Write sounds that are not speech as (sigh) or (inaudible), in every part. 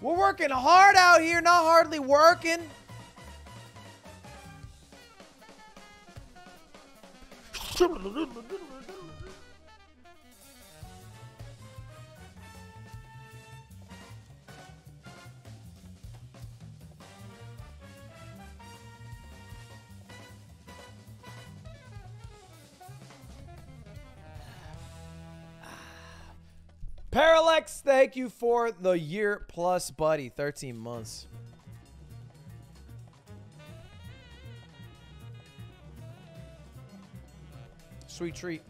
We're working hard out here, not hardly working. (laughs) Parallax, thank you for the year plus, buddy. 13 months. Sweet treat.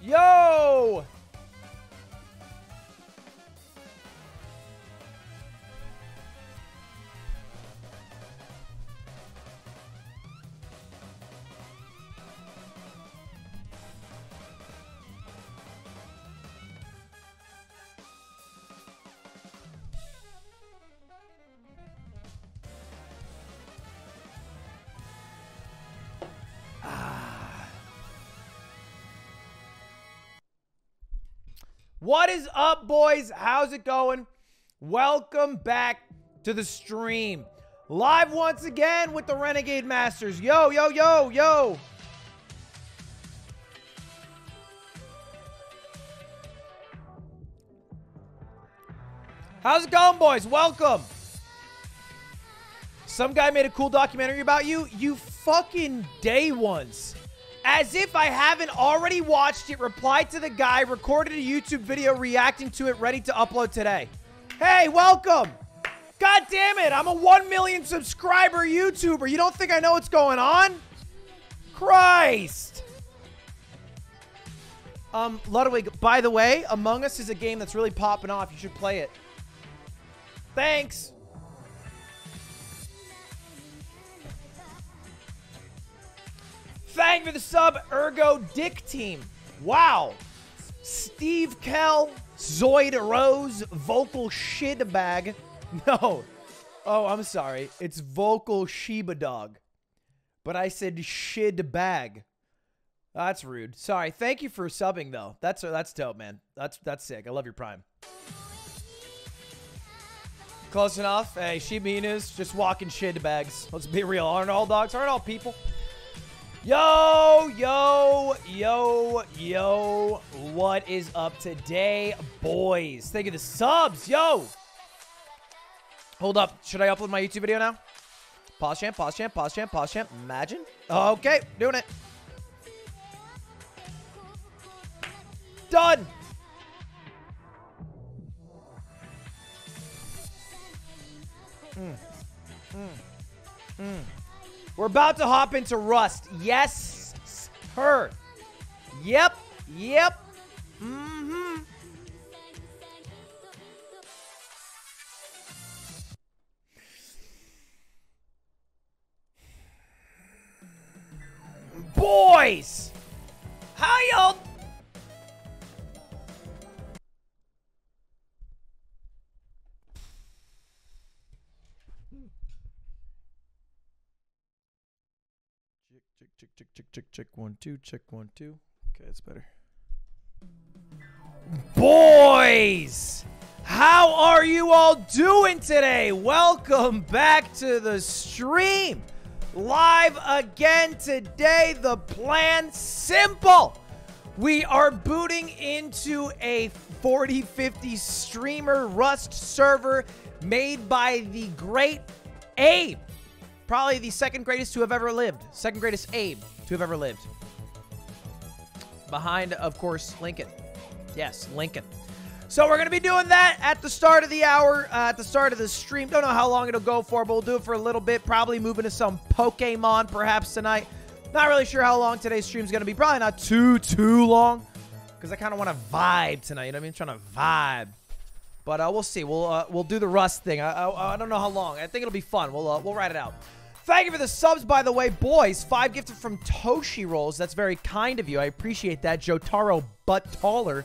Yo! What is up, boys? How's it going? Welcome back to the stream. Live once again with the Renegade Masters. Yo, yo, yo, yo. How's it going, boys? Welcome. Some guy made a cool documentary about you. You fucking day ones. As if I haven't already watched it, replied to the guy, recorded a YouTube video reacting to it, ready to upload today. Hey, welcome. God damn it, I'm a 1 million subscriber YouTuber. You don't think I know what's going on? Christ. Um, Ludwig, by the way, Among Us is a game that's really popping off. You should play it. Thanks. Thank for the sub, Ergo Dick Team. Wow. Steve Kell, Zoid Rose, Vocal Shitbag. (laughs) No. Oh, I'm sorry. It's Vocal Sheba Dog. But I said Shidbag. That's rude. Sorry. Thank you for subbing though. That's that's dope, man. That's that's sick. I love your prime. Close enough. Hey, Shibinas just walking shit bags. Let's be real. Aren't all dogs? Aren't all people? Yo, yo, yo, yo. What is up today, boys? Thank you the subs. Yo. Hold up. Should I upload my YouTube video now? Pause champ, pause champ, pause champ, pause champ. Imagine. Okay, doing it. Done. Mm. Mm. Mm. We're about to hop into Rust. Yes, her. Yep, yep. Mm-hmm. Boys! How y'all Check, check, check, check, one, two, check, one, two. Okay, that's better. Boys! How are you all doing today? Welcome back to the stream. Live again today. The plan simple. We are booting into a 4050 streamer Rust server made by the great Abe. Probably the second greatest to have ever lived. Second greatest Abe to have ever lived. Behind, of course, Lincoln. Yes, Lincoln. So we're gonna be doing that at the start of the hour, uh, at the start of the stream. Don't know how long it'll go for, but we'll do it for a little bit. Probably moving to some Pokemon perhaps tonight. Not really sure how long today's stream is gonna be. Probably not too too long, because I kind of want to vibe tonight. You know what I mean? trying to vibe. But uh, we'll see. We'll uh, we'll do the Rust thing. I, I, I don't know how long. I think it'll be fun. We'll uh, we'll write it out. Thank you for the subs, by the way, boys. Five gifted from Toshi Rolls. That's very kind of you. I appreciate that. Jotaro Butt Taller.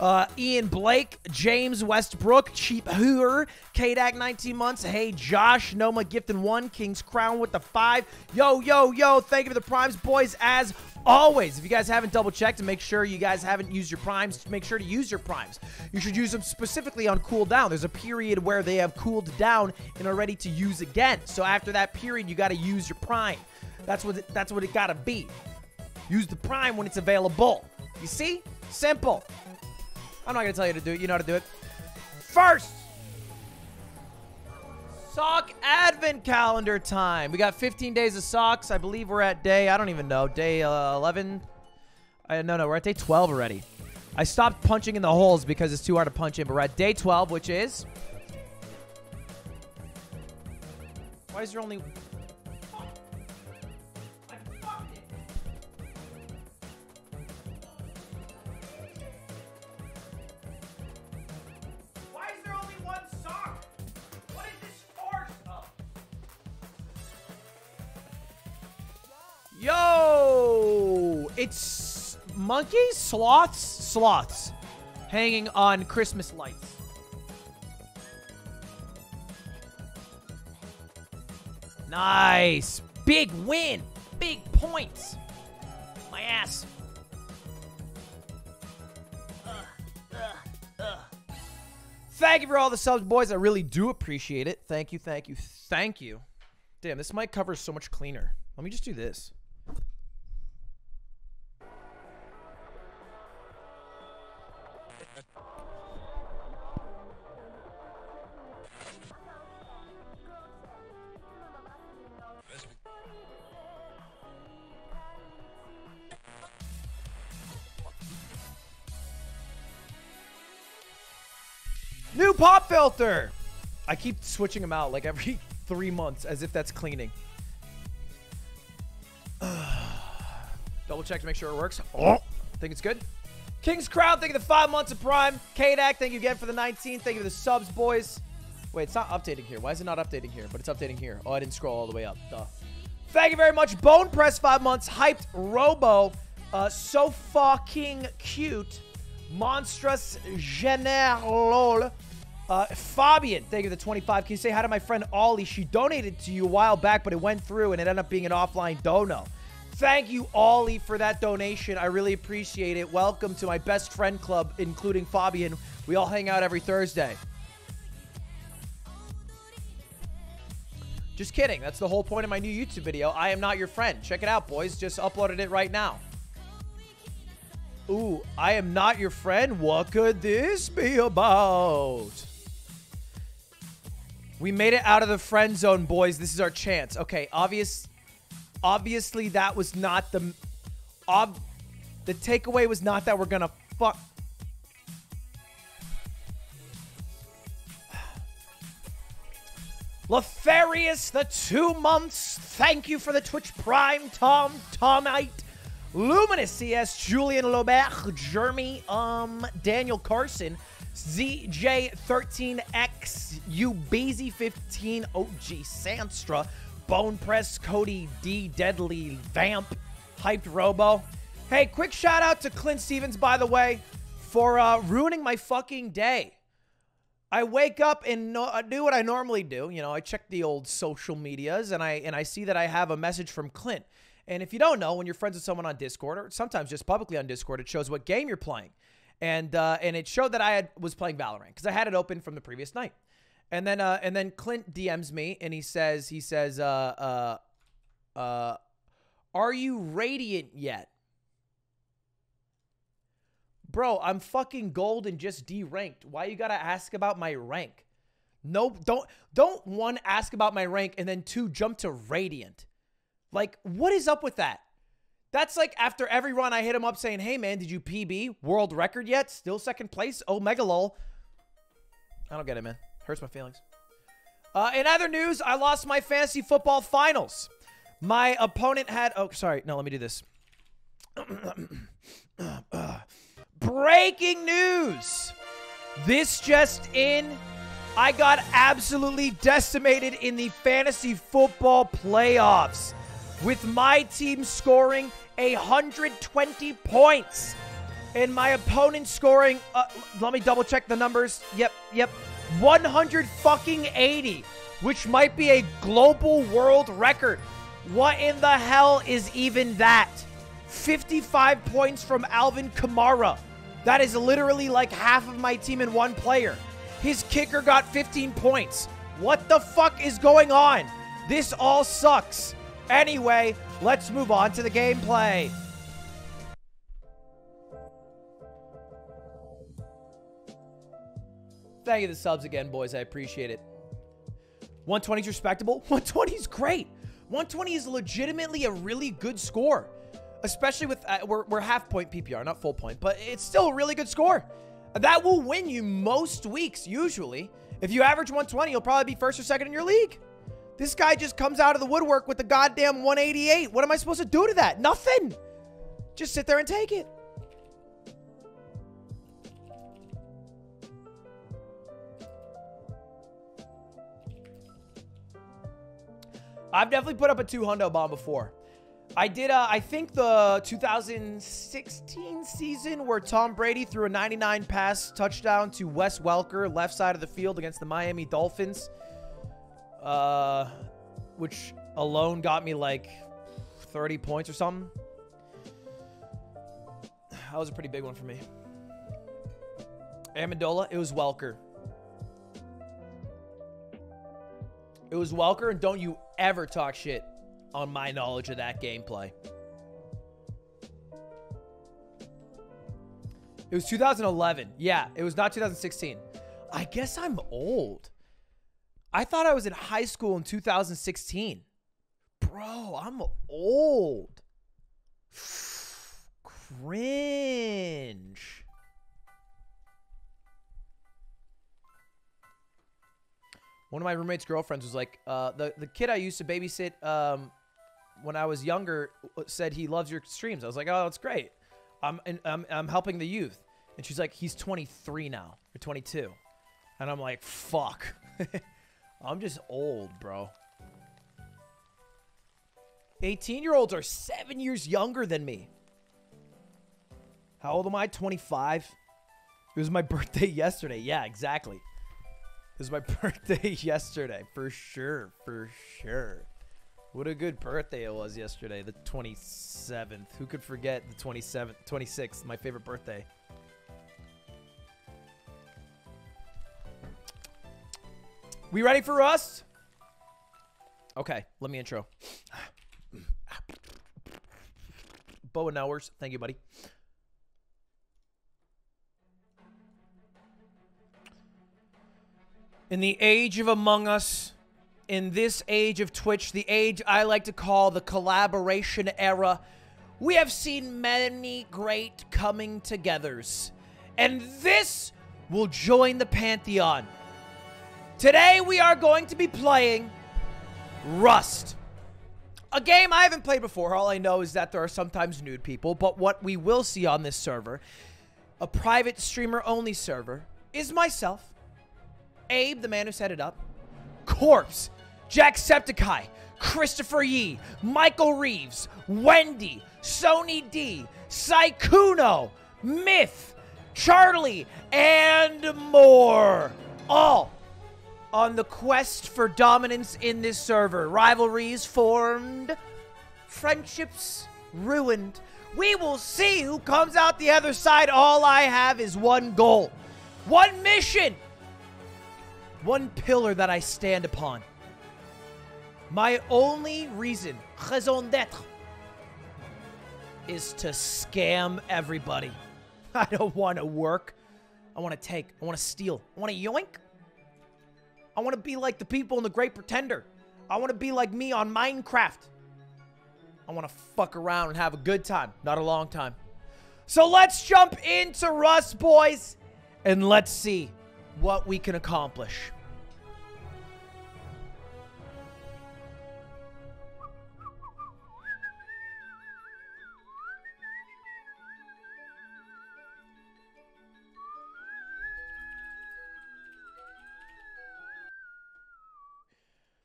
Uh, Ian Blake, James Westbrook, Cheap Hooer, Kadak 19 months. Hey, Josh, Noma gifting one, King's Crown with the five. Yo, yo, yo, thank you for the primes, boys, as always. If you guys haven't double checked and make sure you guys haven't used your primes, make sure to use your primes. You should use them specifically on cooldown. There's a period where they have cooled down and are ready to use again. So after that period, you got to use your prime. That's what it, that's what it got to be. Use the prime when it's available. You see? Simple. I'm not going to tell you to do it. You know how to do it. First, sock advent calendar time. We got 15 days of socks. I believe we're at day, I don't even know, day uh, 11. I, no, no, we're at day 12 already. I stopped punching in the holes because it's too hard to punch in, but we're at day 12, which is... Why is there only... Yo! It's monkeys? Sloths? Sloths. Hanging on Christmas lights. Nice. Big win. Big points. My ass. Thank you for all the subs, boys. I really do appreciate it. Thank you, thank you, thank you. Damn, this mic cover is so much cleaner. Let me just do this. New pop filter. I keep switching them out like every (laughs) three months as if that's cleaning. (sighs) Double check to make sure it works. Oh, think it's good. King's Crowd, thank you the five months of Prime. K-Dac, thank you again for the 19. Thank you for the subs, boys. Wait, it's not updating here. Why is it not updating here? But it's updating here. Oh, I didn't scroll all the way up. Duh. Thank you very much. Bone Press, five months. Hyped Robo. Uh, so fucking cute. Monstrous General. Uh, Fabian, thank you for the 25. Can you say hi to my friend Ollie? She donated to you a while back, but it went through and it ended up being an offline dono. Thank you, Ollie, for that donation. I really appreciate it. Welcome to my best friend club, including Fabian. We all hang out every Thursday. Just kidding. That's the whole point of my new YouTube video. I am not your friend. Check it out, boys. Just uploaded it right now. Ooh, I am not your friend. What could this be about? We made it out of the friend zone, boys. This is our chance. Okay, obvious. Obviously, that was not the. Ob, the takeaway was not that we're gonna fuck. Lefarius, the two months. Thank you for the Twitch Prime, Tom, Tomite, Luminous CS, Julian Lobert, Jeremy, um, Daniel Carson, ZJ13X, UBZ15, OG Sanstra, Bone Press, Cody D, Deadly Vamp, Hyped Robo. Hey, quick shout out to Clint Stevens, by the way, for uh, ruining my fucking day. I wake up and no, I do what I normally do. You know, I check the old social medias and I and I see that I have a message from Clint. And if you don't know, when you're friends with someone on Discord or sometimes just publicly on Discord, it shows what game you're playing. And uh, and it showed that I had was playing Valorant because I had it open from the previous night. And then uh, and then Clint DMs me and he says he says uh uh uh are you radiant yet? Bro, I'm fucking gold and just deranked. Why you gotta ask about my rank? No, don't don't one ask about my rank and then two jump to radiant. Like, what is up with that? That's like after every run, I hit him up saying, hey, man, did you PB? World record yet? Still second place? Oh, mega lol. I don't get it, man. Hurts my feelings. Uh, in other news, I lost my fantasy football finals. My opponent had. Oh, sorry. No, let me do this. (coughs) breaking news. This just in. I got absolutely decimated in the fantasy football playoffs with my team scoring 120 points and my opponent scoring uh, let me double check the numbers yep yep 100 fucking 80 which might be a global world record what in the hell is even that 55 points from alvin kamara that is literally like half of my team in one player his kicker got 15 points. What the fuck is going on? This all sucks. Anyway, let's move on to the gameplay. Thank you the subs again, boys. I appreciate it. 120 is respectable. (laughs) 120 is great. 120 is legitimately a really good score. Especially with, uh, we're, we're half point PPR, not full point, but it's still a really good score. That will win you most weeks, usually. If you average 120, you'll probably be first or second in your league. This guy just comes out of the woodwork with the goddamn 188. What am I supposed to do to that? Nothing. Just sit there and take it. I've definitely put up a two hundo bomb before. I did, uh, I think the 2016 season where Tom Brady threw a 99 pass touchdown to Wes Welker, left side of the field against the Miami Dolphins, uh, which alone got me like 30 points or something. That was a pretty big one for me. Amendola, it was Welker. It was Welker, and don't you ever talk shit on my knowledge of that gameplay. It was 2011. Yeah, it was not 2016. I guess I'm old. I thought I was in high school in 2016. Bro, I'm old. (sighs) Cringe. One of my roommate's girlfriends was like, uh, the, the kid I used to babysit um, when I was younger said he loves your streams. I was like, oh, that's great. I'm, I'm, I'm helping the youth. And she's like, he's 23 now or 22. And I'm like, fuck. (laughs) I'm just old, bro. 18 year olds are seven years younger than me. How old am I? 25. It was my (laughs) birthday yesterday. Yeah, exactly. It was my (laughs) birthday yesterday. For sure. For sure. What a good birthday it was yesterday, the 27th. Who could forget the 27th, 26th, my favorite birthday? We ready for Rust? Okay, let me intro. Boa Nowers, thank you, buddy. In the age of Among Us, in this age of Twitch, the age I like to call the collaboration era, we have seen many great coming togethers. And this will join the pantheon. Today we are going to be playing Rust. A game I haven't played before. All I know is that there are sometimes nude people, but what we will see on this server, a private streamer only server, is myself, Abe, the man who set it up, Corpse, Jacksepticeye, Christopher Yee, Michael Reeves, Wendy, Sony D, Sykkuno, Myth, Charlie, and more. All on the quest for dominance in this server. Rivalries formed, friendships ruined. We will see who comes out the other side. All I have is one goal, one mission, one pillar that I stand upon. My only reason, raison d'etre, is to scam everybody. (laughs) I don't want to work. I want to take. I want to steal. I want to yoink. I want to be like the people in The Great Pretender. I want to be like me on Minecraft. I want to fuck around and have a good time, not a long time. So let's jump into Rust, boys, and let's see what we can accomplish.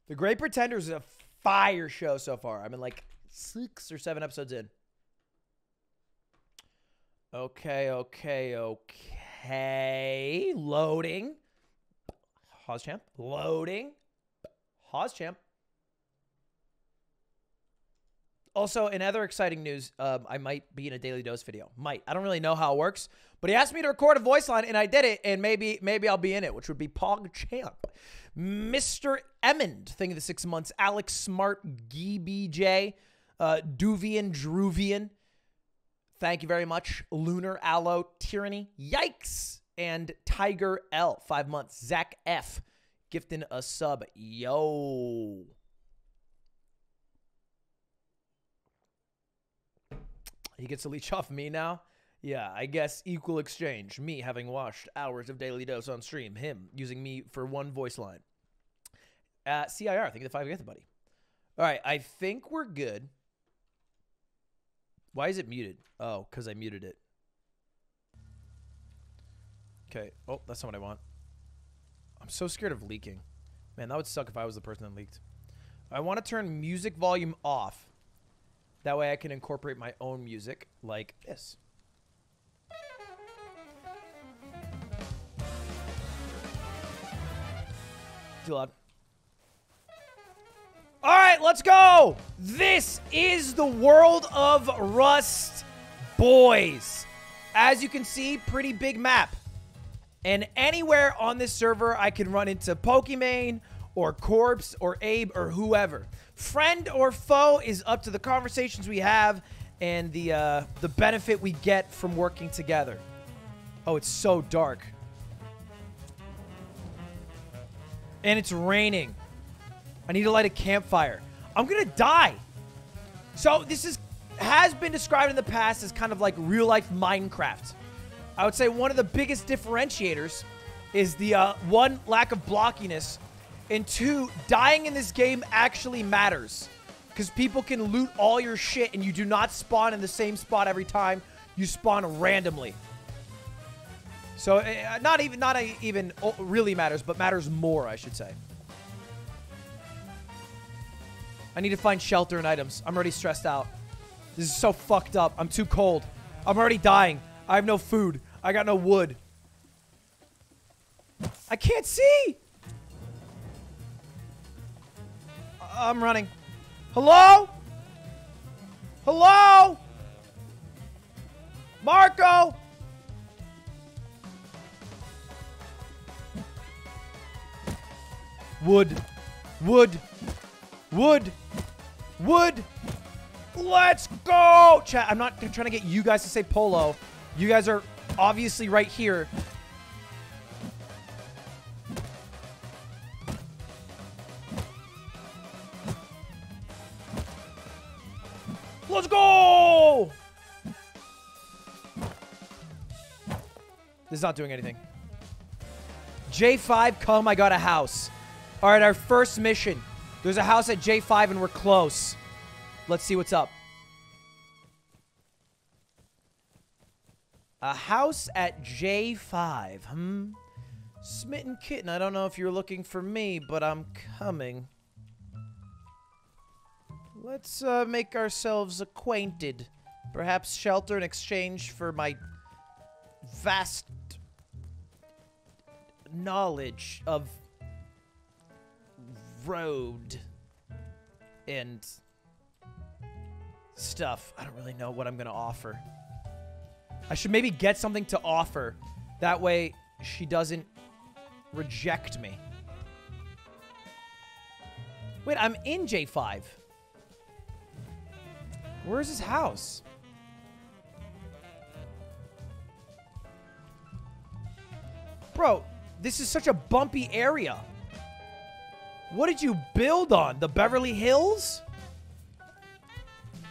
The Great Pretenders is a fire show so far. I'm in like six or seven episodes in. Okay, okay, okay. Loading. champ. Loading. champ. Also, in other exciting news, um, I might be in a daily dose video. Might. I don't really know how it works, but he asked me to record a voice line, and I did it, and maybe maybe I'll be in it, which would be Pog Champ. Mr. Emmond, thing of the six months. Alex Smart, GBJ, uh, Duvian, Druvian. Thank you very much. Lunar, Aloe, Tyranny, Yikes, and Tiger L, five months. Zach F, gifting a sub. Yo. He gets to leech off me now. Yeah, I guess equal exchange. Me having watched hours of Daily Dose on stream. Him using me for one voice line. Uh, CIR, think of the five gets buddy. All right, I think we're good. Why is it muted? Oh, because I muted it. Okay. Oh, that's not what I want. I'm so scared of leaking. Man, that would suck if I was the person that leaked. I want to turn music volume off. That way I can incorporate my own music like this. Too loud. All right, let's go. This is the world of Rust, boys. As you can see, pretty big map. And anywhere on this server, I can run into Pokimane or Corpse or Abe or whoever. Friend or foe is up to the conversations we have and the uh, the benefit we get from working together. Oh, it's so dark. And it's raining. I need to light a campfire. I'm gonna die. So this is has been described in the past as kind of like real life Minecraft. I would say one of the biggest differentiators is the uh, one lack of blockiness, and two, dying in this game actually matters because people can loot all your shit and you do not spawn in the same spot every time. You spawn randomly. So uh, not even not a, even really matters, but matters more, I should say. I need to find shelter and items. I'm already stressed out. This is so fucked up. I'm too cold. I'm already dying. I have no food. I got no wood. I can't see! I'm running. Hello? Hello? Marco? Wood. Wood. Wood. Wood. Let's go. Chat, I'm not trying to get you guys to say polo. You guys are obviously right here. Let's go! This is not doing anything. J5, come, I got a house. All right, our first mission. There's a house at J5 and we're close. Let's see what's up. A house at J5. Hmm. Smitten Kitten, I don't know if you're looking for me, but I'm coming. Let's uh, make ourselves acquainted. Perhaps shelter in exchange for my vast knowledge of road and stuff. I don't really know what I'm going to offer. I should maybe get something to offer. That way she doesn't reject me. Wait, I'm in J5. Where's his house? Bro, this is such a bumpy area. What did you build on? The Beverly Hills?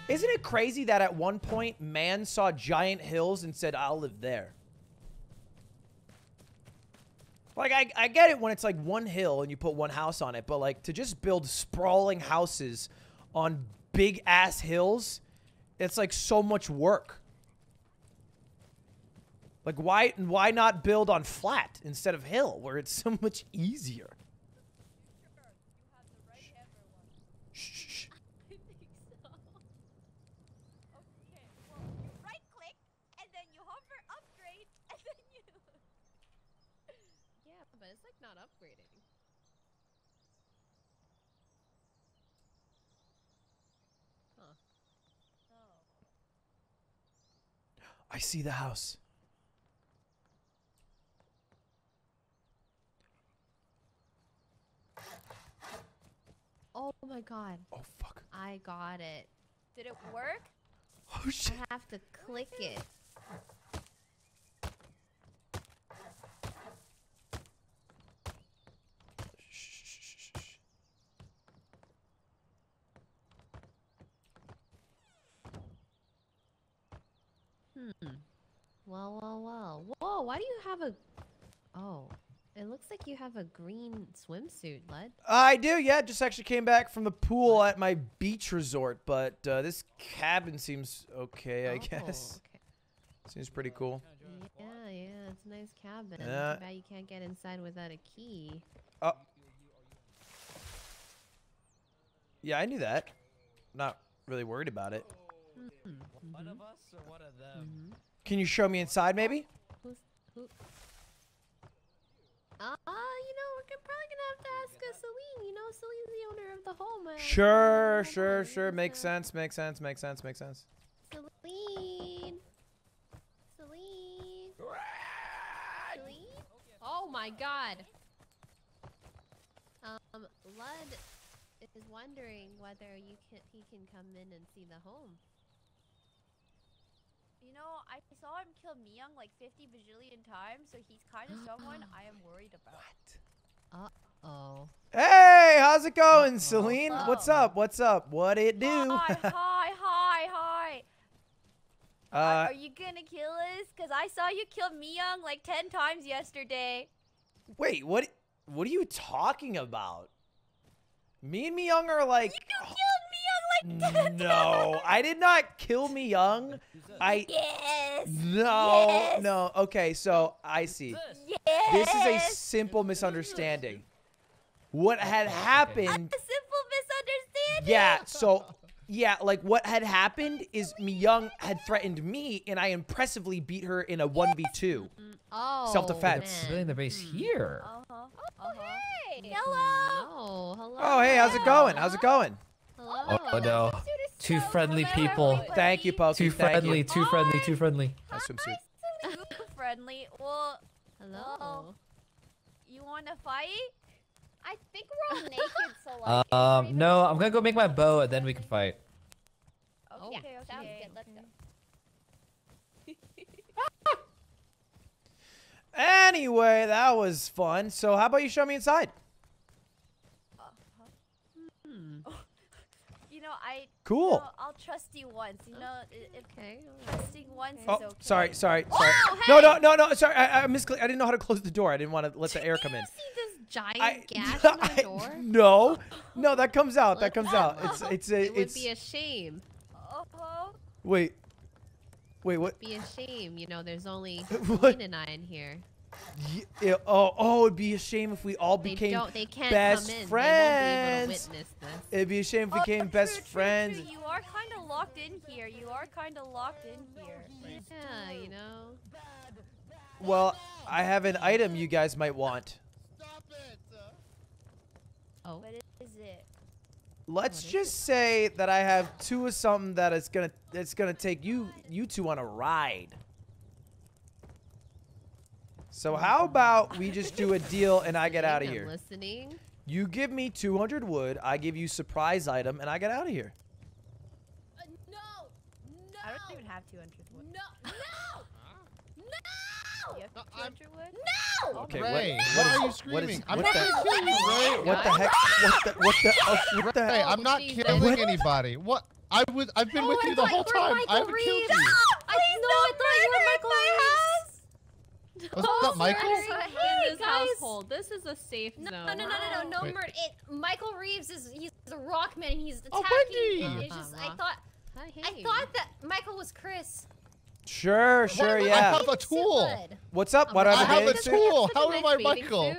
Isn't it crazy that at one point man saw giant hills and said, I'll live there? Like, I, I get it when it's like one hill and you put one house on it, but like to just build sprawling houses on big ass hills, it's like so much work. Like, why, why not build on flat instead of hill where it's (laughs) so much easier? Shh, shh, shh. I think so. Okay, well, you right click, and then you hover upgrade, and then you. Yeah, but it's like not upgrading. Huh. Oh. I see the house. Oh my god. Oh, fuck. I got it. Did it work? Oh, shit. I have to click it. Hmm. Well, well, well. Whoa, why do you have a... Oh. It looks like you have a green swimsuit, Lud. I do, yeah. Just actually came back from the pool at my beach resort, but uh, this cabin seems okay, I Oh, guess. Okay. Seems pretty cool. Yeah, yeah, it's a nice cabin. Yeah. Too bad you can't get inside without a key. Oh. Yeah, I knew that. Not really worried about it. Hmm. One mhm, of us or one of them? mhm. Can you show me inside, maybe? Who's who? Uh, you know, we're probably gonna have to ask uh, Celine. You know, Celine's the owner of the home. uh, Sure, come sure, sure. Makes uh, sense, makes sense, makes sense, makes sense. Celine. Celine. Celine. Oh my God. Um, Lud is wondering whether you can he can come in and see the home. You know, I saw him kill Myung like 50 bajillion times, so he's kind of (gasps) someone I am worried about. What? Uh-oh. Hey, how's it going, Celine? What's up? What's up? What it do? Hi, hi, (laughs) hi, hi. Uh, Are you gonna kill us? Cause I saw you kill Myung like 10 times yesterday. wait, what? What are you talking about? Me and Myung are like. You killed Myung like 10 no, I did not kill me young. I Yes. no, Yes. no. Okay, so I see. Yes. This is a simple misunderstanding. What had happened? a simple misunderstanding. Yeah, so yeah, like what had happened is Myung had threatened me, and I impressively beat her in a one v two. Oh. Self-defense. man. The base here. Uh huh. Oh, Uh-huh. hey. Hello. Oh, hello. Oh, hey, how's it going? How's it going? Hello. Oh no. This Two so friendly cute, people. everybody. Thank you, Pokey. Too thank friendly, You. too friendly, too friendly. Nice swimsuit. Hi, Too friendly. Well, Hello. you wanna fight? I think we're all (laughs) naked, so like. Um, no, I'm gonna go make my bow and then we can fight. Oh, Okay, Yeah, okay. sounds good. Let's go. (laughs) Anyway, that was fun. So how about you show me inside? Hmm. You know, I. Cool. You know, I'll trust you once. You know, i- if Okay. trusting once Oh, is okay. sorry, sorry, sorry. Whoa, No, hey! no, no, no. Sorry, I, I misclicked. I didn't know how to close the door. I didn't want to let the air come in. (laughs) You see this giant I, gash in (laughs) I- the door? no, no, that comes out. That comes out. It's, it's a, It would be a shame. Uh-huh. Wait, wait, what? Be a shame. You know, there's only (laughs) What? And I in here. Ye- yeah, oh, oh, it'd be a shame if we all They became. don't. They can't best come in. friends. They won't be able to witness this. It'd be a shame if we Oh, became true, best true, true. friends. You are kind of locked in here. You are kind of locked in here. Yeah, you know. Well, I have an item you guys might want. Oh. What is it? Let's What is just say that I have two of something that is gonna that's gonna take you you two on a ride. So how about we just do a deal and I get out of I'm here? listening. You give me 200 wood, I give you surprise item, and I get out of here. Uh, no! No! I don't even have 200 wood. No! No! No! You have 200 wood? No! Okay, Rae, what, why what are you what screaming? is- I'm not the, you, Rae. what the heck? What the what the oh, what the Hey. I'm not Jesus. killing What? anybody. What? I was. I've been Oh, with I you the thought whole time. Michael I haven't killed you. No, I thought you were Michael Reeves. Was Oh, that Michael? Hey, in this guys. household. This is a safe No, zone. no, no, no, no, no, Wait. Mert. It, Michael Reeves is he's a rockman. and He's attacking. Oh, attacking. Wendy! and it's just, I thought, Hi, hey. I thought that Michael was Chris. Sure, sure, I yeah. have a tool. What's up? Oh What my are I have a dates? look at tool. How am I Michael?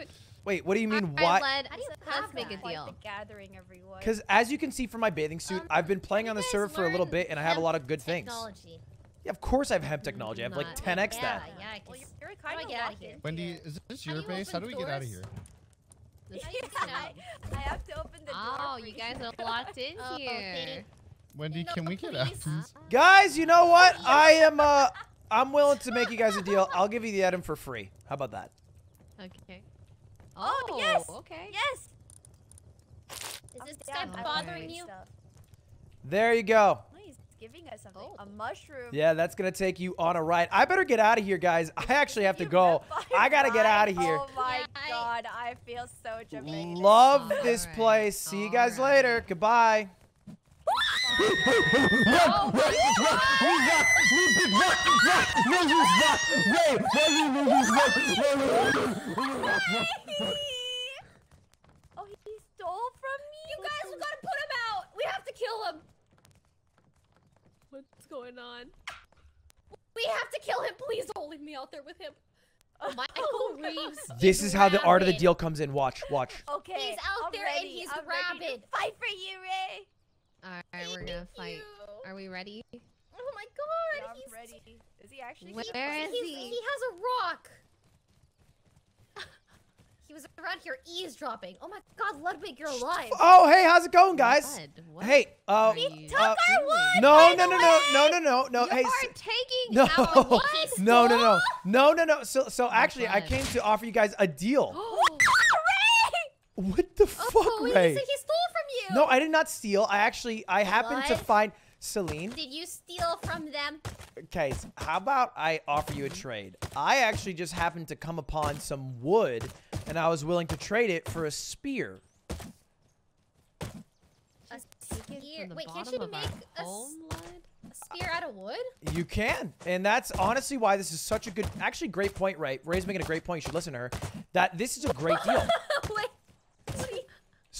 Wait, what do you mean? Alright, What? Led, How do you let's make a that? Deal. gathering, everyone. Because as you can see from my bathing suit, Um, I've been playing on the server for a little bit, and I have a lot of good things. Technology. Yeah, of course I have hemp technology. I have like 10x yeah, that. Yeah, I well, you're, you're How do kind of get outta locked here? Wendy, is this your do you base? How do we (laughs) get out of here? Let's I, fix it out. I have to open the door. Oh, you guys are locked in (laughs) Oh, here. okay. Wendy, No, can we get out? please. (laughs) please? Guys, you know what? I am uh I'm willing to make you guys a deal. I'll give you the item for free. How about that? Okay. Oh, Oh, yes. okay. Yes. Is this Yeah, guy bothering you? Stuff. There you go. He's giving us something. Oh. A mushroom. Yeah, that's gonna take you on a ride. I better get out of here, guys. I (laughs) actually have to go. I gotta get out of here. Oh my Yeah, I- god, I feel so Jamaican. Love All this right, place. See you guys all later. Goodbye. (laughs) Oh, he stole from me. You guys, we gotta put him out. We have to kill him. What's going on? We have to kill him. Please don't leave me out there with him. (laughs) Oh, Michael Reeves. This is how the art of the deal comes in. Watch, watch. (laughs) Okay. He's out I'm there and he's I'm rabid. Fight for you, Rae. All right, we're gonna fight. You. Are we ready? Oh my god, Yeah, I'm he's ready. Is he actually? Where here? is he's, he? he has a rock. He was around here eavesdropping. Oh my god, Ludwig, you're alive. Oh, hey, how's it going, guys? Led, Hey, uh, are uh, you took our doing? wood! no, by no, the no, no, no, no, no, no. You Hey, are s- taking no, our (laughs) wood. no, no, no, no, no, no. So, so actually, I came to offer you guys a deal. (gasps) What the Oh, fuck, he Rae? said he stole from you. No, I did not steal. I actually, I happened to find Celine. Did you steal from them? Okay, how about I offer you a trade? I actually just happened to come upon some wood, and I was willing to trade it for a spear. A spear. Wait, can't you make a, s- home, Led? a spear out of wood? You can, and that's honestly why this is such a good, actually great point, right? Rae's making a great point. You should listen to her. That this is a great deal. (laughs) Wait. what do you-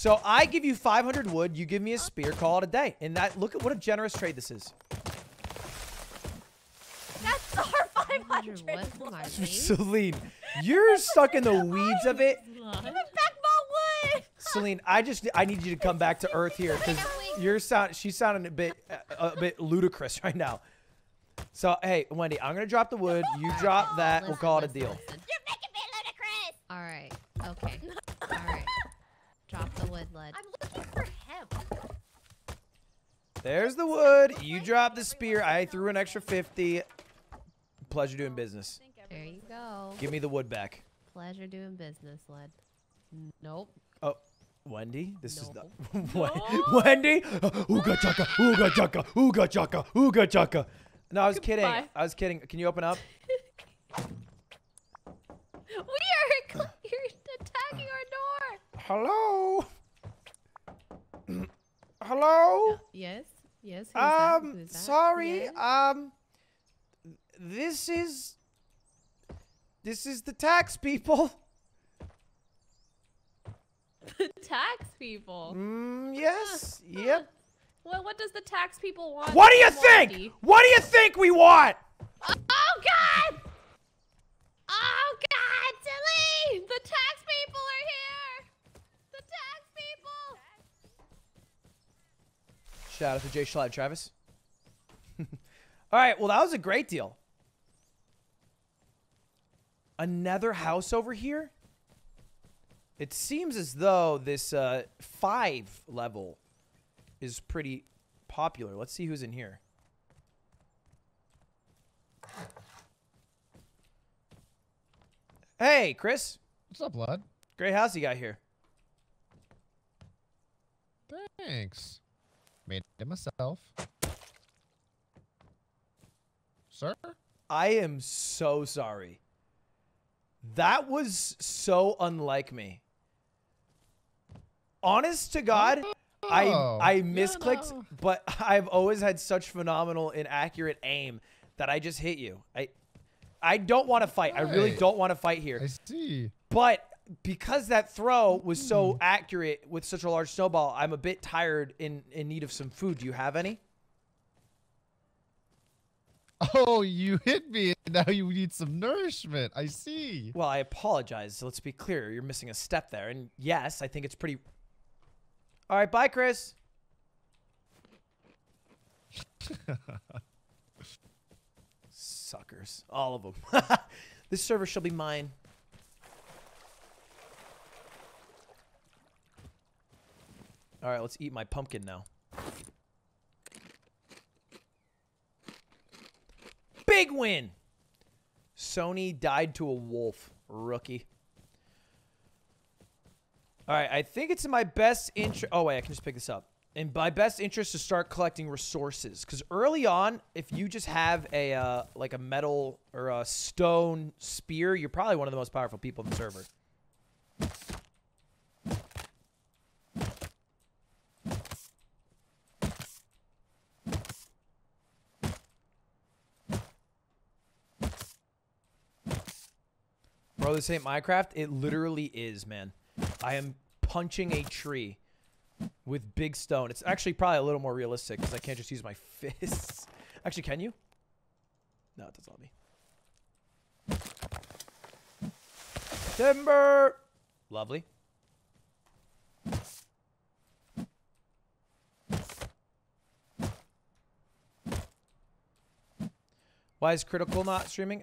So I give you 500 wood, you give me a spear, call it a day. And that look at what a generous trade this is. That's our 500. What from our base? Celine, you're stuck in the weeds of it. Back my wood. Celine, I just I need you to come back to earth here because you're sound she's sounding a bit a, a bit ludicrous right now. So hey, Wendy, I'm gonna drop the wood. You drop that. We'll Listen, call it a deal. listen. You're making me ludicrous. All right. Okay. All right. (laughs) Drop the wood, Led. I'm looking for hemp. There's the wood. You drop the spear. I threw an extra 50. Pleasure doing business. There you go. Give me the wood back. Pleasure doing business, Led. Nope. Oh, Wendy, this is the (laughs) No. (laughs) Wendy. (gasps) Ooga chaka, ooga chaka, ooga chaka, ooga chaka. No, I was kidding. I was kidding. Can you open up? (laughs) We are you're attacking our Hello. (clears throat) Hello. Yes. Yes. That? Um, sorry. Yes? Um, this is this is the tax people. the (laughs) tax people. Mm, yes. (laughs) Yep. Well, what does the tax people want? What do you think? What do you think we want? Oh God! Oh God, Celine! The tax people are here. The tax people. Shout out to JSchlatt Travis. (laughs) All right, well, that was a great deal. Another house over here? It seems as though this uh, five level is pretty popular. Let's see who's in here. Hey, Chris. What's up, lad? Great house you got here. Thanks. Made it myself. Sir? I am so sorry. That was so unlike me. Honest to God, I Oh, I you misclicked, know. but (laughs) I've always had such phenomenal and accurate aim that I just hit you. I I don't want to fight. I really don't want to fight here. I see. But because that throw was so Hmm. accurate with such a large snowball, I'm a bit tired in in need of some food. Do you have any? Oh, you hit me, now you need some nourishment. I see. Well, I apologize. Let's be clear. You're missing a step there. And yes, I think it's pretty All right, bye, Chris. (laughs) Suckers. All of them. (laughs) this server shall be mine. All right, let's eat my pumpkin now. Big win. Sony died to a wolf. Rookie. All right, I think it's in my best interest. Oh wait, I can just pick this up. In my best interest to start collecting resources, because early on, if you just have a uh, like a metal or a stone spear, you're probably one of the most powerful people in the server. This ain't Minecraft. It literally is, man. I am punching a tree with big stone. It's actually probably a little more realistic because I can't just use my (laughs) fists. Actually, can you? No, it doesn't let me. Timber! Lovely. Why is Critical not streaming?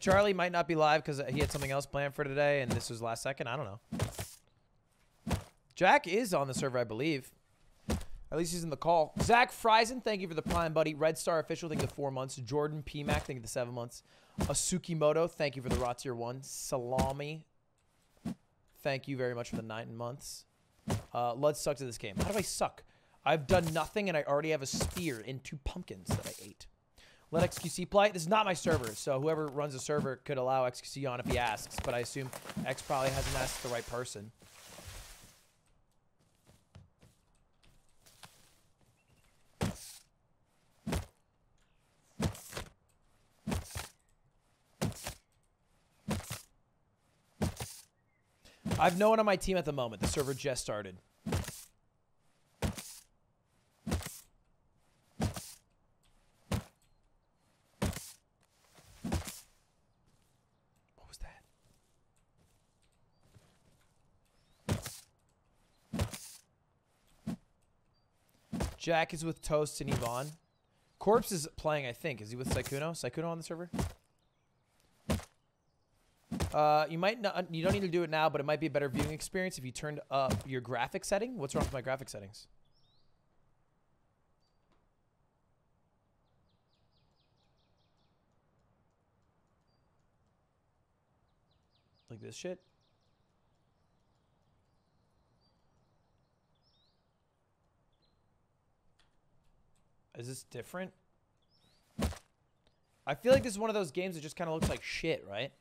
Charlie might not be live because he had something else planned for today, and this was last second. I don't know. Jack is on the server, I believe. At least he's in the call. Zach Friesen, thank you for the prime, buddy. Red Star Official, thank you for the four months. Jordan PMAC, thank you for the seven months. Asukimoto, thank you for the raw tier one. Salami, thank you very much for the nine months. Uh, let's suck to this game. How do I suck? I've done nothing, and I already have a spear and two pumpkins that I ate. Let XQC play. This is not my server, so whoever runs the server could allow XQC on if he asks, but I assume X probably hasn't asked the right person. I've no one on my team at the moment. The server just started. Jack is with Toast and Yvonne. Corpse is playing, I think. Is he with Sykkuno? Sykkuno on the server? Uh, you might not. You don't need to do it now, but it might be a better viewing experience if you turned up your graphic setting. What's wrong with my graphic settings? Like this shit. Is this different? I feel like this is one of those games that just kind of looks like shit, right?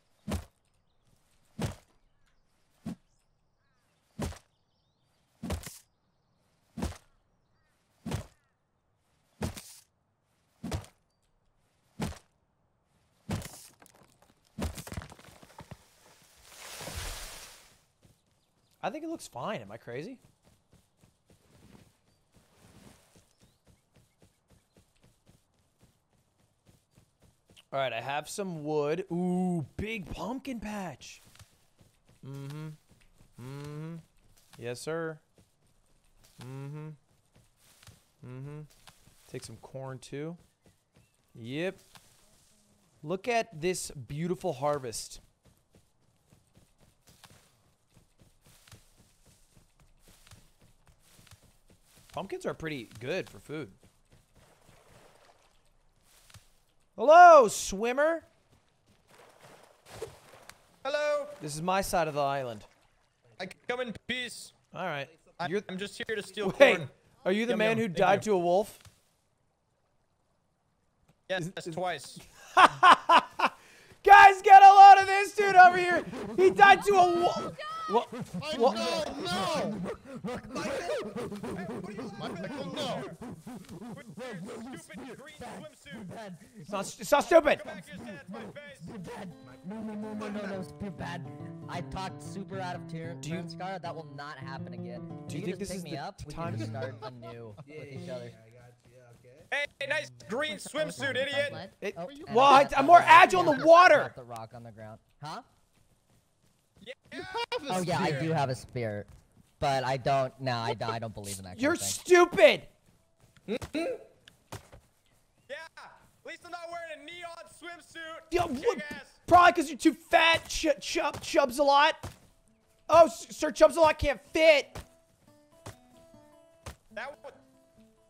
I think it looks fine. Am I crazy? All right, I have some wood. Ooh, big pumpkin patch. Mm-hmm. Mm-hmm. Yes, sir. Mm-hmm. Mm-hmm. Take some corn too. Yep. Look at this beautiful harvest. Pumpkins are pretty good for food. Hello, swimmer. Hello. This is my side of the island. I come in peace. All right. I, You're I'm just here to steal Wait, corn. are you the Yum, man yum. who Thank died you. to a wolf? Yes, that's twice. (laughs) Guys, get a load of this dude over here. He died to a wolf. (laughs) What? I What? no, no. Michael, no. Stupid green swimsuit. It's not, it's not stupid. Come back here, stand my face. Dad, no, no, no, no, no, no, it's bad. I talked super out of turn, Do you- turn Scar. That will not happen again. Do you can think this is me the up? We time- can just start anew (laughs) with each other. Hey, nice green swimsuit, idiot. Blood? It, Oh, well, I I, got I'm more agile in the water. the rock on the ground. Huh? Yeah. Oh yeah, I do have a spear, but I don't. No, I don't. I don't believe in that. You're kind of thing. stupid. Yeah. At least I'm not wearing a neon swimsuit. Yeah, Kick what- Probably because you're too fat. Ch- chub chubs a lot. Oh, Sir Chubs a lot can't fit. That would.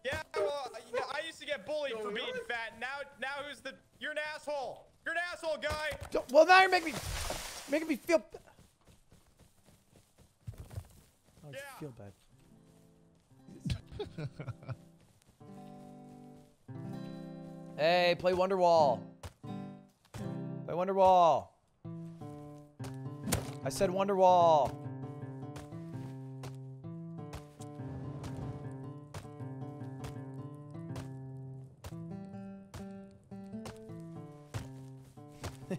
Yeah, well, you know, I used to get bullied for being fat. Now, now who's the? You're an asshole. You're an asshole, guy. Don't- Well, now you're making me, making me feel. I Yeah. feel bad. (laughs) hey, play Wonderwall. Play Wonderwall. I said Wonderwall. (laughs)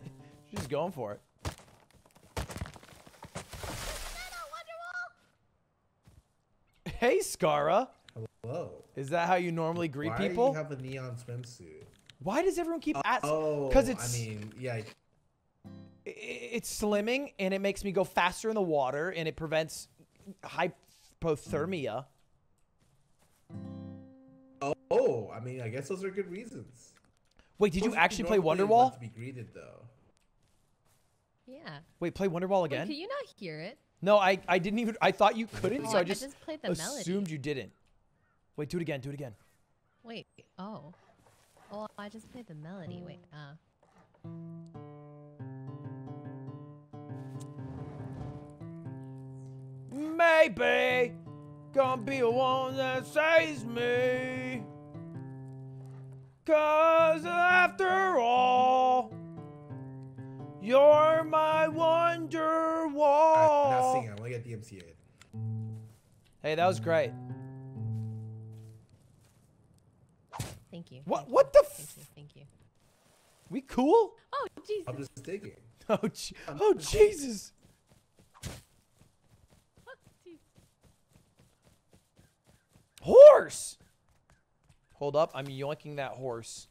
She's going for it. Hey, Scarra. Hello. Is that how you normally greet Why people? do you have a neon swimsuit? Why does everyone keep asking? Oh, Because it's I mean, yeah. it's slimming and it makes me go faster in the water and it prevents hypothermia. Oh, oh, I mean, I guess those are good reasons. Wait, did you actually play Wonderwall? meant To be greeted though. Yeah. Wait, play Wonderwall Wait, again? can you not hear it? No, I I didn't even. I thought you couldn't, Oh, so I I just, just played the melody. assumed you didn't. Wait, do it again. Do it again. Wait. Oh. Oh, I just played the melody. Wait. Uh. Maybe gonna be the one that saves me. Cause after all, you're my wonder I'm not wall. Singing. I want to get DMCA. Hey, that was great. Thank you. What? What the? you, Thank you. Thank you. we cool? Oh, Jesus. I'm just digging. (laughs) Oh, Je- oh Jesus! Horse. Hold up, I'm yoinking that horse.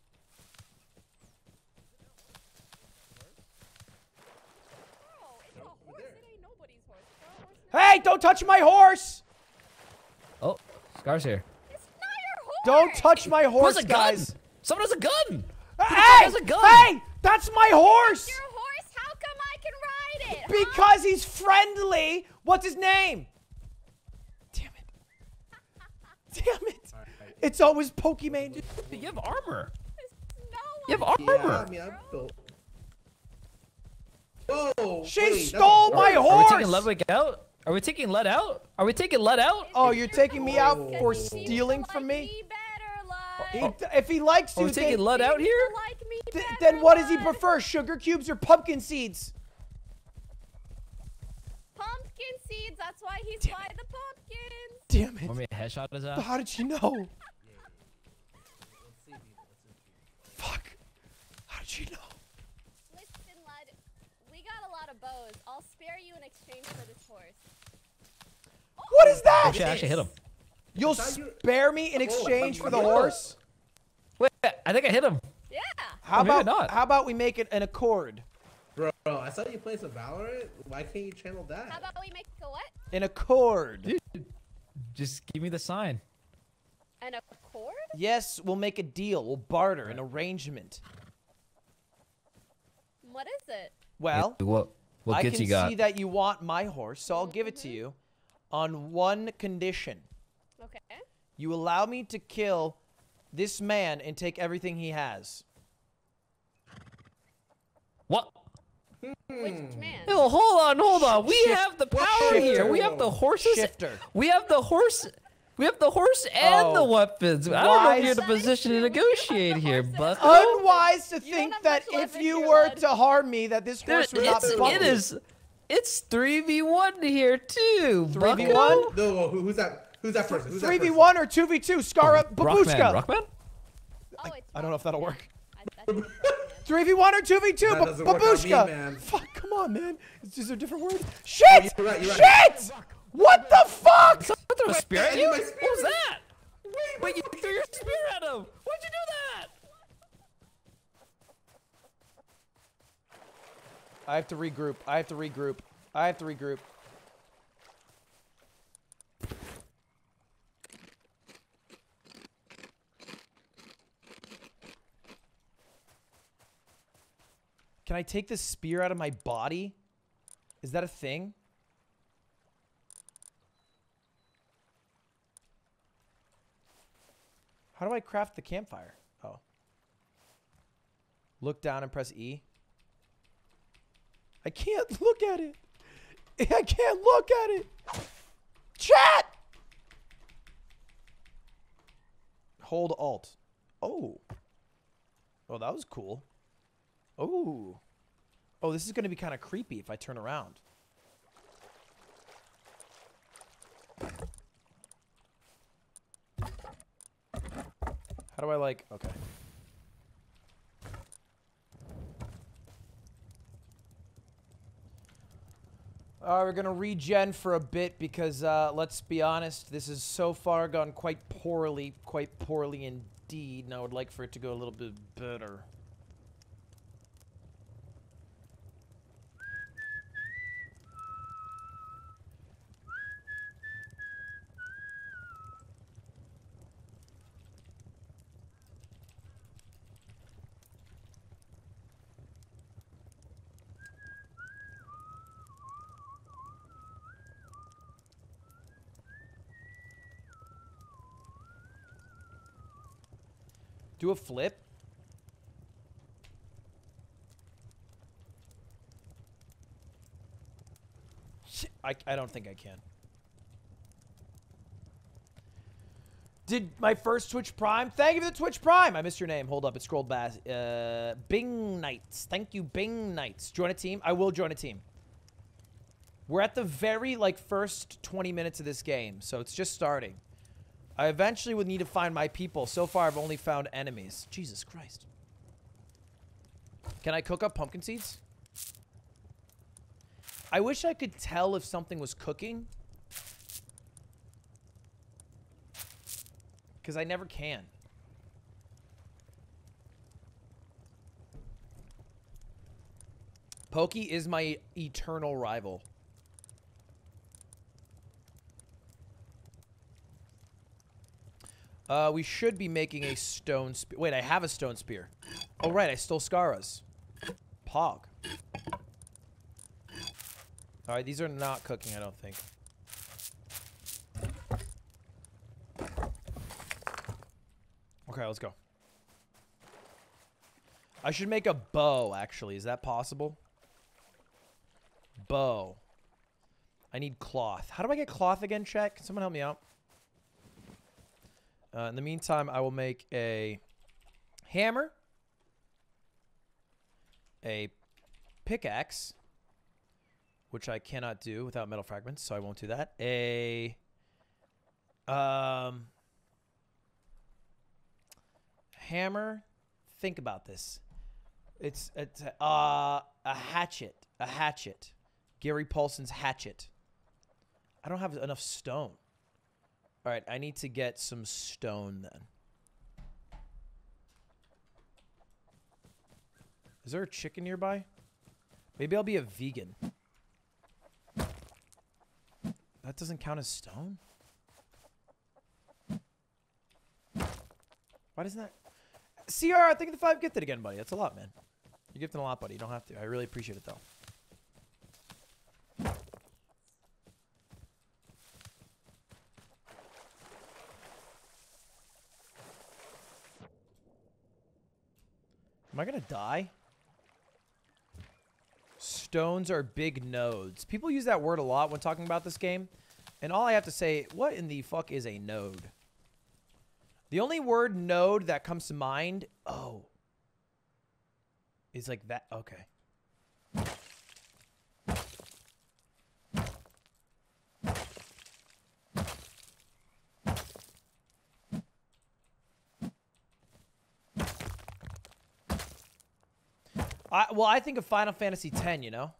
No, it's a horse. It ain't nobody's horse. It's our horse. and Hey, don't touch my horse! Oh, Scar's here. It's not your horse. Don't touch my Who horse, has a guys. gun? Someone has a gun. Hey! has a gun? Hey! That's my horse! Your horse? How come I can ride it? huh? Because he's friendly. What's his name? Damn it. (laughs) Damn it. It's always Pokimane. You have armor. No You have armor. Yeah, armor. I mean, I'm built. Whoa! She oh, wait, that's a stole my horse. Are we horse! taking Ludwig out? Are we taking Lud out? Are we taking Lud out? Oh, you're taking me out Oh. for stealing from me? He, if he likes Are we taking then, Lud out here? th- then what does he prefer? Sugar cubes or pumpkin seeds? Pumpkin seeds. That's why he's by the pumpkins. Damn it. Want me to headshot his ass? How did you know? (laughs) Fuck. How did you know? Listen, Lud. We got a lot of bows. I'll spare you in exchange for this horse. What is that? Oh shit, I actually hit him. You'll spare me in exchange for the horse. Wait, I think I hit him. Yeah. How about not. how about we make it an accord? Bro, bro, I saw you play some Valorant. Why can't you channel that? How about we make a what? An accord. Dude, Just give me the sign. An accord? Yes, we'll make a deal. We'll barter an arrangement. What is it? Well, what what I gets can you got? see that you want my horse, so I'll give it to mm-hmm. you on one condition. Okay. You allow me to kill this man and take everything he has. What? Which man? No, hold on, hold on. We Shift- have the power shifter. here. We have the horses. Shifter. We have the horse. We have the horse and the Oh, weapons. I don't know if you're in a position to true. We do negotiate here, (laughs) but Unwise to think that if you were bud. to harm me, that this There- horse would not it's, buck me. is. It's 3v1 here too. 3v1? No, who, who's that? Who's that person? Who's Three v person? one or two v two? Scar oh, up, Rockman, babushka. Rockman? Oh, it's I don't know if that'll work. I, that's what it's Rockman. (laughs) Three v one or two v two? That doesn't work on me, Babushka. man. Fuck, come on, man. Is, is there different words? Oh, Shit! you're right, you're right. Shit! What the fuck? Throw a spear at I you? What was that? Wait, you threw your spear at him. Why'd you do that? I have to regroup. I have to regroup. I have to regroup. Can I take this spear out of my body? Is that a thing? How do I craft the campfire? Oh. Look down and press E. I can't look at it. I can't look at it. Chat. Hold Alt. Oh. Oh, that was cool. Oh. Oh, this is going to be kind of creepy if I turn around. How do I like? Okay. We're gonna regen for a bit because uh, let's be honest, this has so far gone quite poorly, quite poorly indeed, and I would like for it to go a little bit better. Do a flip. I, I don't think I can. Did my first Twitch Prime? Thank you for the Twitch Prime. I missed your name. Hold up, it scrolled back. Uh, Bing Knights. Thank you, Bing Knights. Join a team. I will join a team. We're at the very like first 20 minutes of this game, so it's just starting. I eventually would need to find my people. So far, I've only found enemies. Jesus Christ. Can I cook up pumpkin seeds? I wish I could tell if something was cooking. Because I never can. Pokey is my eternal rival. Uh, we should be making a stone spear. Wait, I have a stone spear. Oh, right, I stole Scarra's. Pog. Alright, these are not cooking, I don't think. Okay, let's go. I should make a bow, actually. Is that possible? Bow. I need cloth. How do I get cloth again, chat? Can someone help me out? Uh, in the meantime, I will make a hammer, a pickaxe, which I cannot do without metal fragments, so I won't do that. A um hammer. Think about this. It's it's uh, a hatchet. A hatchet. Gary Paulsen's hatchet. I don't have enough stone. All right, I need to get some stone then. Is there a chicken nearby? Maybe I'll be a vegan. That doesn't count as stone? Why doesn't that? CR, I think the five gifted again, buddy. That's a lot, man. You're gifting a lot, buddy. You don't have to. I really appreciate it, though. Am I gonna die? Stones are big nodes. People use that word a lot when talking about this game. And all I have to say, what in the fuck is a node? The only word node that comes to mind, oh, is like that. Okay. I, well, I think of Final Fantasy X. You know,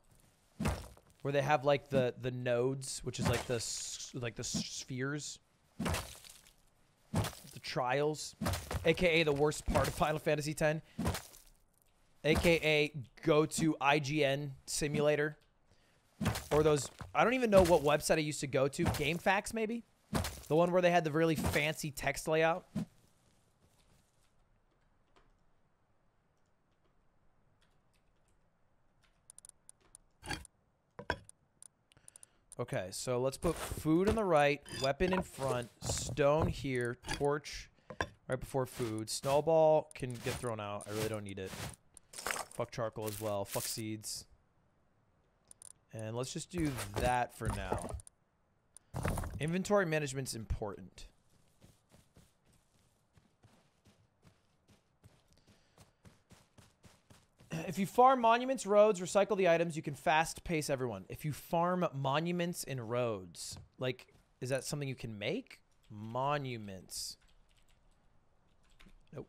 where they have like the the nodes, which is like the like the spheres, the trials, aka the worst part of Final Fantasy X, aka go to IGN simulator, or those. I don't even know what website I used to go to. GameFAQs maybe, the one where they had the really fancy text layout. Okay, so let's put food on the right, weapon in front, stone here, torch right before food. Snowball can get thrown out. I really don't need it. Fuck charcoal as well. Fuck seeds. And let's just do that for now. Inventory management's important. If you farm monuments, roads, recycle the items, you can fast pace everyone. If you farm monuments and roads, like, is that something you can make? Monuments. Nope.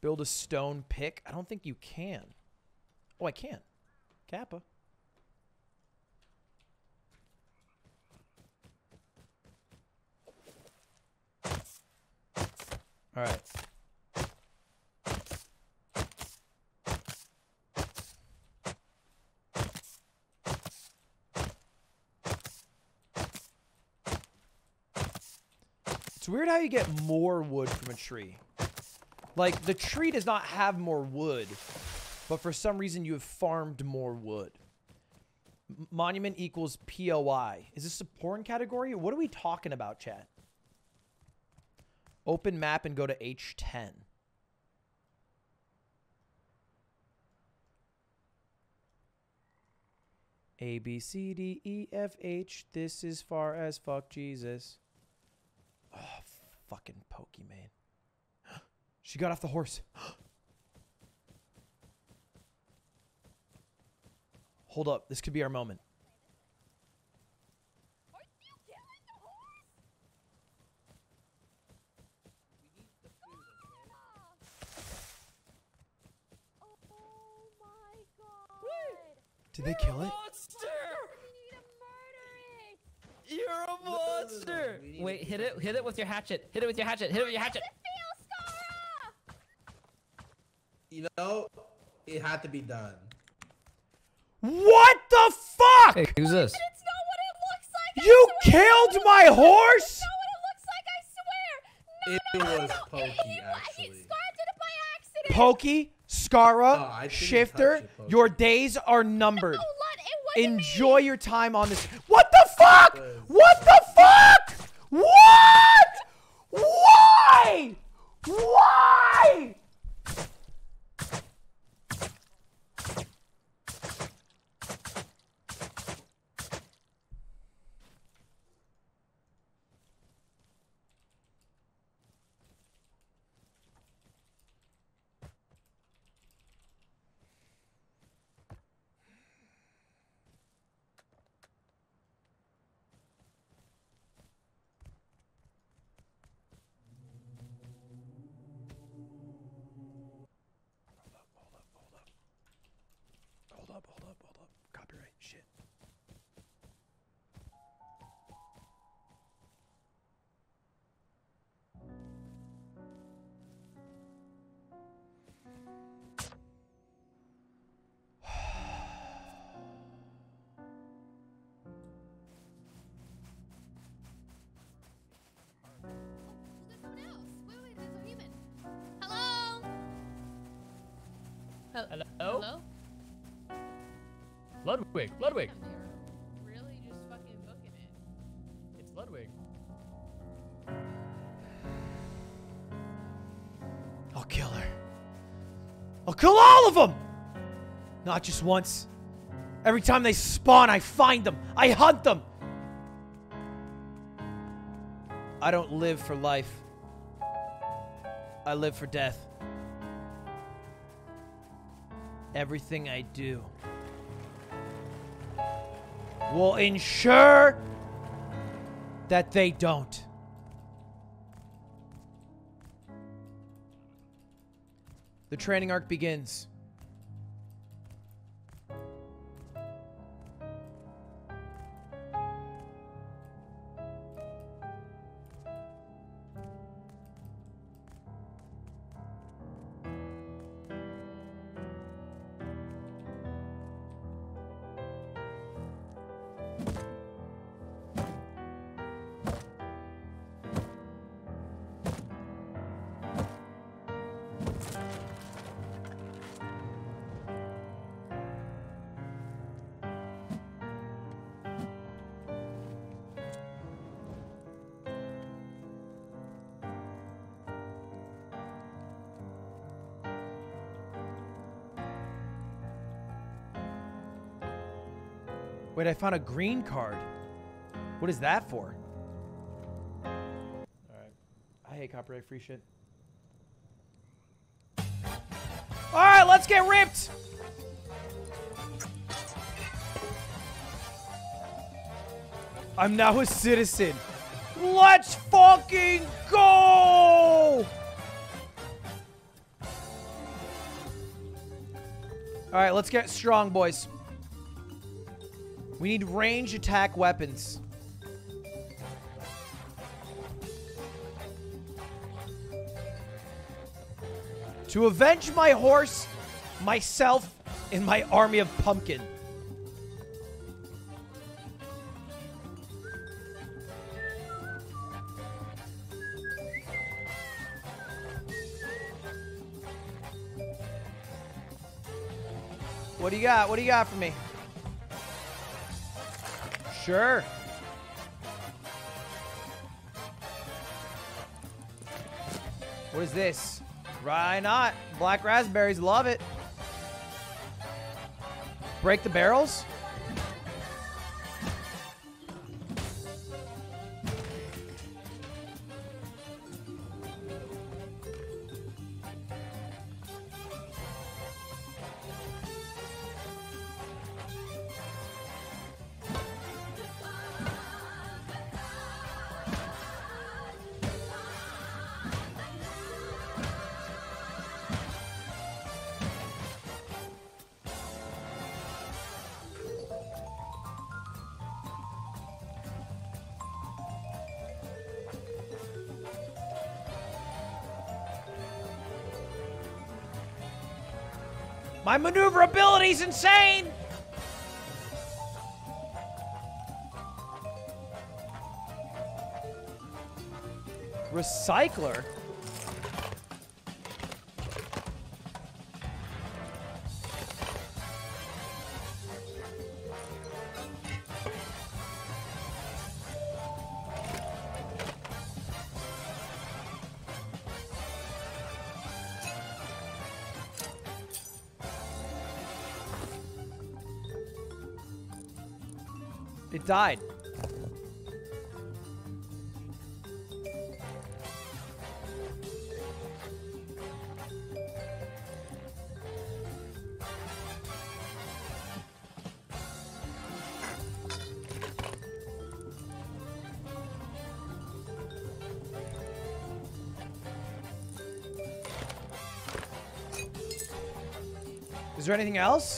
Build a stone pick. I don't think you can. Oh, I can. Kappa. All right. It's weird how you get more wood from a tree. Like, the tree does not have more wood, but for some reason you have farmed more wood. M- monument equals POI. Is this a porn category? What are we talking about, chat? Open map and go to H10. A, B, C, D, E, F, H. This is far as fuck Jesus. Oh, fucking Pokimane. (gasps) She got off the horse. (gasps) Hold up. This could be our moment. Oh my god! Did they kill it? Monster! We need to murder it! You're a monster! We need Wait, hit it, hit it with your hatchet. Hit it with your hatchet. Hit it with your hatchet. Fail, Scarra! You know, it had to be done. What the fuck? Hey, who's this? It's not what it looks like! You killed my horse? It's not what it like, I! It No, no, was Pokey, he, he, actually. Scarra did it by accident! Pokey, Scarra, Oh, Shifter, touch it, Pokey. your days are numbered. No, Lud, it wasn't Enjoy me. your time on this. What the fuck? What the fuck? What? Why? Why? Ludwig, Ludwig. Really just fucking booking it. It's Ludwig. I'll kill her. I'll kill all of them! Not just once. Every time they spawn, I find them. I hunt them. I don't live for life. I live for death. Everything I do will ensure that they don't. The training arc begins. Wait, I found a green card. What is that for? Alright. I hate copyright free shit. Alright, let's get ripped! I'm now a citizen. Let's fucking go! Alright, let's get strong, boys. We need range attack weapons. To avenge my horse, myself, and my army of pumpkin. What do you got? What do you got for me? Sure. What is this? Why not? Black raspberries, love it. Break the barrels? My maneuverability's insane! Recycler? Died. Is there anything else?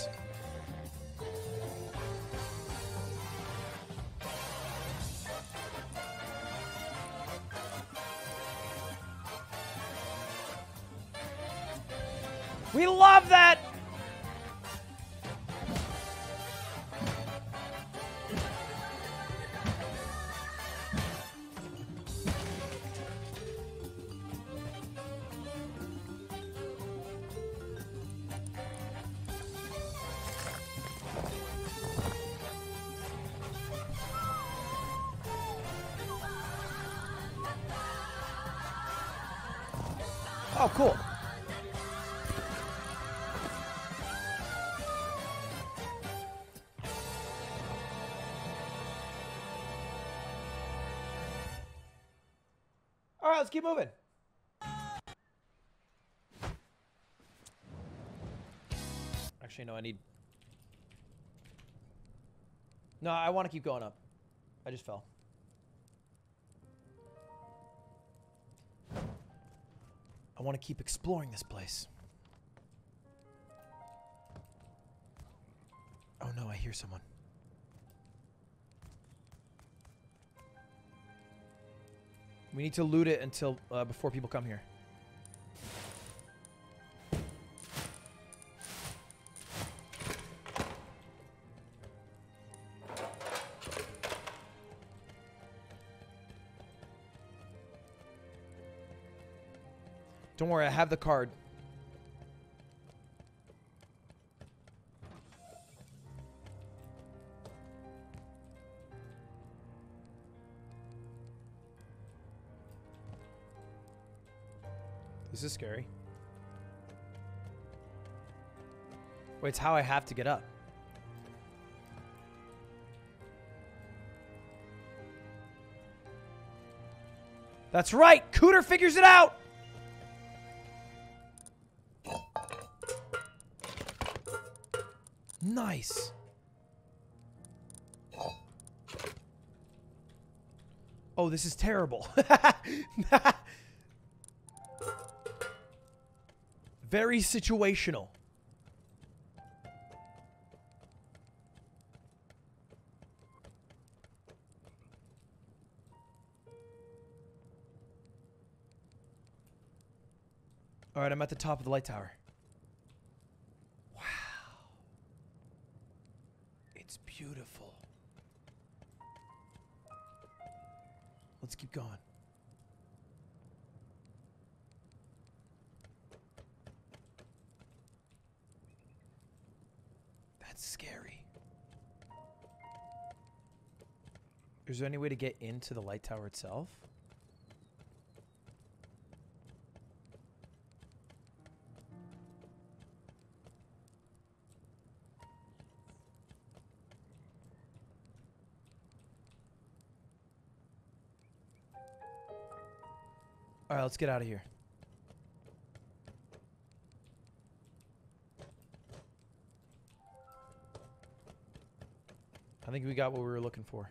Keep moving. Actually, no, I need. No, I want to keep going up. I just fell. I want to keep exploring this place. Oh no, I hear someone. We need to loot it until uh, before people come here. Don't worry, I have the card. scary. Wait, it's how I have to get up. That's right! Cooter figures it out! Nice! Oh, this is terrible. (laughs) Very situational. All right, I'm at the top of the light tower. Is there any way to get into the light tower itself? All right, let's get out of here. I think we got what we were looking for.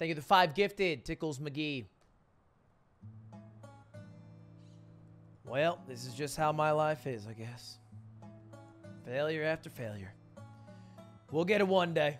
Thank you, the five gifted, Tickles McGee. Well, this is just how my life is, I guess. Failure after failure. We'll get it one day.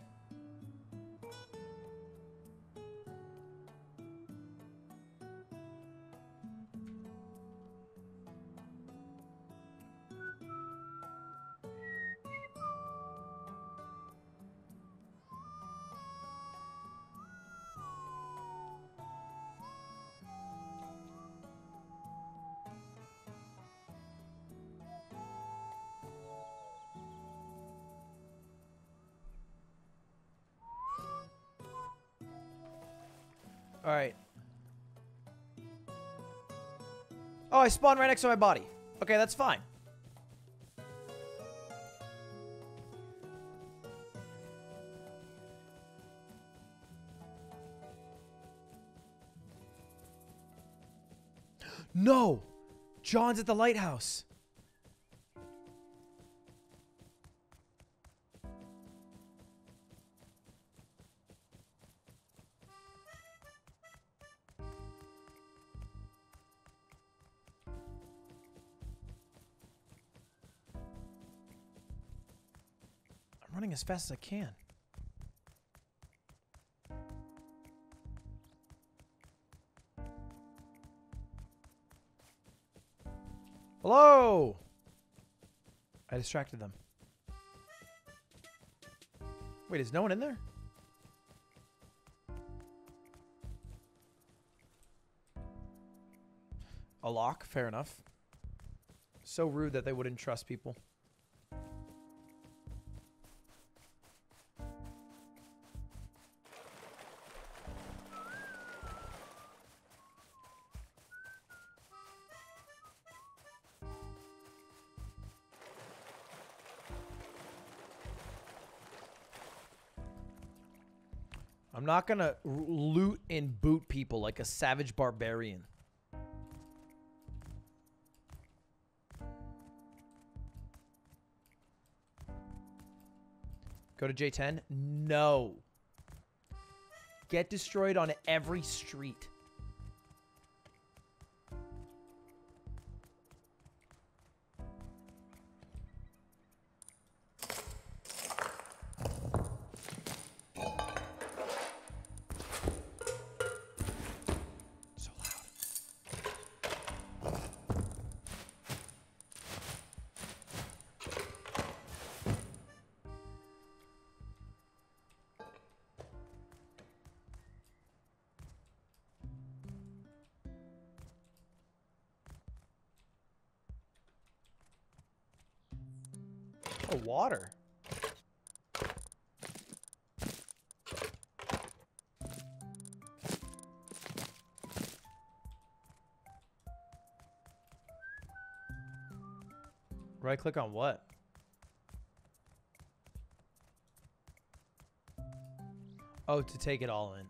I spawned right next to my body. Okay, that's fine. No! John's at the lighthouse. As fast as I can. Hello! I distracted them. Wait, is no one in there? A lock? Fair enough. So rude that they wouldn't trust people. Not gonna loot and boot people like a savage barbarian. Go to J10? No. Get destroyed on every street. Click on what? Oh, to take it all in.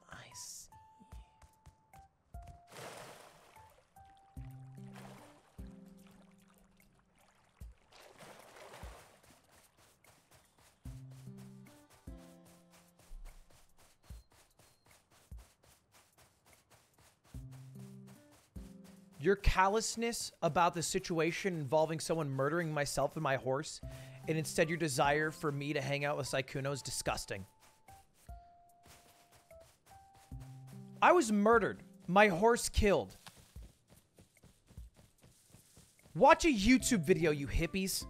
Your callousness about the situation involving someone murdering myself and my horse, and instead your desire for me to hang out with Sykkuno is disgusting. I was murdered. My horse killed. Watch a YouTube video, you hippies.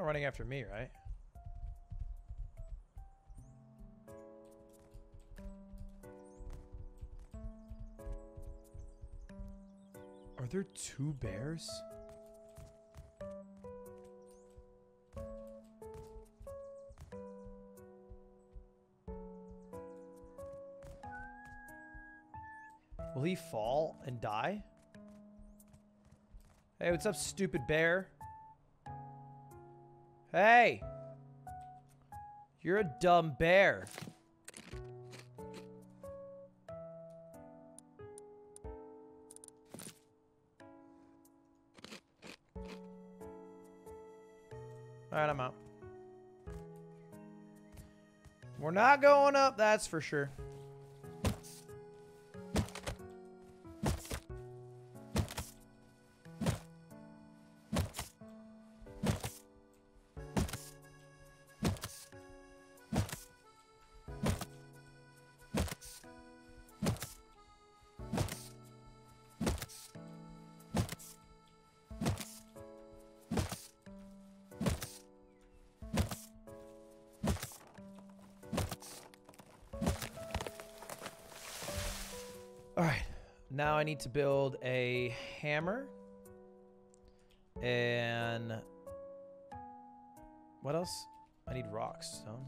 Not running after me, right? Are there two bears? Will he fall and die? Hey, what's up, stupid bear? Hey! You're a dumb bear. Alright, I'm out. We're not going up, that's for sure. Need to build a hammer. And what else? I need rocks. Stone.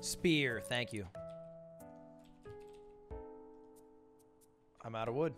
Spear, thank you. I'm out of wood.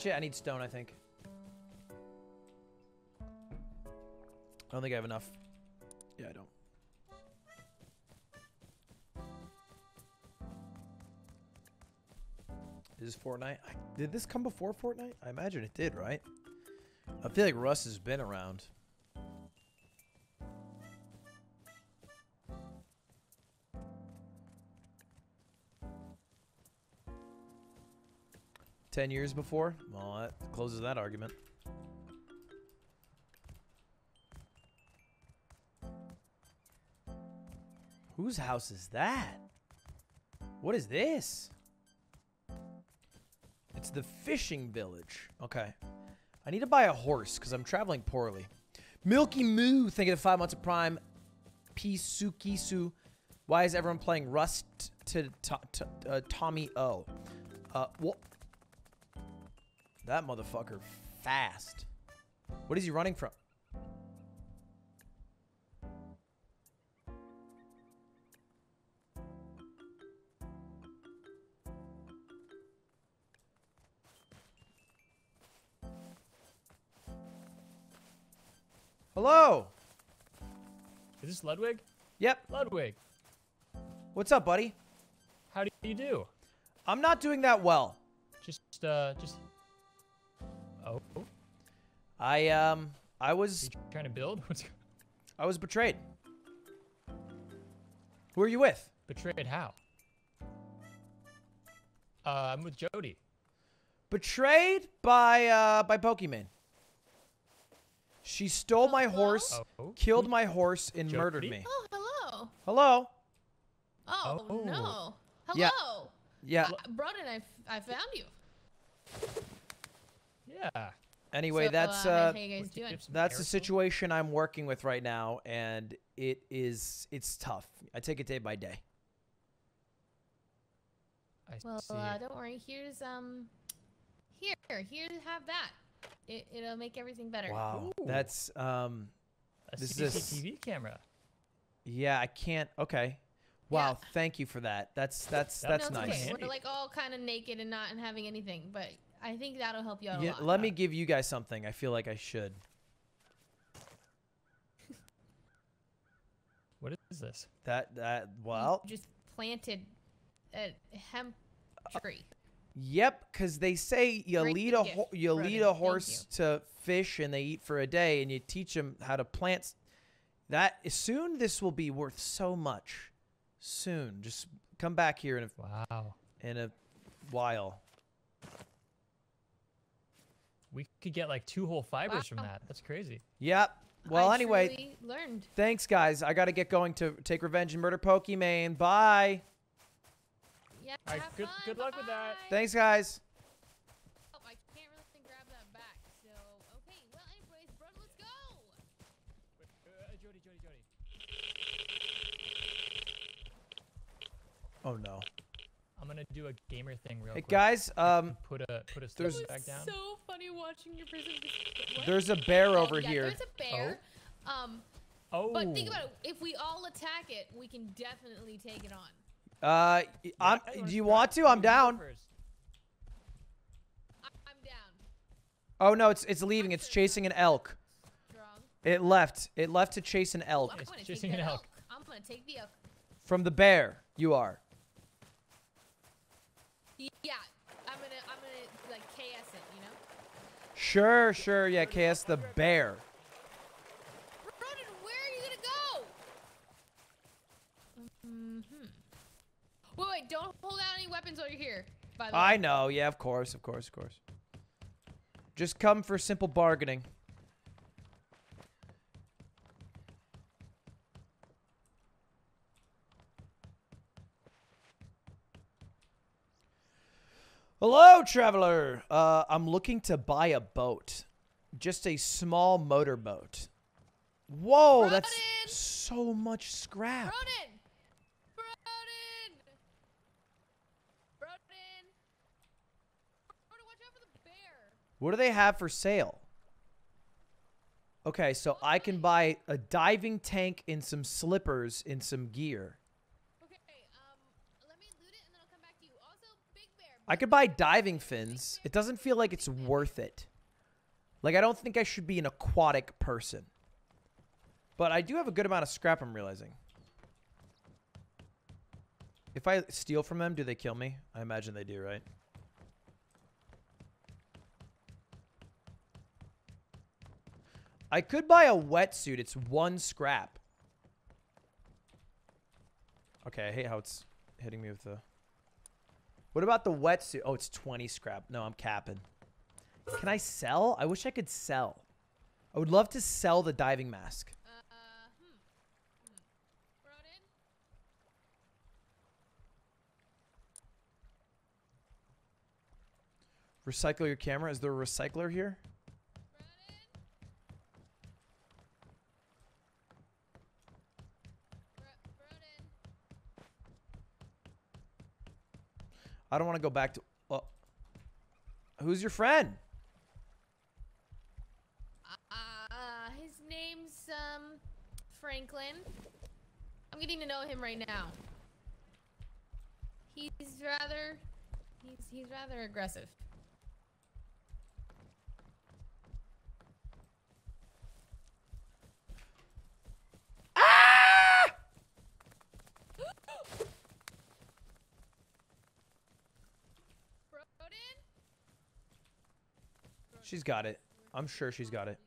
Hatchet, I need stone, I think. I don't think I have enough. Yeah, I don't. Is this Fortnite? I, did this come before Fortnite? I imagine it did, right? I feel like Rust has been around. Ten years before? Well, that closes that argument. Whose house is that? What is this? It's the fishing village. Okay. I need to buy a horse because I'm traveling poorly. Milky Moo, thank you for five months of Prime. Pisukisu. Why is everyone playing Rust to, to, to uh, Tommy O? Uh? That motherfucker fast. What is he running from? Hello. Is this Ludwig? Yep. Ludwig, What's up, buddy? how do you do? I'm not doing that well. Just, uh, just. Oh, I um I was you trying to build? (laughs) What's I was betrayed. Who are you with? betrayed? How? Uh, I'm with Jody. Betrayed by uh by Pokimane. She stole my horse, Oh, killed my horse, and Jody? murdered me. Oh, hello. Hello. Oh, Oh. no. Hello. Yeah. Yeah. Uh, Broden, I, f- I found you. Yeah. Anyway, So, that's uh, uh how you guys Would you doing? give some that's the situation I'm working with right now, and it is it's tough. I take it day by day. I Well, see. uh, don't worry. Here's um, here, here, have that. It, it'll make everything better. Wow. Ooh. That's um a this is- a TV camera. yeah, I can't okay. Wow, Yeah. thank you for that. That's that's that's no, nice. Okay. We're like all kind of naked and not and having anything, but I think that'll help you out Yeah, a lot. let me give you guys something. I feel like I should. (laughs) What is this? That that You well, just planted a hemp uh, tree. Yep, because they say you Great lead a gift, ho- you Broden. lead a Thank horse to fish and they eat for a day, and you teach them how to plant. That soon this will be worth so much. Soon, just come back here in a Wow. in a while. We could get like two whole fibers from that. That's crazy. Yep. Well, I anyway, learned. thanks guys. I got to get going to take revenge and murder Pokimane. Bye. Yeah. All right, good- good luck with that. Thanks, guys. Oh, I can't really grab that back. So okay. Well, anyways, bro, let's go. Uh, Jody, Jody, Jody. Oh no. I'm gonna do a gamer thing real Hey quick. guys, um, Put a put a there's- back down. So funny watching your prison. What? there's a bear Oh, over yeah, here. There's a bear. Um, oh. but think about it. If we all attack it, we can definitely take it on. Uh, I'm, I do you want to? I'm down. I- I'm down. Oh no, it's it's leaving. It's chasing an elk. It left. It left to chase an elk I'm It's chasing an that elk. I'm gonna take the elk. from the bear. You are. Yeah, I'm gonna, I'm gonna like KS it, you know. Sure, sure. Yeah, KS the bear. Ronan, where are you gonna go? Mm-hmm. Wait, wait, don't hold out any weapons while you're here. By the I way. know. Yeah, of course, of course, of course. Just come for simple bargaining. Hello, traveler. Uh, I'm looking to buy a boat. Just a small motorboat. Whoa, that's so much scrap. The bear! What do they have for sale? Okay, so I can buy a diving tank and some slippers and some gear. Okay, um, let me loot it and then I'll come back to you. Also, Big Bear. I could buy diving fins. It doesn't feel like it's worth it. Like, I don't think I should be an aquatic person. But I do have a good amount of scrap, I'm realizing. If I steal from them, do they kill me? I imagine they do, right? I could buy a wetsuit. It's one scrap. Okay, I hate how it's hitting me with the... What about the wetsuit? Oh, it's 20 scrap. No, I'm capping. Can I sell? I wish I could sell. I would love to sell the diving mask. Uh, hmm. hmm. Recycle your camera. Is there a recycler here? I don't want to go back to. Well, who's your friend? Uh, his name's um Franklin. I'm getting to know him right now. He's rather he's he's rather aggressive. She's got it. I'm sure she's got it.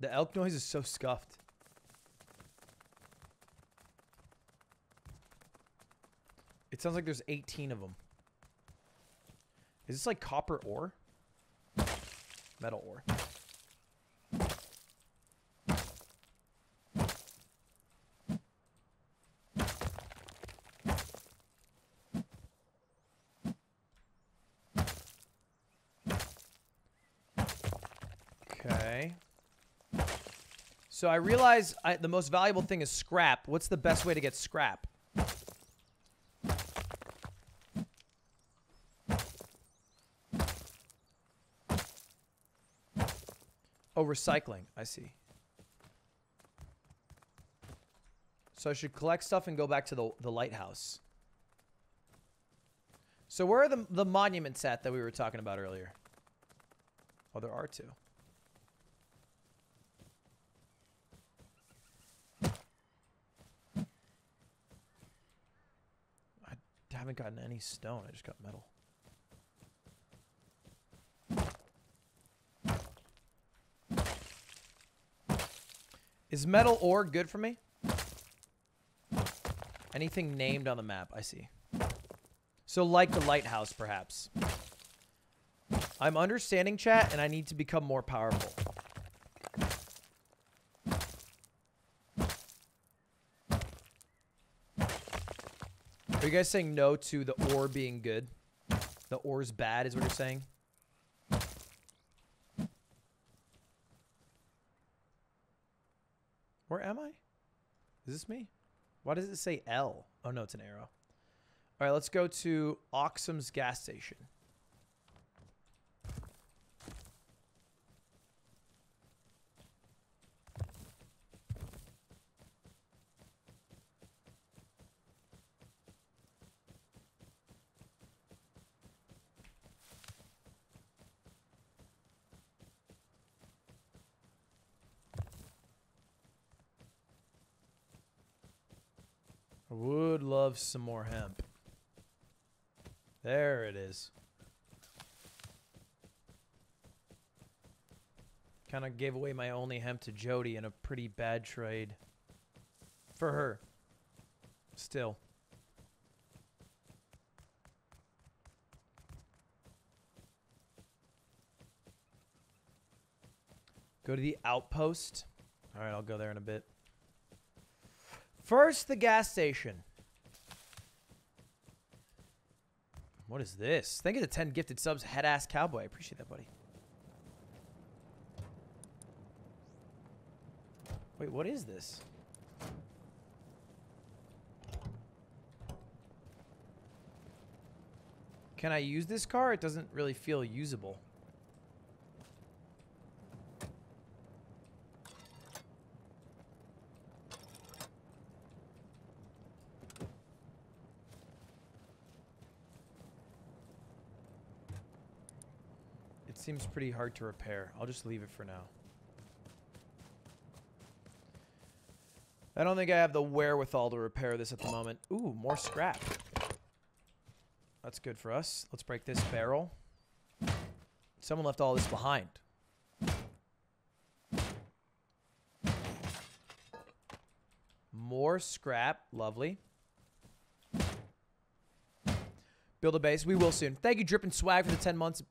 The elk noise is so scuffed. It sounds like there's 18 of them. Is this like copper ore? Metal ore. Okay. So I realize I, the most valuable thing is scrap. What's the best way to get scrap? Oh, recycling. I see. So I should collect stuff and go back to the, the lighthouse. So where are the, the monuments at that we were talking about earlier? Oh, there are two. I haven't gotten any stone. I just got metal. Is metal ore good for me? Anything named on the map, I see. So like the lighthouse, perhaps. I'm understanding chat, and I need to become more powerful. Are you guys saying no to the ore being good? The ore's bad is what you're saying? Where am I? Is this me? Why does it say L? Oh no, it's an arrow. All right, let's go to Oxum's gas station. I would love some more hemp. There it is. Kind of gave away my only hemp to Jody in a pretty bad trade. For her. Still. Go to the outpost. All right, I'll go there in a bit. First, the gas station. What is this? Thank you to 10 gifted subs, head ass cowboy. I appreciate that, buddy. Wait, what is this? Can I use this car? It doesn't really feel usable. Seems pretty hard to repair. I'll just leave it for now. I don't think I have the wherewithal to repair this at the moment. Ooh, more scrap. That's good for us. Let's break this barrel. Someone left all this behind. More scrap. Lovely. Build a base. We will soon. Thank you, Drip and Swag, for the 10 months.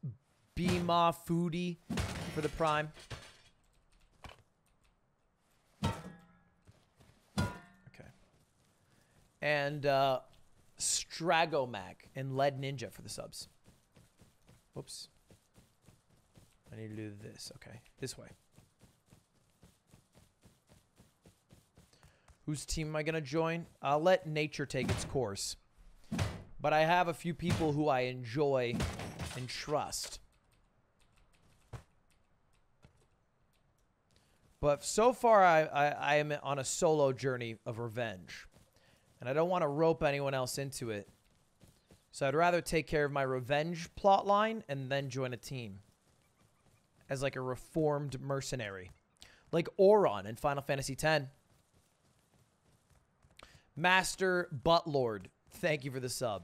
Bima Foodie for the Prime. Okay. And uh, Stragomag and Lead Ninja for the subs. Whoops. I need to do this. Okay. This way. Whose team am I going to join? I'll let nature take its course. But I have a few people who I enjoy and trust. But so far, I, I, I am on a solo journey of revenge. And I don't want to rope anyone else into it. So I'd rather take care of my revenge plot line and then join a team. As like a reformed mercenary. Like Auron in Final Fantasy X. Master Buttlord, thank you for the sub.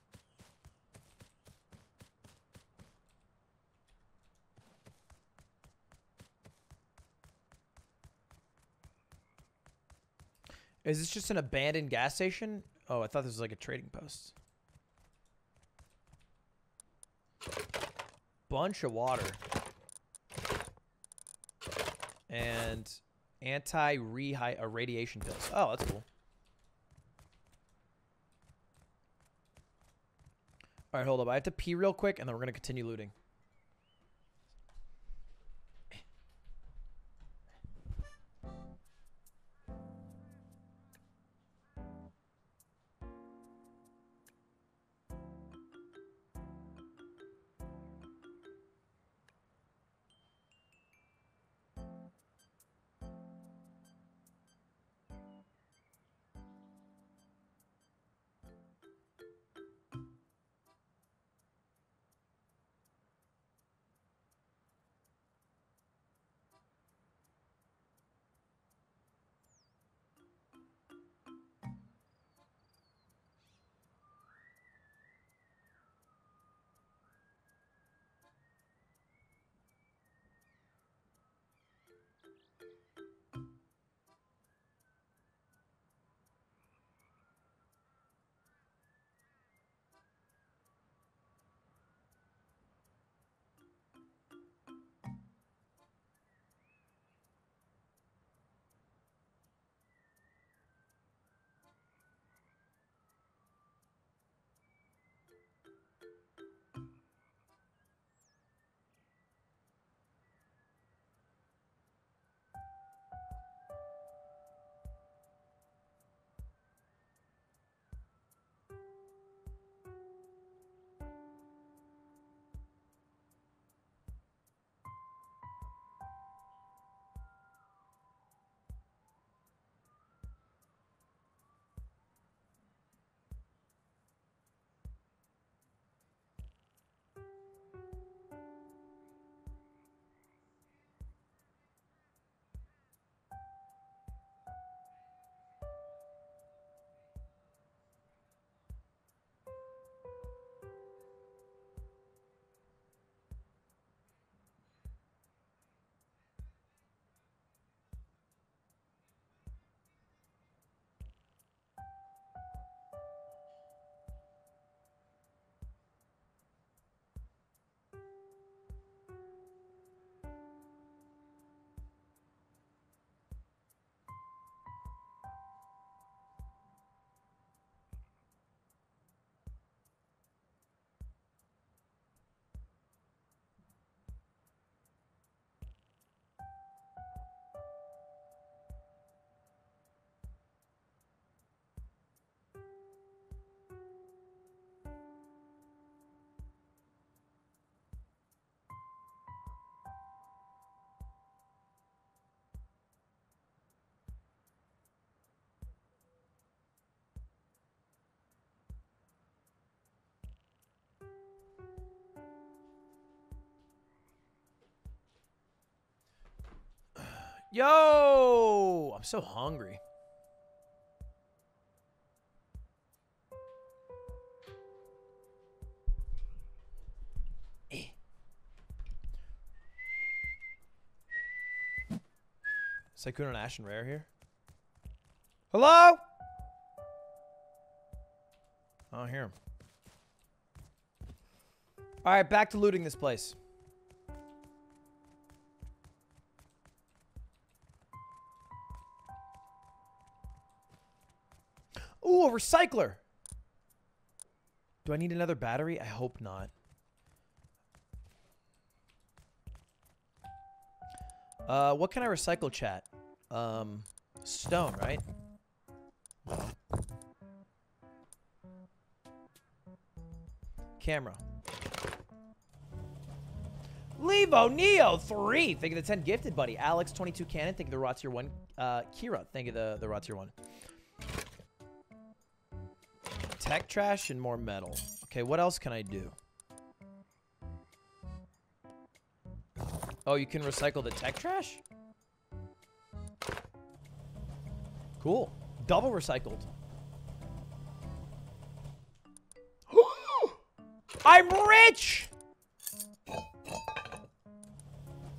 Is this just an abandoned gas station? Oh, I thought this was like a trading post. Bunch of water. And anti-radiation uh, pills. Oh, that's cool. All right, hold up. I have to pee real quick, and then we're going to continue looting. Yo! I'm so hungry. Eh. And Ash and Rae here? Hello? I don't hear him. All right, back to looting this place. Recycler. Do I need another battery? I hope not. Uh, what can I recycle, chat? Um, stone, right? Camera. Levo Neo 3. Thank you the 10 gifted, buddy. Alex 22 Cannon. Thank you the Raw Tier 1. Uh, Kira. Thank you the, the Raw Tier 1. Tech trash and more metal. Okay, what else can I do? Oh, you can recycle the tech trash? Cool. Double recycled. (gasps) I'm rich!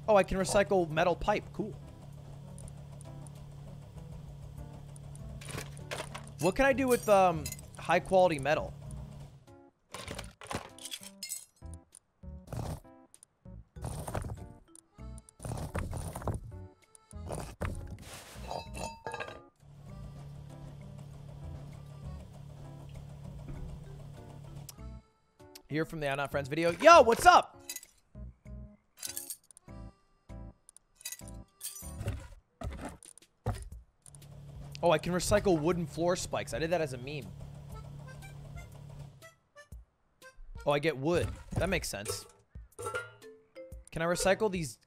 Oh, I can recycle metal pipe. Cool. What can I do with um, high quality metal? Here from the I'm Not Friends video. Yo, what's up? Oh, I can recycle wooden floor spikes. I did that as a meme. Oh, I get wood. That makes sense. Can I recycle these?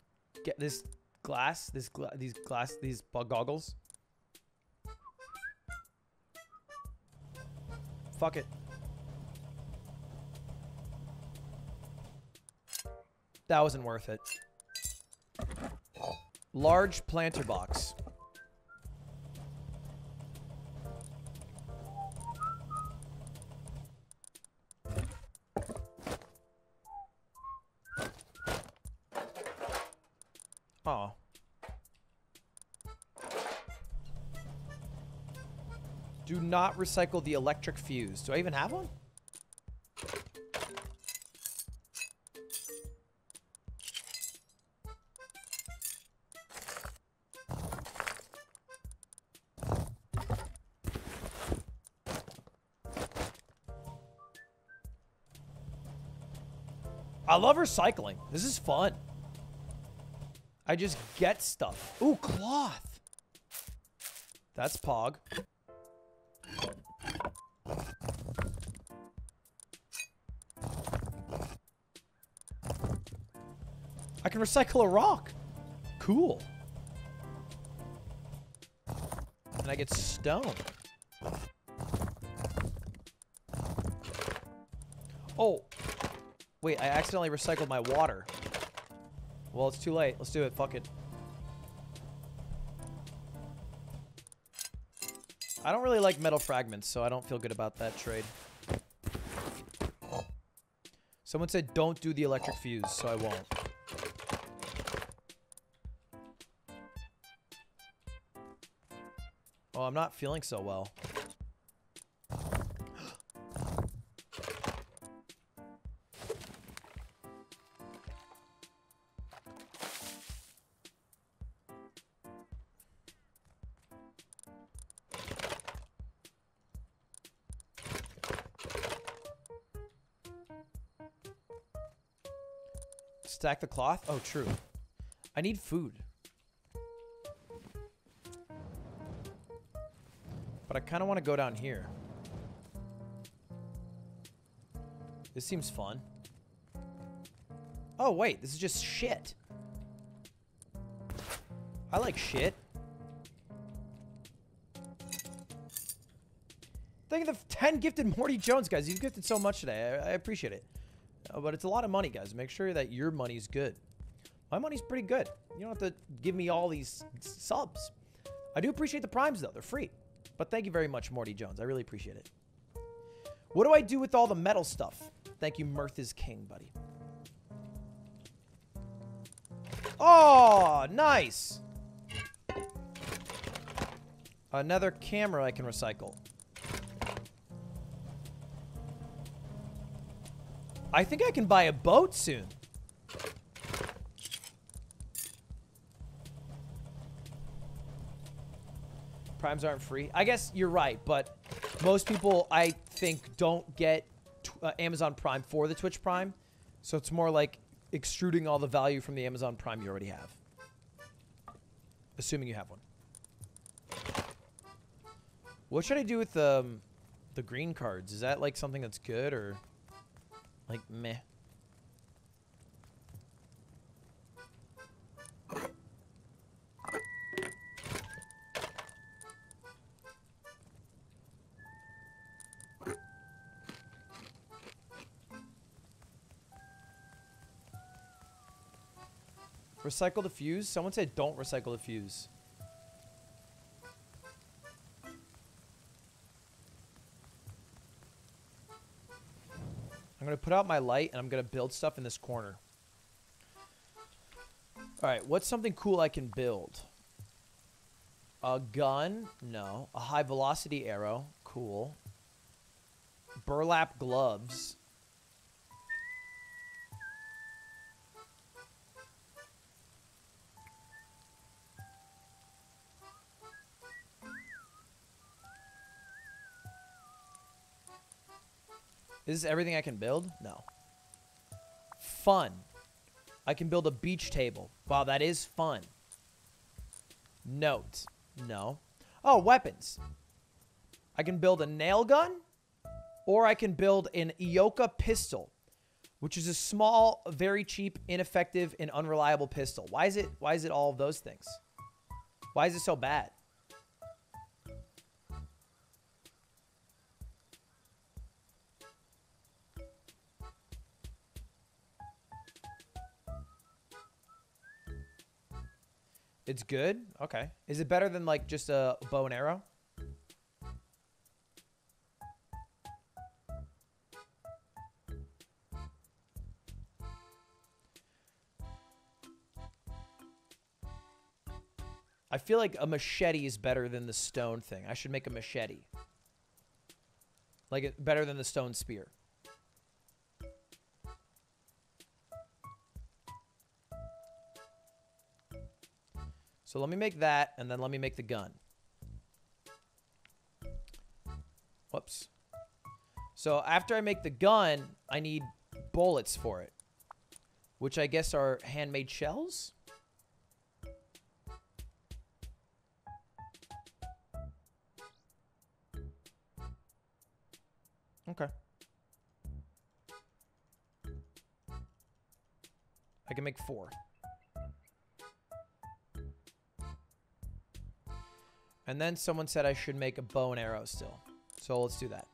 Get this glass. This gla these glass. These bug goggles. Fuck it. That wasn't worth it. Large planter box. Not recycle the electric fuse. Do I even have one? I love recycling. This is fun. I just get stuff. Ooh, cloth. That's Pog. Can recycle a rock. Cool. And I get stone. Oh. Wait, I accidentally recycled my water. Well, it's too late. Let's do it. Fuck it. I don't really like metal fragments, so I don't feel good about that trade. Someone said don't do the electric fuse, so I won't. I'm not feeling so well. Stack the cloth? Oh, true. I need food. But I kind of want to go down here. This seems fun. Oh, wait. This is just shit. I like shit. Thank you the 10 gifted Morty Jones, guys. You've gifted so much today. I, I appreciate it. Uh, but it's a lot of money, guys. Make sure that your money's good. My money's pretty good. You don't have to give me all these subs. I do appreciate the primes, though. They're free. But thank you very much, Morty Jones. I really appreciate it. What do I do with all the metal stuff? Thank you, Mirth is king, buddy. Oh, nice. Another camera I can recycle. I think I can buy a boat soon. Primes aren't free. I guess you're right, but most people, I think, don't get uh, Amazon Prime for the Twitch Prime. So it's more like extruding all the value from the Amazon Prime you already have. Assuming you have one. What should I do with the, um, the green cards? Is that like something that's good or like meh? Recycle the fuse? Someone said don't recycle the fuse. I'm going to put out my light and I'm going to build stuff in this corner. Alright, what's something cool I can build? A gun? No. A high velocity arrow? Cool. Burlap gloves. Is this everything I can build? No. Fun. I can build a beach table. Wow, that is fun. Note. No. Oh, weapons. I can build a nail gun, or I can build an Eoka pistol, which is a small, very cheap, ineffective, and unreliable pistol. Why is it? Why is it all of those things? Why is it so bad? It's good? Okay. Is it better than like just a bow and arrow? I feel like a machete is better than the stone thing. I should make a machete. Like it better than the stone spear. So let me make that, and then let me make the gun. Whoops. So after I make the gun, I need bullets for it. Which I guess are handmade shells? Okay. I can make four. And then someone said I should make a bow and arrow still. So let's do that.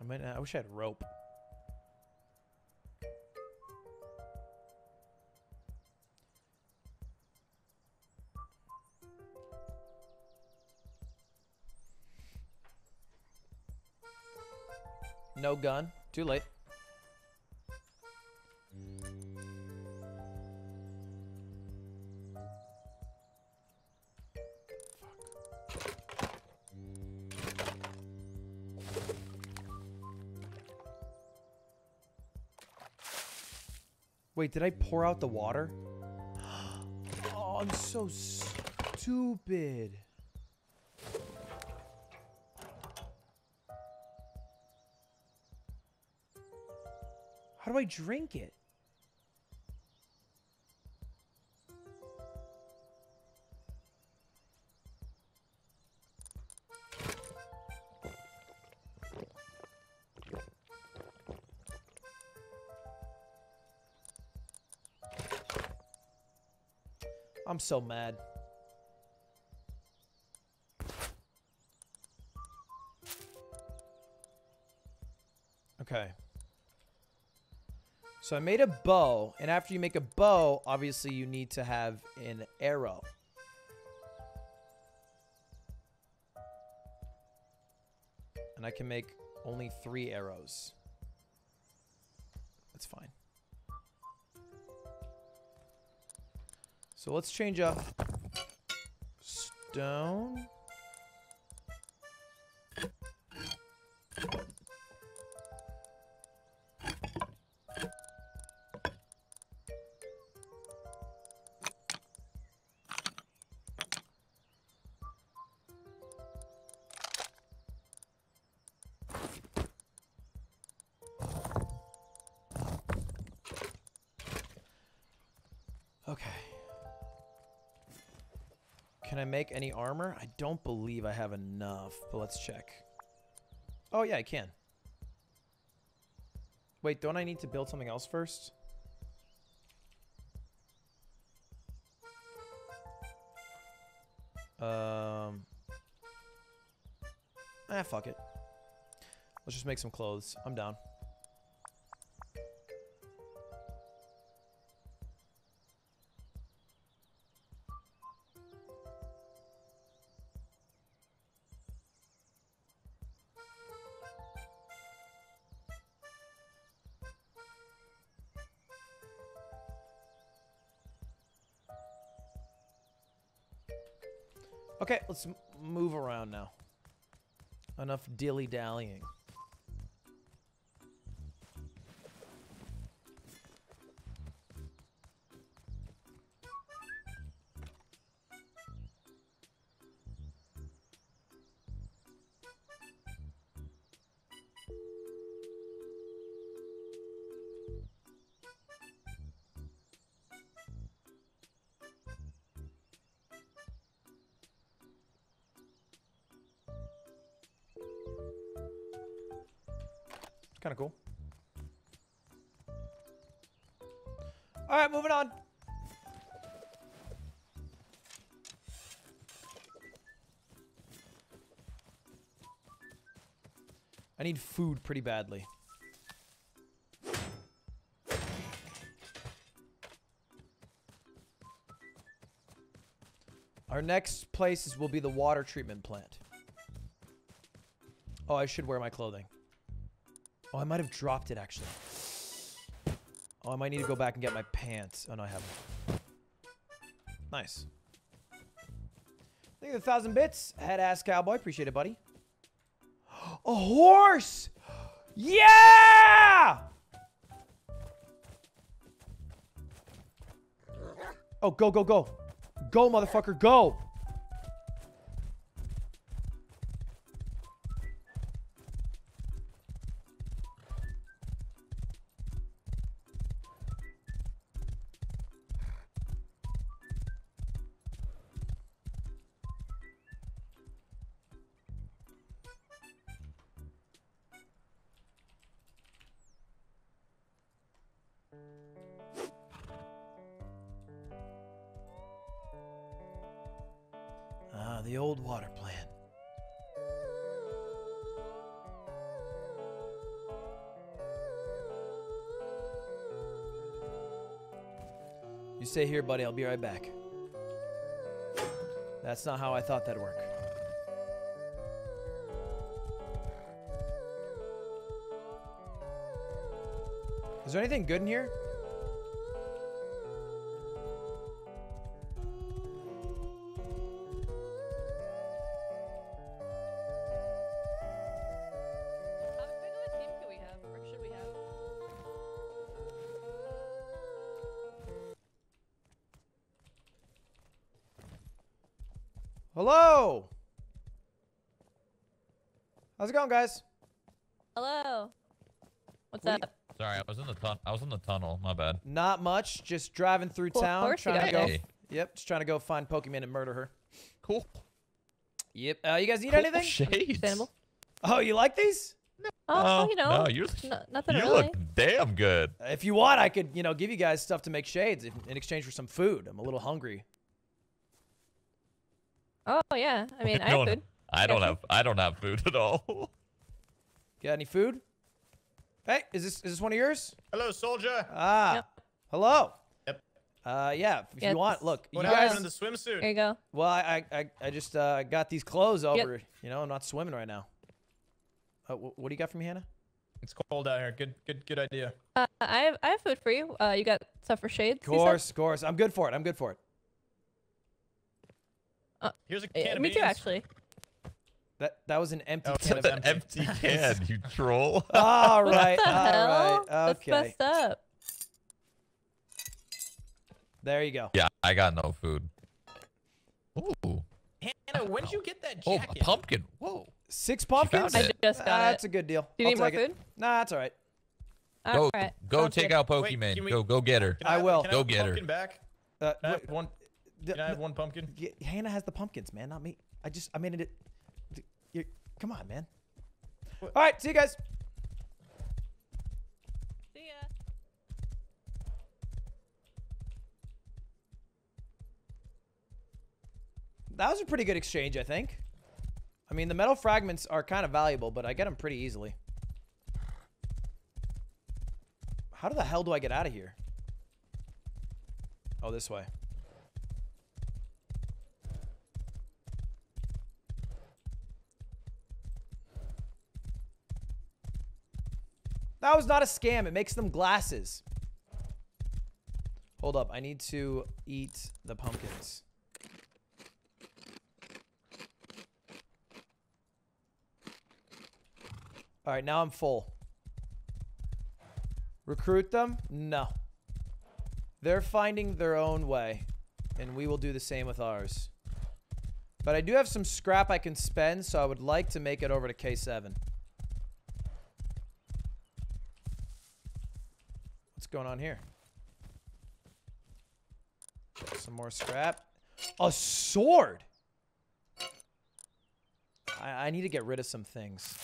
I might. I wish I had rope. No gun. Too late. Wait, did I pour out the water? (gasps) Oh, I'm so stupid. How do I drink it? So mad. Okay. So I made a bow, and after you make a bow, obviously you need to have an arrow. And I can make only three arrows. That's fine. So let's change up stone. Make any armor? I don't believe I have enough, but let's check. Oh, yeah, I can. Wait, don't I need to build something else first? Um. Ah, fuck it. Let's just make some clothes. I'm down. Dilly dallying. Need food pretty badly. Our next places will be the water treatment plant. Oh, I should wear my clothing. Oh, I might have dropped it actually. Oh, I might need to go back and get my pants. Oh no, I haven't. Nice. Thank you the thousand bits. Head ass cowboy. Appreciate it, buddy. A horse! Yeah! Oh, go, go, go. Go, motherfucker, go. Stay here, buddy. I'll be right back. That's not how I thought that'd work. Is there anything good in here? How's it going, guys? Hello. What's What do up? Sorry, I was in the tun- I was in the tunnel. My bad. Not much. Just driving through Well, of town, trying to go. it. Yep, just trying to go find Pokimane and murder her. Cool. Yep. Uh, you guys need cool anything? Shades. Oh, you like these? No, Oh, you know, no, you n- nothing you really. look damn good. If you want, I could, you know, give you guys stuff to make shades in, in exchange for some food. I'm a little hungry. Oh yeah, I mean, (laughs) I don't, have food. I don't have I don't have food at all. (laughs) Got any food? Hey, is this is this one of yours? Hello, soldier. Ah, Yep. hello. Yep. Uh, yeah. If Yeah, you want, look, What you guys. in the swimsuit? Here you go. Well, I, I, I- I just uh, got these clothes Yep. over. You know, I'm not swimming right now. Uh, wh- what do you got for me, Hannah? It's cold out here. Good, good, good idea. Uh, I have I have food for you. Uh, you got stuff for shades. Of course, of course. I'm good for it. I'm good for it. Here's a can of me too, actually. That that was an empty Oh, can it's of an empty. Empty can, you (laughs) troll. (laughs) All right, what the all hell? right, That's okay. messed up. There you go. Yeah, I got no food. Ooh. Hannah, when did you get that jacket? Oh, a pumpkin. Whoa. Six pumpkins. I it. just Ah, got That's a good deal. Do you I'll need more take it. food? Nah, that's all right. Go, All right. go sounds take good. out Pokimane. can we- go, go get her. Can I will. Can I Go have get her. pumpkin back? Uh, Can I have wait, one? d- Can I have one pumpkin? Hannah has the pumpkins, man, not me. I just I made it. D- you- Come on, man. All right, see you guys. See ya. That was a pretty good exchange, I think. I mean, the metal fragments are kind of valuable, but I get them pretty easily. How the hell do I get out of here? Oh, this way. That was not a scam. It makes them glasses. Hold up. I need to eat the pumpkins. All right, now I'm full. Recruit them? No. They're finding their own way, and we will do the same with ours. But I do have some scrap I can spend, so I would like to make it over to K7. Going on here? Some more scrap. A sword! I, I need to get rid of some things.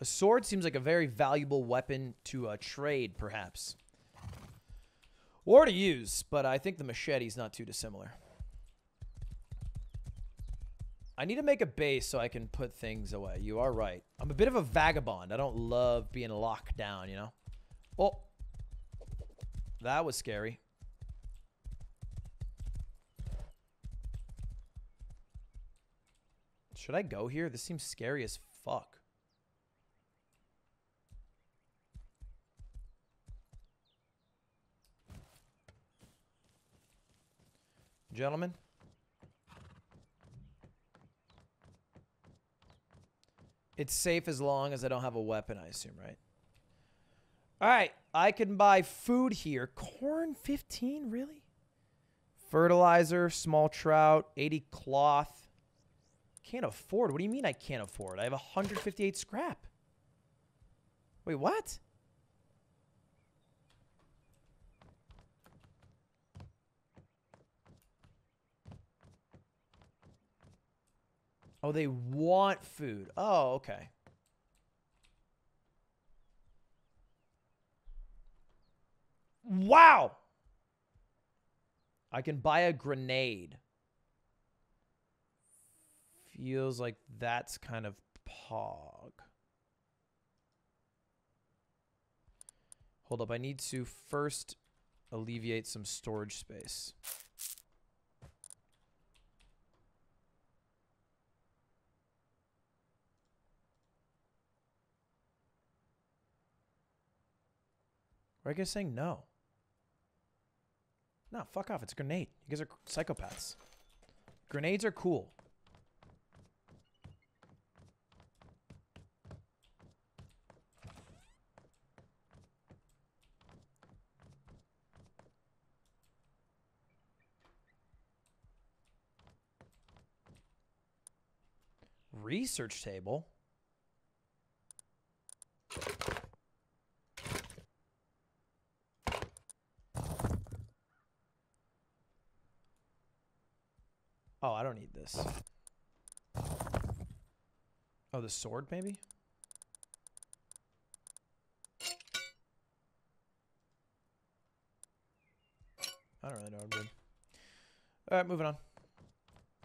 A sword seems like a very valuable weapon to uh, trade, perhaps. Or to use, but I think the machete is not too dissimilar. I need to make a base so I can put things away. You are right. I'm a bit of a vagabond. I don't love being locked down, you know? Oh. That was scary. Should I go here? This seems scary as fuck. Gentlemen. It's safe as long as I don't have a weapon, I assume, right? All right, I can buy food here. Corn 15, really? Fertilizer, small trout, 80 cloth. Can't afford. What do you mean I can't afford? I have 158 scrap. Wait, what? Oh, they want food. Oh, okay. Wow. I can buy a grenade. Feels like that's kind of pog. Hold up, I need to first alleviate some storage space. Are you guys saying no? No, fuck off. It's a grenade. You guys are psychopaths. Grenades are cool. Research table? Oh, I don't need this. Oh, the sword, maybe? I don't really know. All right, moving on.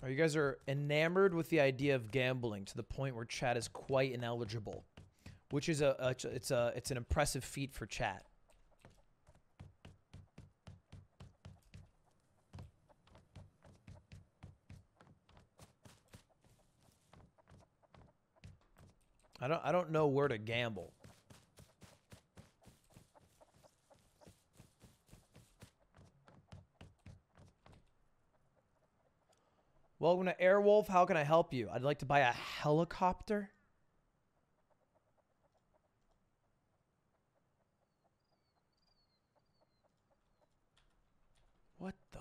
Oh, you guys are enamored with the idea of gambling to the point where chat is quite ineligible, which is a, a it's a it's an impressive feat for chat. I don't I don't know where to gamble. Welcome to Airwolf. How can I help you? I'd like to buy a helicopter. What the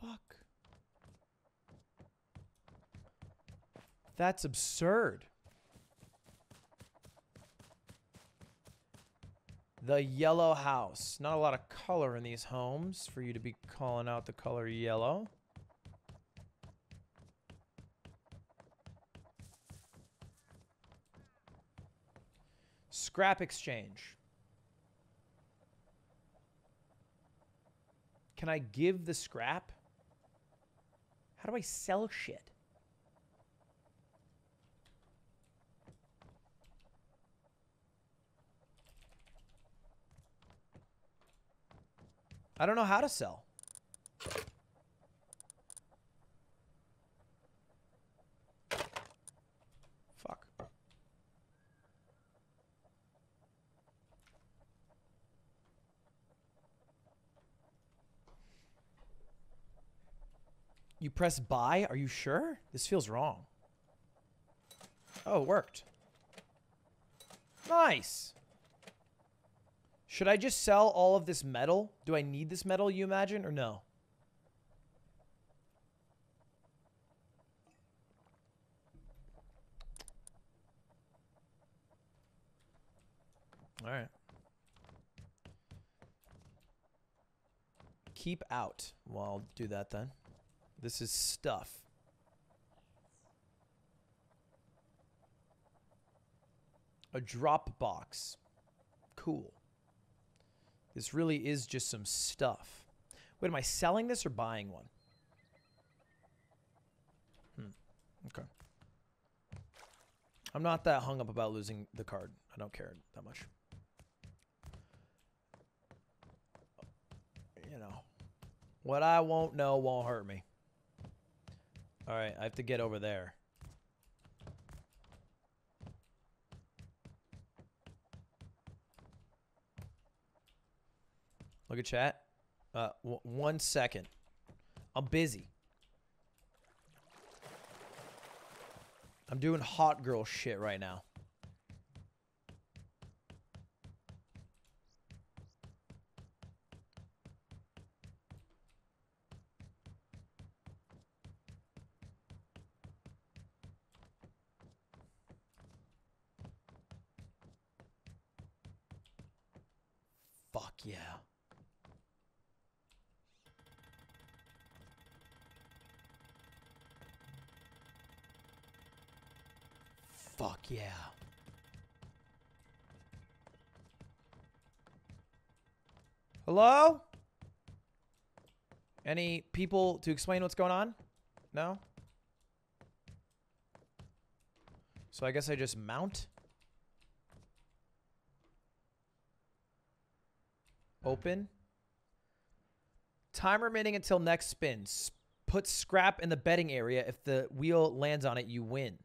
fuck? That's absurd. The yellow house. Not a lot of color in these homes for you to be calling out the color yellow. Scrap exchange. Can I give the scrap? How do I sell shit? I don't know how to sell. Fuck. You press buy? Are you sure? This feels wrong. Oh, it worked. Nice. Should I just sell all of this metal? Do I need this metal, you imagine, or no? All right. Keep out. Well, I'll do that then. This is stuff. A drop box. Cool. This really is just some stuff. Wait, am I selling this or buying one? Hmm. Okay. I'm not that hung up about losing the card. I don't care that much. You know. What I won't know won't hurt me. Alright, I have to get over there. Look at chat. Uh, one second. I'm busy. I'm doing hot girl shit right now. Yeah. Hello? Any people to explain what's going on? No? So I guess I just mount? Open. Time remaining until next spin. Put scrap in the betting area. If the wheel lands on it, you win.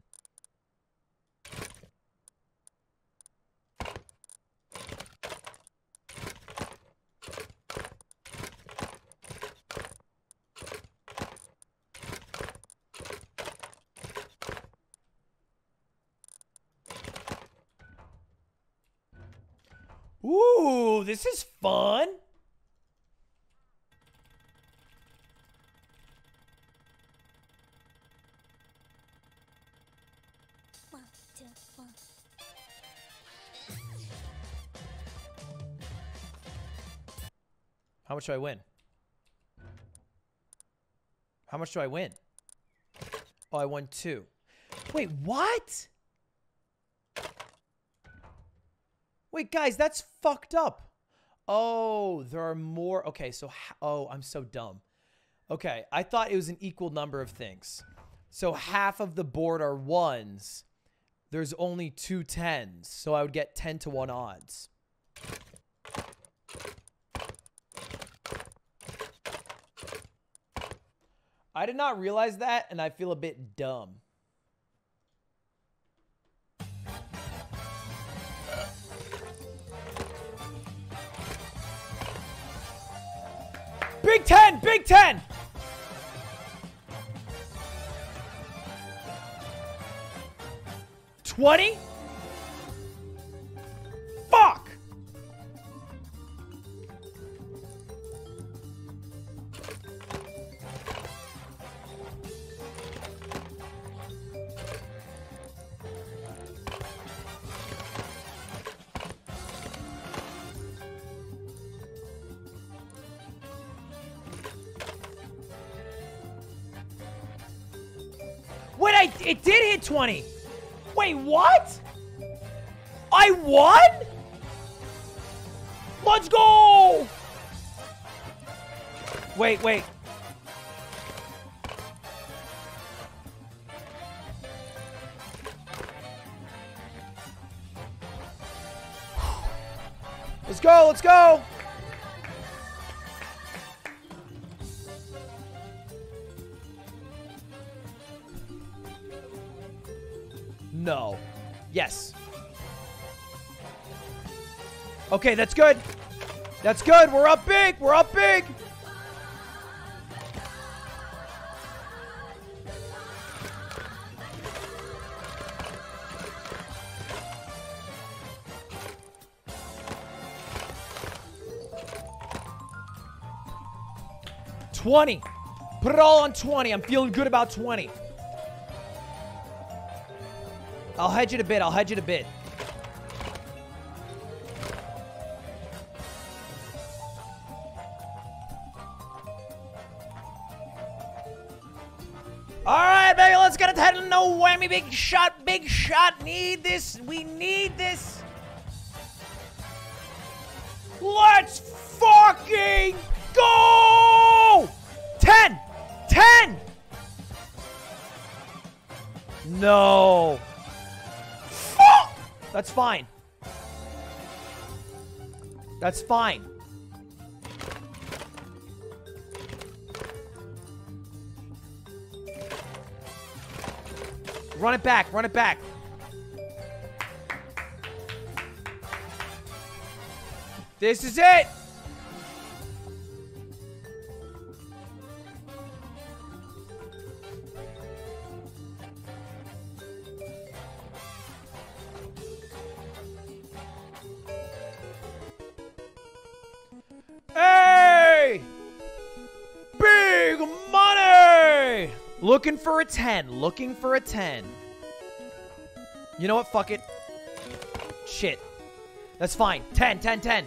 Much do I win? How much do I win? Oh, I won two. Wait, what? Wait, guys, that's fucked up. Oh, there are more. Okay, so, oh, I'm so dumb. Okay, I thought it was an equal number of things. So half of the board are ones. There's only two tens, so I would get 10 to 1 odds. I did not realize that, and I feel a bit dumb. Big Ten! Big Ten! Twenty? Fuck! Wait. Let's go, let's go! No. Yes. Okay, that's good. That's good. We're up big. We're up big. Twenty. Put it all on 20. I'm feeling good about 20. I'll hedge it a bit. I'll hedge it a bit. All right, baby, let's get it head no whammy. Big shot, big shot. Need this. We need this. Let's fucking No. That's fine. That's fine. Run it back, run it back. This is it. For a 10. Looking for a 10. You know what? Fuck it. Shit. That's fine. 10, 10, 10.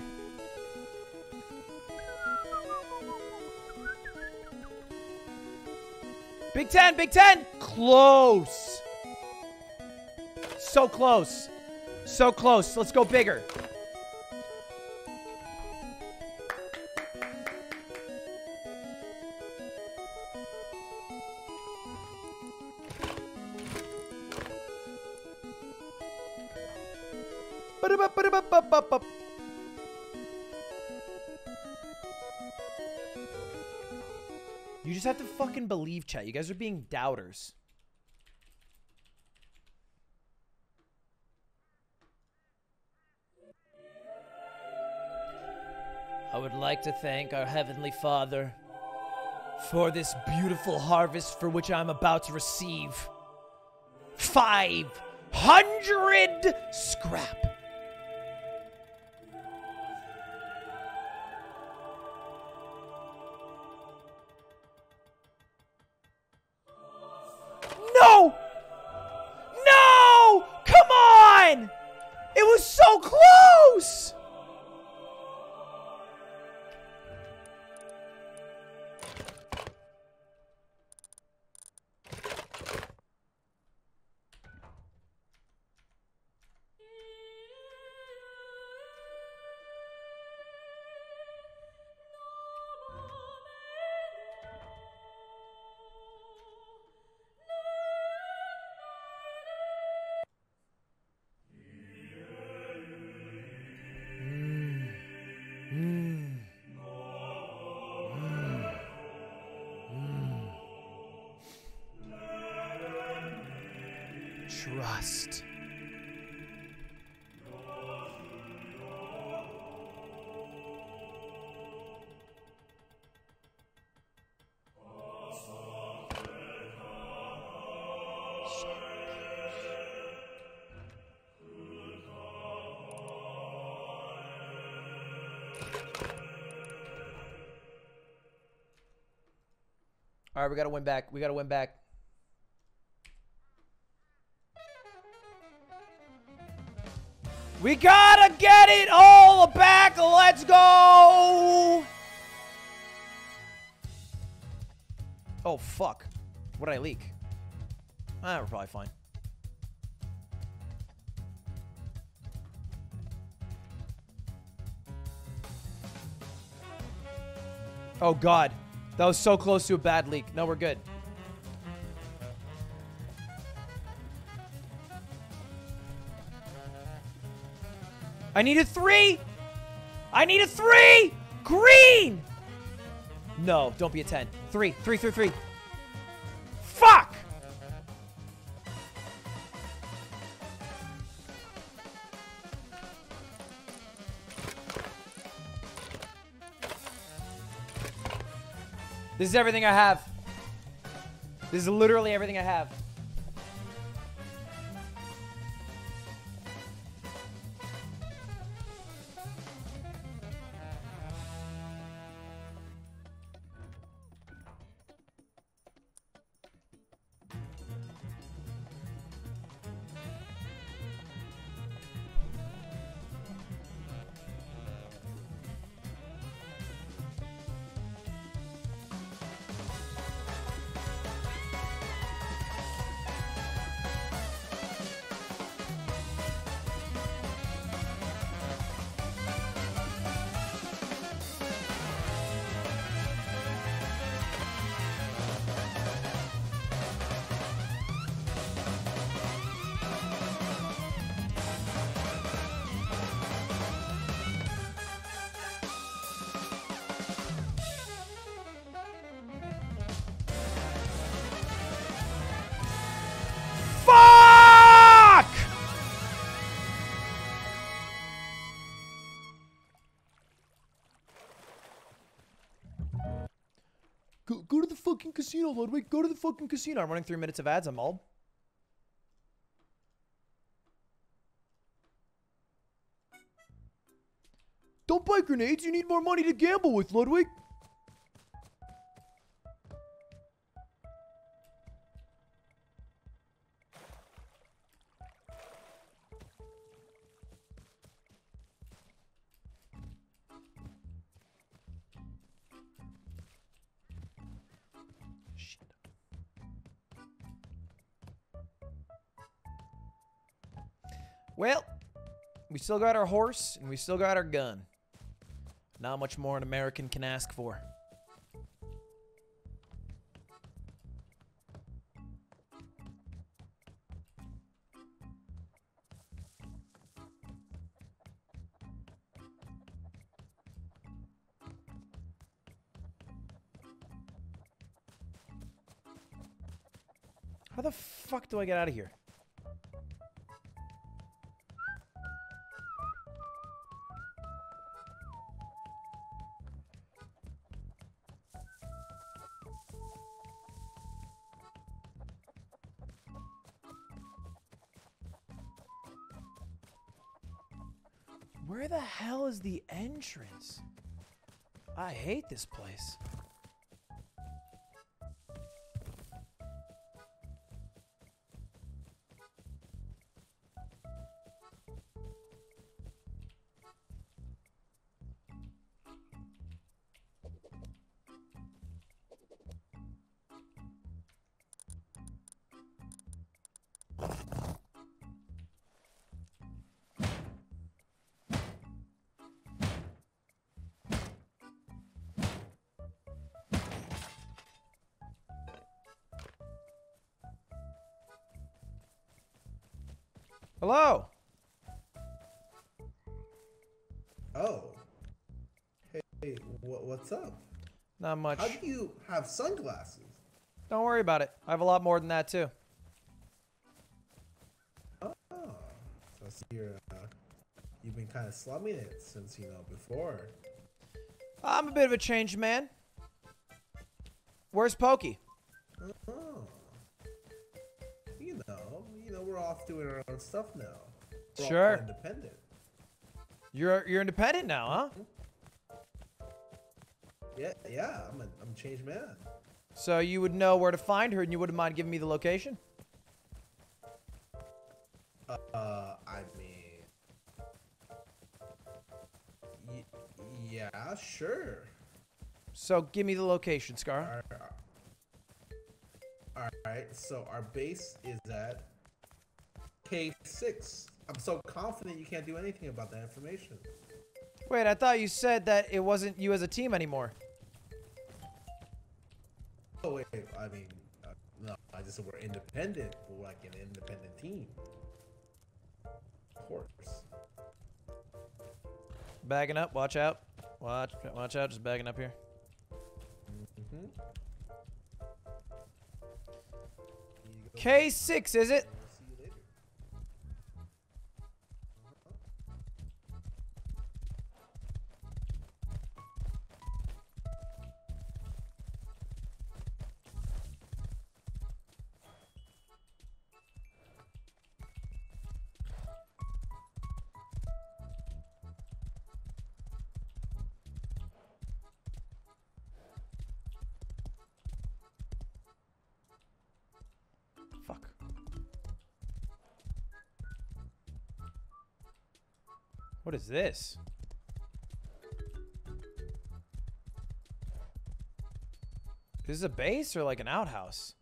Big 10, Big 10. Close. So close. So close. Let's go bigger. Chat. You guys are being doubters. I would like to thank our Heavenly Father for this beautiful harvest for which I'm about to receive 500 scrap. No! No! Come on! It was so close! All right, we got to win back. We got to win back. We gotta get it all back. Let's go. Oh, fuck. What did I leak? Ah, we're probably fine. Oh, God. That was so close to a bad leak. No, we're good. I need a three. I need a three. Green. No, don't be a 10. Three, three, three, three. This is everything I have. This is literally everything I have. Casino, Ludwig. Go to the fucking casino. I'm running three minutes of ads. I'm all. Don't buy grenades. You need more money to gamble with, Ludwig. Still got our horse and we still got our gun. Not much more an American can ask for. How the fuck do I get out of here? The the entrance? I hate this place. What's up? Not much. How do you have sunglasses? Don't worry about it. I have a lot more than that too. Oh, so I see you're, uh, you've been kind of slumming it since, you know, before. I'm a bit of a changed man. Where's Pokey? Oh. You know, you know, we're off doing our own stuff now. We're Sure. Independent. You're you're independent now, huh? Yeah, yeah, I'm a, I'm a changed man. So you would know where to find her and you wouldn't mind giving me the location? Uh, I mean, y- yeah, sure. So give me the location, Scar. All right, so our base is at K6. I'm so confident you can't do anything about that information. Wait, I thought you said that it wasn't you as a team anymore. I mean, uh, no, I just said we're independent. We're like an independent team. Of course. Bagging up, watch out. Watch watch out, just bagging up here. Mm-hmm. K6, is it? What is this? Is this a base or like an outhouse?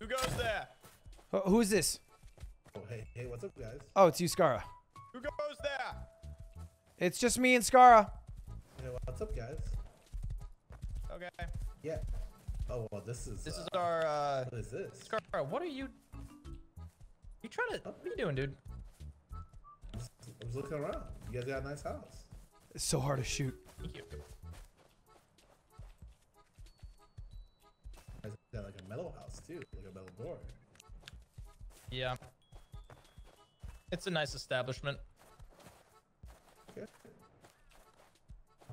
Who goes there? Who is this? Oh, hey, hey, what's up, guys? Oh, it's you, Scarra. Who goes there? It's just me and Scarra. Hey, what's up, guys? Okay. Yeah. Oh well, this is. This is uh, our, uh, What is this? Scar, what are you... You trying to... What are you doing, dude? I was looking around. You guys got a nice house. It's so hard to shoot. Thank you. You guys got like a metal house too, like a metal door. Yeah. It's a nice establishment. Okay.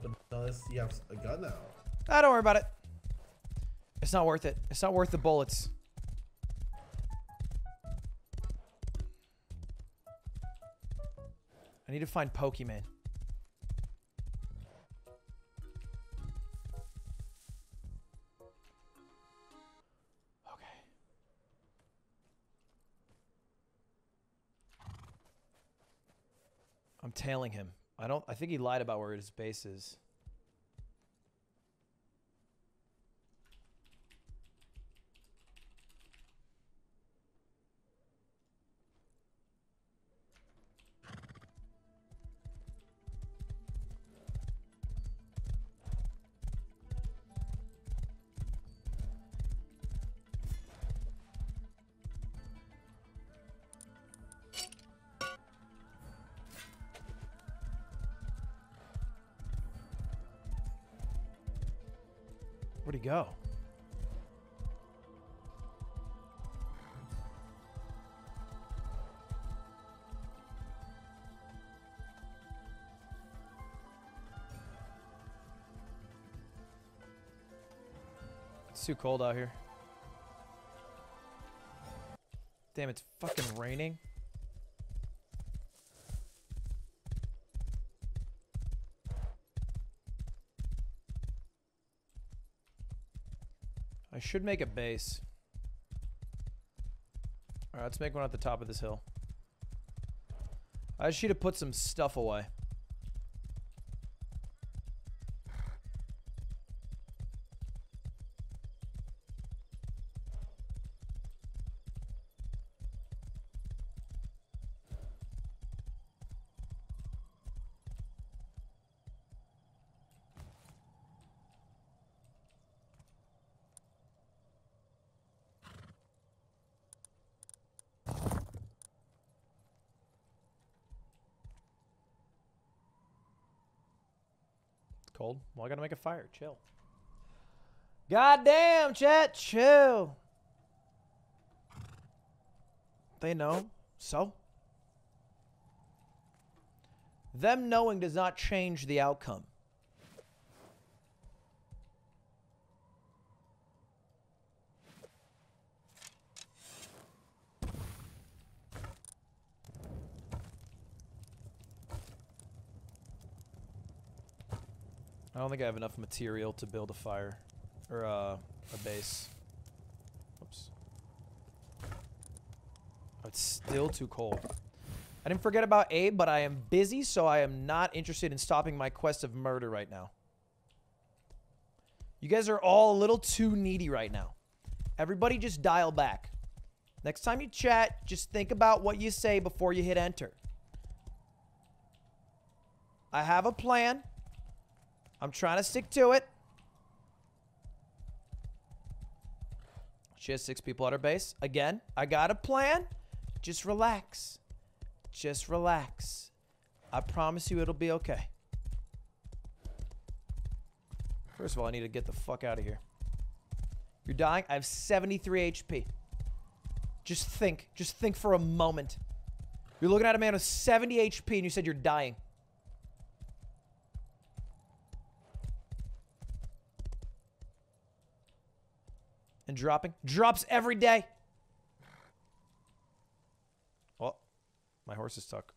But notice you have a gun now. Ah, don't worry about it. It's not worth it. It's not worth the bullets. I need to find Pokimane. I'm tailing him. I don't I think he lied about where his base is. Too cold out here. Damn, it's fucking raining. I should make a base. Alright, let's make one at the top of this hill. I need to put some stuff away. It's cold. Well, I gotta make a fire. Chill. Goddamn, chat. Chill. They know. So? Them knowing does not change the outcome. Don't think I have enough material to build a fire or uh, a base. Oops. Oh, it's still too cold. I didn't forget about Abe, but I am busy, so I am not interested in stopping my quest of murder right now. You guys are all a little too needy right now. Everybody just dial back. Next time you chat, just think about what you say before you hit enter. I have a plan. I'm trying to stick to it. She has six people at her base. Again, I got a plan. Just relax. Just relax. I promise you it'll be okay. First of all, I need to get the fuck out of here. You're dying? I have 73 HP. Just think. Just think for a moment. You're looking at a man with 70 HP and you said you're dying. And dropping. Drops every day. Oh, my horse is stuck.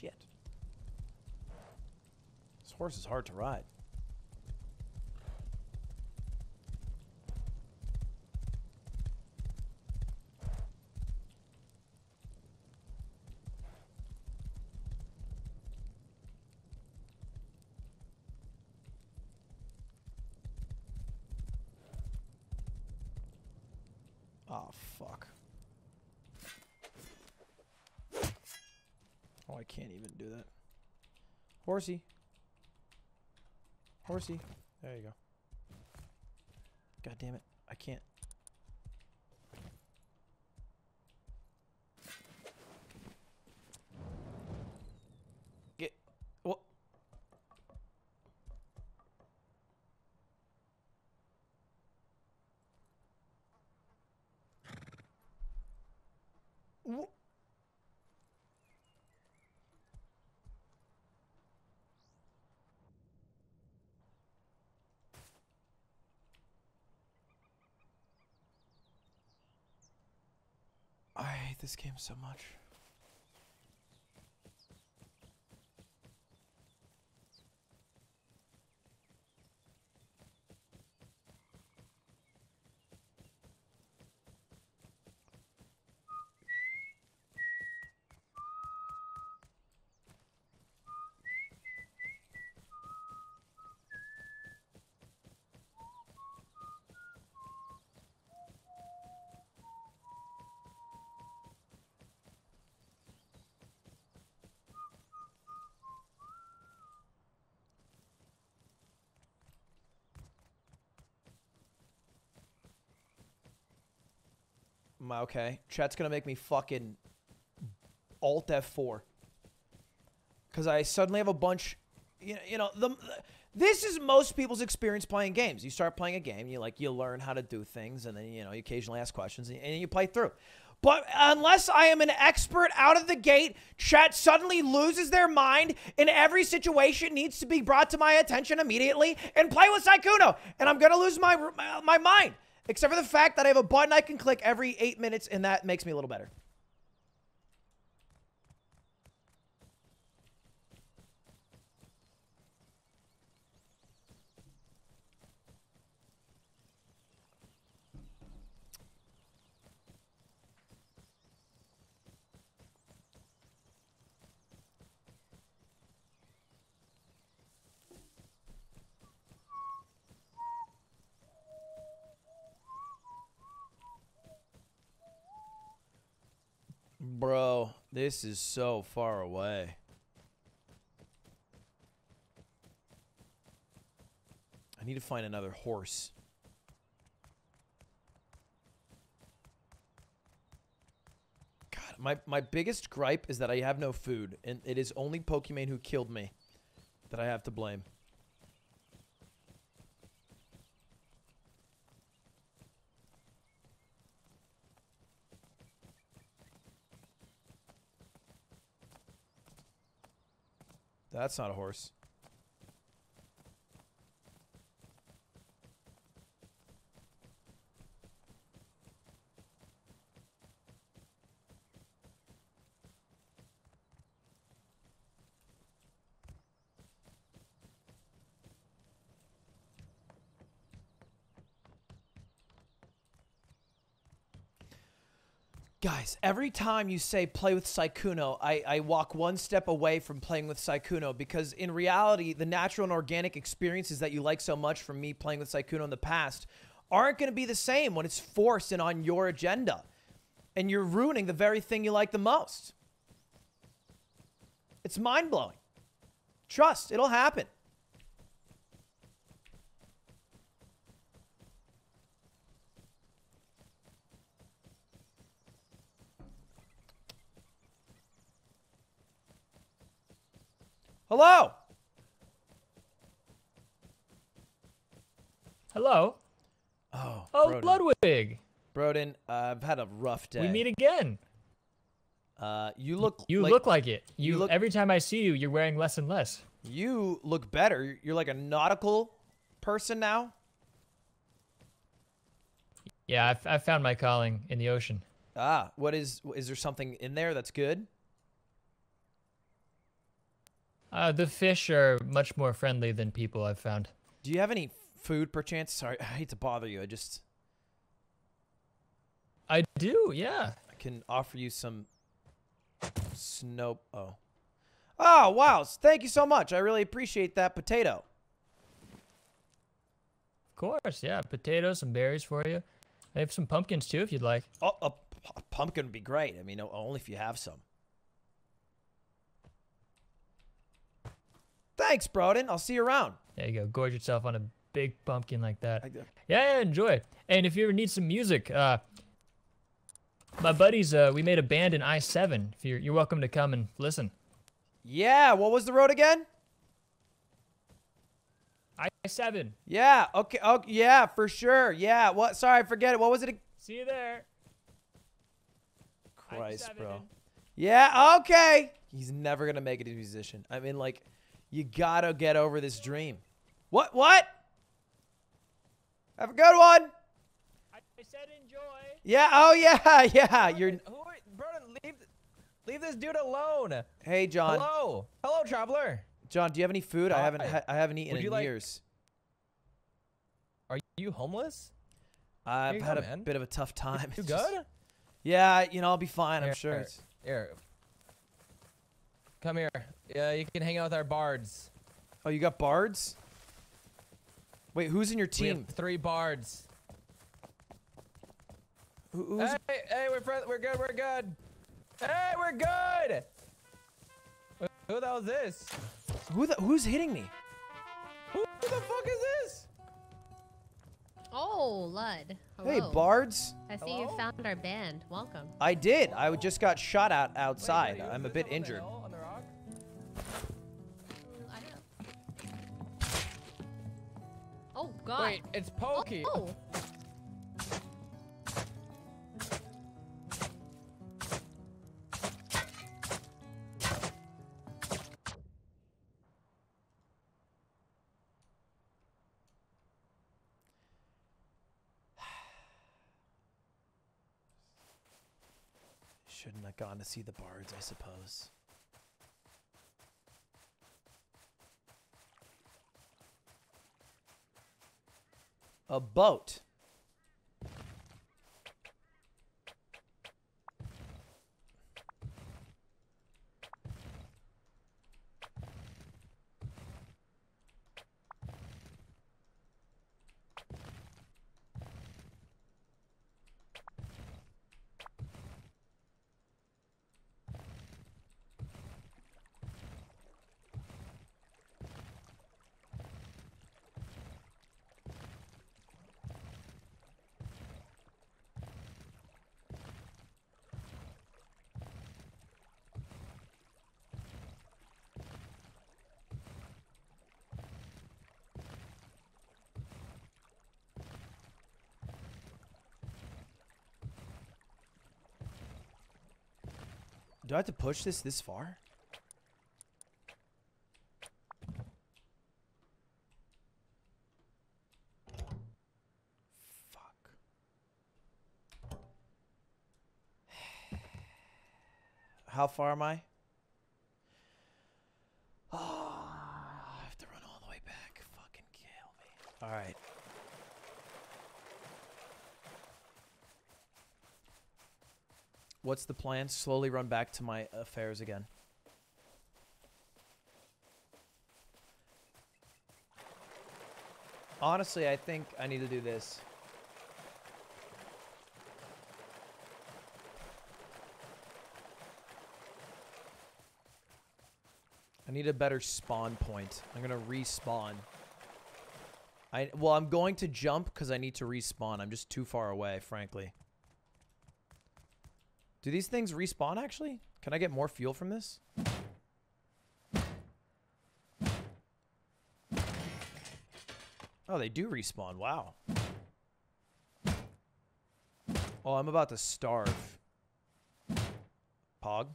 Shit. This horse is hard to ride. Oh, fuck. Oh, I can't even do that. Horsey. Horsey. There you go. God damn it. I can't. This game so much. Mm, Okay. Chat's gonna make me fucking Alt F4. Because I suddenly have a bunch. You know, you know the, this is most people's experience playing games. You start playing a game, you like you learn how to do things, and then you know you occasionally ask questions, and, and you play through. But unless I am an expert out of the gate, chat suddenly loses their mind in every situation needs to be brought to my attention immediately and play with Sykkuno. And I'm going to lose my, my mind. Except for the fact that I have a button I can click every eight minutes, and that makes me a little better. Bro, this is so far away. I need to find another horse. God, my, my biggest gripe is that I have no food, and it is only Pokimane who killed me that I have to blame. That's not a horse. Guys, every time you say play with Sykkuno, I, I walk one step away from playing with Sykkuno because in reality, the natural and organic experiences that you like so much from me playing with Sykkuno in the past aren't going to be the same when it's forced and on your agenda. And you're ruining the very thing you like the most. It's mind blowing. Trust, it'll happen. Hello. Hello. Oh, Oh, Broden. Ludwig. Broden, uh, I've had a rough day. We meet again. Uh, you look. You like, look like it. You, you look- every time I see you, you're wearing less and less. You look better. You're- like a nautical person now. Yeah, I've, I found my calling in the ocean. Ah, what is? Is there something in there that's good? Uh, the fish are much more friendly than people I've found. Do you have any food, perchance? Sorry, (laughs) I hate to bother you. I just I do, yeah. I can offer you some snow. Oh, oh wow! Thank you so much. I really appreciate that potato. Of course, yeah. Potatoes, some berries for you. I have some pumpkins too, if you'd like. Oh, a, p- a pumpkin would be great. I mean, only if you have some. Thanks, Broden. I'll see you around. There you go. Gorge yourself on a big pumpkin like that. I do. Yeah, yeah, enjoy. And if you ever need some music, uh, my buddies, uh, we made a band in I-7. If you're, you're welcome to come and listen. Yeah. What was the road again? I-7. Yeah. Okay. Oh, yeah, for sure. Yeah. What? Sorry, I forget it. What was it? See you there. Christ, I-7. bro. Yeah. Okay. He's never gonna make it a musician. I mean, like, you gotta get over this dream. What? What? Have a good one. I said enjoy. Yeah. Oh yeah. (laughs) Yeah. You're. Who are, Broden, leave, leave this dude alone. Hey, John. Hello, hello, traveler. John, do you have any food? I haven't. I haven't eaten Would in like- years. Are you homeless? I've you had go, a man. bit of a tough time. You (laughs) It's just- good? yeah. You know, I'll be fine. I'm sure. here, Here. Come here. Yeah, you can hang out with our bards. Oh, you got bards? Wait, who's in your We team? have three bards. Who, who's? Hey, hey, we're friends. We're good. We're good. Hey, we're good. Who the hell is this? Who the, who's hitting me? Who the fuck is this? Oh, Lud. Hello. Hey, bards. I see you found our band. Welcome. I did. I just got shot at outside. wait, I'm a bit this on injured. I don't know. Oh God. Wait, it's Pokey. Oh. oh. (sighs) Shouldn't have gone to see the bards, I suppose. A boat. Do I have to push this this far? Fuck. (sighs) How far am I? Oh, I have to run all the way back. Fucking kill me. All right. What's the plan? Slowly run back to my affairs again. Honestly, I think I need to do this. I need a better spawn point. I'm gonna respawn. I well, I'm going to jump because I need to respawn. I'm just too far away, frankly. Do these things respawn actually? Can I get more fuel from this? Oh, they do respawn. Wow. Oh, I'm about to starve. Pog.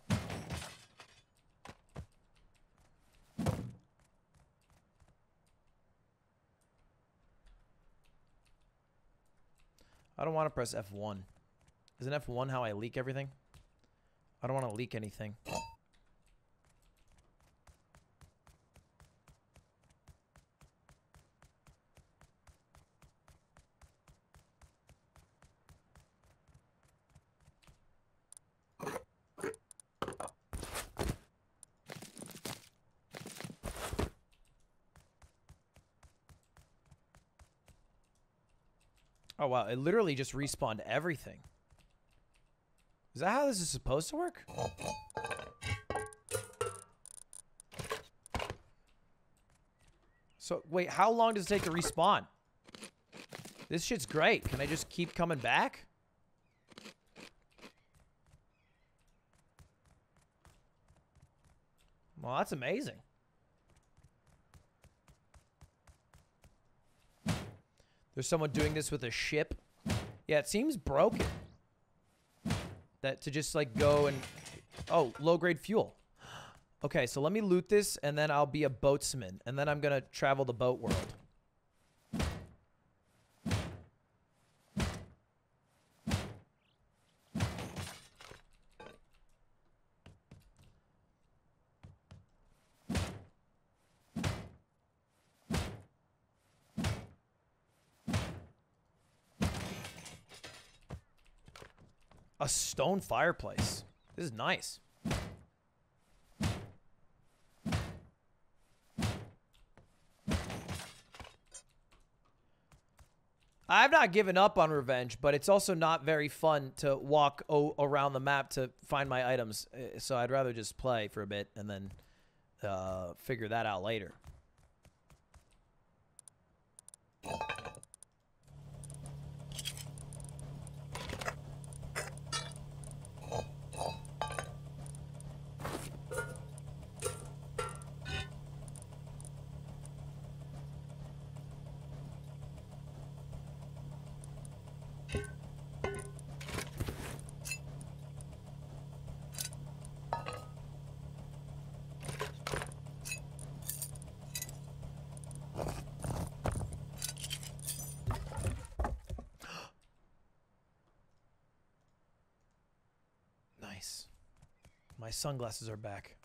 I don't want to press F1. Isn't F1 how I leak everything? I don't want to leak anything. Oh wow, it literally just respawned everything. Is that how this is supposed to work? So, wait, how long does it take to respawn? This shit's great. Can I just keep coming back? Well, that's amazing. There's someone doing this with a ship. Yeah, it seems broken. That to just like go and oh, low grade fuel. Okay, so let me loot this and then I'll be a boatsman and then I'm to travel the boat world. A stone fireplace. This is nice. I've not given up on revenge, but it's also not very fun to walk around the map to find my items. Uh, So I'd rather just play for a bit and then uh, figure that out later. Nice. My sunglasses are back.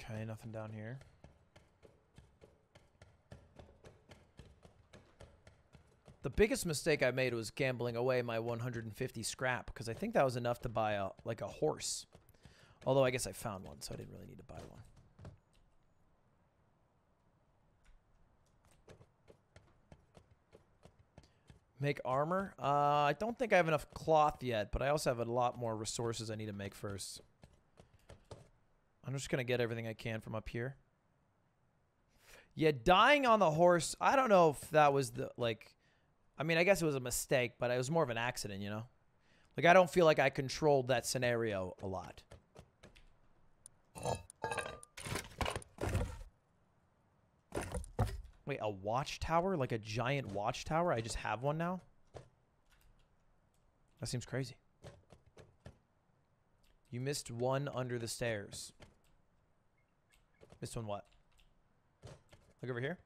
Okay, nothing down here. Biggest mistake I made was gambling away my 150 scrap because I think that was enough to buy a like a horse. Although I guess I found one, so I didn't really need to buy one. Make armor? Uh, I don't think I have enough cloth yet, but I also have a lot more resources I need to make first. I'm just gonna get everything I can from up here. Yeah, dying on the horse. I don't know if that was the like. I mean, I guess it was a mistake, but it was more of an accident, you know. Like I don't feel like I controlled that scenario a lot. Wait, a watchtower? Like a giant watchtower? I just have one now? That seems crazy. You missed one under the stairs. Missed one what? Look over here.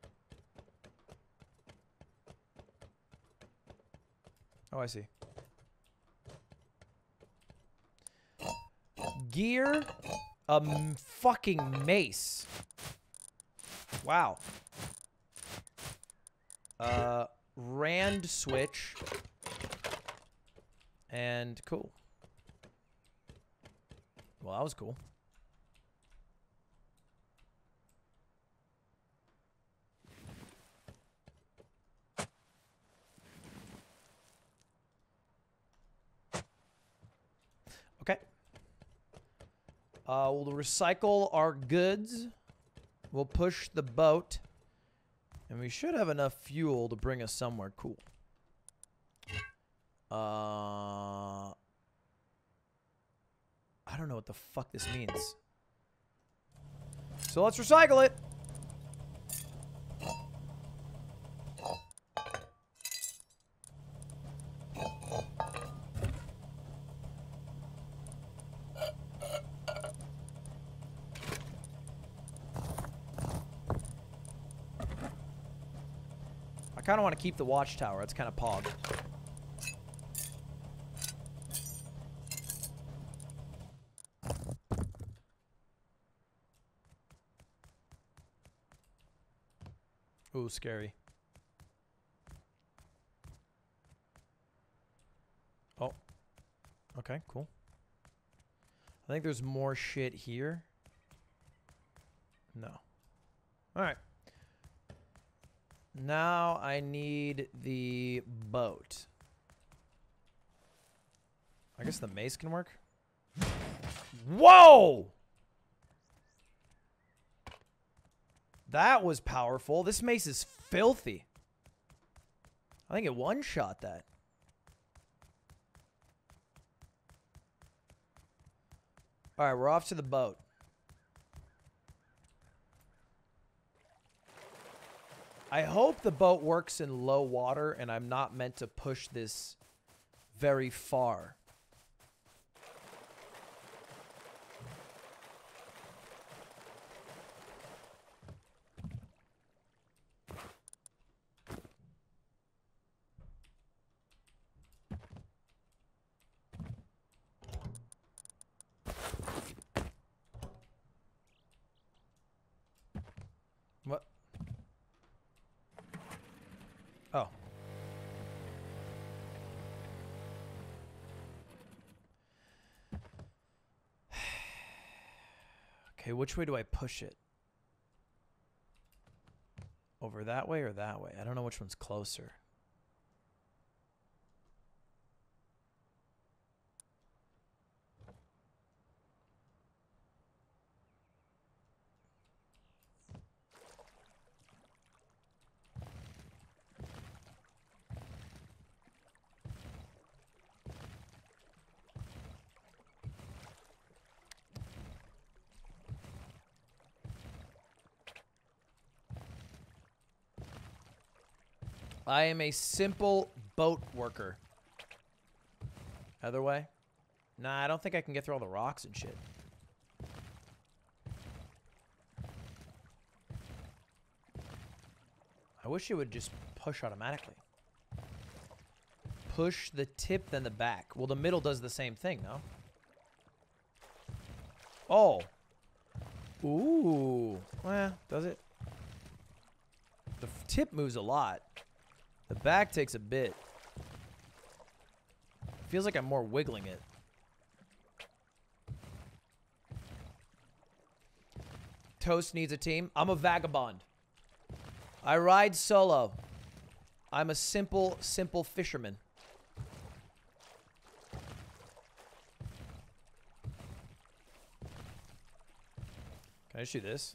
Oh, I see. Gear, a m- fucking mace. Wow. Uh, Rand switch. And cool. Well, that was cool. Okay. Uh, we'll recycle our goods. We'll push the boat. And we should have enough fuel to bring us somewhere cool. Uh, I don't know what the fuck this means. So let's recycle it. Kind of want to keep the watchtower. It's kind of pog. Ooh, scary. Oh. Okay, cool. I think there's more shit here. No. Alright. Now I need the boat. I guess the mace can work. Whoa! That was powerful. This mace is filthy. I think it one-shot that. All right, we're off to the boat. I hope the boat works in low water and I'm not meant to push this very far. Which way do I push it? Over that way or that way? I don't know which one's closer. I am a simple boat worker. Other way? Nah, I don't think I can get through all the rocks and shit. I wish it would just push automatically. Push the tip, then the back. Well, the middle does the same thing, no? Oh. Ooh. Well, does it? The tip moves a lot. The back takes a bit. Feels like I'm more wiggling it. Toast needs a team. I'm a vagabond. I ride solo. I'm a simple, simple fisherman. Can I shoot this?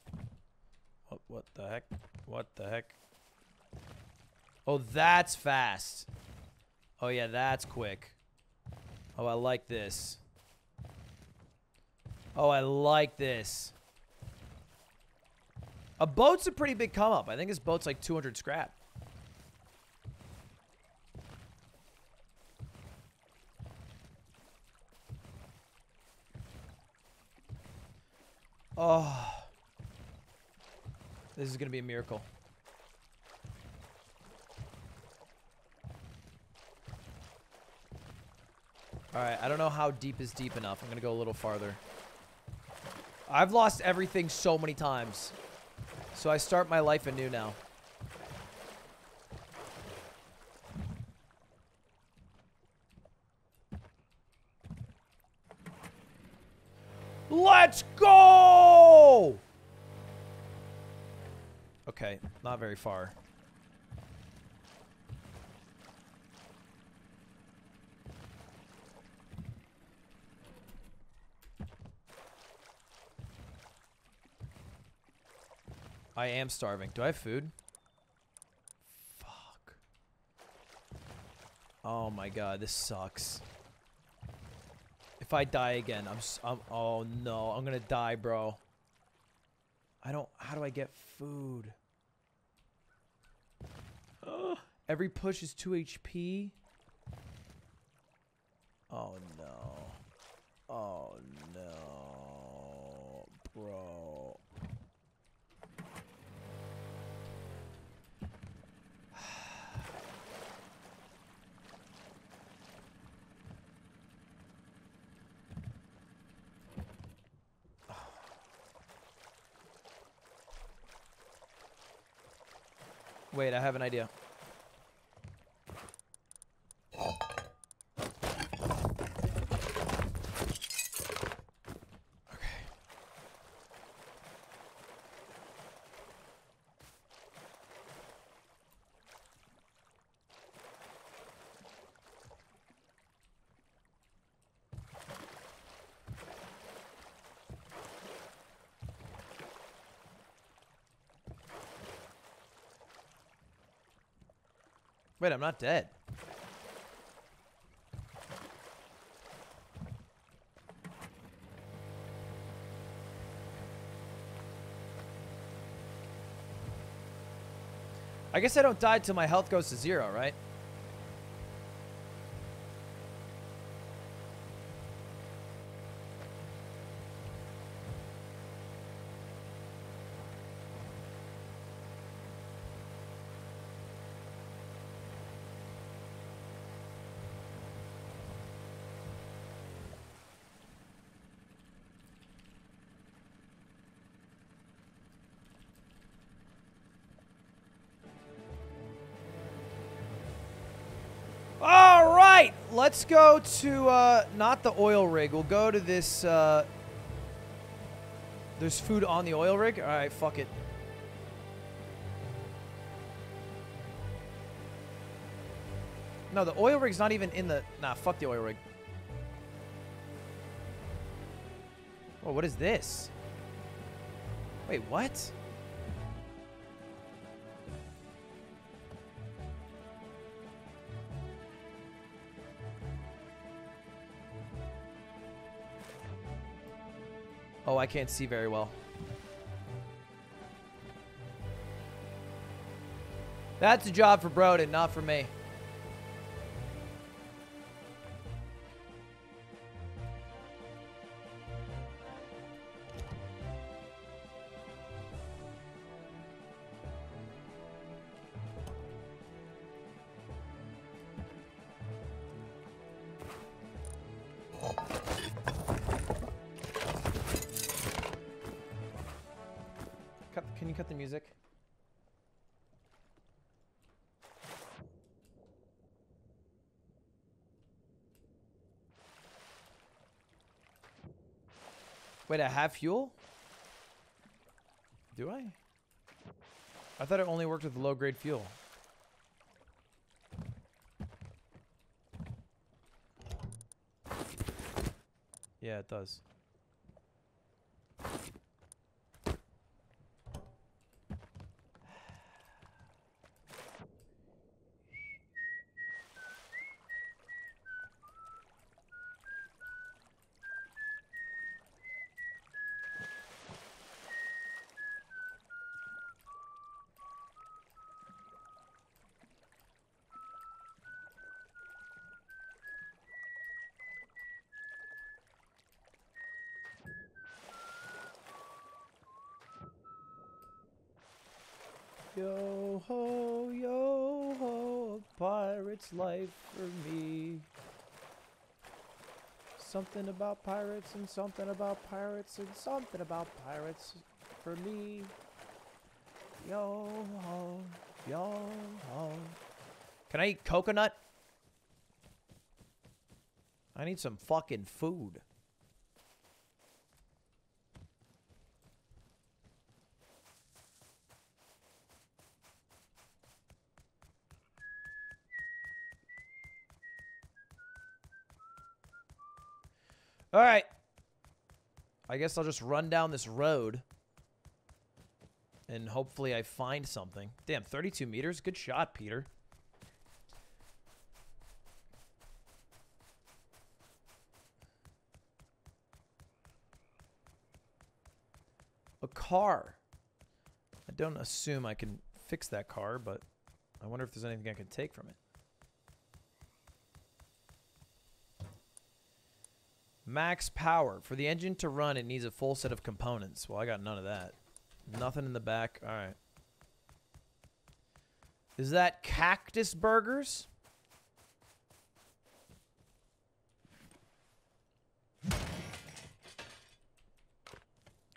What, what the heck? What the heck? Oh, that's fast. Oh, yeah, that's quick. Oh, I like this. Oh, I like this. A boat's a pretty big come up. I think this boat's like 200 scrap. Oh. This is going to be a miracle. Alright, I don't know how deep is deep enough. I'm to go a little farther. I've lost everything so many times. So I start my life anew now. Let's go! Okay, not very far. I am starving. Do I have food? Fuck. Oh my god, this sucks. If I die again, I'm, am oh no, I'm gonna die, bro. I don't, how do I get food? Ugh, (gasps) every push is 2 HP. Oh no. Oh no. Bro. Wait, I have an idea. Wait, I'm not dead. I guess I don't die till my health goes to zero, right? Let's go to uh, not the oil rig. We'll go to this. Uh, there's food on the oil rig. All right, fuck it. No, the oil rig's not even in the. Nah, fuck the oil rig. Oh, what is this? Wait, what? Oh, I can't see very well. That's a job for Broden, not for me. Wait, I have fuel? Do I? I thought it only worked with low grade fuel. Yeah, it does. Yo ho, yo ho, a pirate's life for me. Something about pirates and something about pirates and something about pirates for me. Yo ho, yo ho. Can I eat coconut? I need some fucking food. All right. I guess I'll just run down this road. And hopefully I find something. Damn, 32 meters? Good shot, Peter. A car. I don't assume I can fix that car, but I wonder if there's anything I can take from it. Max power. For the engine to run, it needs a full set of components. Well, I got none of that. Nothing in the back. All right. Is that cactus burgers?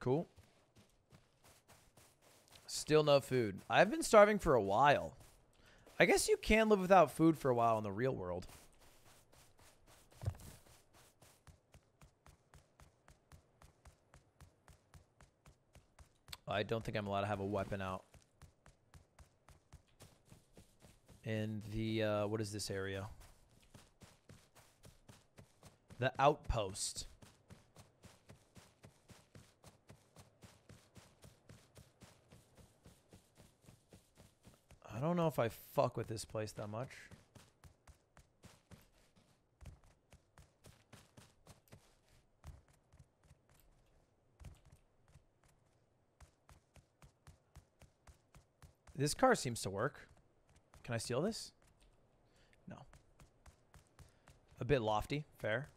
Cool. Still no food. I've been starving for a while. I guess you can live without food for a while in the real world. I don't think I'm allowed to have a weapon out. In the, uh, what is this area? The outpost. I don't know if I fuck with this place that much. This car seems to work. Can I steal this? No. A bit lofty. Fair.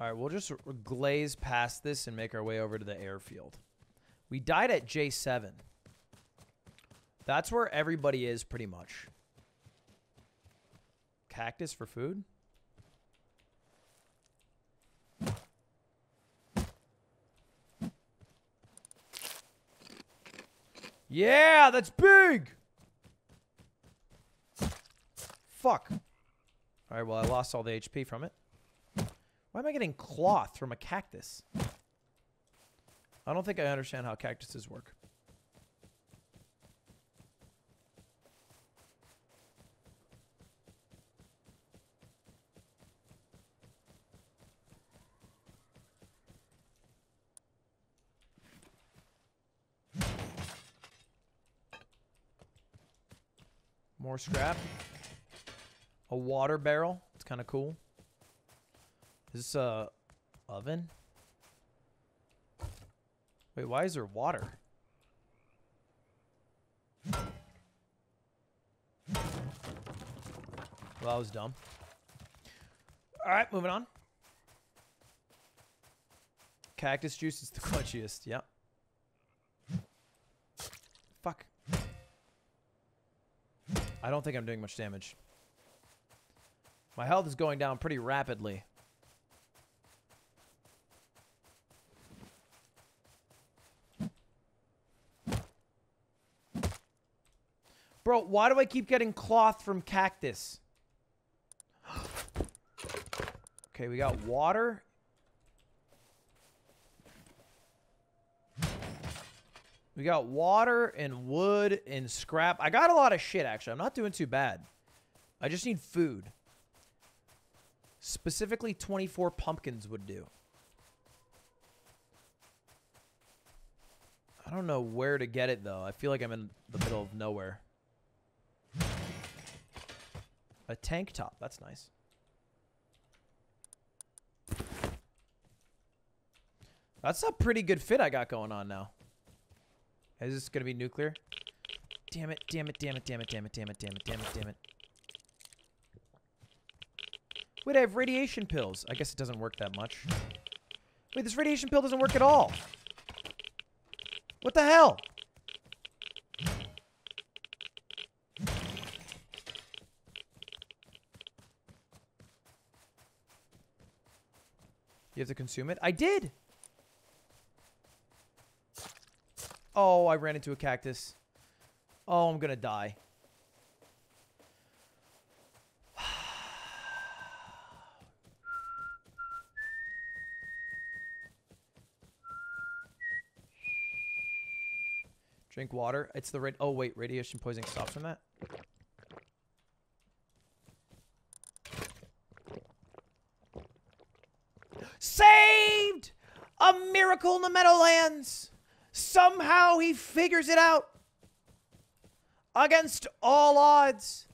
All right, we'll just glaze past this and make our way over to the airfield. We died at J7. That's where everybody is pretty much. Cactus for food? Yeah, that's big. Fuck. All right, well, I lost all the HP from it. Why am I getting cloth from a cactus? I don't think I understand how cactuses work. More scrap. A water barrel. It's kind of cool. Is this a oven? Wait, why is there water? Well, that was dumb. All right, moving on. Cactus juice is the clutchiest. Yep. Fuck. I don't think I'm doing much damage. My health is going down pretty rapidly. Bro, why do I keep getting cloth from cactus? (gasps) okay, we got water. We got water and wood and scrap. I got a lot of shit, actually. I'm not doing too bad. I just need food. Specifically, 24 pumpkins would do. I don't know where to get it, though. I feel like I'm in the middle of nowhere. A tank top. That's nice. That's a pretty good fit I got going on now. Is this gonna be nuclear? Damn it, damn it, damn it, damn it, damn it, damn it, damn it, damn it, damn it. Wait, I have radiation pills. I guess it doesn't work that much. Wait, this radiation pill doesn't work at all. What the hell? You have to consume it? I did! Oh, I ran into a cactus. Oh, I'm gonna die. (sighs) Drink water. It's the red. Oh wait, radiation poisoning stops from that. (gasps) Saved! A miracle in the Meadowlands! Somehow he figures it out. Against all odds.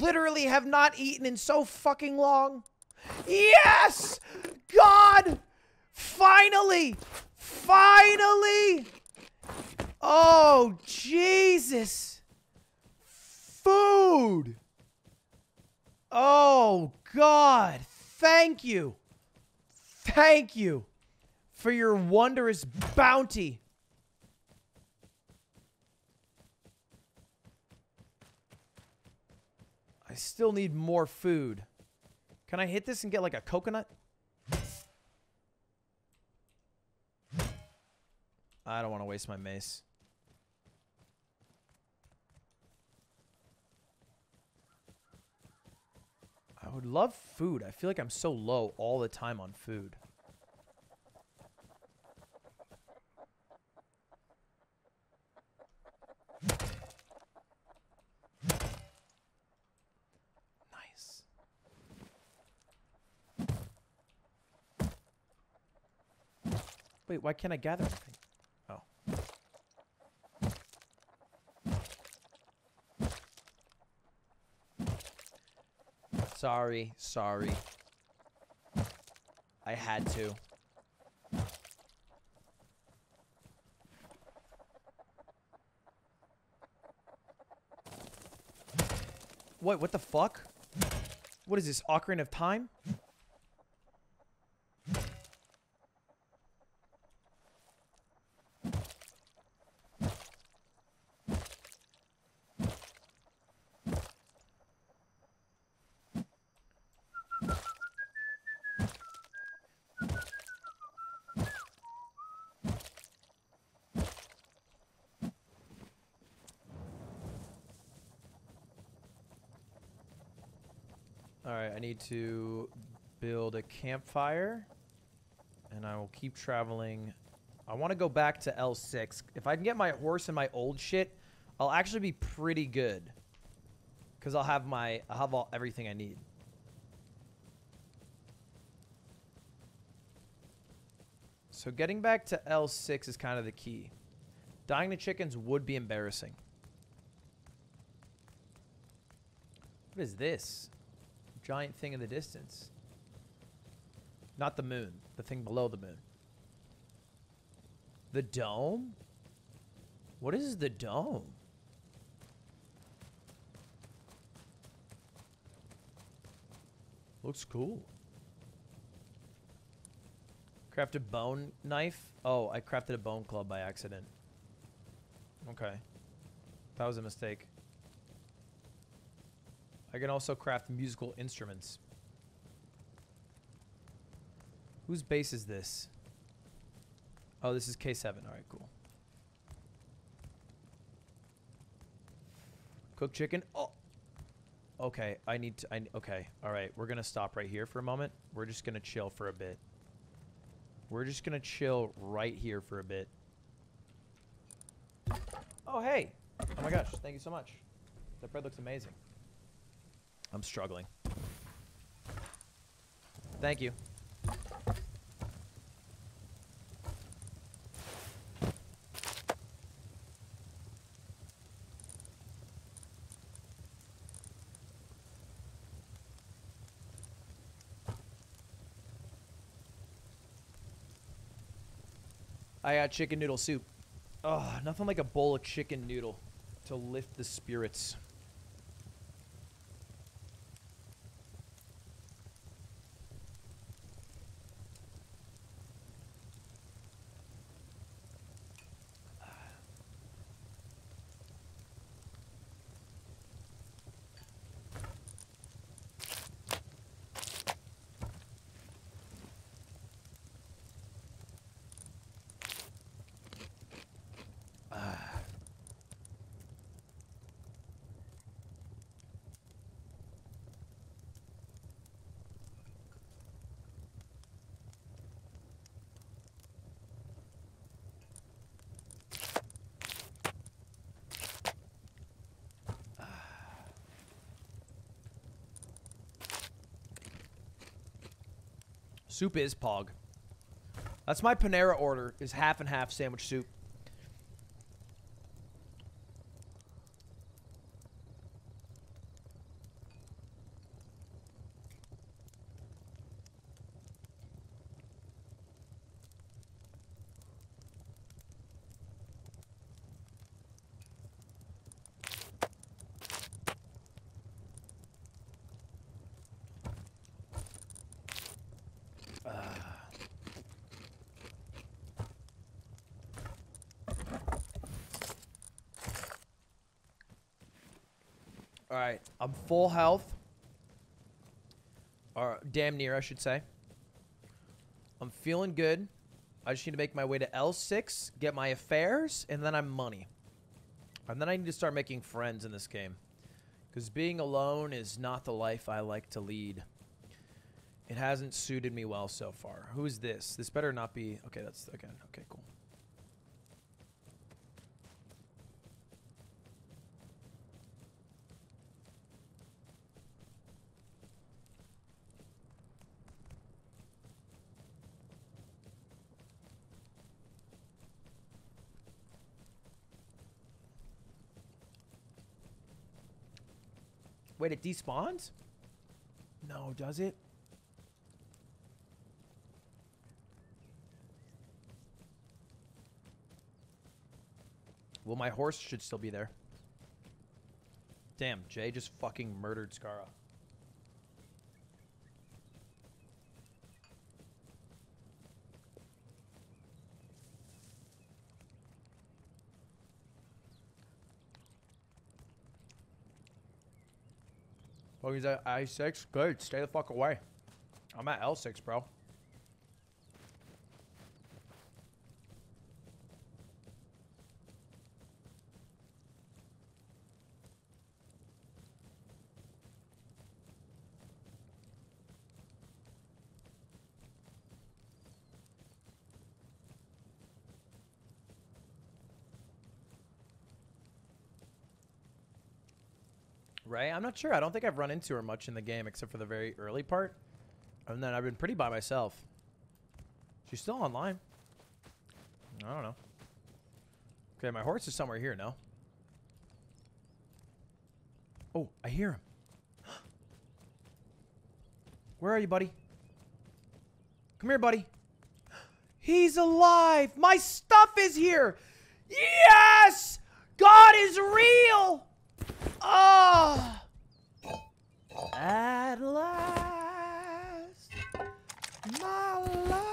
Literally have not eaten in so fucking long. Yes! God! Finally! Finally! Oh, Jesus! Food! Oh, God! Thank you! Thank you for your wondrous bounty. I still need more food. Can I hit this and get like a coconut? I don't want to waste my mace. I would love food. I feel like I'm so low all the time on food. Wait, why can't I gather anything? Oh. Sorry, sorry. I had to. What, what the fuck? What is this, Ocarina of Time? Alright, I need to build a campfire. And I will keep traveling. I want to go back to L6. If I can get my horse and my old shit, I'll actually be pretty good. Because I'll have my, I'll have all, everything I need. So getting back to L6 is kind of the key. Dying to chickens would be embarrassing. What is this? Giant thing in the distance. Not the moon. The thing below the moon. The dome? What is the dome? Looks cool. Crafted bone knife? Oh, I crafted a bone club by accident. Okay. That was a mistake. I can also craft musical instruments. Whose base is this? Oh, this is K7. All right, cool. Cook chicken. Oh. Okay, I need to. I, okay, all right. We're gonna stop right here for a moment. We're just gonna chill for a bit. We're just gonna chill right here for a bit. Oh, hey. Oh my gosh, thank you so much. That bread looks amazing. I'm struggling. Thank you. I got chicken noodle soup. Oh, nothing like a bowl of chicken noodle to lift the spirits. Soup is pog. That's my Panera order. Is half and half sandwich soup. All right, I'm full health. Or damn near, I should say. I'm feeling good. I just need to make my way to L6, get my affairs, and then I'm money. And then I need to start making friends in this game. Because being alone is not the life I like to lead. It hasn't suited me well so far. Who's this? This better not be... Okay, that's... Okay, okay, cool. Wait, it despawns? No, does it? Well, my horse should still be there. Damn, Jay just fucking murdered Scarra. Oh, he's at I6? Good. Stay the fuck away. I'm at L6, bro. Rae? I'm not sure. I don't think I've run into her much in the game except for the very early part. And then I've been pretty by myself. She's still online. I don't know. Okay, my horse is somewhere here, no? Oh, I hear him. (gasps) Where are you, buddy? Come here, buddy. (gasps) He's alive. My stuff is here. Yes! God is real. Oh! At last, my love.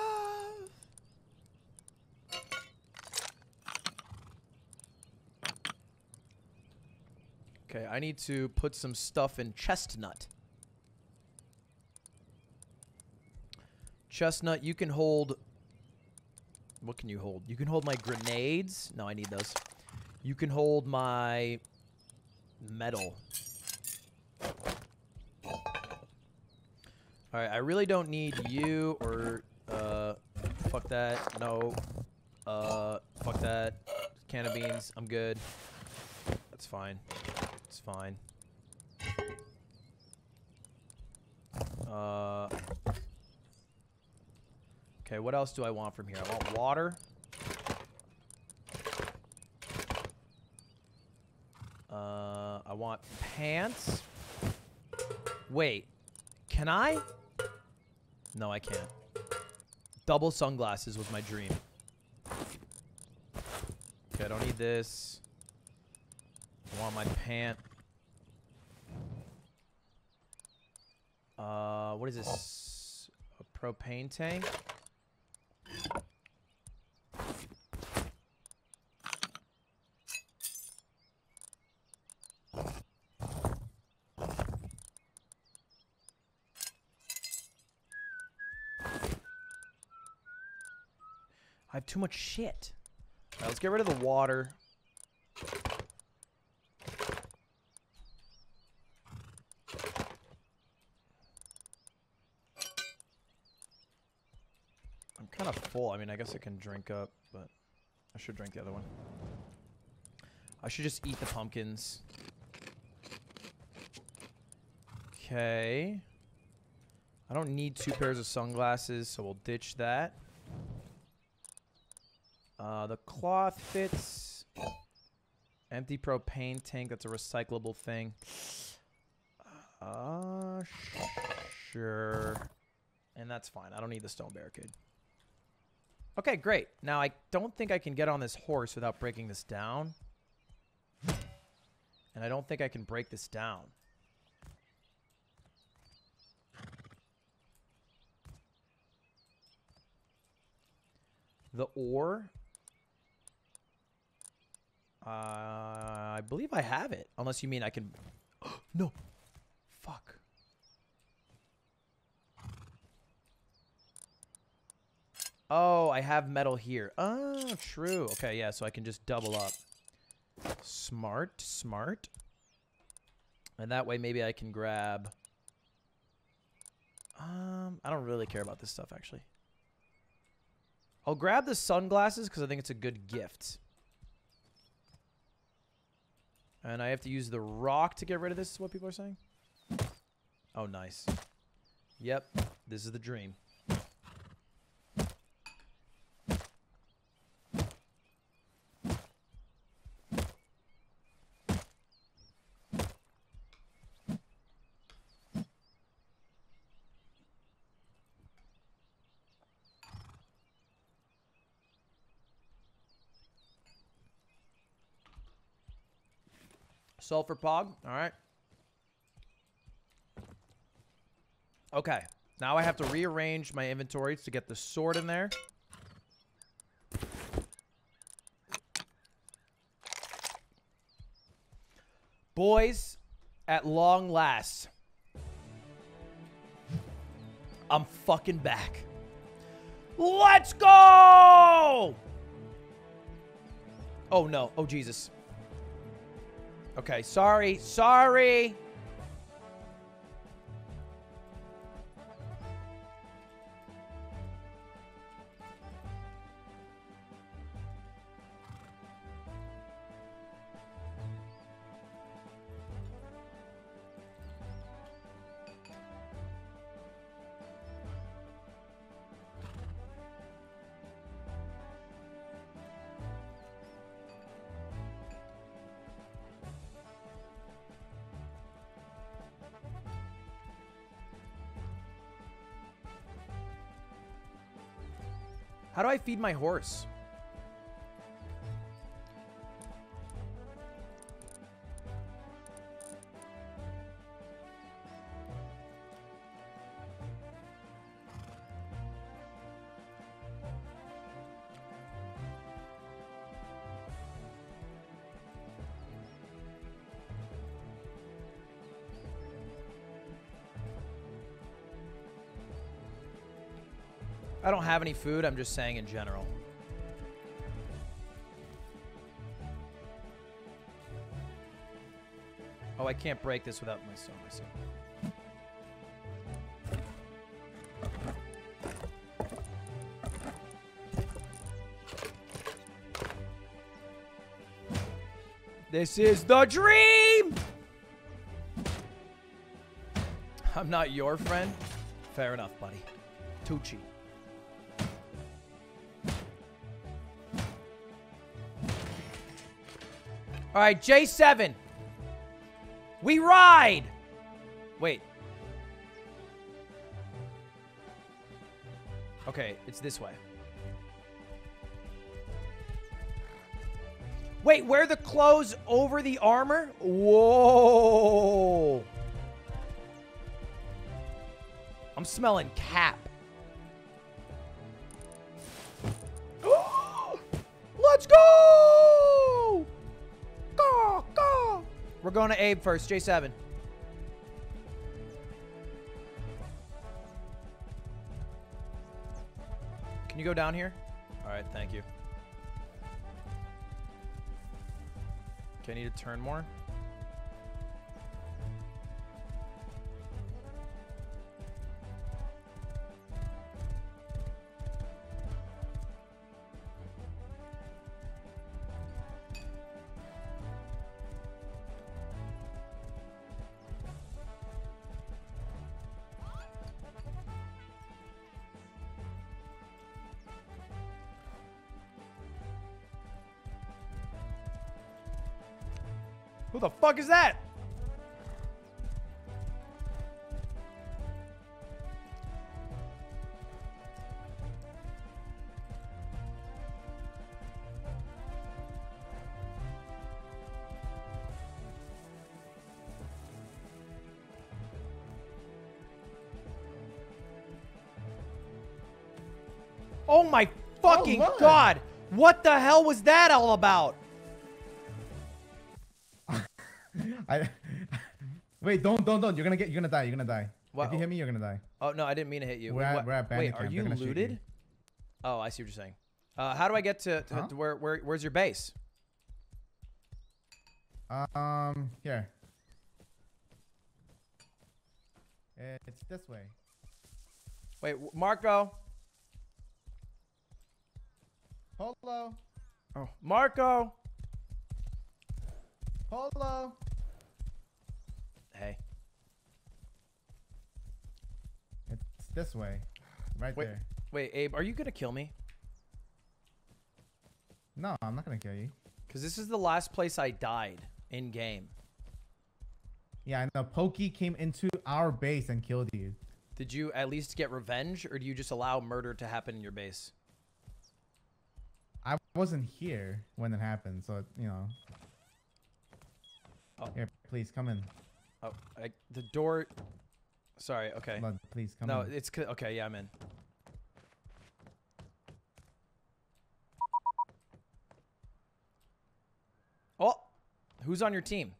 Okay, I need to put some stuff in chestnut. Chestnut, you can hold. What can you hold? You can hold my grenades. No, I need those. You can hold my metal. Alright, I really don't need you or, uh, fuck that. No. Uh, fuck that. Can of beans. I'm good. That's fine. It's fine. Uh. Okay, what else do I want from here? I want water. Uh, I want pants. Wait, can I? No, I can't. Double sunglasses was my dream. Okay, I don't need this. I want my pant. Uh, what is this? A propane tank? Have too much shit. Right, let's get rid of the water. I'm kind of full. I mean, I guess I can drink up, but I should drink the other one. I should just eat the pumpkins. Okay. I don't need two pairs of sunglasses, so we'll ditch that. Uh, the cloth fits. Empty propane tank, that's a recyclable thing. Uh, sure. And that's fine. I don't need the stone barricade. Okay, great. Now, I don't think I can get on this horse without breaking this down. And I don't think I can break this down. The ore. Uh, I believe I have it. Unless you mean I can... (gasps) no. Fuck. Oh, I have metal here. Oh, true. Okay, yeah, so I can just double up. Smart, smart. And that way maybe I can grab... Um, I don't really care about this stuff, actually. I'll grab the sunglasses because I think it's a good gift. And I have to use the rock to get rid of this, is what people are saying? Oh, nice. Yep, this is the dream. Sulfur Pog. All right. Okay. Now I have to rearrange my inventories to get the sword in there. Boys, at long last, I'm fucking back. Let's go! Oh no. Oh Jesus. Okay, sorry. Sorry. Do I feed my horse? Have any food. I'm just saying in general. Oh, I can't break this without my stone myself. This is the dream! I'm not your friend? Fair enough, buddy. Tucci. All right, J7. We ride. Wait. Okay, it's this way. Wait, wear the clothes over the armor? Whoa. I'm smelling cap. Going to Abe first, J7. Can you go down here? All right, thank you. Okay, I need to turn more. Fuck is that? Oh my oh, fucking Lord. god! What the hell was that all about? I (laughs) wait. Don't don't don't. You're gonna get. You're gonna die. You're gonna die. What- If you hit me, you're gonna die. Oh no, I didn't mean to hit you. We're at- we're at Wait, are camp. you They're gonna shoot looted? you. Oh, I see what you're saying. Uh, how do I get to, to, Huh? to where where where's your base? Um, here. It's this way. Wait, Marco. Polo. Oh, Marco. Polo. Hey. It's this way. Right Wait, there. wait, Abe, are you gonna kill me? No, I'm not gonna kill you. Because this is the last place I died in game. Yeah, I know. Poki came into our base and killed you. Did you at least get revenge, or do you just allow murder to happen in your base? I wasn't here when it happened, so you know. Oh. Here, please come in. Oh, I, the door. Sorry. Okay. Blood, please come no, in. it's okay. Yeah, I'm in. Oh, who's on your team?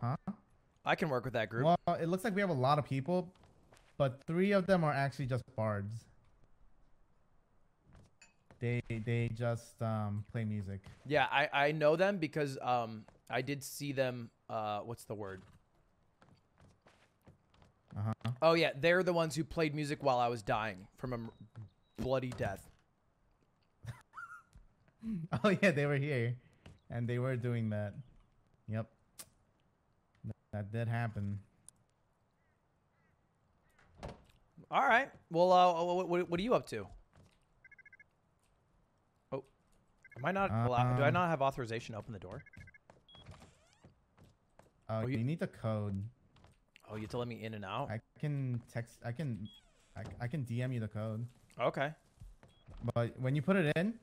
Huh? I can work with that group. Well, it looks like we have a lot of people, but three of them are actually just bards. They they just um play music. Yeah, I I know them because um I did see them. Uh, what's the word? Uh huh. Oh yeah, they're the ones who played music while I was dying from a m- bloody death. (laughs) Oh yeah, they were here, and they were doing that. Yep. That did happen. All right. Well, uh, what, what, what are you up to? Oh, am I not allowed? Do I not have authorization to open the door? Uh, you- you need the code. Oh, you have to let me in and out. I can text. I can. I, I can DM you the code. Okay. But when you put it in,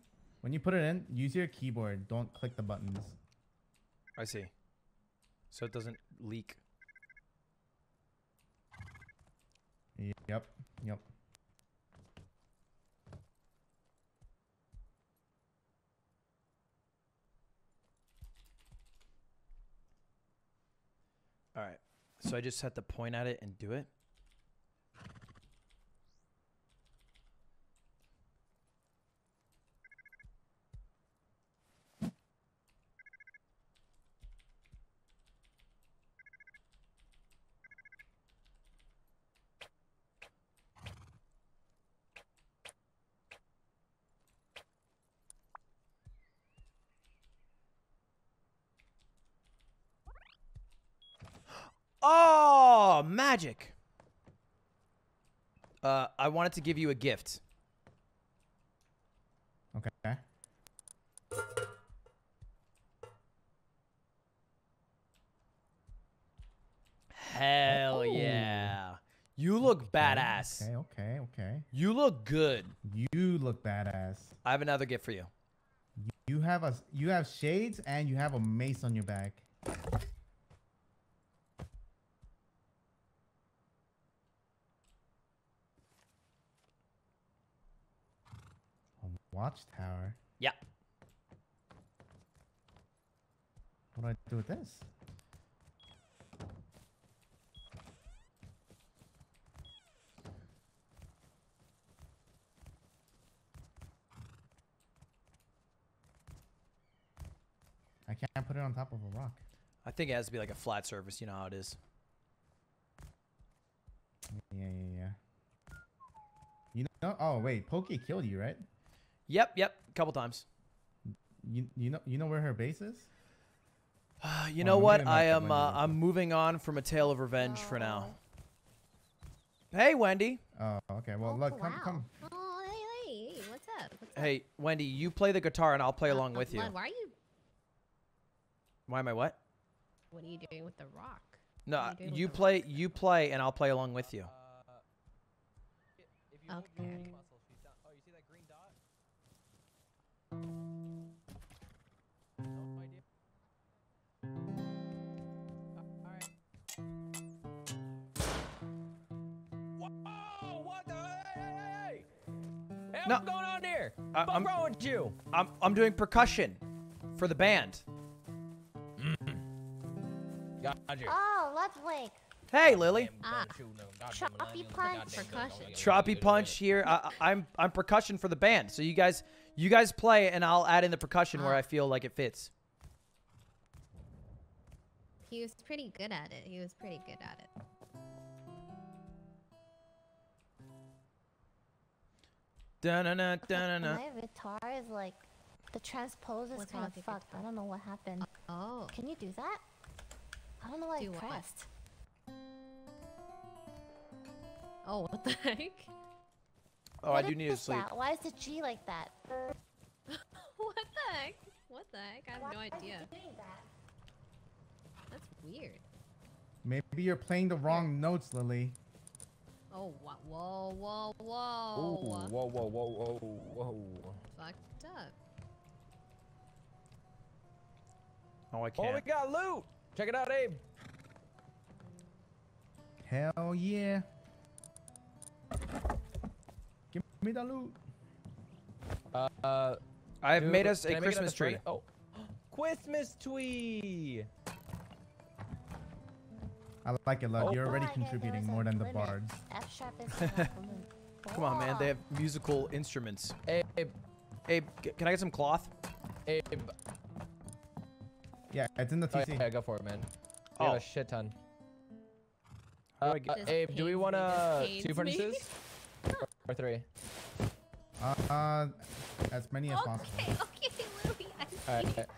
when you put it in, use your keyboard. Don't click the buttons. I see. So it doesn't leak. Yep. Yep. All right. So I just have to point at it and do it. Oh, magic. Uh, I wanted to give you a gift. Okay. Hell Oh. yeah. You look badass. Okay. Okay. Okay. You look good. You look badass. I have another gift for you. You have a. You have shades and you have a mace on your back. A watchtower. Yeah. What do I do with this? I can't put it on top of a rock. I think it has to be like a flat surface. You know how it is. Yeah, yeah, yeah. You know? Oh, wait. Poki killed you, right? Yep, yep. A couple times. You you know you know where her base is? (sighs) you Oh, know I'm what? I am Uh, I'm moving on from a tale of revenge for now. Hey, Wendy. Oh, okay. Well, look, come, come. Oh, hey, hey, hey, what's up? What's up? Hey, Wendy. You play the guitar and I'll play along Uh, with you. Why are you? Why am I what? What are you doing with the rock? No, What are doing with you the play. You play, and I'll play along with you. rock? Okay. No. what's going on here? I- What's I'm- wrong with you? I'm I'm doing percussion for the band. Got you. Oh, let's wake. Hey, Lily. Ah, Choppy punch. percussion. Choppy punch here. I, I- I'm I'm percussion for the band. So you guys you guys play, and I'll add in the percussion where Ah. I feel like it fits. He was pretty good at it. He was pretty good at it. Da-na-na, da-na-na. My guitar is like the transpose is What's kind of with your fucked. I don't know what happened. Oh. Can you do that? I don't know why Do I what? Oh, what the (laughs) heck? Oh, I do need to sleep. that? Why is the G like that? (laughs) what the heck? What the heck? I have Why no is it idea. doing that? That's weird. Maybe you're playing the wrong notes, Lily. Oh, wha- whoa, whoa, Ooh, whoa. whoa, whoa, whoa, whoa, whoa. Fucked up. Oh, I can't. Oh, we got loot! Check it out, Abe. Hell yeah. Give me the loot. Uh, uh I've made us can a I make it Christmas tree. Oh, (gasps) Christmas tree. I like it, love. Oh. You're already Like it, there contributing more than the bards. F sharp is not a limit. Come on, man. They have musical instruments. Abe, Hey, g- can I get some cloth? Abe. Yeah, it's in the Oh, TC. yeah, go for it, man. We have Oh. a shit ton. How do Uh, I get- This Abe, do we want me, to two me. furnaces or, or three? Uh, uh, as many as possible. (laughs) Okay, okay, Lily. I see. All right.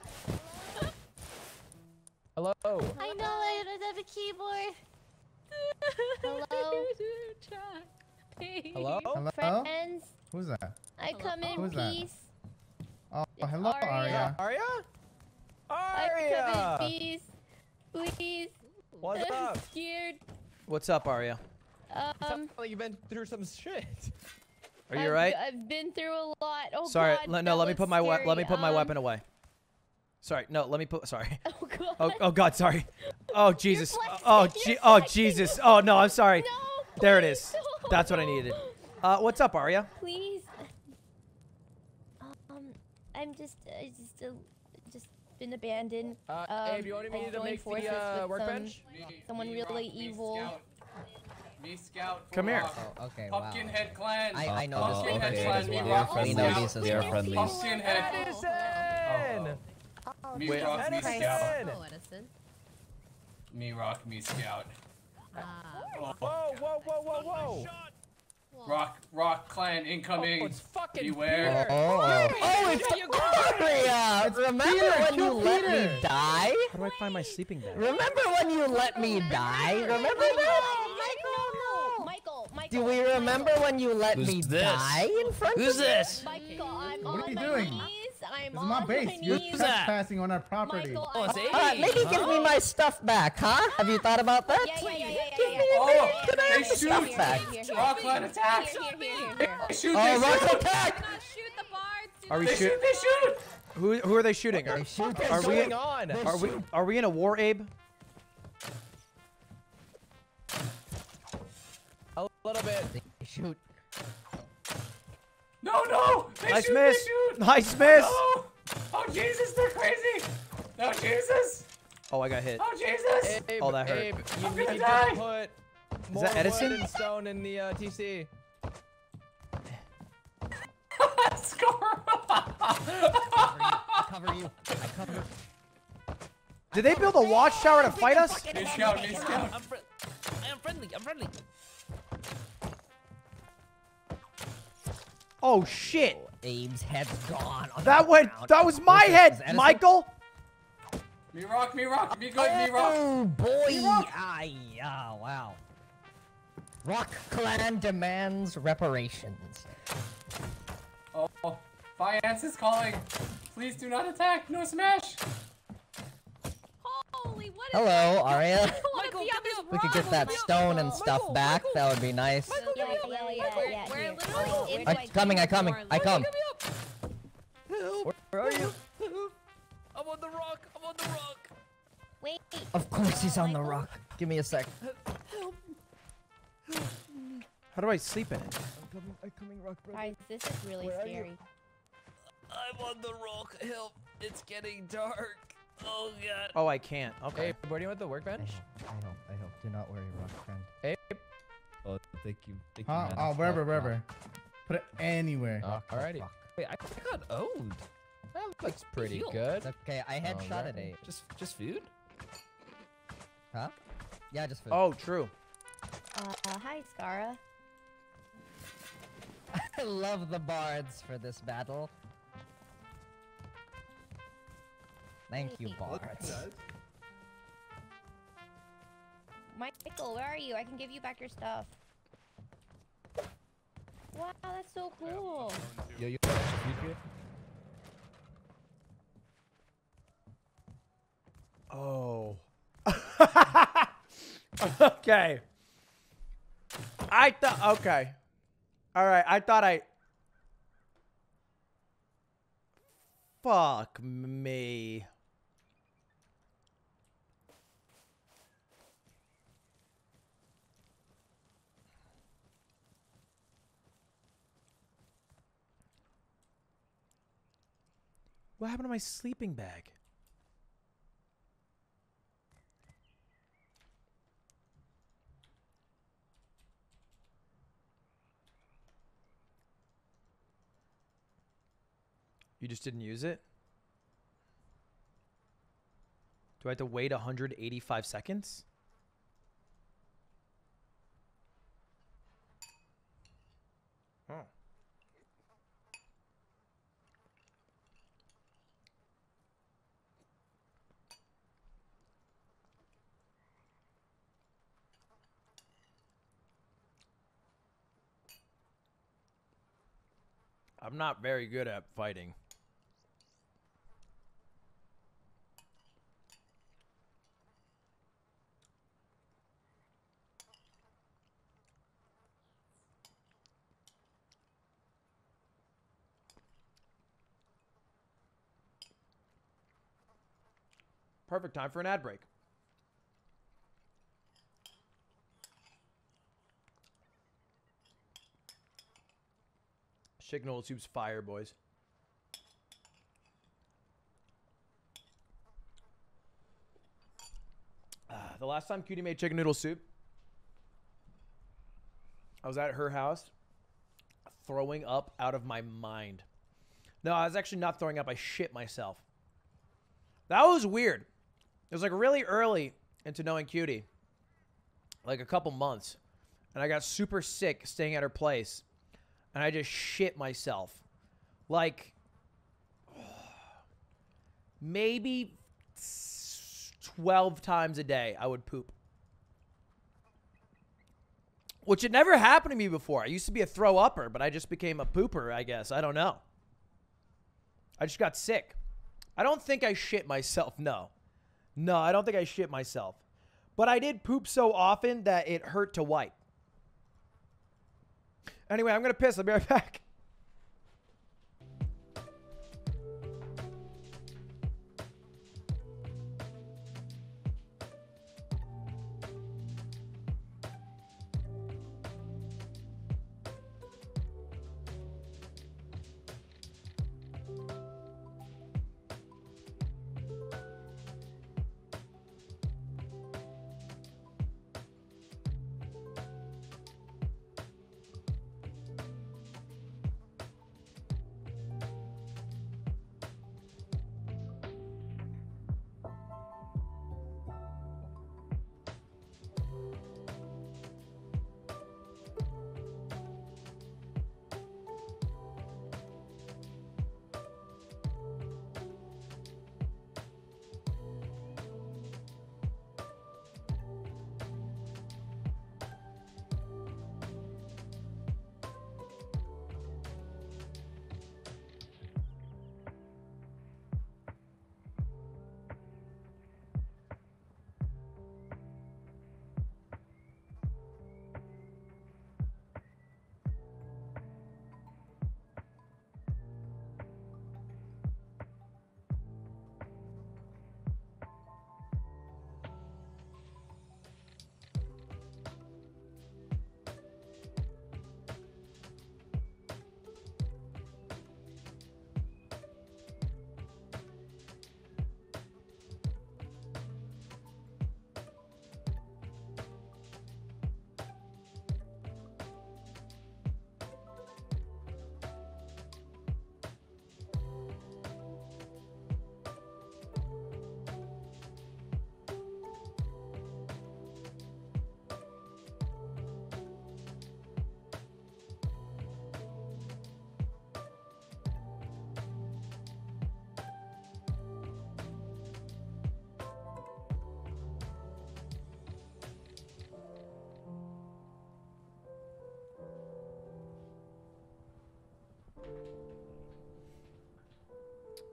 Hello. I know I don't have a keyboard. (laughs) Hello? Hello. Hello? Friends, Who's that? I come in Who's that? peace. Oh, It's hello, Aria. Aria. Aria? I come in peace. Please. What's I'm up? scared. What's up, Aria? Um, like you've been through some shit. Are you I've, right? I've been through a lot. Oh Sorry. God, no, let me put my we- let me put my Um, weapon away. Sorry. No, let me put. Sorry. (laughs) Oh God. Oh, oh God, sorry. Oh Jesus. Oh, you're gee, oh flexing. Jesus. Oh no, I'm sorry. No, there it is. no. That's what I needed. Uh, what's up, Aria? Please. Um, I'm just, I just, uh, just been abandoned. Uh, um, Abe, you wanted me to make the uh, workbench? Some, someone really evil. Me scout. Come here. Oh, okay, Pumpkin wow. Head Clan. I, I know Pumpkin this. Head Okay. Clan. Me We rock. are Me friendly. We know scout. these as well. Pumpkin Head. Edison! Oh, Me Jesus rock. Me Christ. scout. Oh, Edison. Me rock. Me scout. Ah. Whoa, whoa, whoa, whoa, whoa! Rock. Rock Clan Oh, incoming. it's fucking Beware. Oh, oh, oh, it's Aria! Remember when you let me die? How do I find my sleeping bag? Remember when you let me die? Remember that? Michael, no. Michael, Michael. Do we remember when you let Who's me this? die in front Who's of me? this? Michael, I'm What are you my doing? knees. I'm This is on my my base. You're trespassing on our property. Michael, Oh, I'm it's on Abe. my Uh, maybe knees. give me my stuff back, huh? Have you thought about that? Yeah, yeah, yeah, yeah, yeah, Give yeah, me yeah, Oh, yeah, yeah, they yeah, yeah, shoot. yeah, here, back. here, here, here. Rock Clan attack. Shoot. Oh, They rock attack! Shoot the bards. Are we They shoot? shoot. They shoot. Who who are they shooting? Are, They shoot are we going on? are we are we in a war, Abe? A little bit. They shoot. No, no. They Nice shoot. miss. Nice miss. No. Oh Jesus, they're crazy. No Jesus. Oh, I got hit. Oh Jesus. Abe, Oh, that hurt. Abe, you I'm gonna need die. to put more that Edison? wood and stone in the uh, TC. (laughs) I cover you. I cover Did they build a watchtower to fight us? Me scout. Me scout. I'm, fri- I am friendly. I'm friendly. Oh shit! Abe's head's gone. on That went. ground. That was my this? head, Is Edison? Michael. Me rock. Me rock. Me good. Me rock. Oh boy! Ay, ah, wow. Rock Clan demands reparations. Oh, Finance is calling. Please do not attack. No smash. Literally, what is Hello, that? Aria. (laughs) I wanna be on this We could get that stone and stuff back. That would be nice. Yeah, yeah, yeah, yeah. we're here. literally in I like coming. I coming. I come. Help! Where are you? I'm on the rock. I'm on the rock. Wait. Of course he's on the rock. Give me a sec. How do I sleep in it? I'm coming. I'm coming, rock Guys, this is really Where scary. I'm on the rock. Help! It's getting dark. Oh god. Oh, I can't. Okay. Hey, where do you want the workbench? I hope. I hope. Do not worry, rock friend. Hey. Oh, thank you. Thank you, Huh? man. Oh, wherever, wherever. Put it anywhere. Oh, alrighty. fuck. Wait, I I got owned. That looks pretty heal. good. Okay. I headshot at Alright. eight. Just, just food? Huh? Yeah, just food. Oh, true. Uh, uh, hi, Scarra. (laughs) I love the bards for this battle. Thank you, bards. Michael, where are you? I can give you back your stuff. Wow, that's so cool. Yo, you got extra here? Oh. (laughs) okay. I thought. Okay. All right. I thought I. Fuck me. What happened to my sleeping bag? You just didn't use it? Do I have to wait 185 seconds? I'm not very good at fighting. Perfect time for an ad break. Chicken noodle soup's fire, boys. Ah, the last time Cutie made chicken noodle soup, I was at her house throwing up out of my mind. No, I was actually not throwing up. I shit myself. That was weird. It was like really early into knowing Cutie, like a couple months. And I got super sick staying at her place. And I just shit myself. Like, maybe 12 times a day I would poop. Which had never happened to me before. I used to be a throw upper, but I just became a pooper, I guess. I don't know. I just got sick. I don't think I shit myself. No. No, I don't think I shit myself. But I did poop so often that it hurt to wipe. Anyway, I'm to piss. I'll be right back.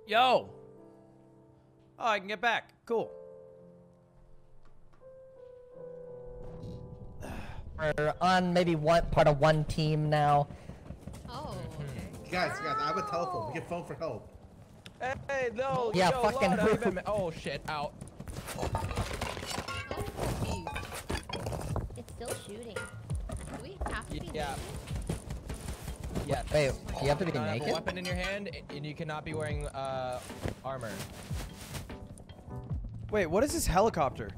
Yo. Oh, I can get back. Cool. We're on maybe one part of one team now. Oh. Mm-hmm. Guys, guys, I have a telephone. We can phone for help. Hey, no. Yeah, yo, fucking Lord, I been- Oh shit! Out. It's still shooting. Do we have to be Yeah. Yeah. Wait, you have to be cannot have naked? a weapon in your hand, and you cannot be wearing uh, armor. Wait, what is this helicopter?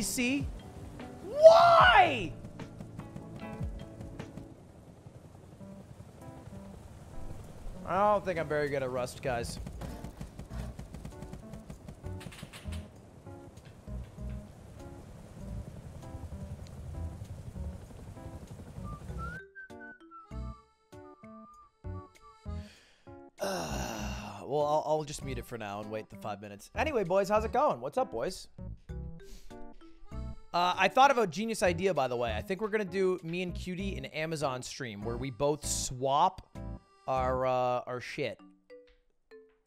NPC? Why? I don't think I'm very good at Rust, guys. (sighs) well, I'll, I'll just mute it for now and wait the five minutes. Anyway, boys, how's it going? What's up, boys? Uh, I thought of a genius idea, by the way. I think we're gonna do me and Cutie an Amazon stream where we both swap our uh, our shit.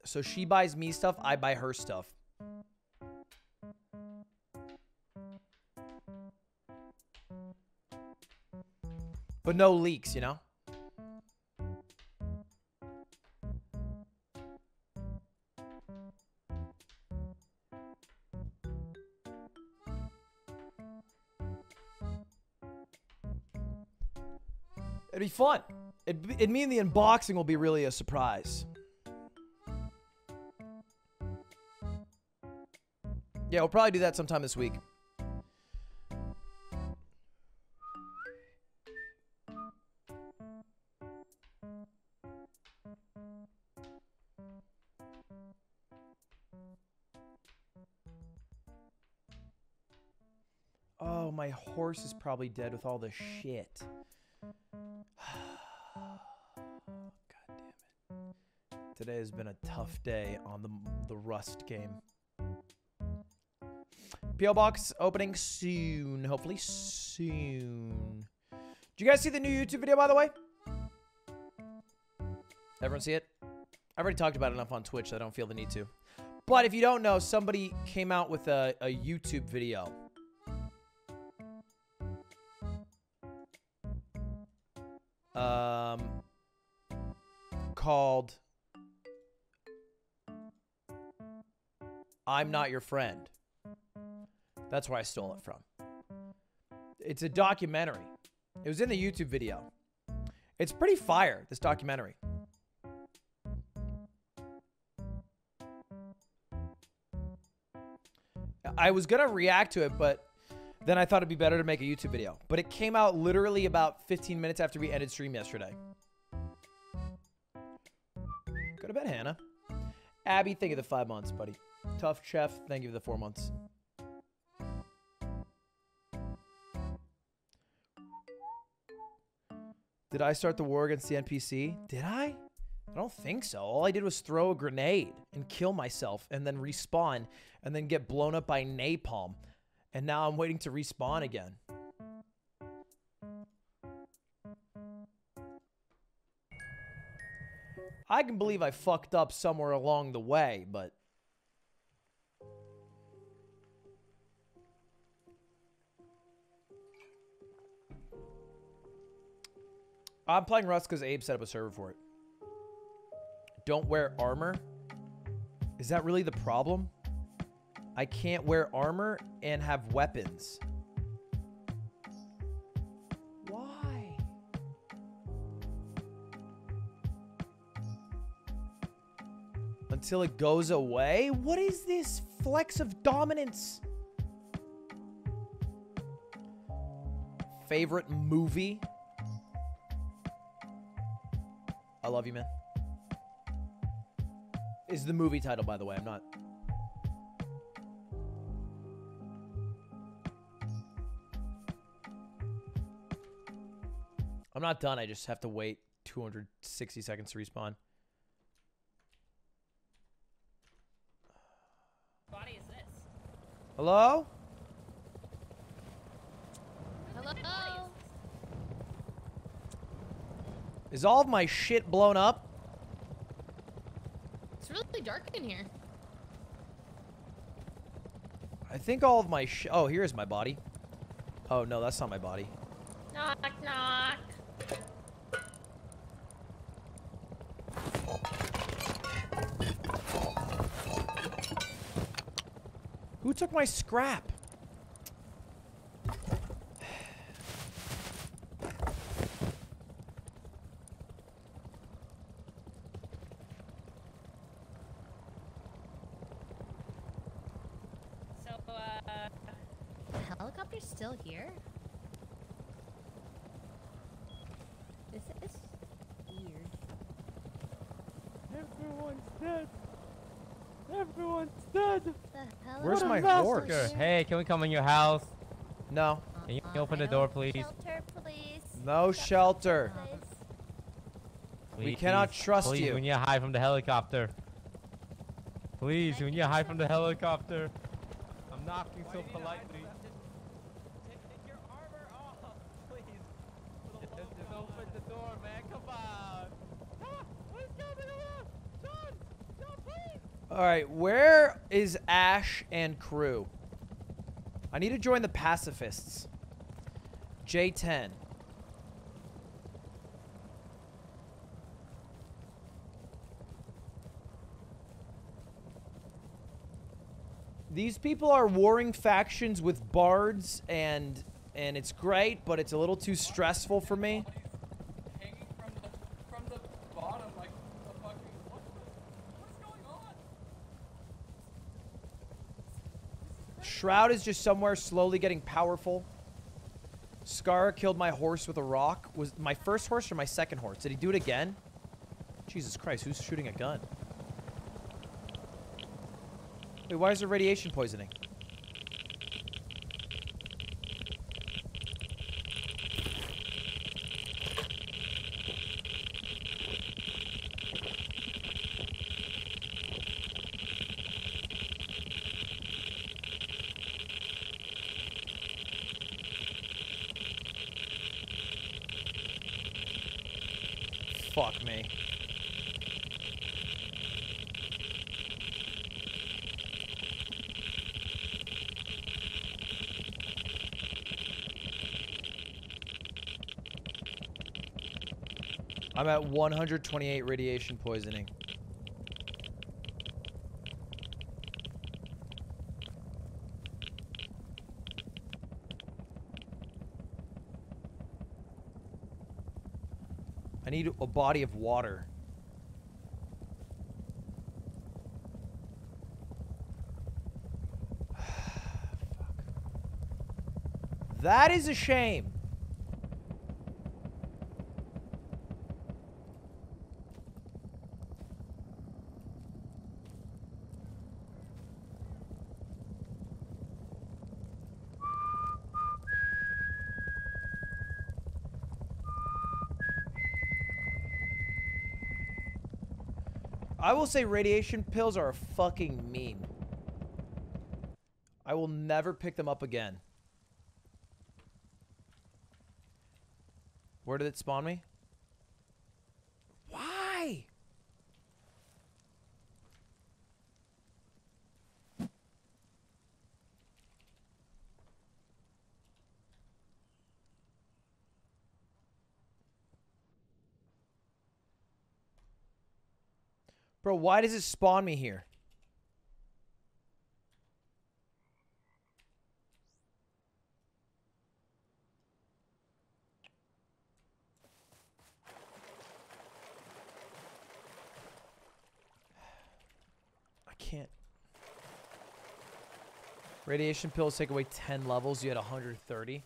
So she buys me stuff, I buy her stuff. But no leaks, you know? Fun. It, it mean the unboxing will be really a surprise. Yeah, we'll probably do that sometime this week. Oh, my horse is probably dead with all the shit. Today has been a tough day on the the Rust game. PO box opening soon, hopefully soon. Did you guys see the new YouTube video by the way? Everyone see it? I've already talked about it enough on Twitch, I don't feel the need to. But if you don't know, somebody came out with a, a YouTube video. I'm Not Your Friend. That's where I stole it from. It's a documentary. It was in the YouTube video. It's pretty fire, this documentary. I was gonna react to it, but then I thought it'd be better to make a YouTube video. But it came out literally about 15 minutes after we ended stream yesterday. Go to bed, Hannah. Abby, think of the five months, buddy. Tough Chef, thank you for the four months. Did I start the war against the NPC? Did I? I don't think so. All I did was throw a grenade and kill myself and then respawn and then get blown up by napalm. And now I'm waiting to respawn again. I can believe I fucked up somewhere along the way, but I'm playing Rust because Abe set up a server for it. Don't wear armor? Is that really the problem? I can't wear armor and have weapons. Why? Until it goes away? What is this flex of dominance? favorite movie. I love you, man. Is the movie title, by the way. I'm not. I'm not done. I just have to wait 260 seconds to respawn. body is this? Hello? Hello. Is all of my shit blown up? It's really dark in here. I think all of my sh- Oh, here's my body. Oh, no, that's not my body. Knock knock. Who took my scrap? So, uh, The helicopter's still here? This is weird. Everyone's dead. Everyone's dead. The hell Where's is my this? horse? Hey, can we come in your house? No. Can you Uh, open I the door, please? Shelter, please. No shelter. Please. We cannot Please, trust please, you. When you hide from the helicopter. Please, when you hide from the helicopter. I'm knocking so politely. (laughs) Just, just open the door, man. Come on. What's going on? John, John, please. All right, where is Ash and crew? I need to join the pacifists. J10. These people are warring factions with bards and and it's great, but it's a little too stressful for me. Hanging from the from the bottom like a fucking what the, what's going on? Shroud is just somewhere slowly getting powerful. Scar killed my horse with a rock. Was my first horse or my second horse? Did he do it again? Jesus Christ, who's shooting a gun? Wait, why is there radiation poisoning? Fuck me. I'm at 128 radiation poisoning. I need a body of water. (sighs) That is a shame. Will say radiation pills are a fucking meme. I will never pick them up again. Where did it spawn me? Why does it spawn me here? I can't. Radiation pills take away 10 levels. You had 130.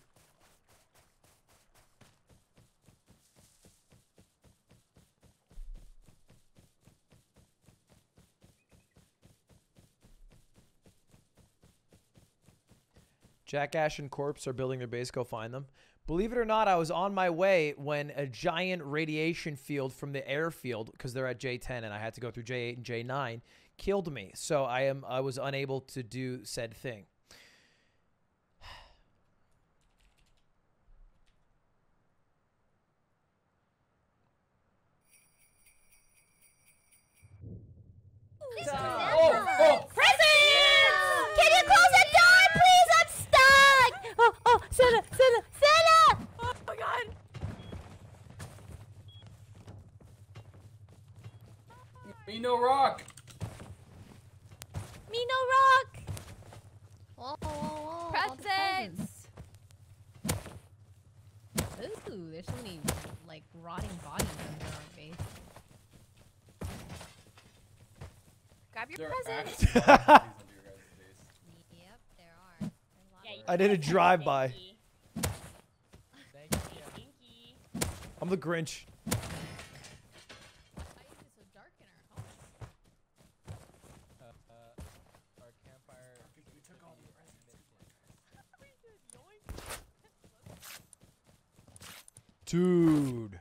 Jack Ash and Corpse are building their base. Go find them. Believe it or not, I was on my way when a giant radiation field from the airfield, because they're at J10 and I had to go through J8 and J9, killed me. So I am I was unable to do said thing. Oh, oh. Presents! Can you close the door, please? I'm stuck! Oh, oh, Santa, Santa, Santa! Oh my god. Me no rock. Me no rock! Whoa, whoa, whoa! all the Presents! Ooh, there's so many like rotting bodies under our base. Grab your There are presents. actually bodies under your guys' base. Yep, there are. There's a lot Yeah, of I did a drive by. I'm the Grinch. Why is it so dark in our home? Uh, uh, our campfire. We took all the Dude.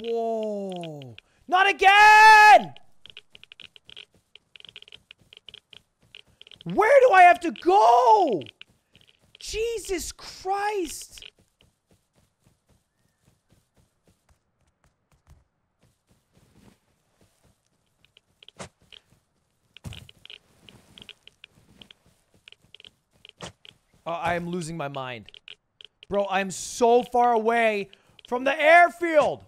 Whoa. Not again! Where do I have to go? Jesus Christ. Oh, I am losing my mind. Bro, I'm so far away from the airfield.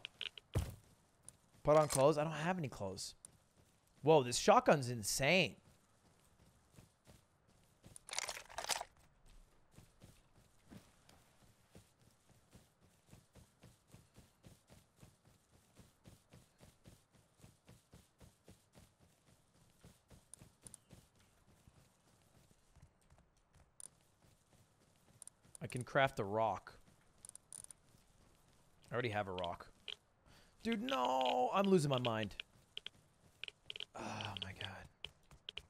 Put on clothes? I don't have any clothes. Whoa, this shotgun's insane. Craft a rock. I already have a rock. Dude, no! I'm losing my mind. Oh my god.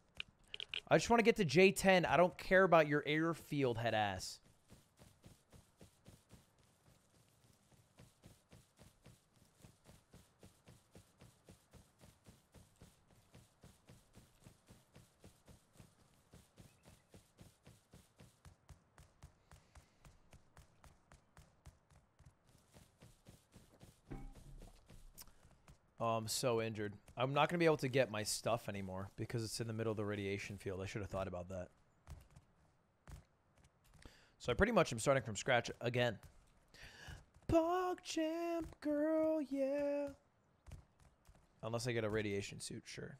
I just want to get to J10. I don't care about your airfield head ass. I'm so injured. I'm not going to be able to get my stuff anymore because it's in the middle of the radiation field. I should have thought about that. So I pretty much am starting from scratch again. Bog champ girl, yeah. Unless I get a radiation suit, sure.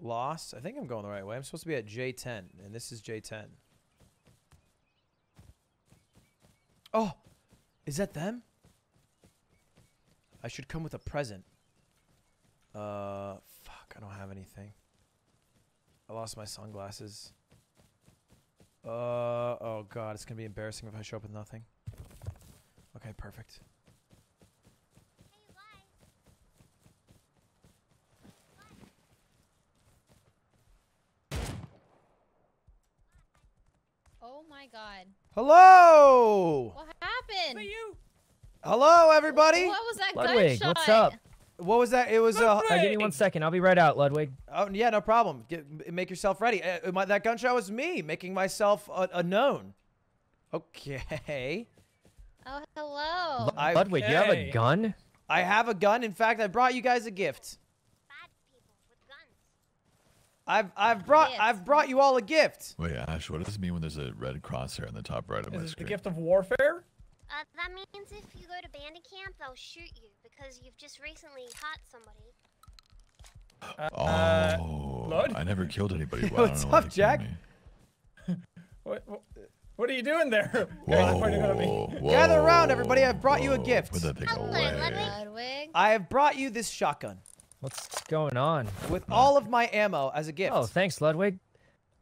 Lost? I think I'm going the right way. I'm supposed to be at J10, and this is J10. Oh! Is that them? I should come with a present. Uh, fuck, I don't have anything. I lost my sunglasses. Uh, oh god, it's gonna be embarrassing if I show up with nothing. Okay, perfect. Oh my god. Hello! What happened? you? Hello, everybody! What was that Ludwig, gunshot? what's up? What was that? It was uh, Uh, give me one second. I'll be right out, Ludwig. Oh yeah, no problem. Get, make yourself ready. Uh, my, that gunshot was me making myself a, a known. Okay. Oh, hello. I- Ludwig, you have a gun? I have a gun. In fact, I brought you guys a gift. I've I've brought Gift. I've brought you all a gift. Wait, Ash, what does it mean when there's a red crosshair in the top right of my Is it the gift of warfare? Uh, that means if you go to bandit camp, they'll shoot you because you've just recently hurt somebody. Oh, Lud? I never killed anybody. (laughs) Yo, Well, what's up, Jack? (laughs) What, what, what are you doing there? Whoa, You're not pointing at me. whoa, Gather around, everybody. I've brought you a gift. Put that thing away. Ludwig. Ludwig. I have brought you this shotgun What's going on? with all of my ammo as a gift. Oh, thanks, Ludwig.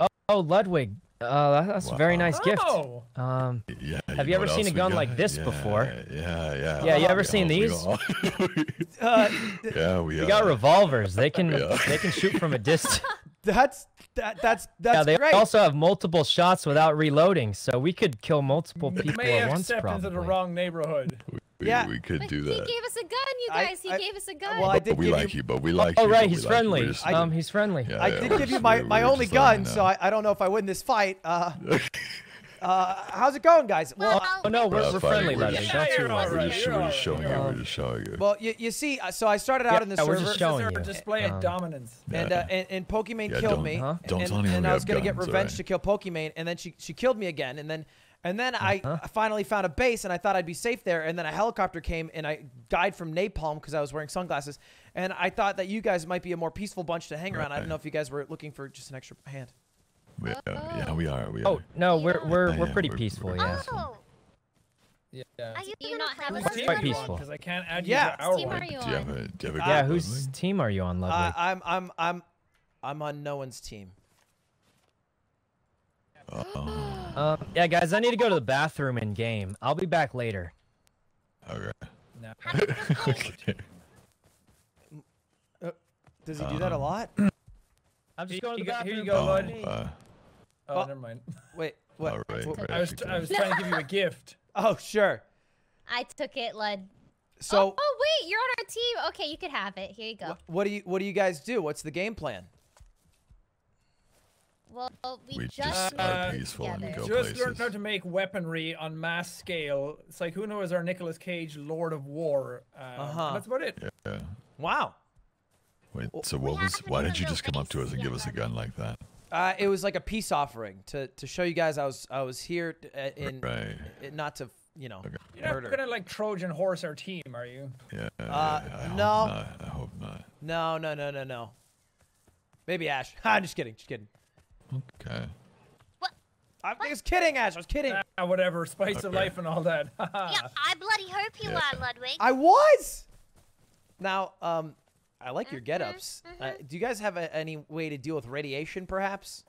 Oh, oh, Ludwig. That- that's a very Wow. nice gift. Oh. Um, Yeah. have you know ever seen a gun like this Yeah, before? Yeah, yeah. Yeah, you ever We seen all- these? all- (laughs) (laughs) Uh, yeah, we We are. got revolvers. They can (laughs) they can shoot from a distance. That's that that's that's yeah, they great. also have multiple shots without reloading, so we could kill multiple You people may at have once. stepped into the wrong neighborhood. We, Yeah. we could But do that. he gave us a gun, you I- guys. he I- gave us a gun. well, I But we give like you. you, but we like oh you. right, he's friendly. We're just- um, he's friendly. Yeah, I yeah, did we're give you my, my only gun, so. I, I don't know if I win this fight. Uh, (laughs) uh, how's it going, guys? Well, Oh no, We're we're, we're friendly, we're Leslie. just- Don't you you're worry. We're right, just, we're just showing you. We're just showing you. well, you, you see, uh, so I started out in the Yeah, we're server, just showing you. our display of Um, dominance. and, uh, and and Pokimane Yeah, killed me, huh? don't and, tell anyone and I was gonna get revenge alright? to kill Pokimane, and then she she killed me again, and then and then Uh-huh. I finally found a base, and I thought I'd be safe there, and then a helicopter came, and I died from napalm because I was wearing sunglasses, and I thought that you guys might be a more peaceful bunch to hang around. I don't know if you guys were looking for just an extra hand. We- uh, yeah, we are. We are. Oh no, we're we're we're yeah, pretty we're- peaceful. we're- Yeah. Oh, Yeah. are you Do you not have a us? team? Quite peaceful. Because I can't add Yeah. you to our Team one. are you Do you have on? a, do you have a Yeah, whose team are you on, Lovely? Uh, I'm I'm I'm I'm on no one's team. Oh, Um, yeah, guys, I need to go to the bathroom in game. I'll be back later. okay. No. (laughs) (laughs) okay. Does he do that a Um, lot? I'm just going to you the go- here you go, Oh, bud. uh, Oh, never mind. (laughs) Wait, what? all right, what- I was. I was trying to give you a gift. Oh, sure. I took it, Lud. So, oh, oh, wait, you're on our team. Okay, you could have it. Here you go. wh- what do you what do you guys do? What's the game plan? Well, we, We just, just are it peaceful and together. go Just learned how to make weaponry on mass scale. It's like who knows our Nicolas Cage Lord of War. Um, Uh-huh. That's about it. Yeah. Wow. Wait, so what we was? Why didn't you just come up to us and give us a gun like that? Uh, it was like a peace offering to to show you guys I was I was here uh, in Right. uh, not to you know Okay. You're not murder. gonna like Trojan horse our team, are you? Yeah. Uh, I hope no. not. I hope not. No, no, no, no, no. Maybe Ash. (laughs) I'm just kidding. Just kidding. Okay. What? I'm just kidding, Ash. I was kidding. Ah, whatever. Spice of life and all that. (laughs) Yeah, I bloody hope you Yeah. are, Ludwig. I was. Now, um, I like your Mhm, get-ups. Uh, do you guys have a, any way to deal with radiation, perhaps?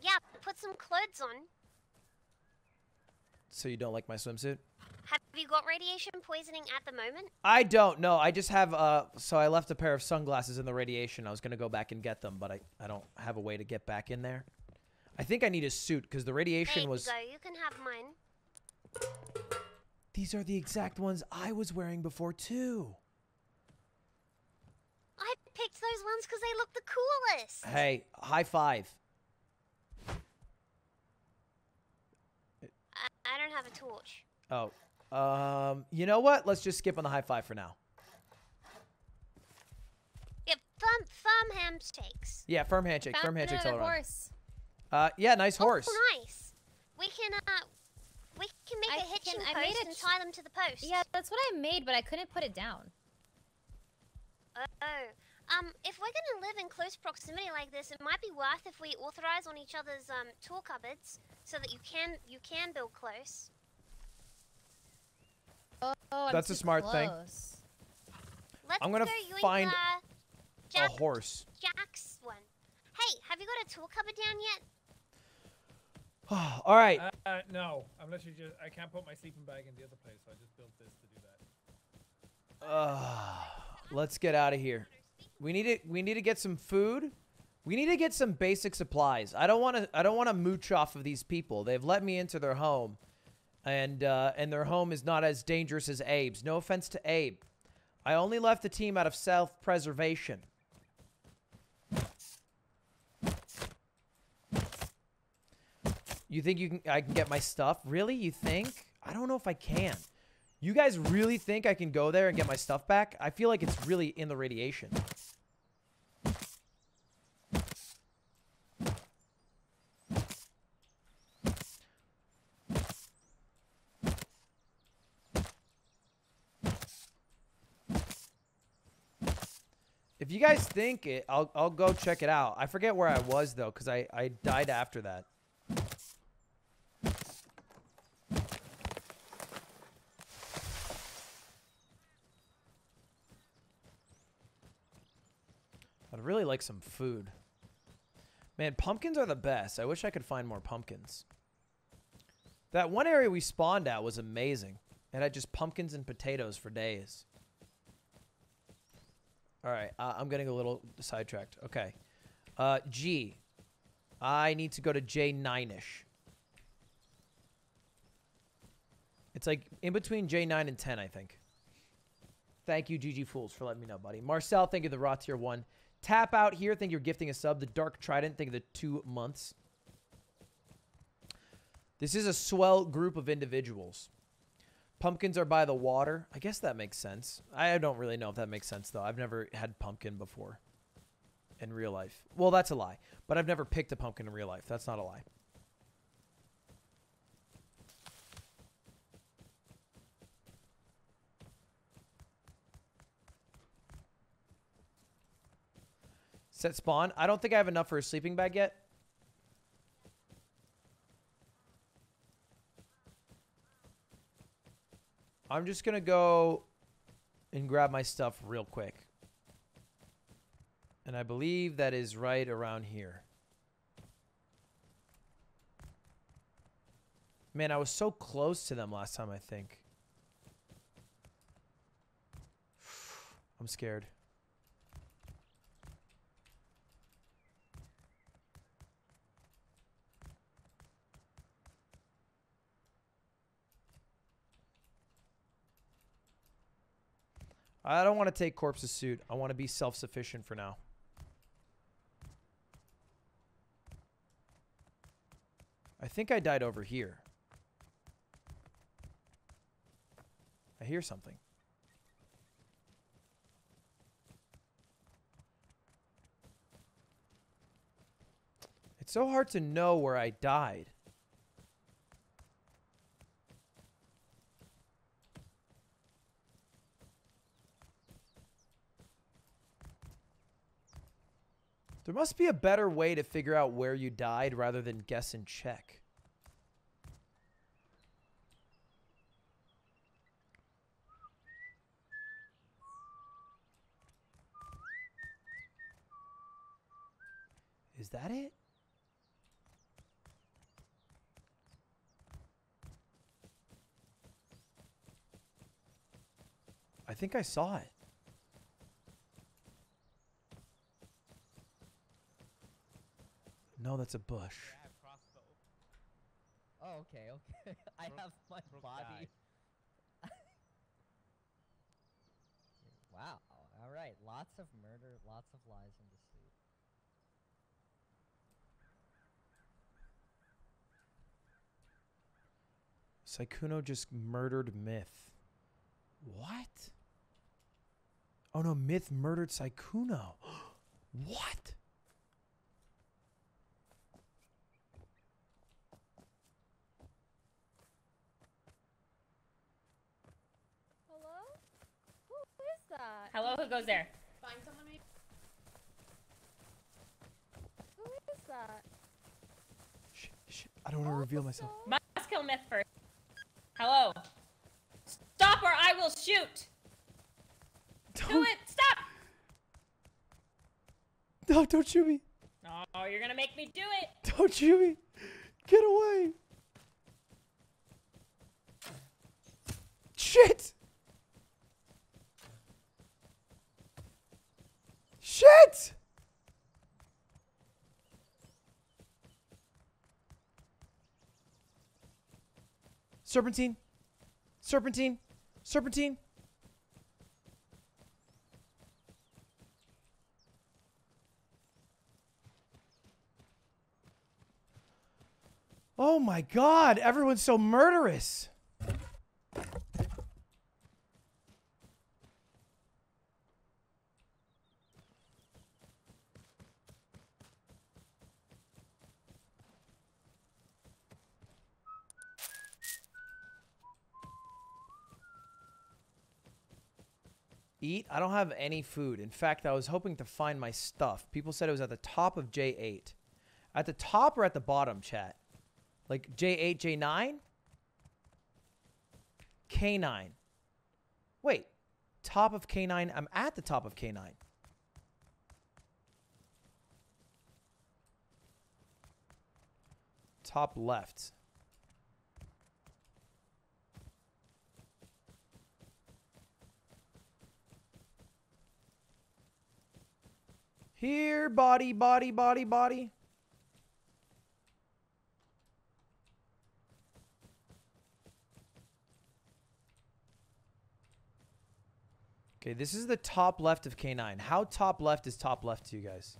Yeah, put some clothes on. So you don't like my swimsuit? Have you got radiation poisoning at the moment? I don't know. I just have uh so I left a pair of sunglasses in the radiation. I was gonna go back and get them, but I, I don't have a way to get back in there. I think I need a suit because the There radiation you was go. You can have mine. these are the exact ones I was wearing before too. I picked those ones because they look the coolest. Hey, high five. I, I don't have a torch. Oh. Um you know what? Let's just skip on the high five for now. Yep, firm, firm handshakes. Yeah, firm handshake, Found firm handshakes all another around. horse. Uh yeah, nice horse. Oh, nice. We can, uh, we can make I a hitching can- I made post and tie them to the post. Yeah, that's what I made, but I couldn't put it down. Oh. Um, if we're gonna live in close proximity like this, it might be worth if we authorize on each other's um tool cupboards so that you can you can build close. Oh, That's a too smart thing. Let's I'm gonna go yoink, find uh, A horse. Jack's one. Hey, have you got a tool cupboard down yet? (sighs) all right. Uh, no, I'm literally just. I can't put my sleeping bag in the other place, so I just built this to do that. Uh, let's get out of here. We need to we need to get some food. We need to get some basic supplies. I don't want to I don't want to mooch off of these people. They've let me into their home. And uh, and their home is not as dangerous as Abe's. No offense to Abe. I only left the team out of self-preservation. You think you can I can get my stuff? Really? You think? I don't know if I can. You guys really think I can go there and get my stuff back? I feel like it's really in the radiation. You guys think it, I'll, I'll go check it out. I forget where I was, though, because I, I died after that. I'd really like some food. Man, pumpkins are the best. I wish I could find more pumpkins. That one area we spawned at was amazing. It had just pumpkins and potatoes for days. All right, uh, I'm getting a little sidetracked. Okay. Uh, G. I need to go to J9-ish. It's like in between J9 and 10, I think. Thank you, GG Fools, for letting me know, buddy. Marcel, thank you, the Raw Tier 1. Tap out here, thank you for gifting a sub. The Dark Trident, thank you, the two months. This is a swell group of individuals. Pumpkins are by the water. I guess that makes sense. I don't really know if that makes sense, though. I've never had pumpkin before in real life. Well, that's a lie. But I've never picked a pumpkin in real life. That's not a lie. Set spawn. I don't think I have enough for a sleeping bag yet. I'm just going to go and grab my stuff real quick. And I believe that is right around here. Man, I was so close to them last time, I think. (sighs) I'm scared. I don't want to take Corpse's suit. I want to be self-sufficient for now. I think I died over here. I hear something. It's so hard to know where I died. There must be a better way to figure out where you died rather than guess and check. Is that it? I think I saw it. No, that's a bush. Oh, okay, okay. (laughs) I have my body. (laughs) wow. All right. Lots of murder, lots of lies and deceit. Sykkuno just murdered Myth. What? Oh no, Myth murdered Sykkuno. (gasps) what? Hello? Who is that? Hello, who goes there? Find someone maybe. Who is that? I don't want to reveal myself. Must kill Myth first. Hello. Stop or I will shoot. Do it. Stop. No, don't shoot me. Oh, you're gonna make me do it. Don't shoot me. Get away. Shit. Shit. Serpentine. Serpentine. Serpentine. Oh my god, everyone's so murderous. Eat? I don't have any food. In fact, I was hoping to find my stuff. People said it was at the top of J8. At the top or at the bottom, chat? Like J8, J9? K9. Wait. Top of K9. I'm at the top of K9. Top left. Here, body, body, body, body. Okay, this is the top left of K9. How top left is top left to you guys?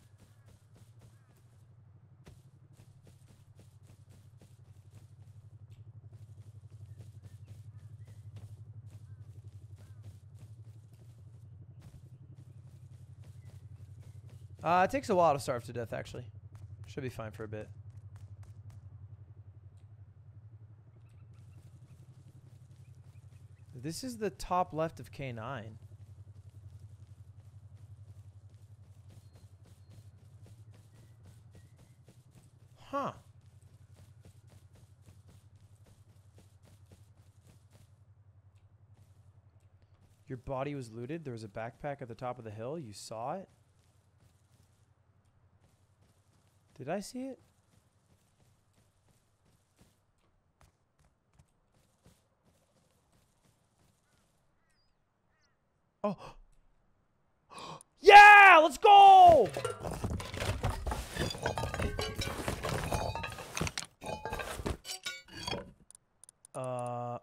Uh, it takes a while to starve to death, actually. Should be fine for a bit. This is the top left of K9. Huh. Your body was looted. There was a backpack at the top of the hill. You saw it? Did I see it? Oh. (gasps) Yeah, let's go! Uh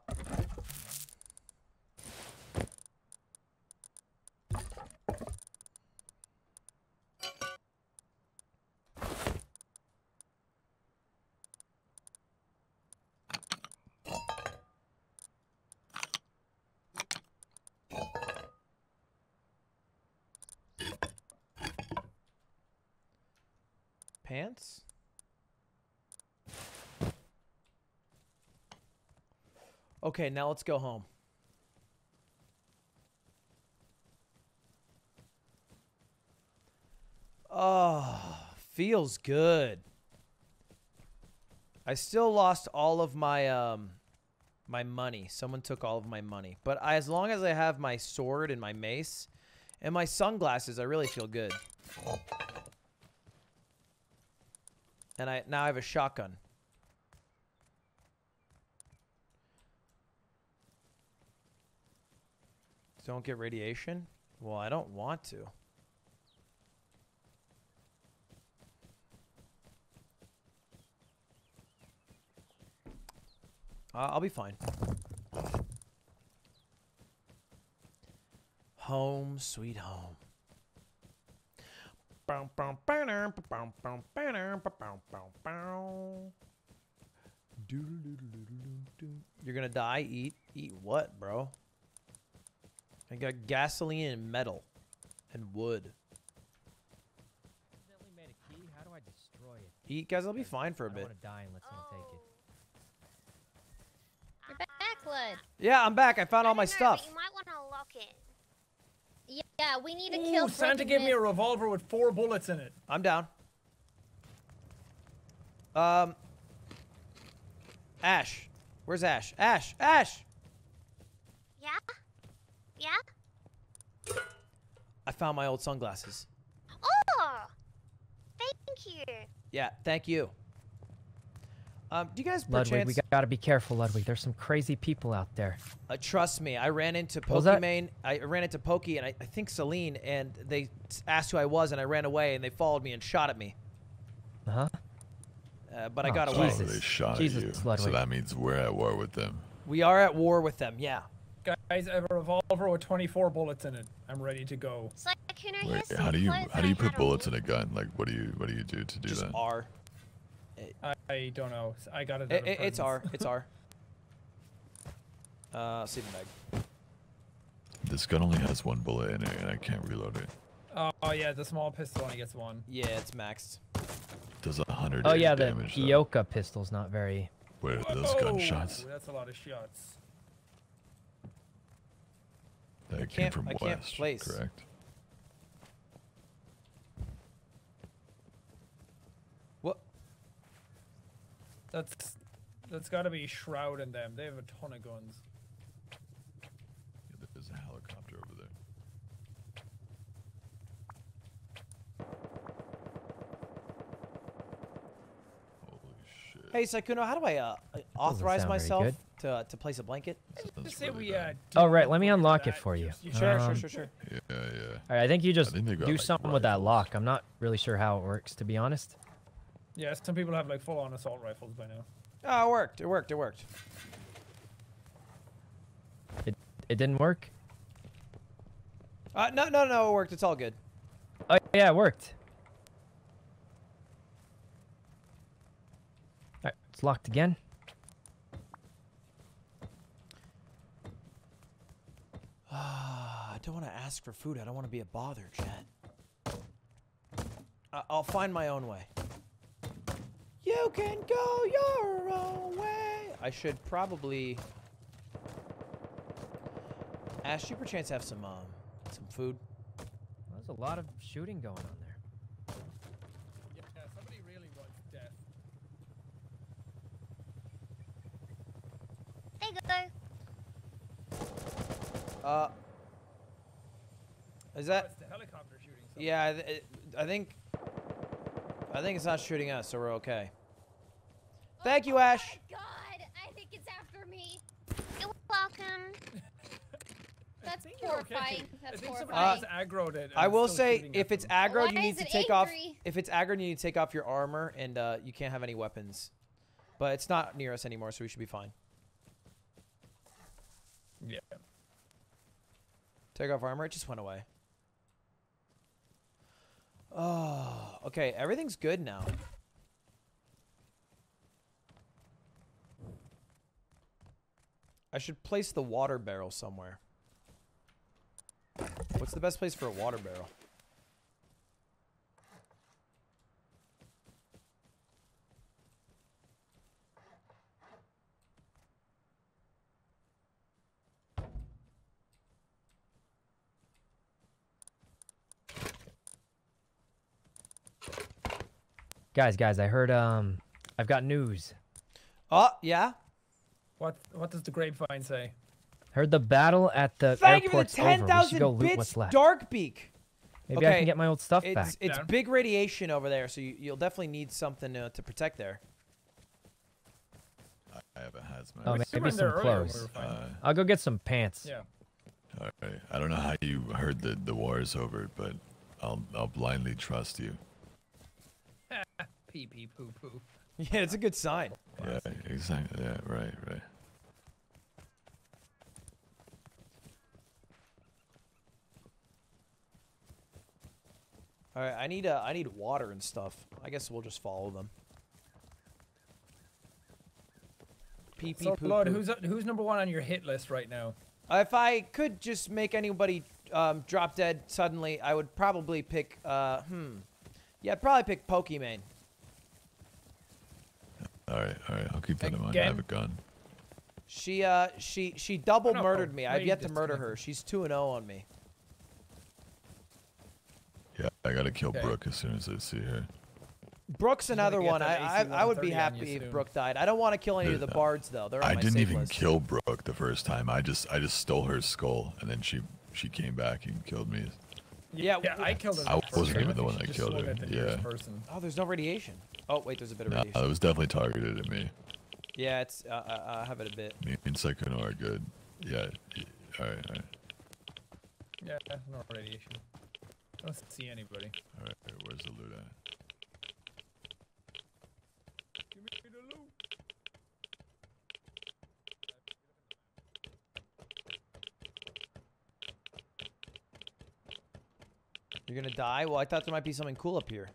Pants? Okay, now let's go home. Oh, feels good. I still lost all of my um my money. Someone took all of my money. But I, as long as I have my sword and my mace and my sunglasses, I really feel good. And I now I have a shotgun. Don't get radiation? Well, I don't want to. Uh, I'll be fine. Home, sweet home. You're gonna die? Eat? Eat what, bro? I got gasoline and metal and wood. Made a key. How do I destroy it? Eat, guys. I'll be fine for a I don't bit. die unless take it. You're back, Lud. Yeah, I'm back. I found all my No, stuff. you might want to lock it. Yeah, we need to Ooh, kill. Santa freaking gave me a revolver with four bullets in it. I'm down. Um, Ash, where's Ash? Ash, Ash. Yeah. Yeah. I found my old sunglasses. Oh, thank you. Yeah, thank you. Um, do you guys Ludwig, perchance? we gotta be careful, Ludwig. There's some crazy people out there. Uh, trust me, I ran into What was? Pokimane. I ran into Poki and I, I think Celine, and they asked who I was, and I ran away, and they followed me and shot at me. Uh huh. Uh, but I Oh, got Oh, away. they shot Jesus, at you. So that means we're at war with them. We are at war with them. Yeah. Guys, I have a revolver with 24 bullets in it. I'm ready to go. It's like Wait, here's how do you how do you put bullets in a gun? Like, what do you what do you do to do Just that? R. I, I don't know. I got it. I- out of I- it's. R. It's R. (laughs) Uh, see the mag. This gun only has one bullet in it, and I can't reload it. Oh yeah, the small pistol only gets one. Yeah, it's maxed. Does a hundred Oh yeah, the damage. though. Eoka pistol's not very. Where are those Oh, gunshots? That's a lot of shots. That came can't- from I can't west, place. correct? What? That's that's got to be Shroud in them. They have a ton of guns. Yeah, there's a helicopter over there. Holy shit! Hey, Sykkuno, how do I uh, authorize sound very myself good. to to place a blanket? Just say we uh. Oh right, let me unlock it for you. Sure, sure, Um, sure, sure. Yeah, yeah. All right, I think you just think do like, something with that lock. I'm not really sure how it works, to be honest. Yeah, some people have like full-on assault rifles by now. Oh, it worked. It worked. It worked. It it didn't work. Uh, no, no, no, it worked. It's all good. Oh yeah, it worked. All right, it's locked again. I don't want to ask for food. I don't want to be a bother, Chad. I- I'll find my own way. You can go your own way. I should probably. Ash, you perchance have some um, some food. There's a lot of shooting going on there. Yeah, somebody really wants death. There you go. Uh. Is that? It's the helicopter shooting. Yeah, I, it- I think. I think it's not shooting us, so we're okay. Thank you, Ash. God, I think it's after me. You're welcome. (laughs) That's okay. horrifying. I That's think somebody horrifying. just aggroed it. I will say, if it's aggro, you need to it take off. If it's aggro, you need to take off your armor, and uh, you can't have any weapons. But it's not near us anymore, so we should be fine. Yeah. Take off armor. It just went away. Oh, okay. Everything's good now. I should place the water barrel somewhere. What's the best place for a water barrel? Guys, guys, I heard um, I've got news. Oh, yeah? What What does the grapevine say? Heard the battle at the Thank you for the airport's over. We should 10,000 go loot bits, what's left. Darkbeak. Maybe I can get my old stuff it's, back. It's Down. big radiation over there, so you, you'll definitely need something uh, to protect there. I have a hazmat. Oh, maybe some clothes. Uh, I'll go get some pants. Yeah. all right. I don't know how you heard that the war is over, but I'll I'll blindly trust you. Pee pee poo poo. Yeah, it's a good sign. Yeah, exactly. Yeah, right, right. All right, I need uh, I need water and stuff. I guess we'll just follow them. Pee pee So, poo Blood, poo. who's who's number one on your hit list right now? If I could just make anybody um, drop dead suddenly, I would probably pick. Uh, hmm. Yeah, I'd probably pick Pokimane. All right, all right. I'll keep that in mind. I have a gun. She uh she she double Oh, murdered me. I've yet to murder her. She's two and zero on me. Yeah, I gotta kill Okay. Brooke as soon as I see her. Brooke's another one. I I, I would be 130 on you happy if soon. Brooke died. I don't want to kill any of the Dude, bards though. They're I didn't even list. kill Brooke the first time. I just I just stole her skull, and then she she came back and killed me. Yeah, Yeah, I killed her. I first wasn't time. even the one that killed swung her. at the nearest Yeah. person. Oh, there's no radiation. Oh wait, there's a bit of No, radiation. it was definitely targeted at me. Yeah, it's uh, I, I have it a bit. Me and Sykkuno are good. Yeah. y- All right, all right. Yeah, no radiation. I don't see anybody. All right, where's the loot at? Give me the loot. You're gonna die? Well, I thought there might be something cool up here.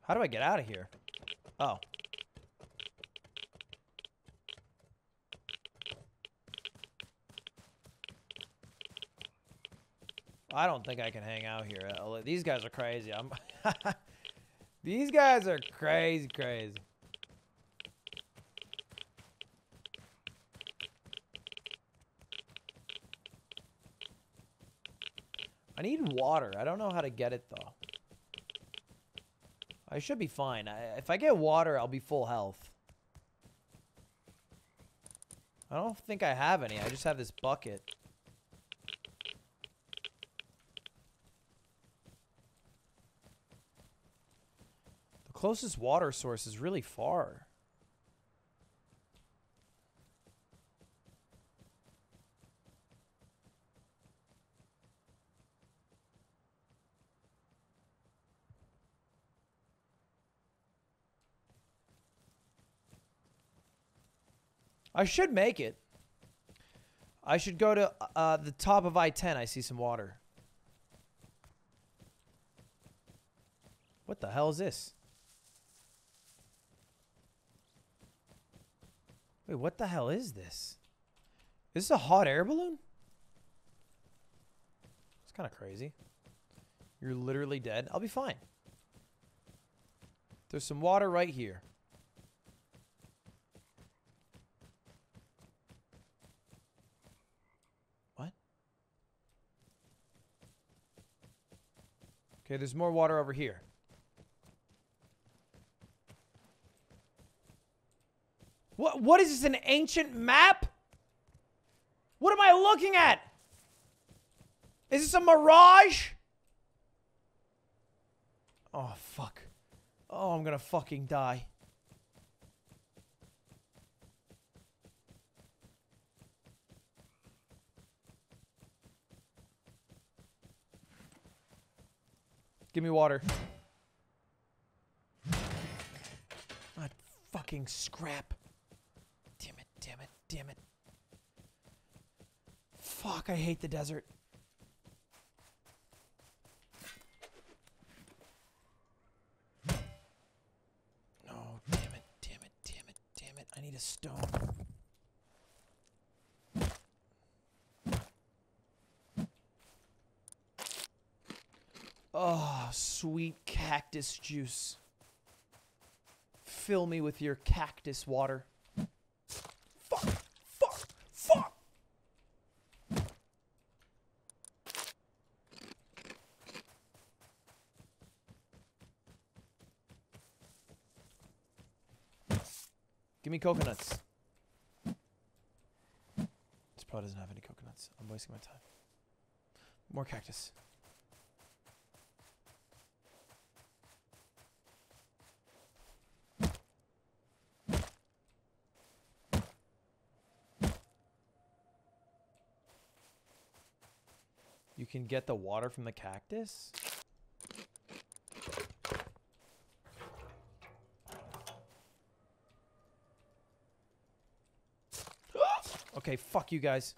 How do I get out of here? Oh. I don't think I can hang out here. Uh, These guys are crazy. I'm (laughs) These guys are crazy, crazy. I need water. I don't know how to get it though. I should be fine. I, if I get water, I'll be full health. I don't think I have any. I just have this bucket. The closest water source is really far. I should make it. I should go to uh, the top of I-10. I see some water. What the hell is this? Wait, what the hell is this? Is this a hot air balloon? It's kind of crazy. You're literally dead. I'll be fine. There's some water right here. Okay, there's more water over here. What what is this an ancient map? What am I looking at? Is this a mirage? Oh fuck. Oh, I'm to fucking die. Give me water. Ah, fucking scrap. Damn it, damn it, damn it. Fuck, I hate the desert. No, damn it, damn it, damn it, damn it. I need a stone. Oh, sweet cactus juice. Fill me with your cactus water. Fuck, fuck, fuck. Give me coconuts. This probably doesn't have any coconuts. I'm wasting my time. More cactus. Can get the water from the cactus? (gasps) okay, fuck you guys.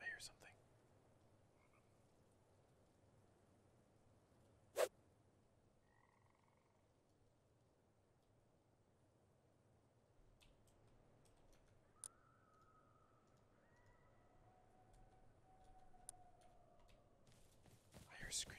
I hear something. I hear screaming.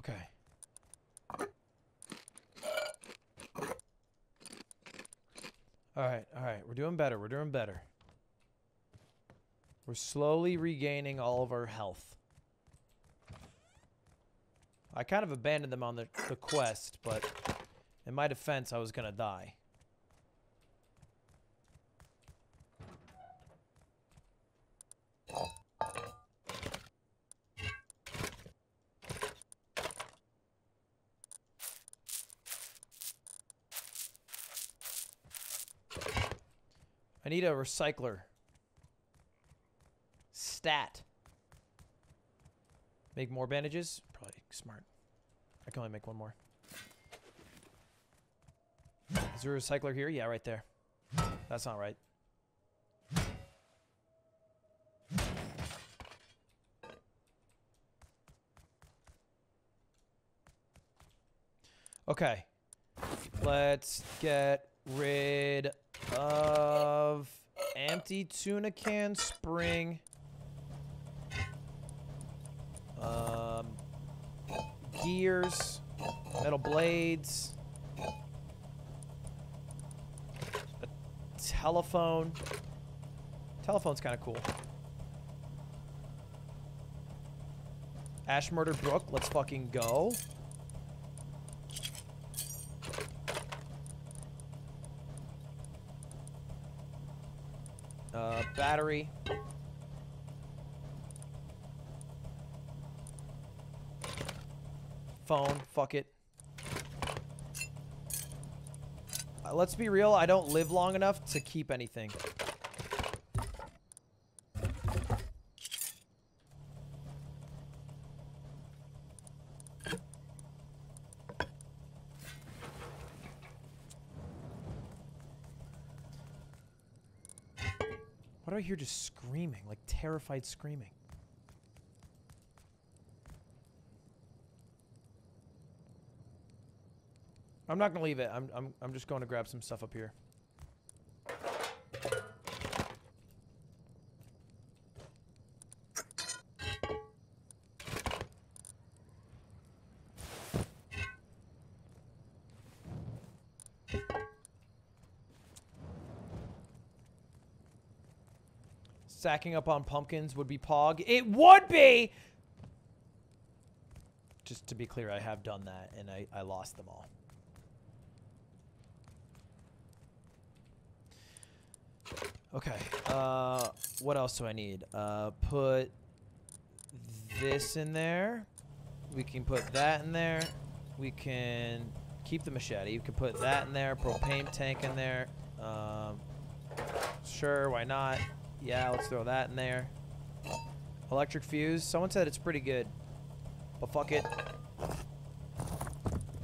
Okay. All right, all right. We're doing better. We're doing better. We're slowly regaining all of our health. I kind of abandoned them on the, the quest, but in my defense, I was going to die. Need a recycler. Stat. Make more bandages? Probably smart. I can only make one more. Is there a recycler here? Yeah, right there. That's not right. Okay. Let's get rid of empty tuna can spring. Um, gears, metal blades, a telephone. Telephone's kind of cool. Ash Murder Brooke, let's fucking go. Uh, battery. Phone, fuck it. Uh, let's be real, I don't live long enough to keep anything. Hear just screaming, like terrified screaming? I'm not gonna leave it. I'm I'm I'm just going to grab some stuff up here. Sacking up on pumpkins would be pog. It would be! Just to be clear, I have done that, and I, I lost them all. Okay, uh, what else do I need? Uh, put this in there. We can put that in there. We can keep the machete. We can put that in there. Propane tank in there. Um, sure, why not? Yeah, let's throw that in there. Electric fuse. Someone said it's pretty good. But fuck it.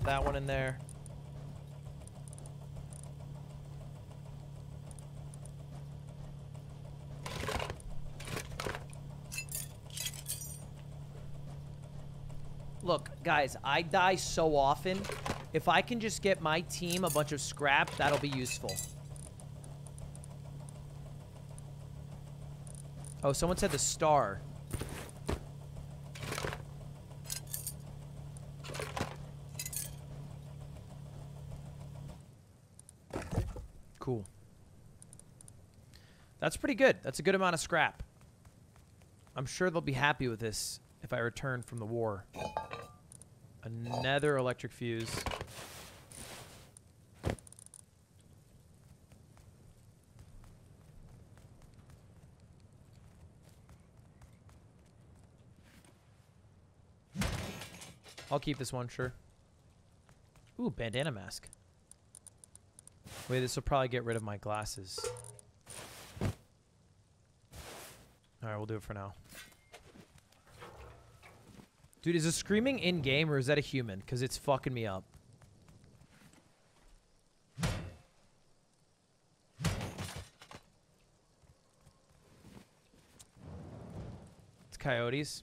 That one in there. Look, guys, I die so often. If I can just get my team a bunch of scrap, that'll be useful. Oh, someone said the star. Cool. That's pretty good. That's a good amount of scrap. I'm sure they'll be happy with this if I return from the war. Another electric fuse. I'll keep this one, sure. Ooh, bandana mask. Wait, this will probably get rid of my glasses. Alright, we'll do it for now. Dude, is it screaming in-game or is that a human? Because it's fucking me up. It's coyotes.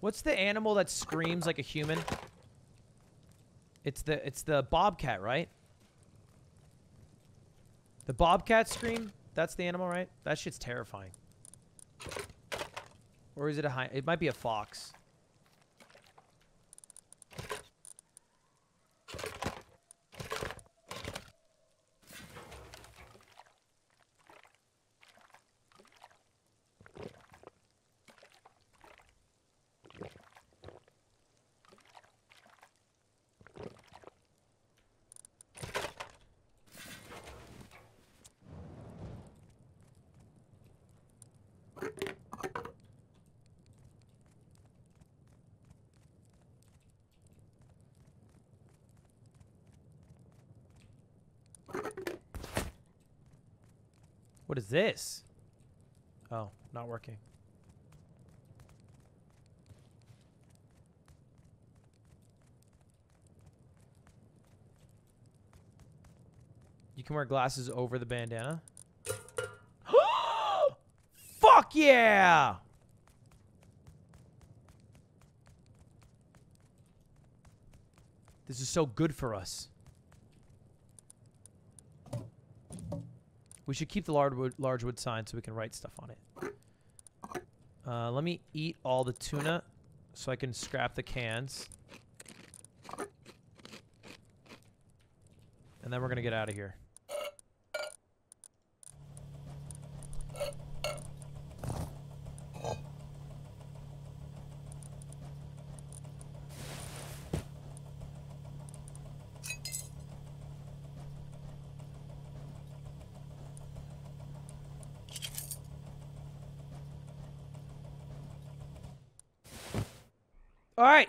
What's the animal that screams like a human? It's the it's the bobcat, right? The bobcat scream? That's the animal, right? That shit's terrifying. Or is it a high? It might be a fox. Is this? Oh, not working. You can wear glasses over the bandana. (gasps) Fuck yeah! This is so good for us. We should keep the large wood, large wood sign so we can write stuff on it. Uh, let me eat all the tuna so I can scrap the cans. And then we're going to get out of here. All right.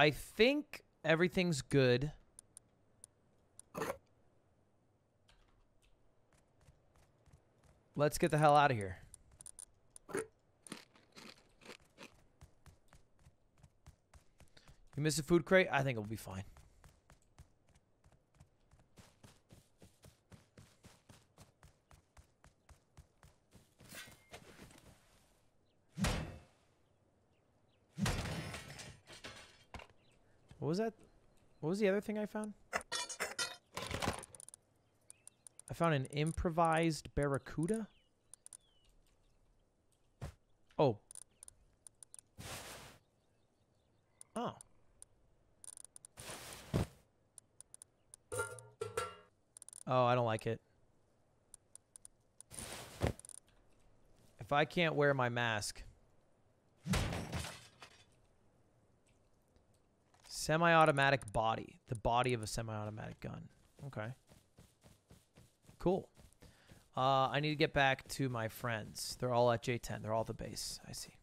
I think everything's good. Let's get the hell out of here. You miss a food crate? I think it'll be fine. What was that? What was the other thing I found? I found an improvised barracuda. Oh. Oh. Oh, I don't like it. If I can't wear my mask. Semi-automatic body. The body of a semi-automatic gun. Okay. Cool. Uh, I need to get back to my friends. They're all at J10. They're all the base. I see.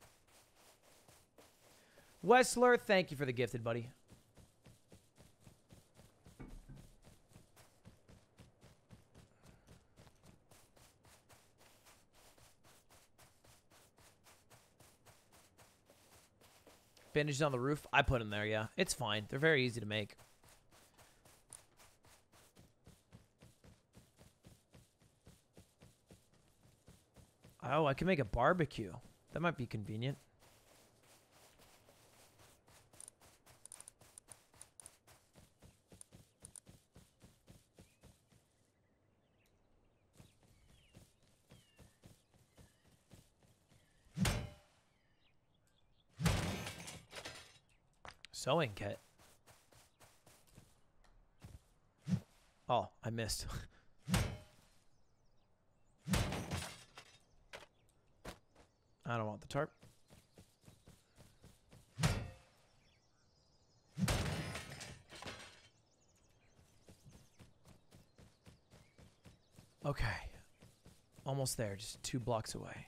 Wessler, thank you for the gifted, buddy. Bandages on the roof. I put them there, yeah. It's fine. They're very easy to make. Oh, I can make a barbecue. That might be convenient. Sewing kit. Oh, I missed. (laughs) I don't want the tarp. Okay. Almost there, just two blocks away.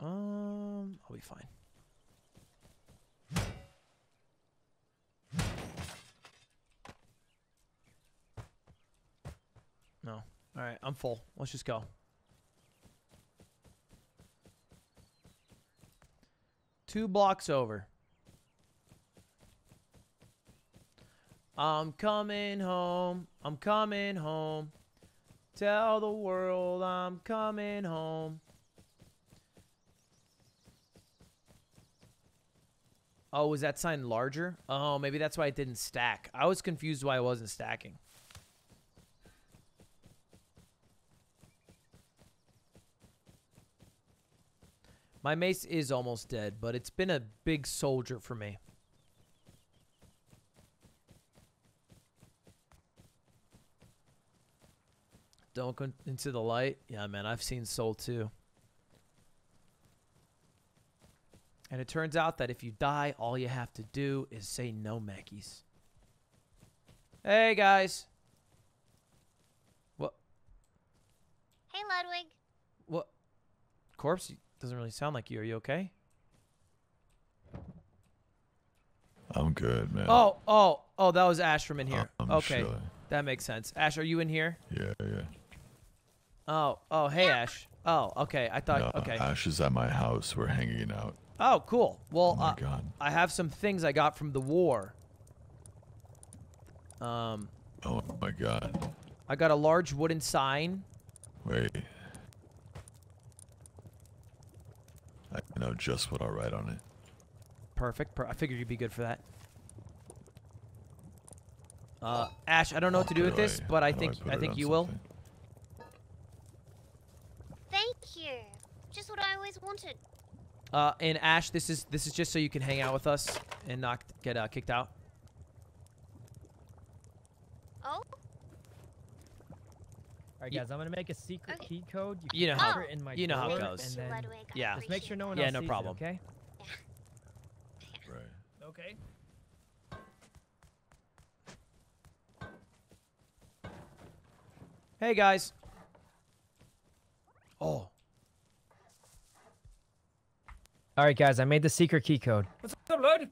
Um, I'll be fine. No. All right, I'm full. Let's just go. Two blocks over. I'm coming home. I'm coming home. Tell the world I'm coming home. Oh, was that sign larger? Oh, maybe that's why it didn't stack. I was confused why it wasn't stacking. My mace is almost dead, but it's been a big soldier for me. Don't go into the light. Yeah, man, I've seen Soul too. And it turns out that if you die, all you have to do is say no, Mackies. Hey, guys. What? Hey, Ludwig. What? Corpse? Doesn't really sound like you. Are you okay? I'm good, man. Oh, oh, oh, that was Ash from in here. I'm okay. That makes sense. Ash, are you in here? Yeah, yeah. Oh, oh, hey, Ash. Oh, okay. I thought, No, okay. Ash is at my house. We're hanging out. Oh, cool. Well, Oh my uh, God. I have some things I got from the war. Um, Oh my god. I got a large wooden sign. Wait. I know just what I'll write on it. Perfect. Per I figured you'd be good for that. Uh, Ash, I don't know what to do How with do this, but I how do I think I think on you will. Thank you. Just what I always wanted. Uh, and Ash, this is this is just so you can hang out with us and not get uh, kicked out. Oh? Alright, guys, I'm gonna make a secret key code. You, You know how- cover it in my you know how it goes. And then Ludwig, I Yeah. just make sure no one Yeah, else no sees it, problem. okay? Right. Okay. Hey guys. Oh, Alright, guys, I made the secret key code. What's up, Lud?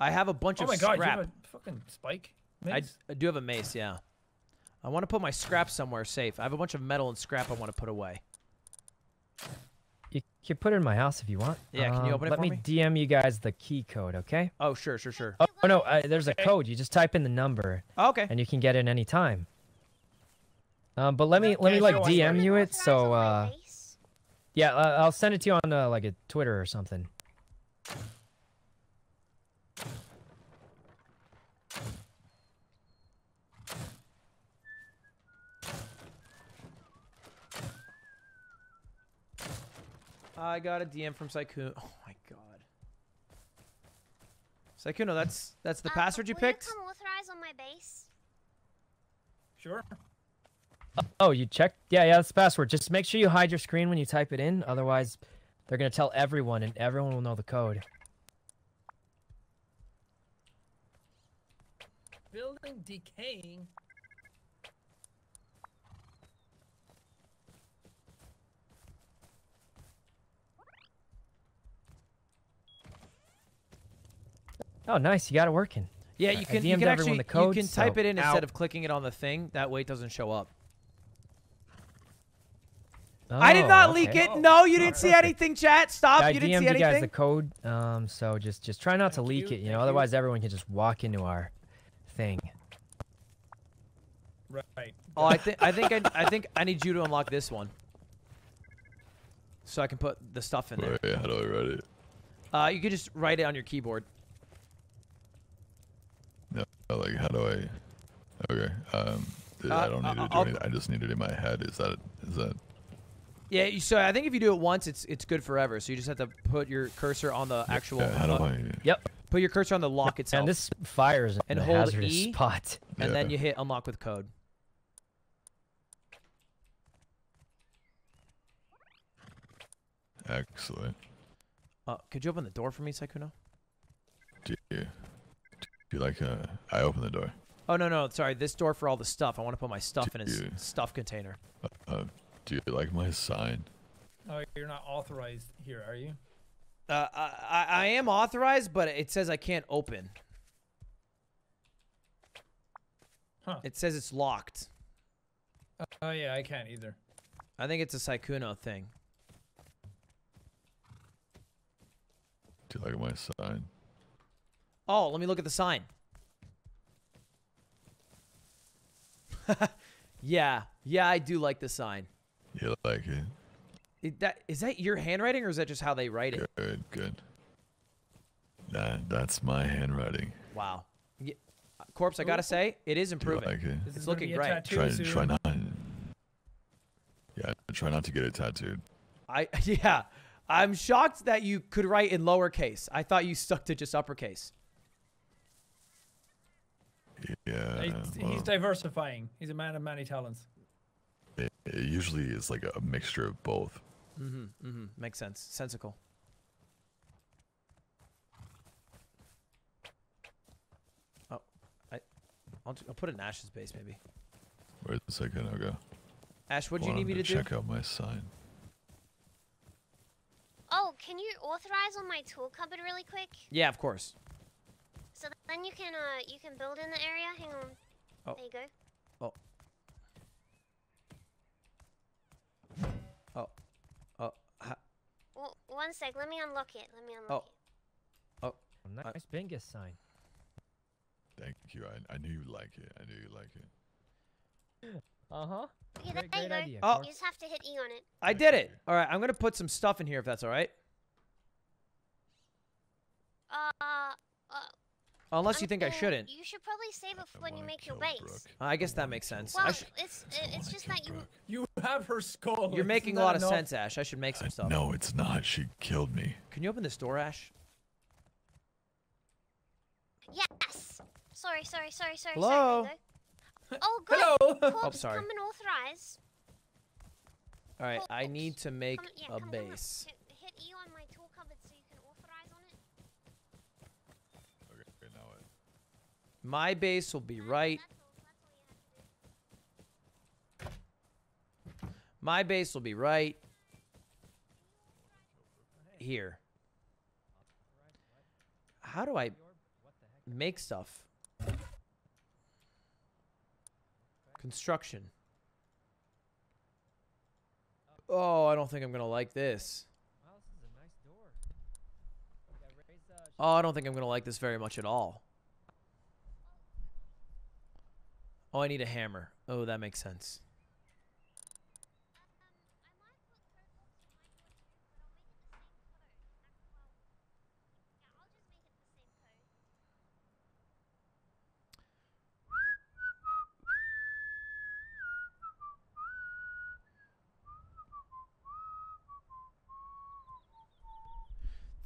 I have a bunch oh of. Oh my god, you have a fucking spike. I, Mace? I do have a mace, yeah. I want to put my scrap somewhere safe. I have a bunch of metal and scrap I want to put away. You can put it in my house if you want. Yeah, can you Um, open it Let for me, me? DM you guys the key code, okay? Oh, sure, sure, sure. Oh, oh, no, uh, there's a code. You just type in the number. Oh, okay. And you can get it any time. Um, but let me let me like DM you it so uh yeah uh, I'll send it to you on uh, like a Twitter or something. I got a DM from Sykkuno. (laughs) Oh my god. Sykkuno, that's that's the Um, password you will picked? You come authorize on my base? Sure. Oh, you checked? Yeah, yeah, that's the password. Just make sure you hide your screen when you type it in. Otherwise, they're gonna tell everyone, and everyone will know the code. Building decaying. Oh, nice. You got it working. Yeah, you can you can actually the code, you can type so- it in instead Ow. of clicking it on the thing. That way it doesn't show up. I did Oh, not leak okay. it. No, you didn't see Perfect. anything, chat. Stop. I you didn't DM'd see you guys the code, um, so just just try not to leak you, it. You know, thank you. otherwise everyone can just walk into our thing. Right. Oh, I think I think I, I think I need you to unlock this one, so I can put the stuff in there. Wait, how do I write it? Uh, you could just write it on your keyboard. No, like how do I? Okay. Um, Uh, I don't need uh, to do I'll- anything. I just need it in my head. Is that? Is that? Yeah. You, so I think if you do it once, it's it's good forever. So you just have to put your cursor on the actual. Yeah, how do uh, I? Yep. Put your cursor on the lock itself. And this fires is and in a hold hazardous E, spot. and then Yeah. you hit unlock with code. Excellent. Uh, could you open the door for me, Sykkuno? Do you? Do you like? Uh, I open the door. Oh no no sorry this door for all the stuff. I want to put my stuff in a s- Yeah. stuff container. Uh, do you like my sign? Oh, you're not authorized here, are you? Uh, I, I I am authorized, but it says I can't open. Huh. It says it's locked. Oh yeah, I can't either. I think it's a Sykkuno thing. Do you like my sign? Oh, let me look at the sign. (laughs) yeah, yeah, I do like the sign. You like it? It, that is that your handwriting, or is that just how they write it? Good, good. That that's my handwriting. Wow. Yeah, Corpse, I gotta say, it is Do you improving. like it? This It's is gonna looking great. Try soon. try not. Yeah, try not to get it tattooed. I (laughs) yeah, I'm shocked that you could write in lowercase. I thought you stuck to just uppercase. Yeah. He's, well, he's diversifying. He's a man of many talents. it, it usually is like a mixture of both. Mm-hmm. Mm-hmm. Makes sense. Sensical. Oh, I, I'll, I'll put it in Ash's base maybe. Where's the second go? Ash, what do you need me to do? check out my sign? Oh, can you authorize on my tool cupboard really quick? Yeah, of course. So then you can uh you can build in the area. Hang on. Oh. There you go. Oh. Oh. Oh. Ha- Well, one sec. Let me unlock it. Let me unlock oh. it. Oh. oh. Nice Bingus sign. Thank you. I, I knew you'd like it. I knew you'd like it. Uh huh. Okay, Great- there you go. idea, Oh. You just have to hit E on it. I did it. All right, I'm gonna put some stuff in here if that's all right. Uh, uh, Unless you think I shouldn't. You should probably save it for when you make your base. I guess that makes sense. I Well, sh- it's it's just that you. You have her skull. You're Isn't making a that lot of sense, Ash. I should make some stuff. No, it's not. She killed me. Can you open this door, Ash? Yes. Sorry, sorry, sorry, sorry. Hello? Sorry, oh, good. Hello. Corpse, (laughs) Oh, sorry. Come and authorize. All right, I need to make Come, yeah, a come, come, base. Hit, hit E on my tool cupboard so you can authorize on it. Okay, now what? My base will be right. My base will be right here. How do I make stuff? Construction. Oh, I don't think I'm gonna like this. Oh, I don't think I'm gonna like this very much at all. Oh, I need a hammer. Oh, that makes sense.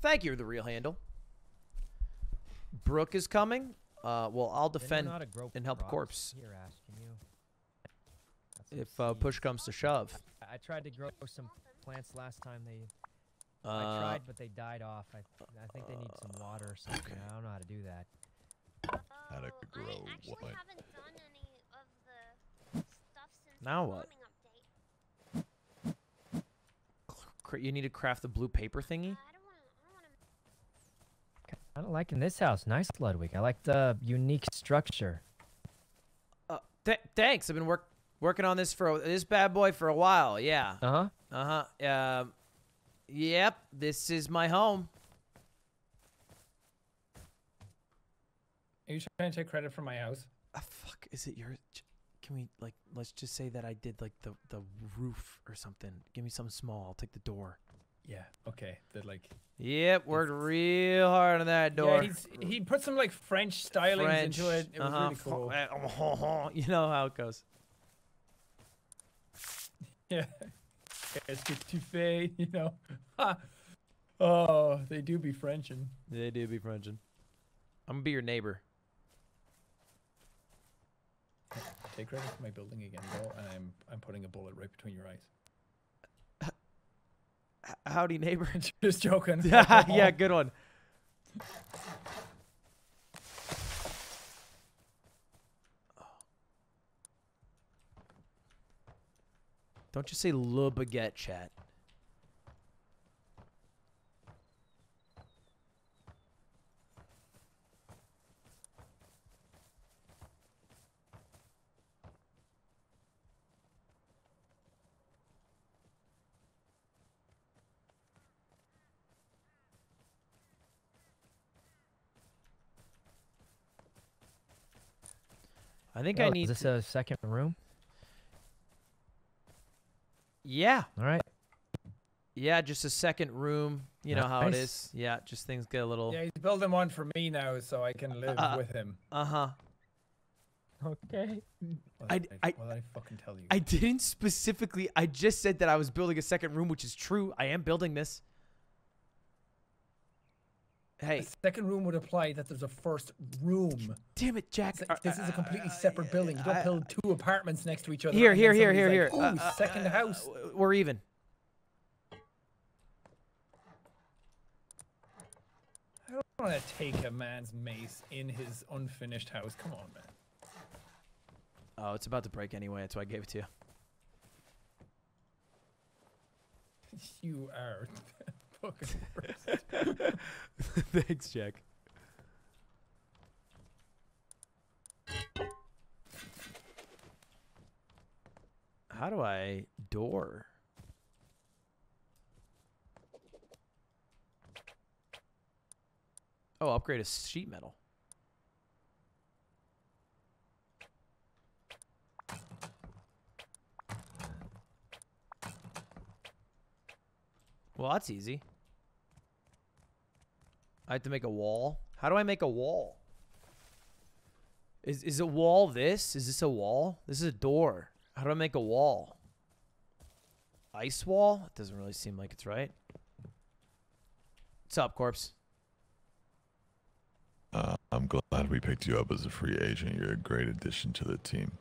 Thank you, the real handle. Brooke is coming. Uh, well, I'll defend know how to grow and help the corpse Here, Ash, can you? If uh, push comes to shove. I I tried to grow some plants last time. They, I Uh, tried, but they died off. I, I think they need some water or something. I don't know how to do that. How to grow Actually, what? haven't done any of the stuff since Now the what? farming update. Cra- You need to craft the blue paper thingy. Kind of liking this house. Nice, Ludwig. I like the unique structure. Uh, th- thanks. I've been work working on this for this bad boy for a while. Yeah. Uh huh. Uh huh. Um. Yep. This is my home. Are you trying to take credit for my house? Ah, fuck. Is it yours? Can we like? Let's just say that I did like the the roof or something. Give me something small. I'll take the door. Yeah. Okay. The like. Yep. Worked real hard on that door. Yeah, he's, he put some like French stylings French, into it. It was uh-huh, really cool. (laughs) You know how it goes. (laughs) Yeah. Est-ce que tu fais? You know. (laughs) Oh, they do be Frenchin. They do be Frenchin. I'm gonna be your neighbor. Take credit for my building again, though, and I'm I'm putting a bullet right between your eyes. Howdy, neighbor. (laughs) Just joking. (laughs) yeah, (laughs) yeah, good one. Don't you say Le Baguette, chat. I think I Oh, need Is this to- a second room? Yeah. All right. Yeah, just a second room. You know how it is. Yeah, just things get a little. Yeah, he's building one for me now, so I can live Uh, with him. Uh huh. Okay. What I, did I, what did I fucking tell you? I didn't specifically. I just said that I was building a second room, which is true. I am building this. Hey, The second room would imply that there's a first room. damn it, Jack. This- This is a completely separate building. You don't build two apartments next to each other. Here, here, here, here, somebody's here. Ooh, Uh, uh, second house. we're even. I don't want to take a man's mace in his unfinished house. Come on, man. Oh, it's about to break anyway. That's why I gave it to you. (laughs) You are fucking worst. (laughs) Thanks, Jack. How do I door? Oh, upgrade a sheet metal. Well, that's easy. I have to make a wall. How do I make a wall? Is is a wall this? Is this a wall? This is a door. How do I make a wall? Ice wall? It doesn't really seem like it's right. What's up, corpse? Uh, I'm glad we picked you up as a free agent. You're a great addition to the team.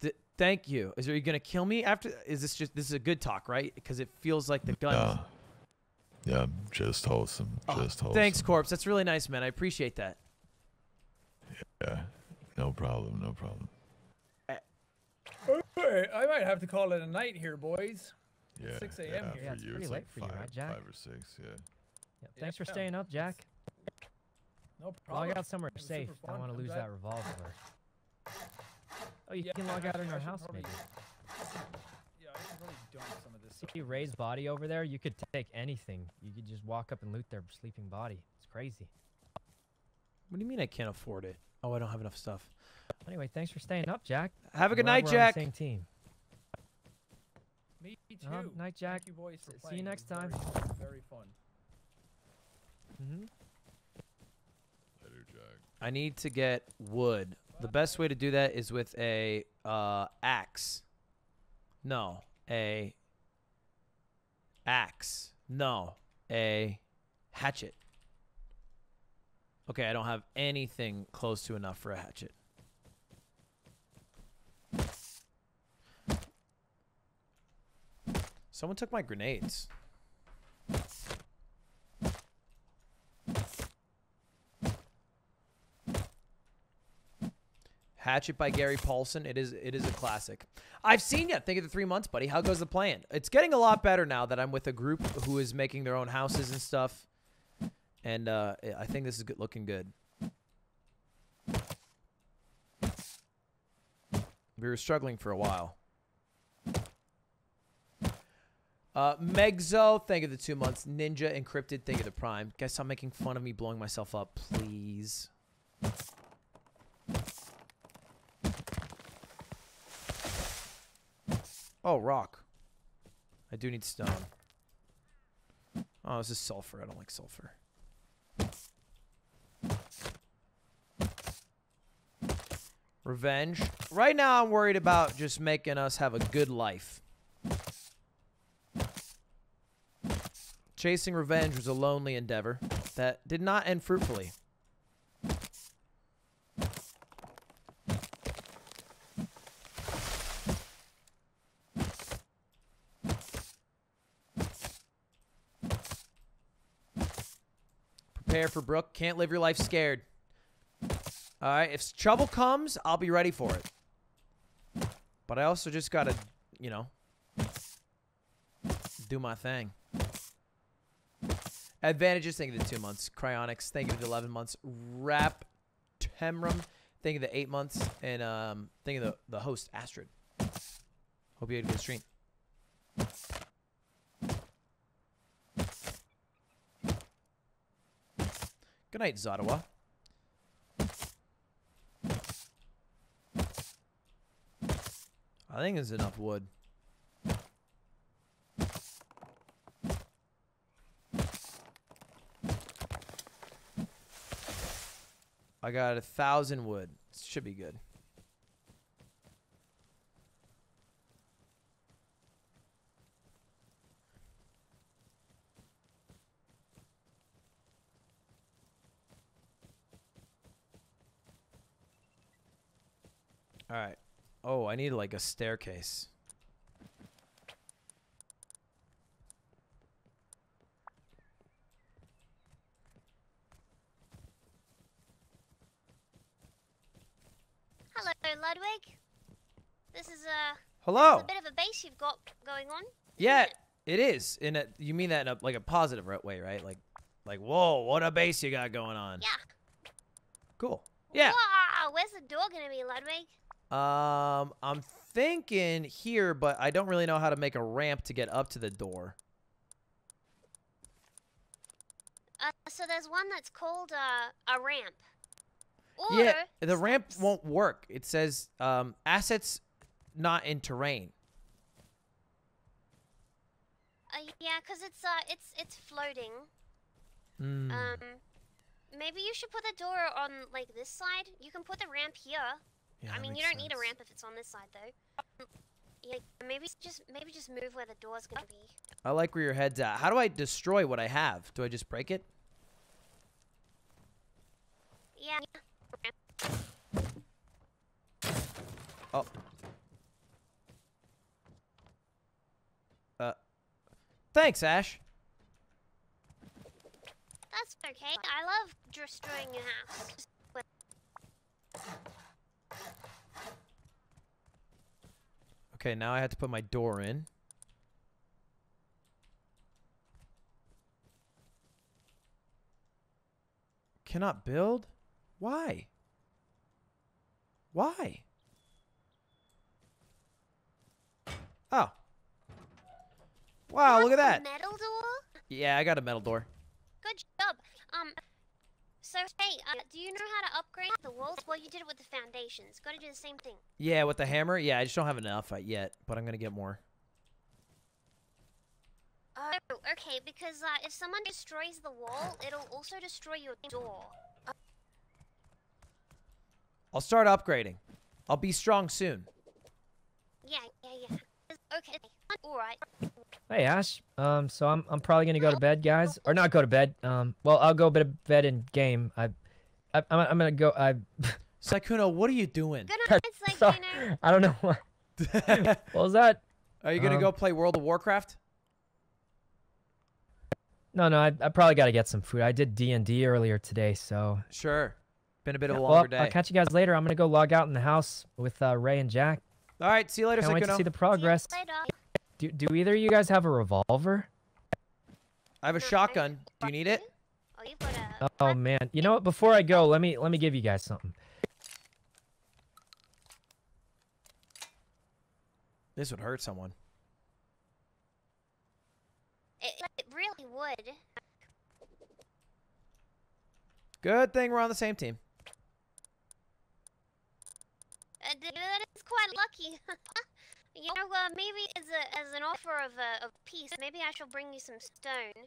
Th- thank you. Is are you gonna kill me after? Is this just this is a good talk, right? Because it feels like the gun. Yeah, yeah, just wholesome, oh, just wholesome. Thanks, corpse. That's really nice, man. I appreciate that. Yeah, no problem, no problem. Eh. Alright, I might have to call it a night here, boys. Yeah, 6 a.m. yeah, here. for Yeah, it's you, pretty it's late like for you, five, right, Jack? Five or six, yeah. Yep, Thanks for Yeah. staying up, Jack. No problem. I got somewhere It was safe. I don't want to lose that revolver. Oh, you Yeah, can log out in our house, probably- maybe. Yeah, I should probably dump some of this. See Rae's body over there? You could take anything. You could just walk up and loot their sleeping body. It's crazy. What do you mean I can't afford it? Oh, I don't have enough stuff. Anyway, thanks for staying up, Jack. Have a good Glad night, we're on the Jack. same team. Me too. Uh-huh, night, Jack. Thank you, boys, for see playing. you next time. Very, very fun. Mm-hmm. Later, Jack. I need to get wood. The best way to do that is with a uh, axe. No, a axe. No, a hatchet. Okay, I don't have anything close to enough for a hatchet. Someone took my grenades. Hatchet by Gary Paulsen. It is it is a classic. I've seen you. Think of the three months, buddy. How goes the plan? It's getting a lot better now that I'm with a group who is making their own houses and stuff. And uh, I think this is good, looking good. We were struggling for a while. Uh, Megzo, thank you the two months. Ninja Encrypted, thank you the prime. Guys, stop making fun of me blowing myself up, please. Oh, rock. I do need stone. Oh, this is sulfur. I don't like sulfur. Revenge. Right now, I'm worried about just making us have a good life. Chasing revenge was a lonely endeavor that did not end fruitfully. For Brooke. Can't live your life scared. All right, if trouble comes, I'll be ready for it. But I also just gotta, you know, do my thing. Advantages, thank you the two months. Cryonics, thank you the 11 months. Rap Temrum, thank you the eight months. And um, thank you for the, the host, Astrid. Hope you had a good stream. Good night, Zadawa. I think there's enough wood. I got a thousand wood. Should be good. All right. Oh, I need like a staircase. Hello, Ludwig. This is a Hello. is a bit of a base you've got going on. Yeah, it is. In a, you mean that in a, like a positive way, right? Like, like whoa, what a base you got going on. Yeah. Cool. Yeah. Wow, where's the door gonna be, Ludwig? Um, I'm thinking here, but I don't really know how to make a ramp to get up to the door. Uh, so there's one that's called uh, a ramp. Or yeah, the ramp won't work. It says um, assets not in terrain. Uh, yeah, cause it's uh, it's it's floating. Hmm. Um, maybe you should put the door on like this side. You can put the ramp here. Yeah, I mean, you don't need a ramp if it's on this side though. Yeah, maybe just maybe just move where the door's gonna be. I like where your head's at. How do I destroy what I have? Do I just break it? Yeah. Oh. Uh. Thanks, Ash. That's okay. I love destroying your house. Okay, now I have to put my door in. Cannot build? Why? Why? Oh. Wow, look at that. Metal door? Yeah, I got a metal door. Good job. Um. So hey, uh, do you know how to upgrade the walls? Well, you did it with the foundations. Got to do the same thing. Yeah, with the hammer? Yeah, I just don't have enough uh, yet, but I'm going to get more. Oh, okay. Because uh, if someone destroys the wall, it'll also destroy your door. Uh, I'll start upgrading. I'll be strong soon. yeah, yeah, yeah. Okay. All right. Hey Ash. Um, so I'm I'm probably gonna go to bed, guys, or not go to bed. Um, well I'll go to bed in game. I, I I'm, I'm gonna go. I. (laughs) Sykkuno, what are you doing? Good night, Sorry, (laughs) I don't know what. (laughs) what was that? Are you going to Um, go play World of Warcraft? No, no. I, I probably gotta get some food. I did D and D earlier today, so. Sure. Been a bit of a Yeah, longer well, I'll day. catch you guys later. I'm gonna go log out in the house with uh, Rae and Jack. All right, see you later, Can't wait to see the progress. Do, do either of you guys have a revolver? I have a shotgun. Do you need it? Oh, you've got a. Oh man, you know what? Before I go, let me let me give you guys something. This would hurt someone. It, it really would. Good thing we're on the same team. Uh, that is quite lucky. (laughs) you know, uh, maybe as a as an offer of uh, of peace, maybe I shall bring you some stone.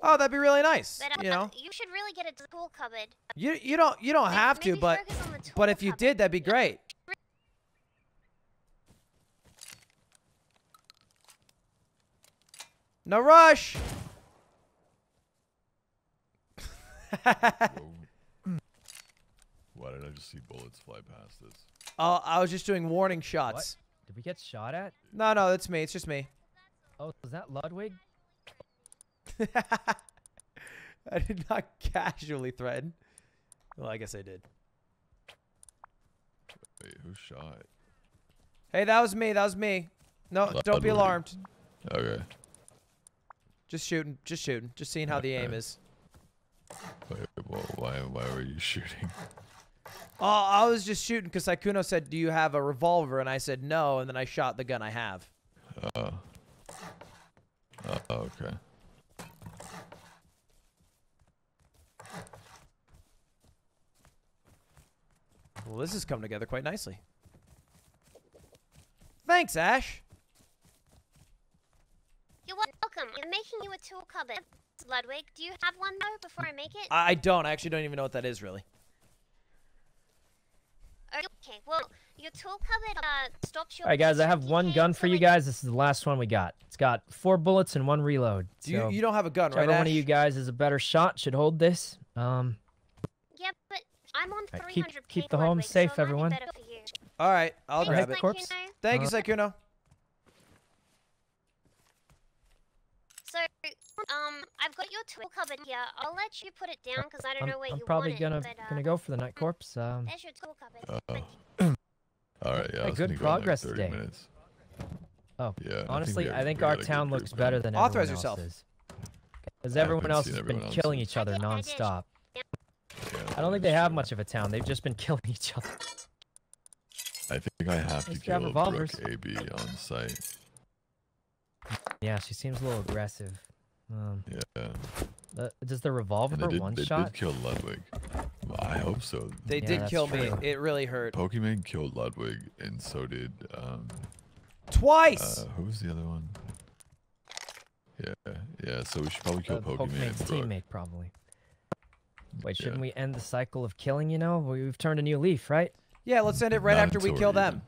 Oh, that'd be really nice. But uh, You know, you should really get a tool cupboard. you you don't you don't have to, but focus on the tool but if you did, that'd be great. No rush. (laughs) Why did I just see bullets fly past us? Oh, I was just doing warning shots. Did we get shot at? No, no, that's me. It's just me. Oh, was that Ludwig? (laughs) I did not casually threaten. Well, I guess I did. Wait, who shot? Hey, that was me. That was me. No, don't be alarmed. Okay. Just shooting. Just shooting. Just seeing how the aim is. Wait, wha- why why were you shooting? (laughs) Oh, I was just shooting because Sykkuno said, "Do you have a revolver?" And I said no, and then I shot the gun I have. Oh. Oh, okay. Well, this has come together quite nicely. Thanks, Ash. You're welcome. I'm making you a tool cupboard. Ludwig, do you have one though before I make it? I I don't. I actually don't even know what that is really. Okay, well, your tool cupboard uh, stops your. All right, guys. I have one gun for you guys. This is the last one we got. It's got four bullets and one reload. Do you- you don't have a gun, right, whichever one of you guys is a better shot should hold this. Um, Yeah, but I'm on Alright, 300 keep- keep the home safe, everyone. Better for you. All right, I'll All right, grab it. corpse. Thank you, Uh, Sykkuno. So, um, I've got your tool cupboard here. I'll let you put it down because I don't I'm, know where I'm you probably want gonna it. But, uh, gonna go for the night corpse. Um, There's your tool cupboard. Uh, (clears throat) all right, yeah. Hey, good gonna go like, progress 30 today. Minutes. Oh, Yeah, I think honestly, I think our got a good town group looks better than Authorize everyone yourself. else's. Because everyone else seen has been everyone killing each other I did. nonstop. Yeah, I don't think they have much of a town. They've just been (laughs) killing each other. I think I have Nice to to have kill revolvers. Brooke AB on site. Yeah, she seems a little aggressive. Um, Yeah. uh, does the revolver And they did, one they shot? did kill Ludwig. Well, I hope so. They Yeah, did that's kill me. It really hurt. Pokimane killed Ludwig, and so did um. Twice. Uh, who was the other one? Yeah, yeah. So we should probably kill Uh, Pokimane and Pokimane's teammate, probably. Wait, shouldn't we end the cycle of killing? You know, We- we've turned a new leaf, right? Yeah, let's end it right Not after we kill them.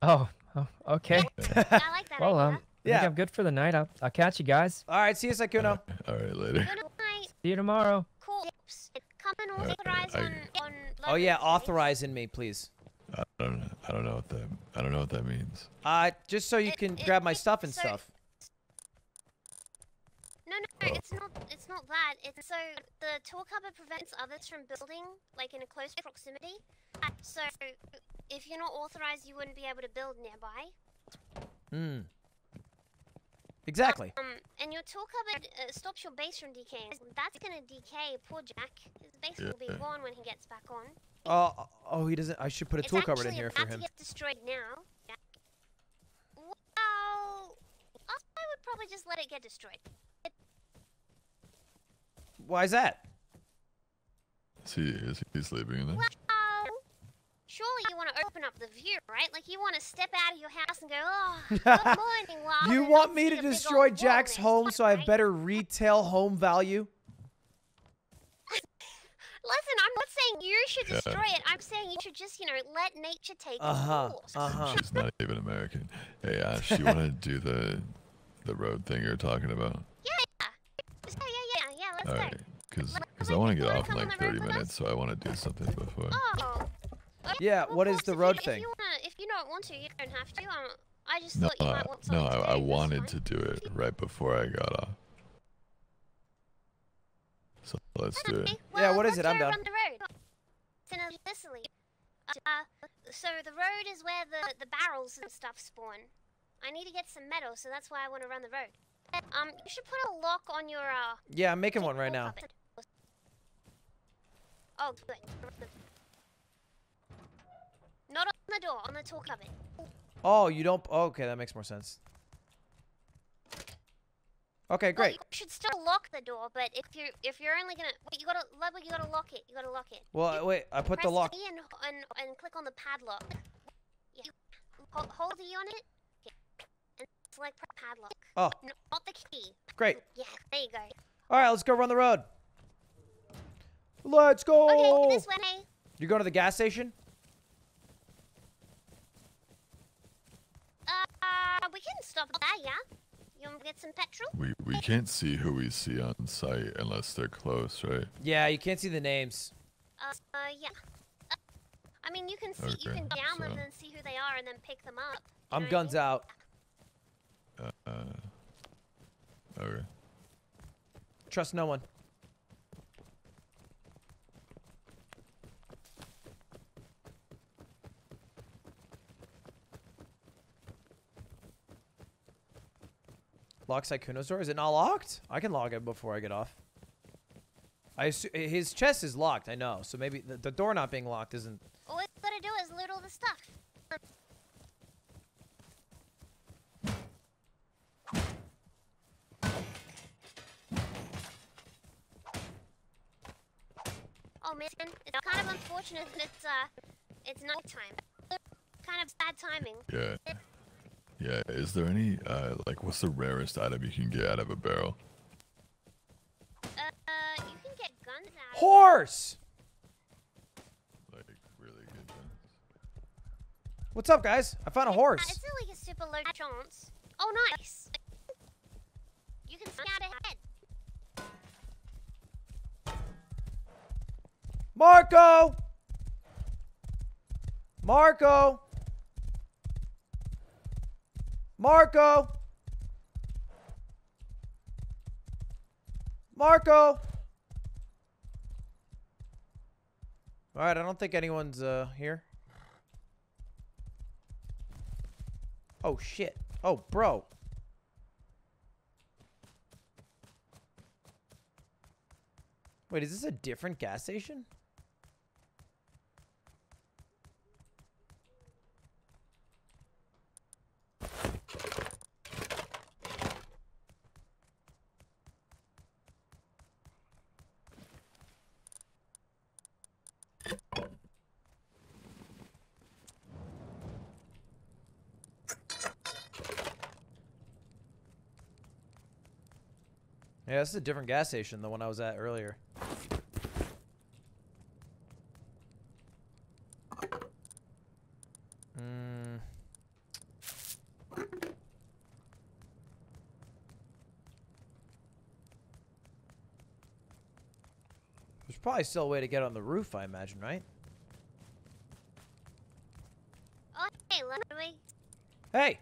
Oh, oh okay. (laughs) I like that well, um, idea. I Yeah. think I'm good for the night. I'll, I'll catch you guys. All right, see you, Sykkuno. All right, later. See you tomorrow. Cool. Come and authorize on, on Oh yeah, authorizing me, please. I don't. I don't know what that. I don't know what that means. Uh, just so you can grab my stuff and so- stuff. No, no, no, it's not. It's not that. It's so the tool cupboard prevents others from building, like in a close proximity. Uh, So if you're not authorized, you wouldn't be able to build nearby. Hmm. Exactly. Um, and your tool cupboard uh, stops your base from decaying. That's gonna decay. Poor Jack. His base will be Yeah. gone when he gets back on. Oh, oh, he doesn't. I should put a it's tool cupboard in here for him. to get destroyed now. Jack. Well, I would probably just let it get destroyed. Why is that? Is he? Is he sleeping in there? Well, surely you want to open up the view, right? Like you want to step out of your house and go, oh, (laughs) good morning, Wild. You want me to a big old destroy Jack's home so I have better (laughs) retail home value? Listen, I'm not saying you should Yeah. destroy it. I'm saying you should just, you know, let nature take its Uh-huh. course. Uh-huh. (laughs) She's not even American. Hey, Ash, you want to do the the road thing you're talking about? Yeah, yeah, yeah, yeah, yeah. Let's All go. right, because I want to get off in like 30 minutes, so I want to do something before. Oh. Yeah, what is the road if thing? You wanna, if you don't want to, you don't have to. Um, I just No, thought you uh, might want no, I, to I do. That's wanted to do it right before I got off. So let's do it. Yeah, what is it? I'm go down. The road. It's in Sicily. Uh, so the road is where the the barrels and stuff spawn. I need to get some metal, so that's why I want to run the road. Um, you should put a lock on your uh. Yeah, I'm making one right now. cupboard. Oh, good. Not on the door, on the tool cupboard. Oh, you don't. Oh, okay, that makes more sense. Okay, Well, great. you should still lock the door, but if you're if you're only gonna wait, you gotta Ludwig, you gotta lock it. You gotta lock it. Well, uh, wait, I put the lock. E and, and and click on the padlock. Yeah. Hold, hold E on it. And select padlock. Oh. No, not the key. Great. Yeah, there you go. All right, let's go run the road. Let's go. Okay, this way. You go to the gas station? Uh, we can stop there, yeah. You want to get some petrol? We we can't see who we see on site unless they're close, right? Yeah, you can't see the names. Uh, uh yeah. Uh, I mean, you can see, you Okay, can down them so- and see who they are, and then pick them up. I'm guns out. Uh, uh, okay. Trust no one. Lock Sykkuno's door? Is it not locked? I can log it before I get off. I his chest is locked, I know. So maybe the, the door not being locked isn't. All we gotta do is loot all the stuff. Oh man, it's kind of unfortunate that it's uh, it's night time. Kind of bad timing. Yeah. Yeah. Is there any uh like what's the rarest item you can get out of a barrel? Uh, you can get guns out. Horse! Like really good guns. What's up, guys? I found a horse. It's not like a super low chance. Oh, nice. You can scout ahead. Marco! Marco! Marco! Marco! Alright, I don't think anyone's uh, here. Oh, shit. Oh, bro. Wait, is this a different gas station? Yeah, this is a different gas station than the one I was at earlier. Mm. There's probably still a way to get on the roof, I imagine, right? Oh, hey, Hey!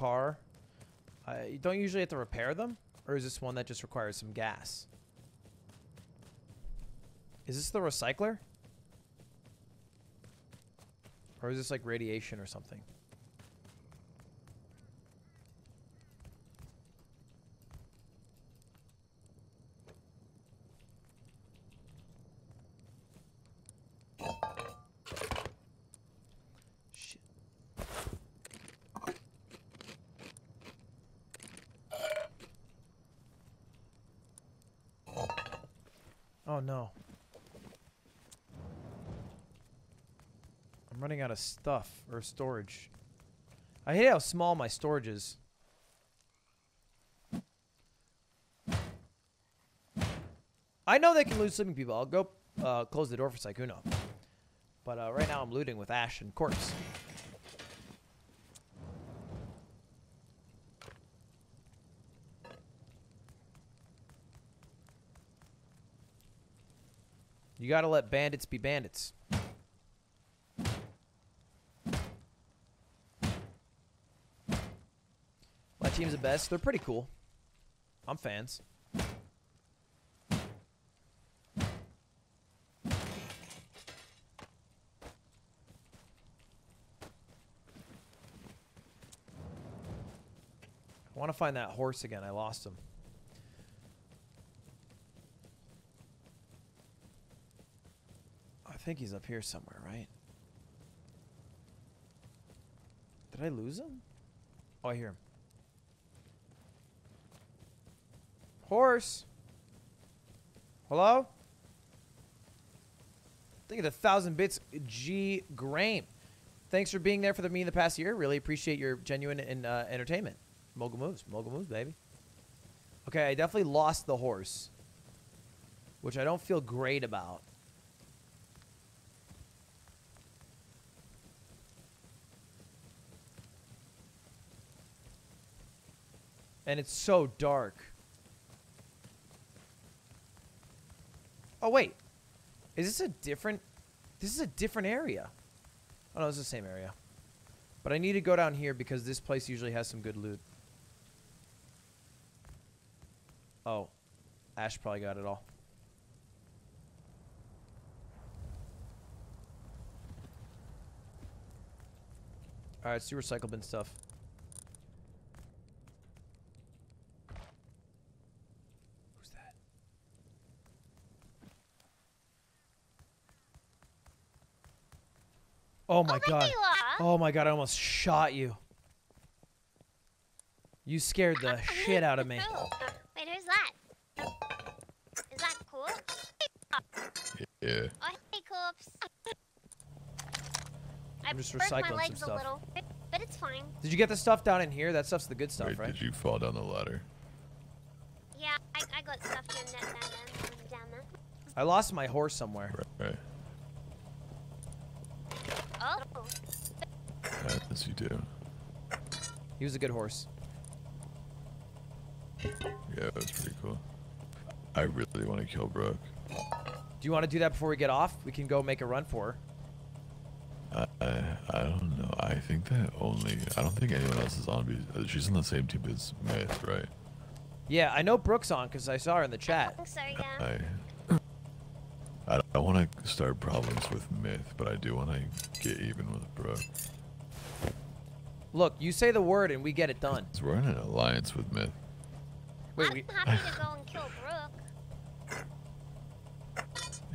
Car. Uh, you don't usually have to repair them? Or is this one that just requires some gas? Is this the recycler? Or is this like radiation or something? Oh no. I'm running out of stuff or storage. I hate how small my storage is. I know they can lose sleeping people. I'll go uh, close the door for Sykkuno. But uh, right now I'm looting with Ash and Corpse. You gotta let bandits be bandits. My team's the best. They're pretty cool. I'm fans. I want to find that horse again. I lost him. I think he's up here somewhere, right? Did I lose him? Oh, I hear him. Horse. Hello? Think of the thousand bits, G Graham. Thanks for being there for the me in the past year. Really appreciate your genuine and uh, entertainment. Mogul moves, mogul moves, baby. Okay, I definitely lost the horse, which I don't feel great about. And it's so dark. Oh, wait. Is this a different... This is a different area. Oh, no, it's the same area. But I need to go down here because this place usually has some good loot. Oh. Ash probably got it all. Alright, let's do recycle bin stuff. Oh my god. Oh my god, I almost shot you. You scared the ah, shit out of me. Wait, who's that? Is that cool? Yeah. Oh, hey, Corpse. I I'm just recycling my some legs stuff. a little, but it's fine. Did you get the stuff down in here? That stuff's the good stuff, Wait, right? did you fall down the ladder? Yeah, I, I got stuff down there, down there, down there. I lost my horse somewhere. Right. Oh. Yes, you do. He was a good horse. Yeah, it was pretty cool. I really want to kill Brooke. Do you want to do that before we get off? We can go make a run for her. I, I I don't know. I think that only. I don't think anyone else is on. be- uh, She's on the same team as Myth, right? Yeah, I know Brooke's on because I saw her in the chat. So, yeah. I. I don't want to start problems with Myth, but I do want to get even with Brooke. Look, you say the word and we get it done. 'Cause we're in an alliance with Myth. Wait, we, I'm happy to go and kill Brooke.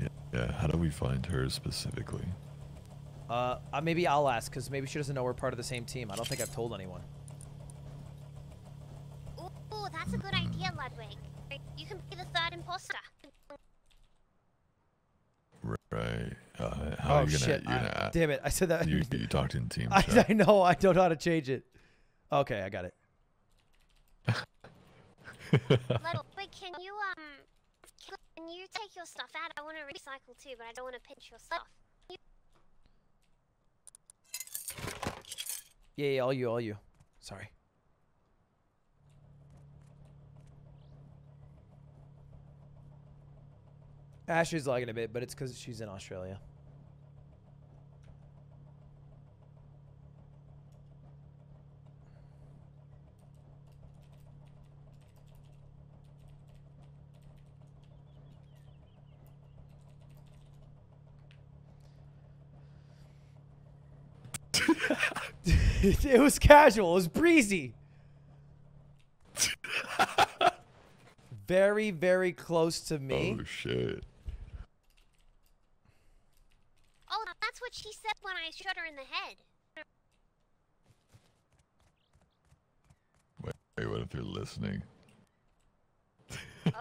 Yeah, yeah. How do we find her specifically? uh, uh, maybe I'll ask because maybe she doesn't know we're part of the same team. I don't think I've told anyone. Ooh, ooh, that's a good idea, Ludwig. You can be the third imposter. Right. Uh, how oh, you gonna, shit. You're gonna, I, damn it. I said that. You, (laughs) you talked in team. I, I, know. I don't know how to change it. Okay, I got it. Little, wait, can you, um, can you take your stuff out? I want to recycle too, but I don't want to pinch your stuff. You... Yeah, yeah, all you, all you. Sorry. Ashley's lagging a bit, but it's because she's in Australia. (laughs) it was casual. It was breezy. (laughs) very, very close to me. Oh shit. Oh, that's what she said when I shot her in the head. Wait, wait, what if they're listening?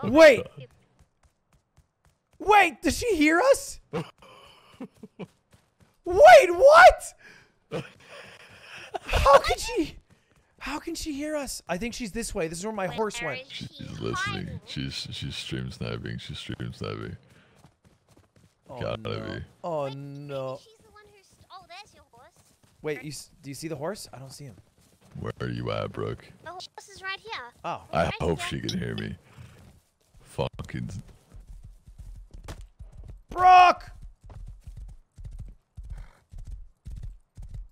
Oh, Wait. Wait, does she hear us? Wait, what? How can she? How can she hear us? I think she's this way. This is where my horse went. She's listening. She's she's stream sniping. She's stream sniping. Oh, Gotta no. be. Oh no. Oh, there's your horse. Wait, you do you see the horse? I don't see him. Where are you at, Brooke? The horse is right here. Oh. I hope she can hear me. Fucking. Brock!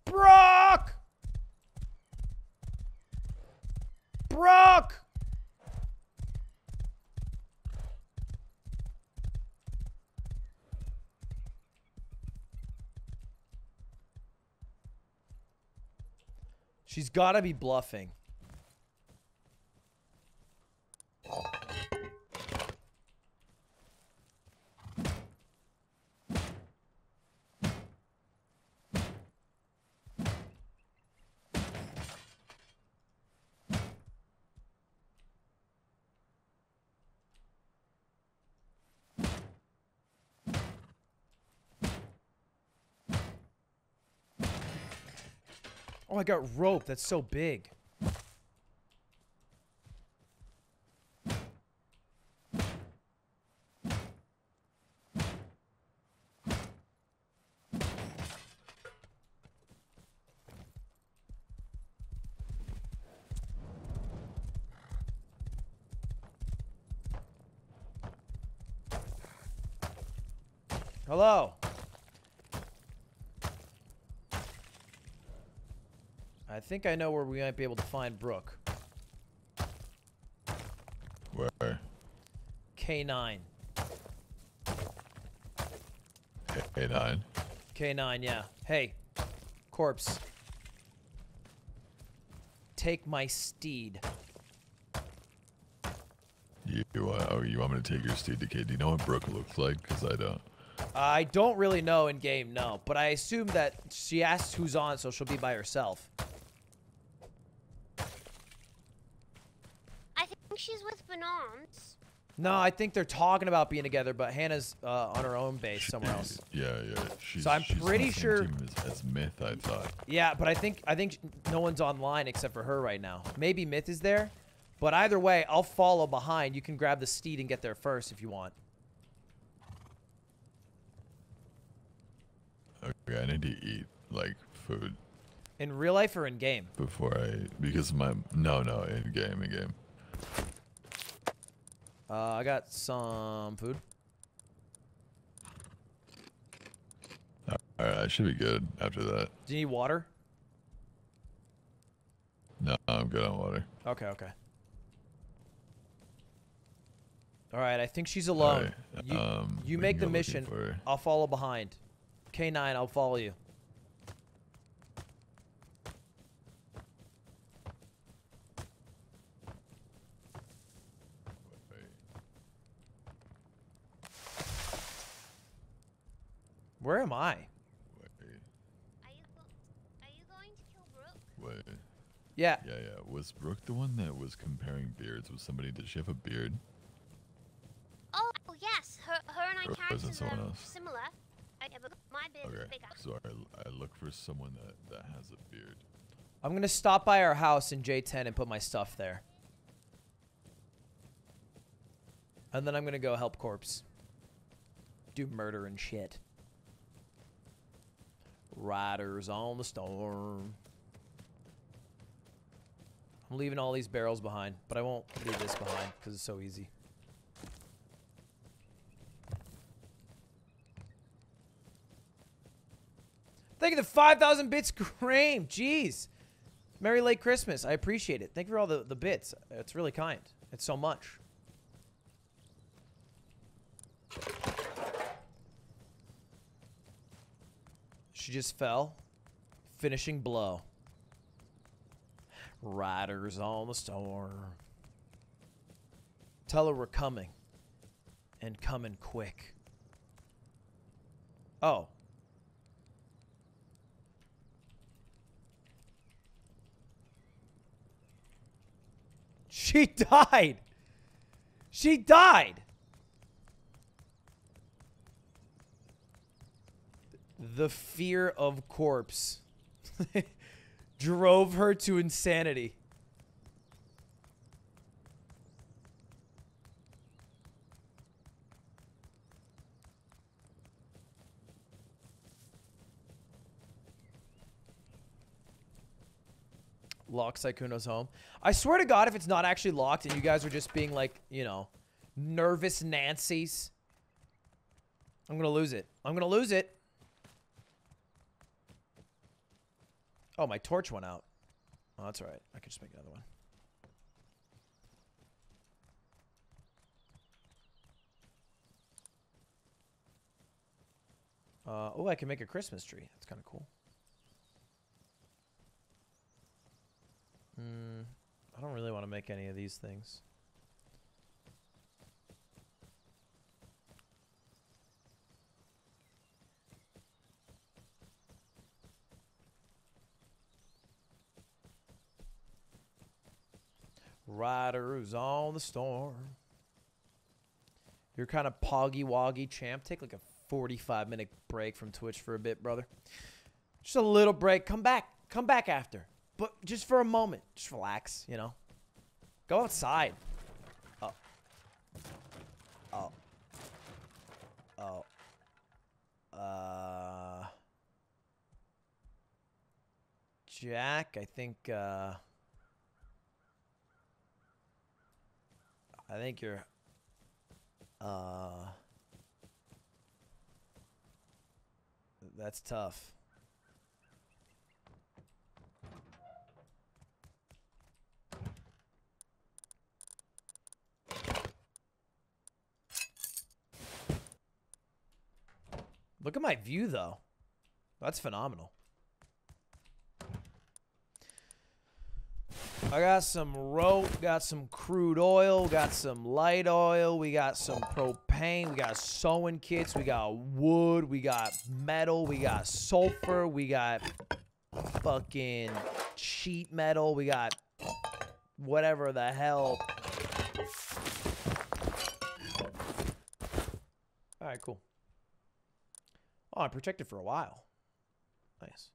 Brock! Brock! She's got to be bluffing. Oh, I got rope. That's so big. Hello. I think I know where we might be able to find Brooke. Where? K9. K9. K9, yeah. Hey, corpse. Take my steed. You uh, oh, you want me to take your steed to K? Do you know what Brooke looks like? Cause I don't. I don't really know in game, no, but I assume that she asks who's on, so she'll be by herself. I think she's with Bernards. No, I think they're talking about being together, but Hannah's uh, on her own base somewhere else. (laughs) Yeah, yeah. She's, So I'm she's pretty sure- As, as Myth, I thought. Yeah, but I think I think no one's online except for her right now. Maybe Myth is there, but either way, I'll follow behind. You can grab the steed and get there first if you want. Okay, I need to eat like food In real life or in game? before I because my no no in game in game. Uh, I got some food. All right, I should be good after that. Do you need water? No, I'm good on water. Okay, okay. All right, I think she's alone. Alright, you um, you make the mission. I'll follow behind. K9, I'll follow you. Where am I? Are you, are you going to kill Brooke? Wait. Yeah. Yeah, yeah. Was Brooke the one that was comparing beards with somebody? Did she have a beard? Oh, yes. Her, her and I Or characters are someone else? similar. Yeah, but my beard is Okay. bigger. So I, I look for someone that, that has a beard. I'm gonna stop by our house in J10 and put my stuff there. And then I'm gonna go help Corpse. Do murder and shit. Riders on the storm. I'm leaving all these barrels behind, but I won't leave this behind because it's so easy. Thank you the 5,000 bits, (laughs) Graham. Jeez. Merry late Christmas. I appreciate it. Thank you for all the, the bits. It's really kind. It's so much. Just fell. Finishing blow. Riders on the storm. Tell her we're coming. And coming quick. Oh. She (laughs) died. She died. The fear of corpse (laughs) drove her to insanity. Lock Sykkuno's home. I swear to God, if it's not actually locked and you guys are just being like, you know, nervous Nancy's, I'm going to lose it. I'm going to lose it. Oh, my torch went out. Oh, that's all right. I can just make another one. Uh, oh, I can make a Christmas tree. That's kind of cool. Hmm. I don't really want to make any of these things. Riders on the storm. You're kind of poggy woggy champ. Take like a 45 minute break from Twitch for a bit, brother. Just a little break. Come back. Come back after. But just for a moment. Just relax, you know. Go outside. Oh. Oh. Oh. Uh. Jack, I think, uh. I think you're, uh. That's tough. Look at my view, though. That's phenomenal. I got some rope, got some crude oil, got some light oil, we got some propane, we got sewing kits, we got wood, we got metal, we got sulfur, we got fucking sheet metal, we got whatever the hell. Alright, cool. Oh, I'm protected for a while. Nice.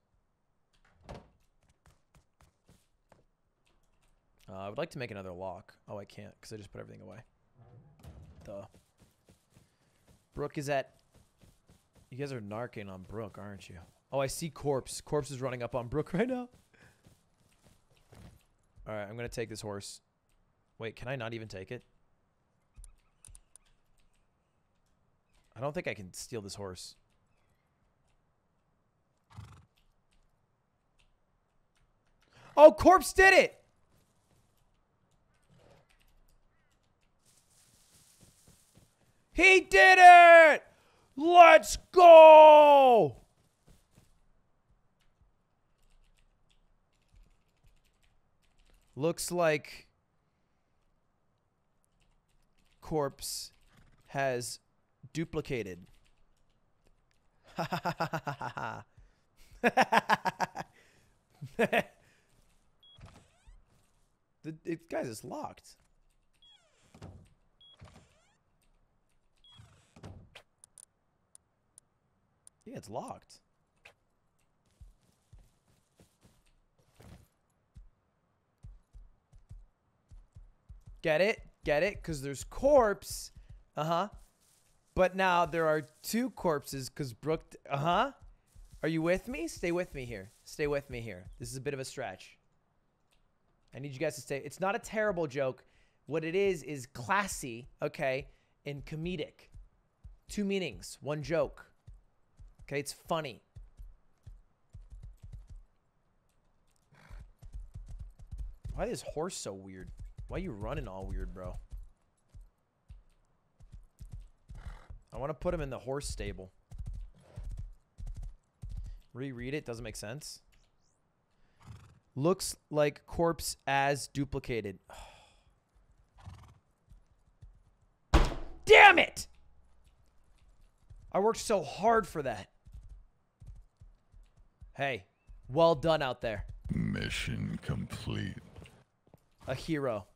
Uh, I would like to make another lock. Oh, I can't because I just put everything away. Duh. Brooke is at... You guys are narking on Brooke, aren't you? Oh, I see Corpse. Corpse is running up on Brooke (laughs) right now. Alright, I'm going to take this horse. Wait, can I not even take it? I don't think I can steal this horse. Oh, Corpse did it! He did it! Let's go! Looks like Corpse has duplicated. (laughs) the it, guys, it's locked. Yeah, it's locked. Get it? Get it? Because there's corpse. Uh-huh. But now there are two corpses because Brooke... Uh-huh. Are you with me? Stay with me here. Stay with me here. This is a bit of a stretch. I need you guys to stay. It's not a terrible joke. What it is is classy, okay, and comedic. Two meanings, one joke. Okay, it's funny. Why is horse so weird? Why you running all weird, bro? I want to put him in the horse stable. Reread it. Doesn't make sense. Looks like corpse as duplicated. (sighs) Damn it! I worked so hard for that. Hey, well done out there. Mission complete. A hero.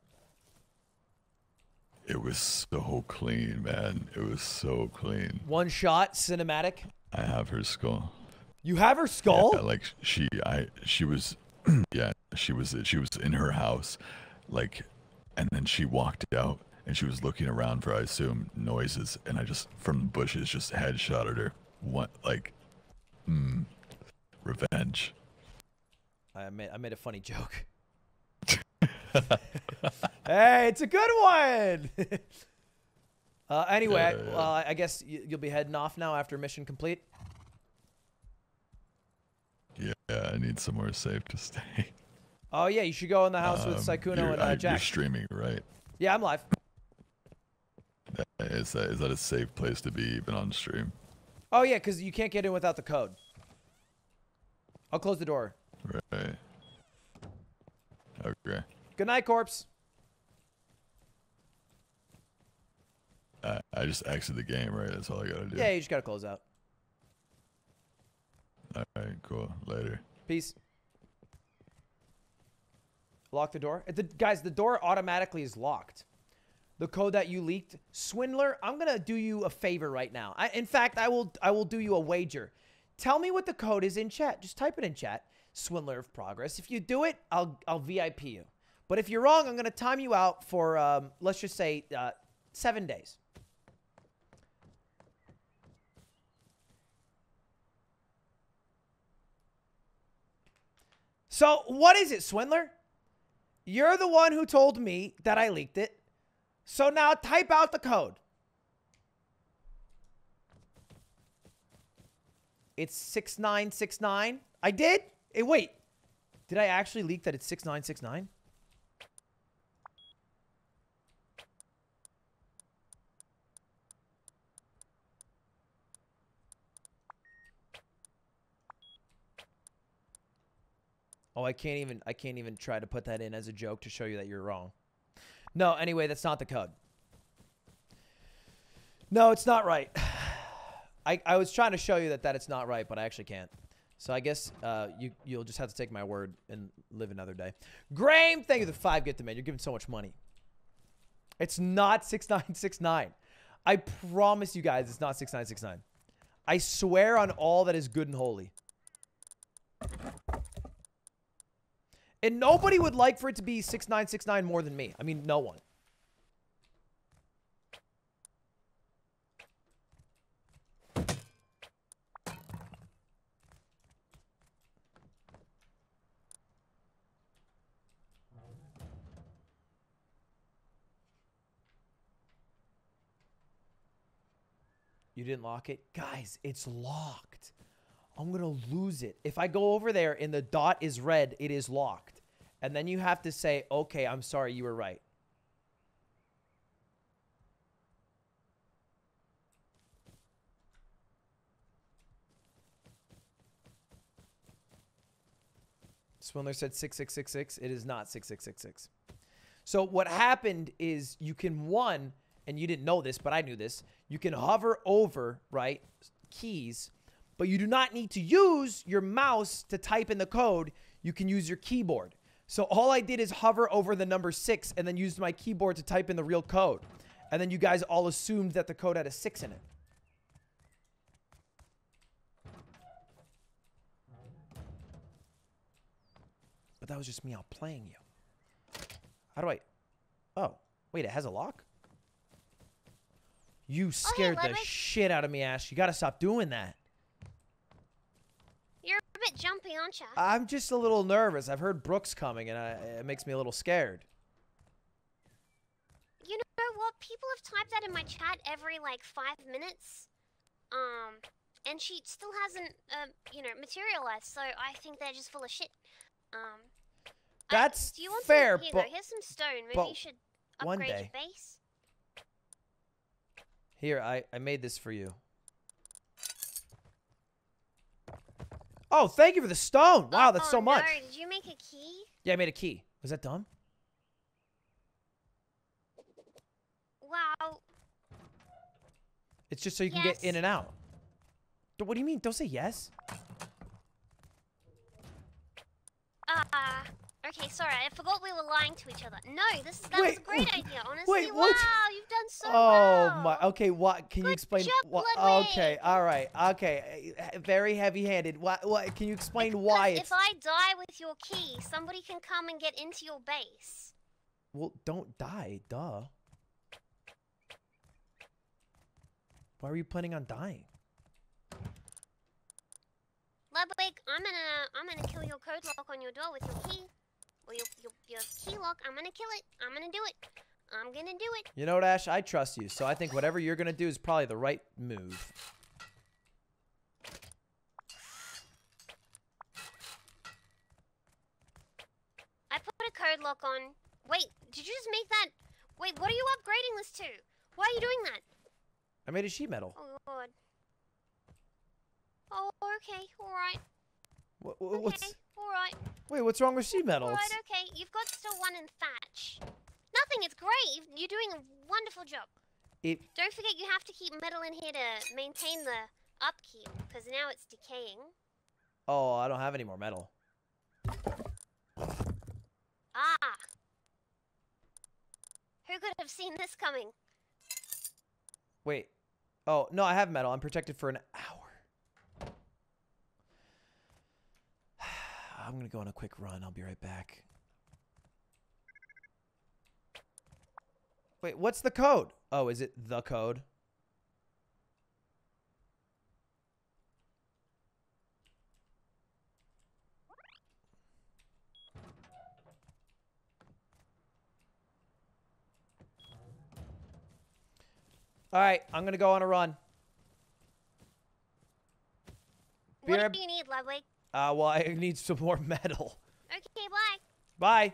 It was so clean, man. It was so clean. One shot, cinematic. I have her skull. You have her skull? Yeah, like she, I, she was, (clears throat) yeah, she was, she was in her house, like, and then she walked out and she was looking around for, I assume, noises, and I just from the bushes just headshotted her. What, like, hmm, revenge. I made I made a funny joke. hey, it's a good one. (laughs) uh, anyway, Yeah. uh, I guess you'll be heading off now after mission complete. Yeah, I need somewhere safe to stay. Oh yeah, you should go in the house with Um, Sykkuno you're- and I- uh, You're streaming, right? Yeah, I'm live. Is that is that a safe place to be even on stream? Oh yeah, because you can't get in without the code. I'll close the door. Right. Okay. Good night, corpse. I, I just exit the game, right? That's all I gotta do. Yeah, you just gotta close out. All right, cool. Later. Peace. Lock the door. The, guys, the door automatically is locked. The code that you leaked, swindler. I'm gonna do you a favor right now. I, in fact, I will. I will do you a wager. Tell me what the code is in chat. Just type it in chat. Swindler of progress. If you do it, I'll I'll VIP you. But if you're wrong, I'm gonna time you out for um, let's just say uh, seven days. So, what is it, Swindler? You're the one who told me that I leaked it. So now type out the code. It's 6969. I did? Hey, wait. Did I actually leak that it's 6969? Oh, I can't even I can't even try to put that in as a joke to show you that you're wrong. No, anyway, that's not the code. No, it's not right. (laughs) I, I was trying to show you that that it's not right, but I actually can't. So I guess uh, you you'll just have to take my word and live another day. Graham, thank you for the five get the man. You're giving so much money. It's not (laughs) six nine six nine. I promise you guys, it's not six nine six nine. I swear on all that is good and holy. And nobody would like for it to be 6969 more than me. I mean, no one. You didn't lock it? Guys, it's locked. I'm going to lose it. If I go over there and the dot is red, it is locked. And then you have to say, okay, I'm sorry, you were right. Swindler said 6666. It is not 6666. So what happened is you can one, and you didn't know this, but I knew this. You can hover over, right, keys, but you do not need to use your mouse to type in the code. You can use your keyboard. So all I did is hover over the number six and then used my keyboard to type in the real code. And then you guys all assumed that the code had a six in it. But that was just me outplaying you. How do I... Oh, wait, it has a lock? You scared the Ludwig. shit out of me, Ash. You gotta stop doing that. You're a bit jumpy, aren't you? I'm just a little nervous. I've heard Brooks coming, and I, it makes me a little scared. You know what? People have typed that in my chat every like five minutes. Um, and she still hasn't, um, you know, materialized. So I think they're just full of shit. Um, That's do you want fair, some, here, but here's some stone. Maybe you should one upgrade day- your base. Here, I, I made this for you. Oh, thank you for the stone. Wow, that's oh, so much. No, did you make a key? Yeah, I made a key. Was that dumb? Wow. It's just so you can get in and out. What do you mean? Don't say yes. Uh, okay, sorry. I forgot we were lying to each other. No, this is that was a great idea. Honestly, wait, wow, what? you've done so oh well. my. Okay, what? Can you explain? job, what? Okay, all right. Okay, uh, very heavy-handed. What? What? Can you explain why Because it's? if I die with your key, somebody can come and get into your base. Well, don't die. Duh. Why were you planning on dying? Ludwig, I'm gonna I'm gonna kill your code lock on your door with your key. Or your, your, your key lock. I'm gonna kill it. I'm gonna do it. I'm gonna do it. You know what, Ash? I trust you, so I think whatever you're gonna do is probably the right move. I put a code lock on. Wait, did you just make that? Wait, what are you upgrading this to? Why are you doing that? I made a sheet metal. Oh god. Oh, okay, alright. What, what's? Okay, alright. Wait, what's wrong with sheet metal? Alright, okay. You've got still one in thatch. Nothing, it's great. You're doing a wonderful job. It Don't forget you have to keep metal in here to maintain the upkeep, because now it's decaying. Oh, I don't have any more metal. Ah! Who could have seen this coming? Wait. Oh, no, I have metal. I'm protected for an hour. I'm going to go on a quick run. I'll be right back. Wait, what's the code? Oh, is it the code? All right, I'm going to go on a run. Be What do you need, Ludwig? Uh, well, I need some more (laughs) metal. Okay, bye.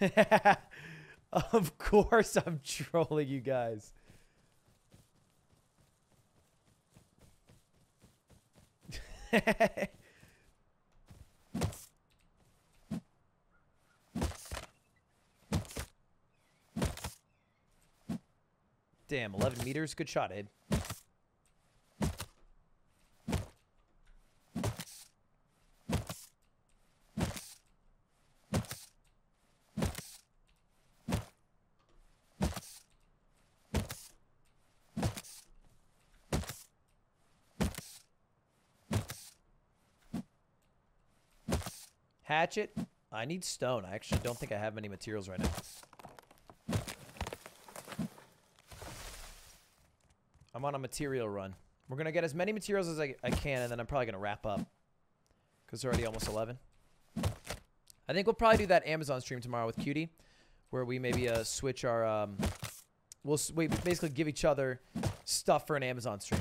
Bye. (laughs) of course I'm trolling you guys. (laughs) Damn, 11 meters. Good shot, Ed. Hatchet. I need stone. I actually don't think I have many materials right now. I'm on a material run. We're going to get as many materials as I, I can, and then I'm probably going to wrap up. Because it's already almost 11. I think we'll probably do that Amazon stream tomorrow with Cutie. Where we maybe uh, switch our... Um, we'll we basically give each other stuff for an Amazon stream.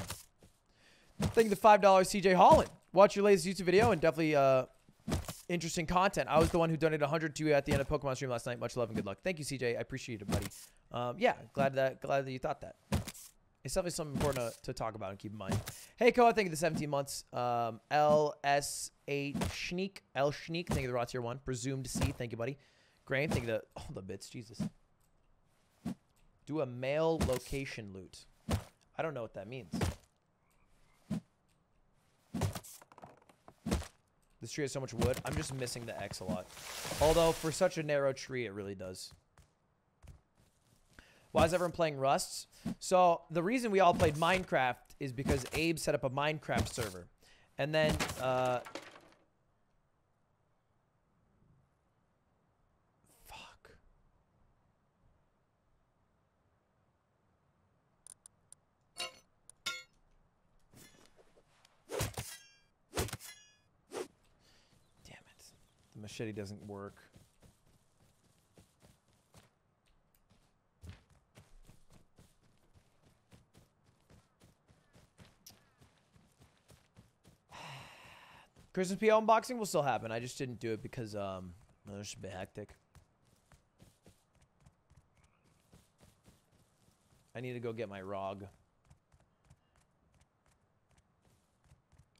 Thank you the $5 CJ Holland. Watch your latest YouTube video and definitely... Uh, interesting content. I was the one who donated 100 to you at the end of Pokemon stream last night. Much love and good luck. Thank you, CJ. I appreciate it, buddy. Um, yeah, glad that glad that you thought that. It's definitely something important to, to talk about and keep in mind. Hey, Koa, thank you for the 17 months. Um, LS8 Schneek, L Schneek, thank you for the Raw Tier 1. Presumed C, thank you, buddy. Graham, thank you the, oh, the bits, Jesus. Do a mail location loot. I don't know what that means. This tree has so much wood. I'm just missing the X a lot. Although, for such a narrow tree, it really does. Why is everyone playing Rust? So, the reason we all played Minecraft is because Abe set up a Minecraft server. And then, uh... Fuck. Machete doesn't work. (sighs) Christmas PO unboxing will still happen. I just didn't do it because um, it was a bit hectic. I need to go get my ROG.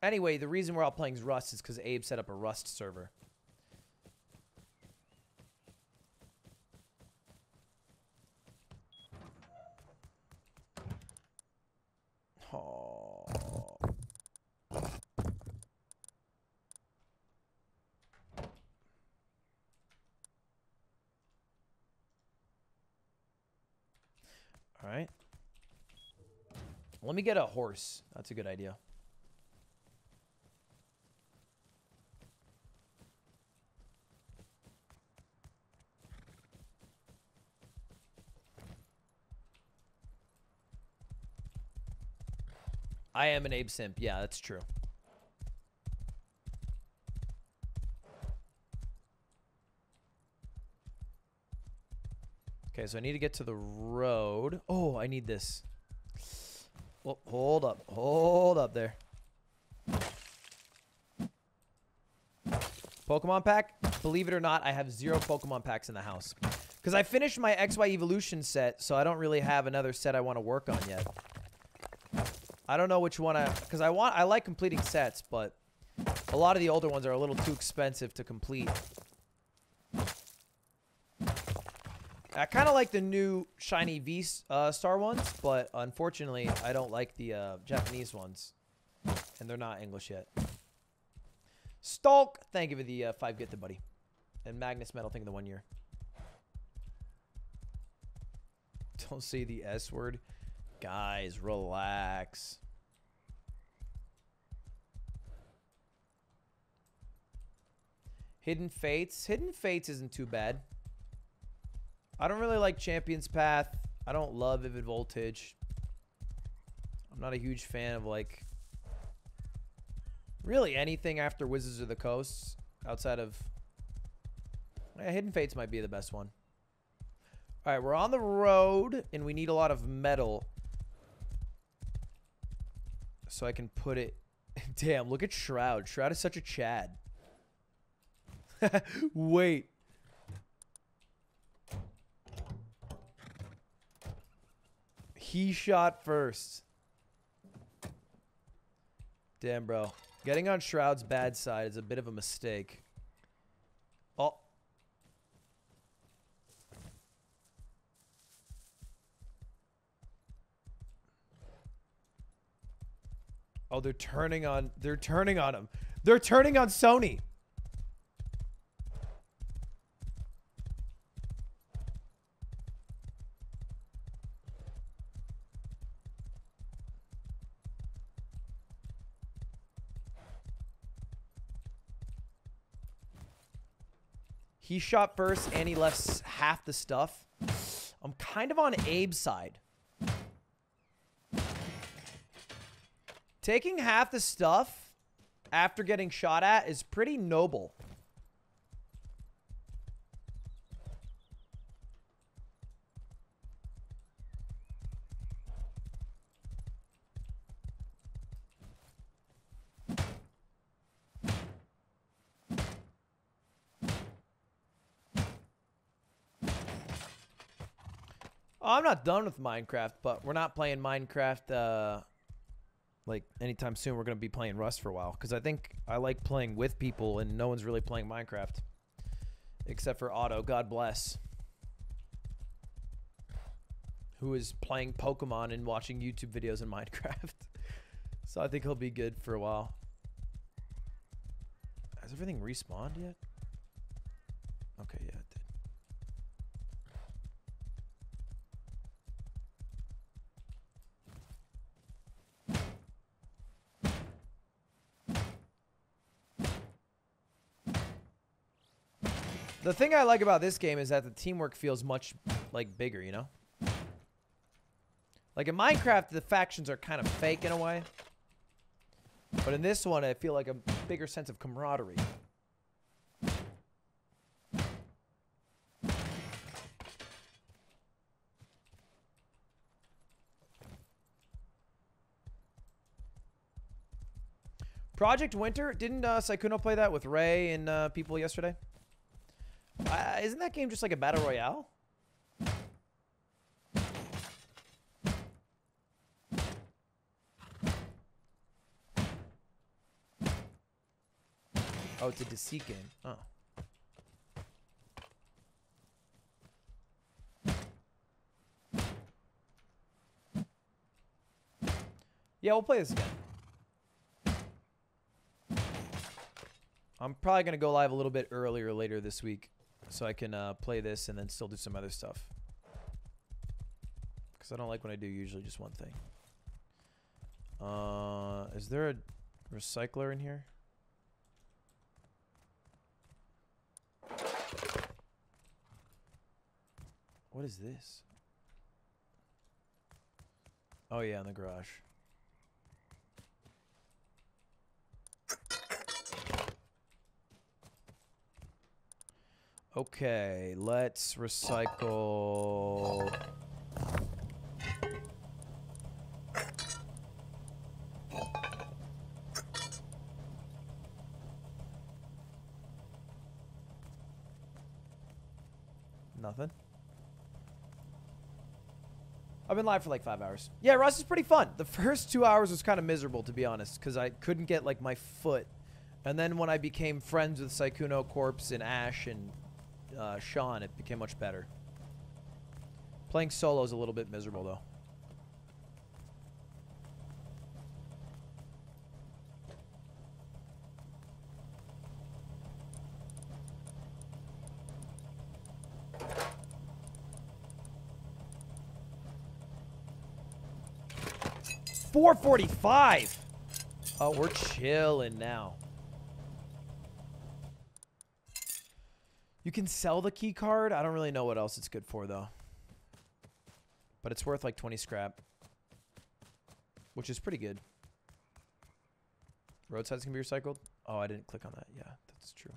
Anyway, the reason we're all playing Rust is because Abe set up a Rust server. Oh. All right. Let me get a horse. That's a good idea. I am an Abe simp. Yeah, that's true. Okay, so I need to get to the road. Oh, I need this. Well, hold up. Hold up there. Pokemon pack? Believe it or not, I have zero Pokemon packs in the house. Because I finished my XY Evolution set, so I don't really have another set I want to work on yet. I don't know which one I... Because I want... I like completing sets, but a lot of the older ones are a little too expensive to complete. I kind of like the new shiny V uh, Star ones, but unfortunately, I don't like the uh, Japanese ones, and they're not English yet. Stalk, thank you for the uh, five gifted buddy, and Magnus Metal, thank you the one year. (laughs) Don't say the S word, guys. Relax. Hidden Fates. Hidden Fates isn't too bad. I don't really like Champion's Path. I don't love Vivid Voltage. I'm not a huge fan of like really anything after Wizards of the Coast outside of yeah, Hidden Fates might be the best one. All right, we're on the road and we need a lot of metal so I can put it. (laughs) Damn, look at Shroud. Shroud is such a Chad. (laughs) Wait. He shot first. Damn, bro. Getting on Shroud's bad side is a bit of a mistake. Oh. Oh, they're turning on they're turning on him. They're turning on Sony. He shot first and he left half the stuff. I'm kind of on Abe's side. Taking half the stuff after getting shot at is pretty noble. Oh, I'm not done with Minecraft, but we're not playing Minecraft uh, like anytime soon. We're gonna be playing Rust for a while because I think I like playing with people, and no one's really playing Minecraft except for Otto. God bless, who is playing Pokemon and watching YouTube videos in (laughs) Minecraft. so I think he'll be good for a while. Has everything respawned yet? The thing I like about this game is that the teamwork feels much, like, bigger, you know? Like, in Minecraft, the factions are kind of fake in a way. But in this one, I feel like a bigger sense of camaraderie. Project Winter, didn't uh, Sykkuno play that with Rae and uh, people yesterday? Uh, isn't that game just like a battle royale? Oh, it's a deceit game. Oh. Yeah, we'll play this again. I'm probably going to go live a little bit earlier later this week so I can uh, play this and then still do some other stuff. Because I don't like when I do usually just one thing. Uh, is there a recycler in here? What is this? Oh yeah, in the garage. Okay, let's recycle. Nothing. I've been live for like five hours. Yeah, Rust is pretty fun. The (laughs) first two hours was kind of miserable, to be honest, because I couldn't get like my foot. And then when I became friends with Sykkuno Corpse and Ash and uh, Sean, it became much better. Playing solo is a little bit miserable, though. Four forty-five. Oh, we're chilling now. You can sell the key card. I don't really know what else it's good for though. But it's worth like 20 scrap. Which is pretty good. Roadsides can be recycled? Oh, I didn't click on that. Yeah, that's true.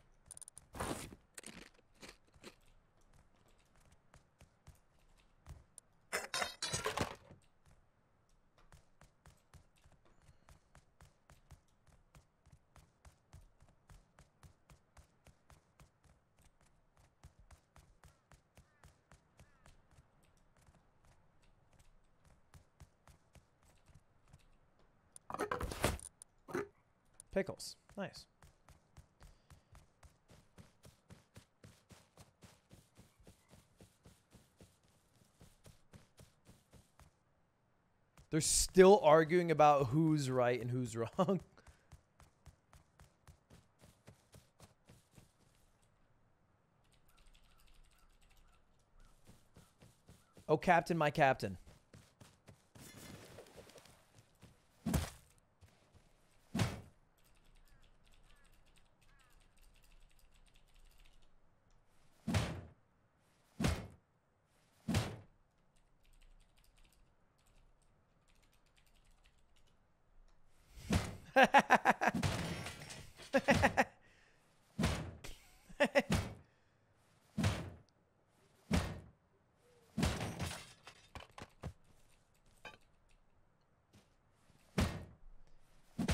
Pickles. Nice. They're still arguing about who's right and who's (laughs) wrong. oh, Captain, my Captain.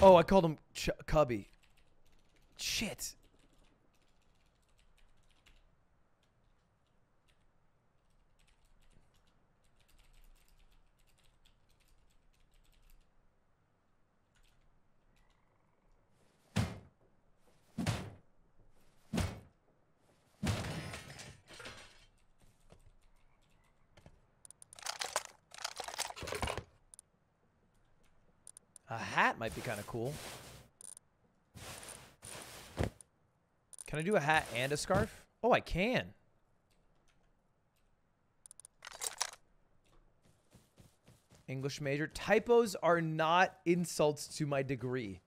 Oh, I called him Ch- Cubby. Shit. A hat might be kind of cool. Can I do a hat and a scarf? Oh, I can. English major. Typos are not insults to my degree.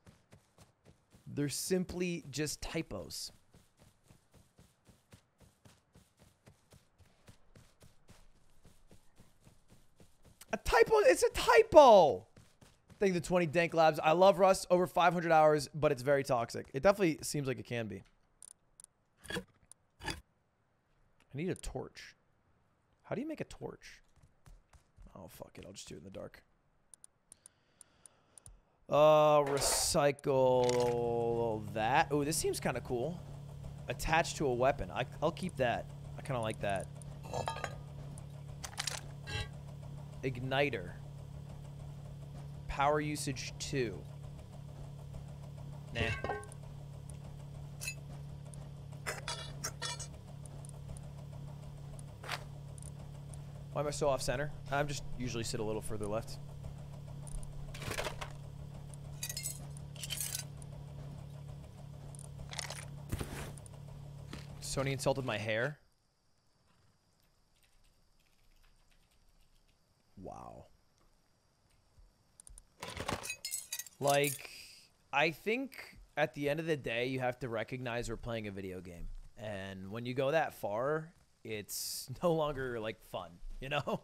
They're simply just typos. A typo, it's a typo. You to 20 Dank Labs. I love Rust over 500 hours, but it's very toxic. It definitely seems like it can be. I need a torch. How do you make a torch? Oh, fuck it. I'll just do it in the dark. Uh, recycle that. Oh, this seems kind of cool. Attached to a weapon. I, I'll keep that. I kind of like that. Igniter. Power usage 2. Nah. Why am I so off center? I'm just usually sit a little further left. Sony insulted my hair. Wow. Like, I think at the end of the day, you have to recognize we're playing a video game. And when you go that far, it's (laughs) no longer like fun, you know?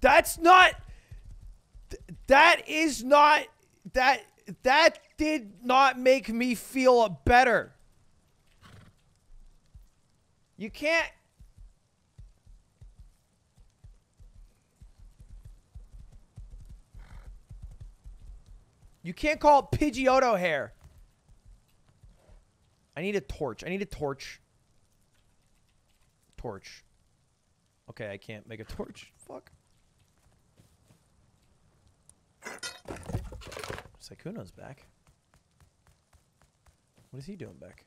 That's not. That is not. That that did not make me feel better. You can't. You can't call it Pidgeotto hair. I need a torch. I need a torch. Torch. Okay, I can't make a torch. Fuck. Sykkuno's back. What is he doing back?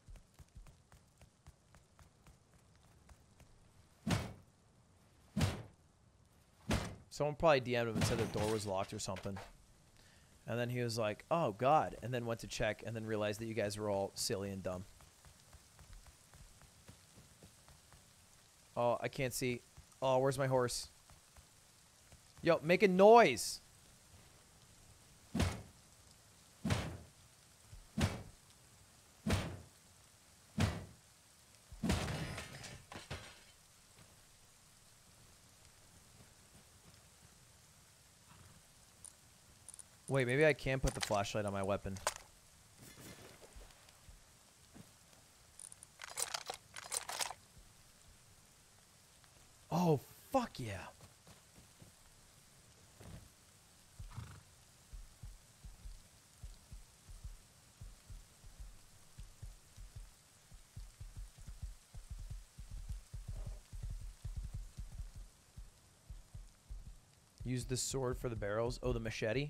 Someone probably DM'd him and said the door was locked or something. And then he was like, oh, God. And then went to check and then realized that you guys were all silly and dumb. Oh, I can't see. Oh, where's my horse? Yo, make a noise. Wait, maybe I can put the flashlight on my weapon. Oh, fuck yeah. Use the sword for the barrels. Oh, the machete.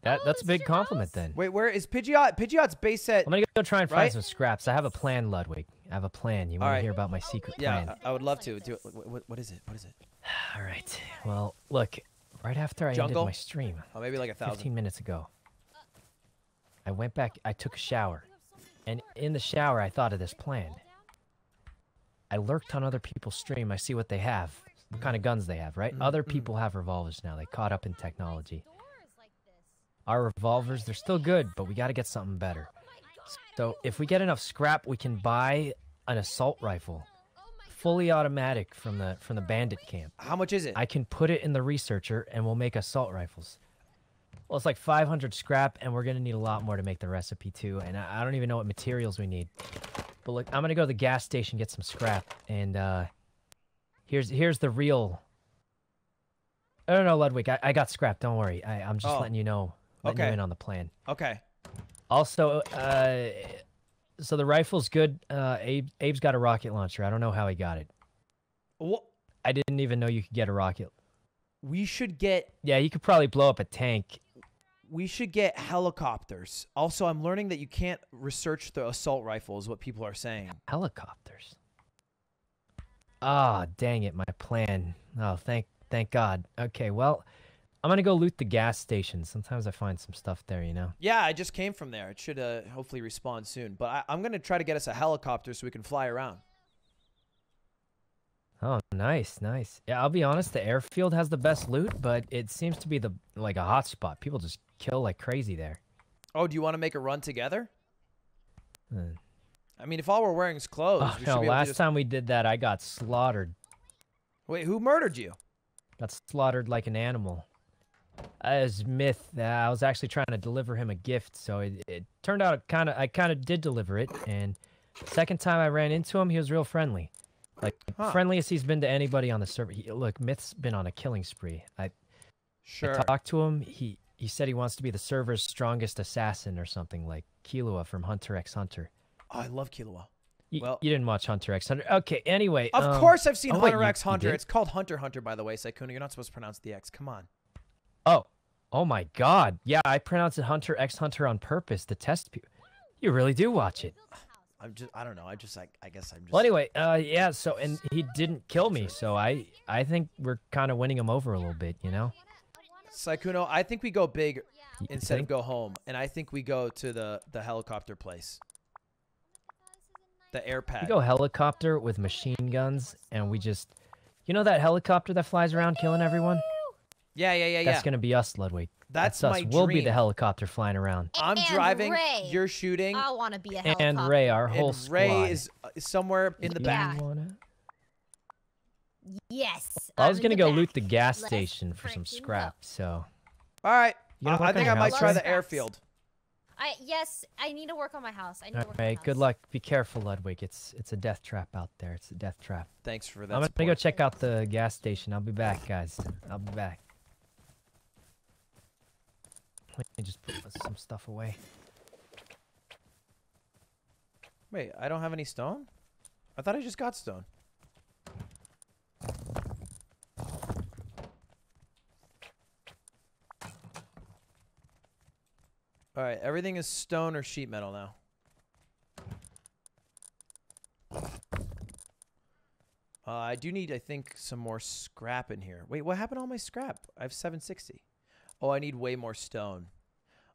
That that's a big compliment then. Wait, where is Pidgeot? Pidgeot's base set. I'm gonna go try and find right? some scraps. I have a plan, Ludwig. I have a plan. You want Alright. to hear about my secret Yeah, plan? I I would love to. Do it. What, what, what is it? What is it? (sighs) All right. Well, look. Right after I Jungle? ended my stream, Oh, maybe like a thousand. 15 minutes ago, I went back. I took a shower, and in the shower, I thought of this plan. I lurked on other people's stream. I see what they have, what kind of guns they have. Right? Mm-hmm, Other people have revolvers now. They caught up in technology. Our revolvers, they're still good, but we got to get something better. So if we get enough scrap, we can buy an assault rifle, fully automatic from the from the bandit camp. How much is it? I can put it in the researcher, and we'll make assault rifles. Well, it's like 500 scrap, and we're gonna need a lot more to make the recipe too. And I, I don't even know what materials we need. But look, I'm gonna go to the gas station get some scrap, and uh, here's here's the real. I don't know, Ludwig, I, I got scrap. Don't worry. I, I'm just Oh. letting you know, Okay. you in on the plan. Okay. Also, uh, so the rifle's good. Uh, Abe, Abe's got a rocket launcher. I don't know how he got it. What? I didn't even know you could get a rocket. We should get Yeah, you could probably blow up a tank. we should get helicopters. Also, I'm learning that you can't research the assault rifle is what people are saying. Helicopters. Ah, dang it, my plan. Oh, thank thank God. Okay, well, I'm gonna go loot the gas station. Sometimes I find some stuff there, you know. Yeah, I just came from there. It should uh, hopefully respawn soon. But I, I'm gonna try to get us a helicopter so we can fly around. Oh, nice, nice. Yeah, I'll be honest, the airfield has the best loot, but it seems to be the like a hot spot. People just kill like crazy there. Oh, do you want to make a run together? Hmm. I mean, if all we're wearing is clothes, Oh, we no, should be able to last just... time we did that, I got slaughtered. Wait, who murdered you? Got slaughtered like an animal. As myth, uh, I was actually trying to deliver him a gift, so it, it turned out kind of I kind of did deliver it. And second time I ran into him, he was real friendly, like Huh. friendliest he's been to anybody on the server. He, look, Myth's been on a killing spree. I Sure. I talked to him. He he said he wants to be the server's strongest assassin or something like Killua from Hunter x Hunter. Oh, I love Killua. Y- Well- you didn't watch Hunter x Hunter. Okay, anyway. Of um, course, I've seen oh, wait, Hunter you- x you Hunter. It's called Hunter Hunter, by the way, Sykkuno. You're not supposed to pronounce the X. Come on. Oh, oh my God! Yeah, I pronounced it Hunter x Hunter on purpose to test people. You really do watch it. I'm just I don't know. I just like I guess I'm just. Well, anyway, uh, yeah. So, and he didn't kill me, so I, I think we're kind of winning him over a little bit, you know. Sykkuno, I think we go big You instead think? of go home, and I think we go to the the helicopter place. The air pad. We go helicopter with machine guns, and we just, you know, that helicopter that flies around killing everyone. Yeah, yeah, yeah, yeah. That's gonna be us, Ludwig. That's us. my We'll be the helicopter flying around. I'm And driving. Rae. You're shooting. I want to be a helicopter. And. Rae, our whole and Rae squad. is uh, somewhere in the back. Yes. I was gonna go back. loot the gas Let's station for some freaking scrap. So. All right. You don't I, I think I your might try the airfield. I yes, I need to work on my house. I need All to work on my right. house. Good luck. Be careful, Ludwig. It's it's a death trap out there. It's a death trap. Thanks for that. I'm gonna support. go check out the gas station. I'll be back, guys. I'll be back. Let me just put some stuff away. Wait, I don't have any stone. I thought I just got stone. All right, everything is stone or sheet metal now. Uh, I do need, I think, some more scrap in here. Wait, what happened to all my scrap? I have 760. Oh, I need way more stone.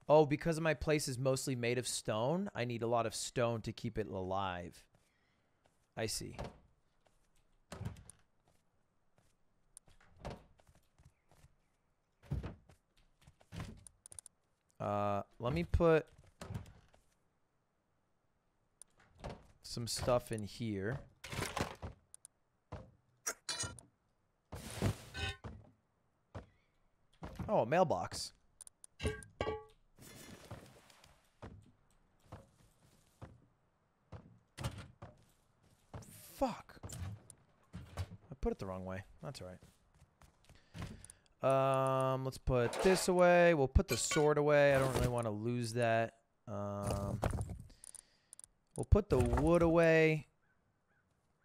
Oh, because my place is mostly made of stone, I need a lot of stone to keep it alive. I see. Uh, let me put some stuff in here. Oh, mailbox. Fuck. I put it the wrong way. That's all right. Um, let's put this away. We'll put the sword away. I don't really want to lose that. Um, we'll put the wood away.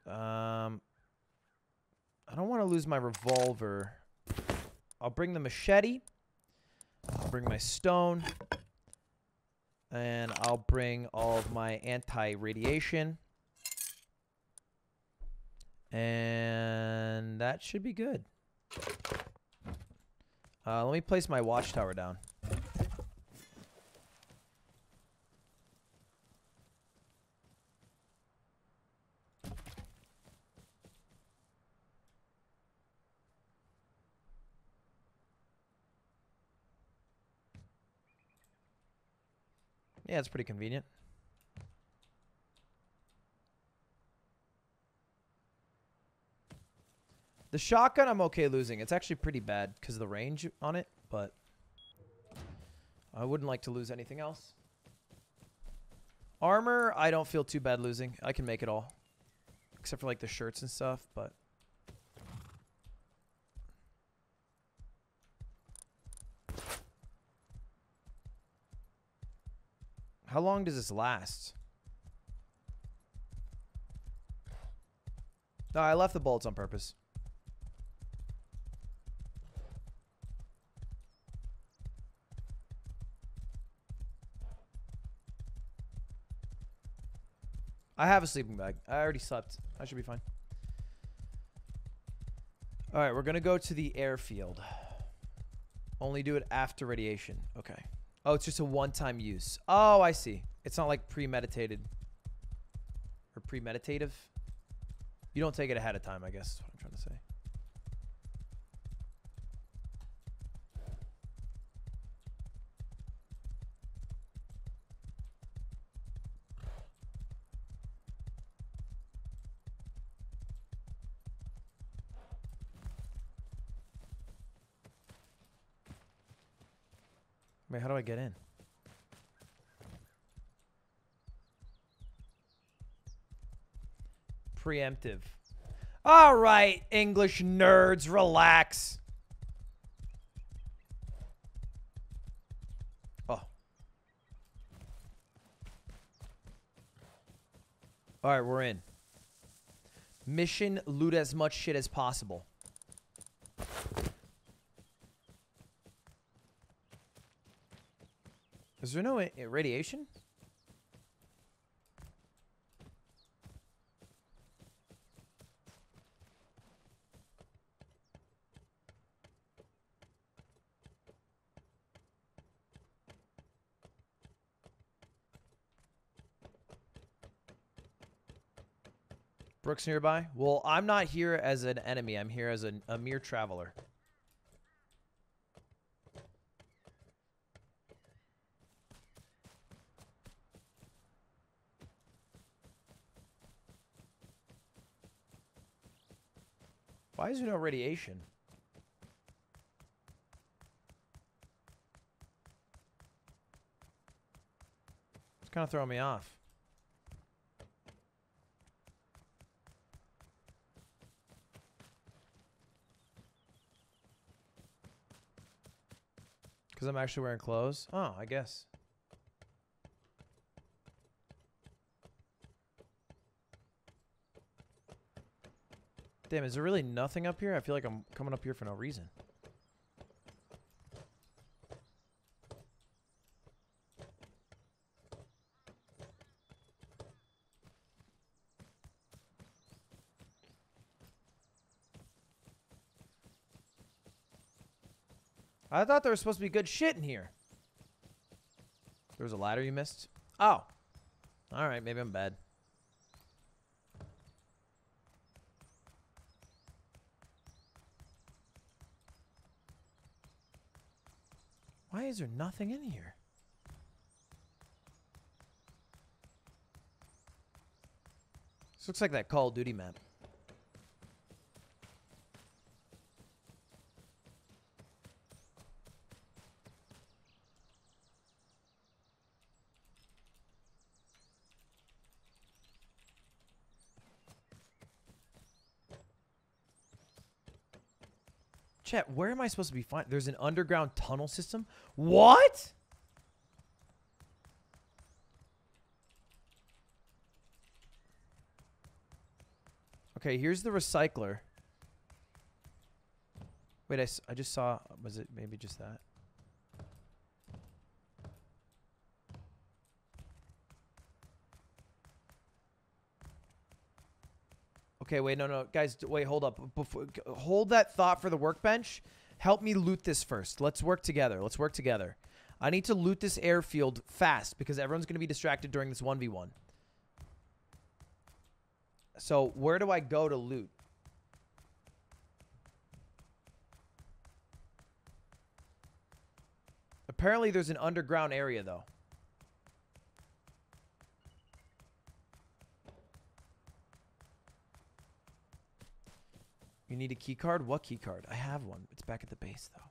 Um, I don't want to lose my revolver. I'll bring the machete. I'll bring my stone. And I'll bring all of my anti-radiation. And that should be good. Uh, let me place my watchtower down. Yeah, it's pretty convenient. The shotgun, I'm okay losing. It's actually pretty bad because of the range on it, but I wouldn't like to lose anything else. Armor, I don't feel too bad losing. I can make it all. Except for like the shirts and stuff, but... How long does this last? No, I left the bullets on purpose. I have a sleeping bag. I already slept. I should be fine. All right, we're going to go to the airfield. Only do it after radiation. Okay. Oh, it's just a one-time use. Oh, I see. It's not like premeditated or premeditative. You don't take it ahead of time, I guess is what I'm trying to say. Wait, how do I get in? Preemptive. All right, English nerds, relax. Oh. All right, we're in. Mission loot as much shit as possible. Is there no uh, radiation? Brooks nearby? Well, I'm not here as an enemy. I'm here as a, a mere traveler. Why is there no radiation? It's kind of throwing me off. Because I'm actually wearing clothes? Oh, I guess. Damn, is there really nothing up here? I feel like I'm coming up here for no reason. I thought there was supposed to be good shit in here. There was a ladder you missed? Oh. Alright, maybe I'm bad. Why is there nothing in here? This looks like that Call of Duty map. Chat, where am I supposed to be finding? There's an underground tunnel system? What? Okay, here's the recycler. Wait, I, I just saw. Was it maybe just that? Okay, wait, no, no, guys, wait, hold up. Before, hold that thought for the workbench. Help me loot this first. Let's work together. Let's work together. I need to loot this airfield fast because everyone's going to be distracted during this 1v1. So, where do I go to loot? Apparently, there's an underground area, though. You need a key card? What key card? I have one. It's back at the base, though.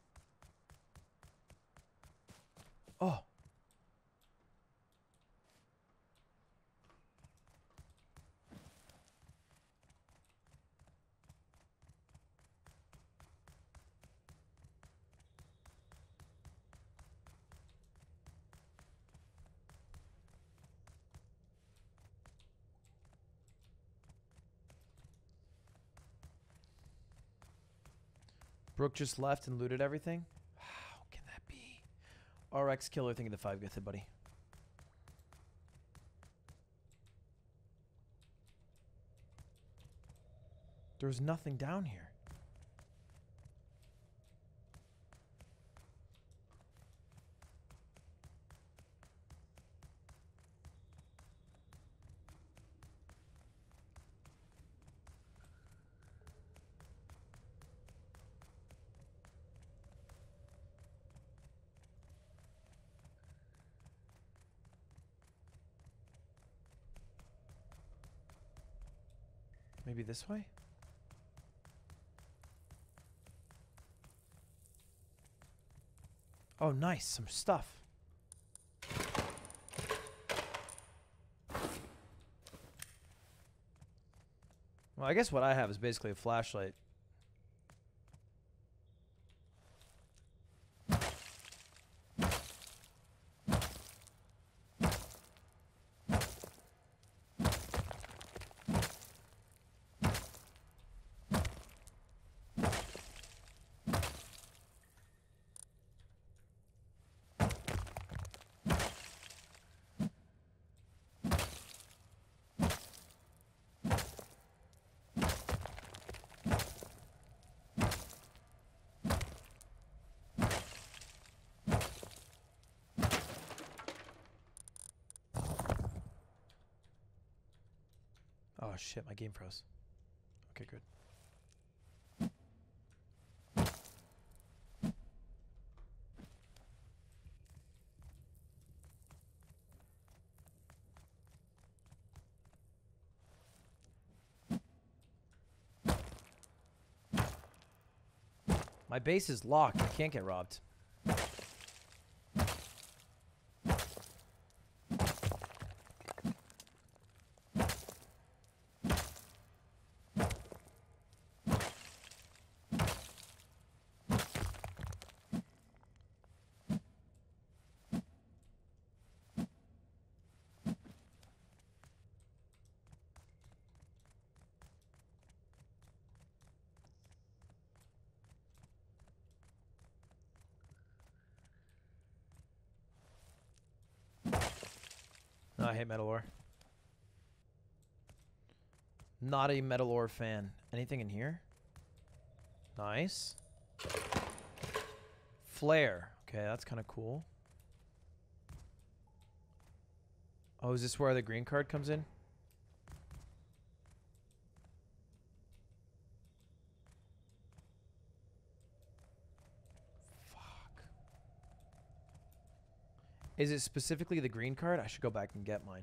Oh. Brooke just left and looted everything? How can that be? RX killer, thank you the five gets it, buddy. There's nothing down here. Maybe this way? Oh, nice. Some stuff. Well, I guess what I have is basically a flashlight. Shit, my game froze. Okay, good. My base is locked. I can't get robbed. Hate Metal Ore. Not a Metal Ore fan. Anything in here? Nice. Flare. Okay, that's kind of cool. Oh, is this where the green card comes in? Is it specifically the green card? I should go back and get mine.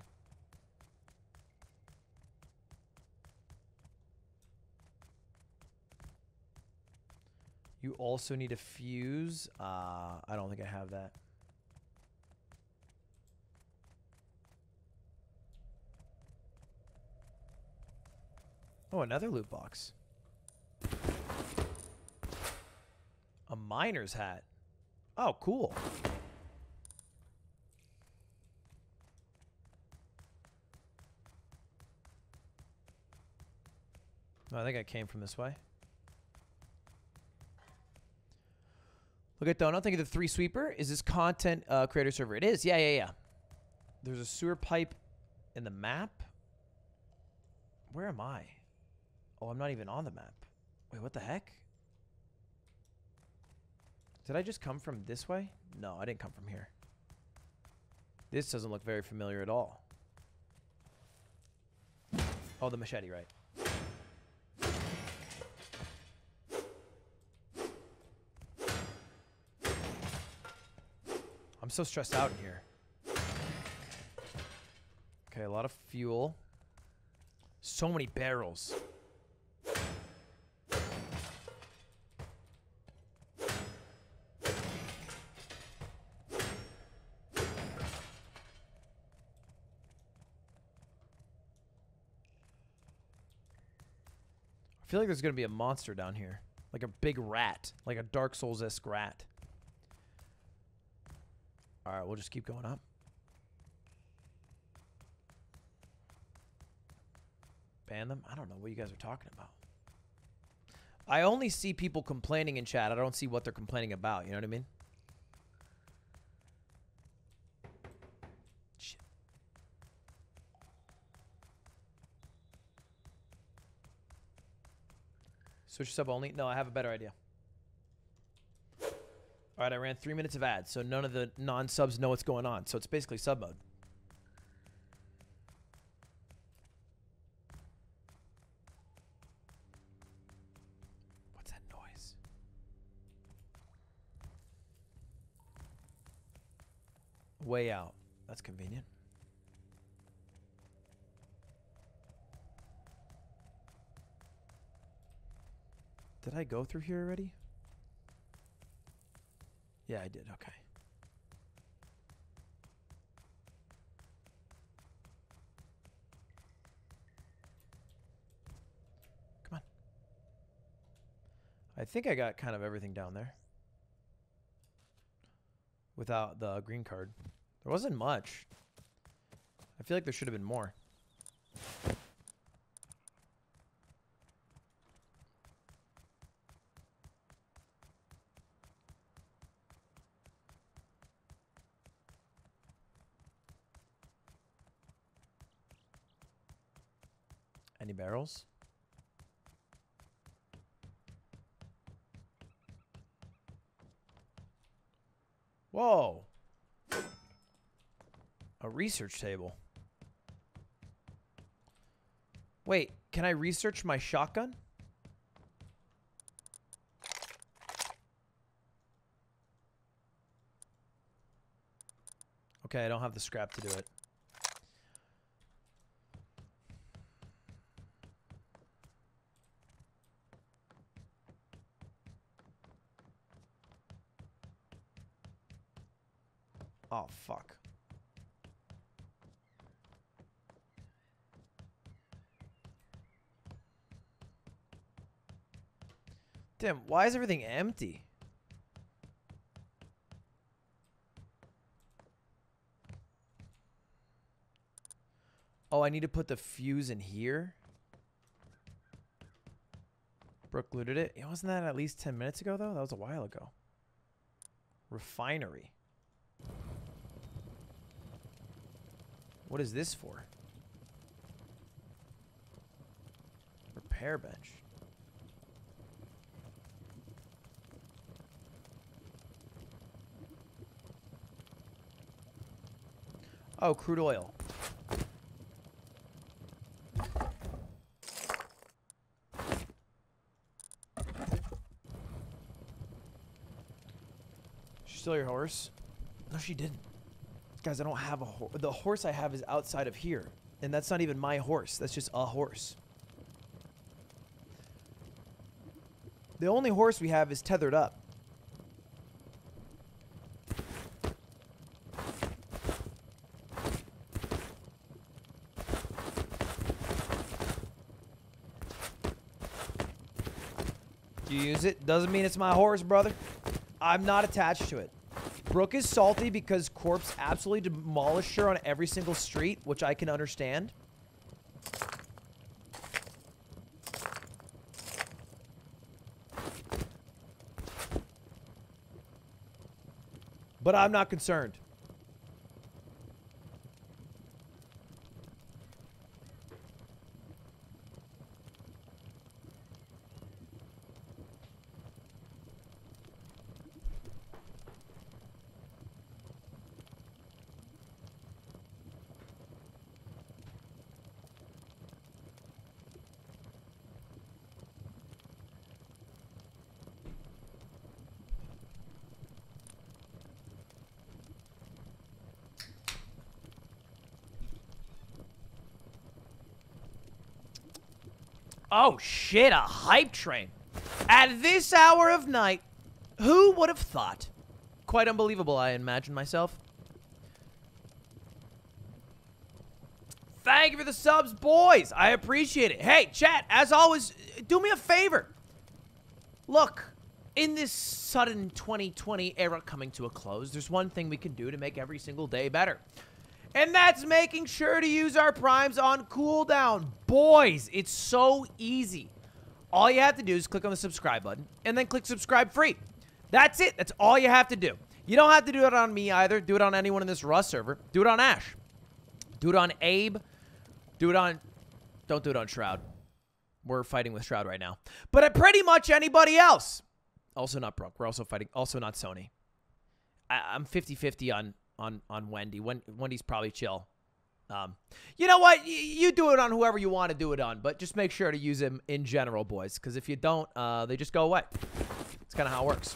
You also need a fuse. Uh, I don't think I have that. Oh, another loot box. A miner's hat. Oh, cool. I think I came from this way. Look at Donut. Think of the three sweeper. Is this content uh, creator server? It is. Yeah, yeah, yeah. There's a sewer pipe in the map. Where am I? Oh, I'm not even on the map. Wait, what the heck? Did I just come from this way? No, I didn't come from here. This doesn't look very familiar at all. Oh, the machete, right. So stressed out in here. Okay, a lot of fuel. So many barrels. I feel like there's going to be a monster down here. Like a big rat. Like a Dark Souls-esque rat. Alright, we'll just keep going up. Ban them? I don't know what you guys are talking about. I only see people complaining in chat. I don't see what they're complaining about. You know what I mean? Shit. Switch sub only? No, I have a better idea. All right, I ran three minutes of ads, so none of the non-subs know what's going on. So it's basically sub mode. What's that noise? Way out. That's convenient. Did I go through here already? Yeah, I did. Okay. Come on. I think I got kind of everything down there. Without the green card. There wasn't much. I feel like there should have been more. Barrels? Whoa. A research table. Wait, can I research my shotgun? Okay, I don't have the scrap to do it. Fuck. Damn, why is everything empty? Oh, I need to put the fuse in here? Brooke looted it. Wasn't that at least 10 minutes ago, though? That was a while ago. Refinery. What is this for? Repair bench. Oh, crude oil. She stole your horse? No, she didn't. Guys, I don't have a horse. The horse I have is outside of here. And that's not even my horse. That's just a horse. The only horse we have is tethered up. You use it. Doesn't mean it's my horse, brother. I'm not attached to it. Brooke is salty because Corpse absolutely demolished her on every single street, which I can understand. But I'm not concerned. Oh shit, a hype train. At this hour of night, who would have thought? Quite unbelievable, I imagine myself. Thank you for the subs, boys. I appreciate it. Hey, chat, as always, do me a favor. Look, in this sudden 2020 era coming to a close, there's one thing we can do to make every single day better. And that's making sure to use our primes on cooldown. Boys, it's so easy. All you have to do is click on the subscribe button and then click subscribe free. That's it. That's all you have to do. You don't have to do it on me either. Do it on anyone in this Rust server. Do it on Ash. Do it on Abe. Do it on... Don't do it on Shroud. We're fighting with Shroud right now. But at pretty much anybody else. Also not Brooke. We're also fighting... Also not Sony. I, I'm 50-50 on on on Wendy. Wen- Wendy's probably chill. Um, you know what? Y- you do it on whoever you want to do it on, but just make sure to use them in general, boys. Because if you don't, uh, they just go away. It's kind of how it works.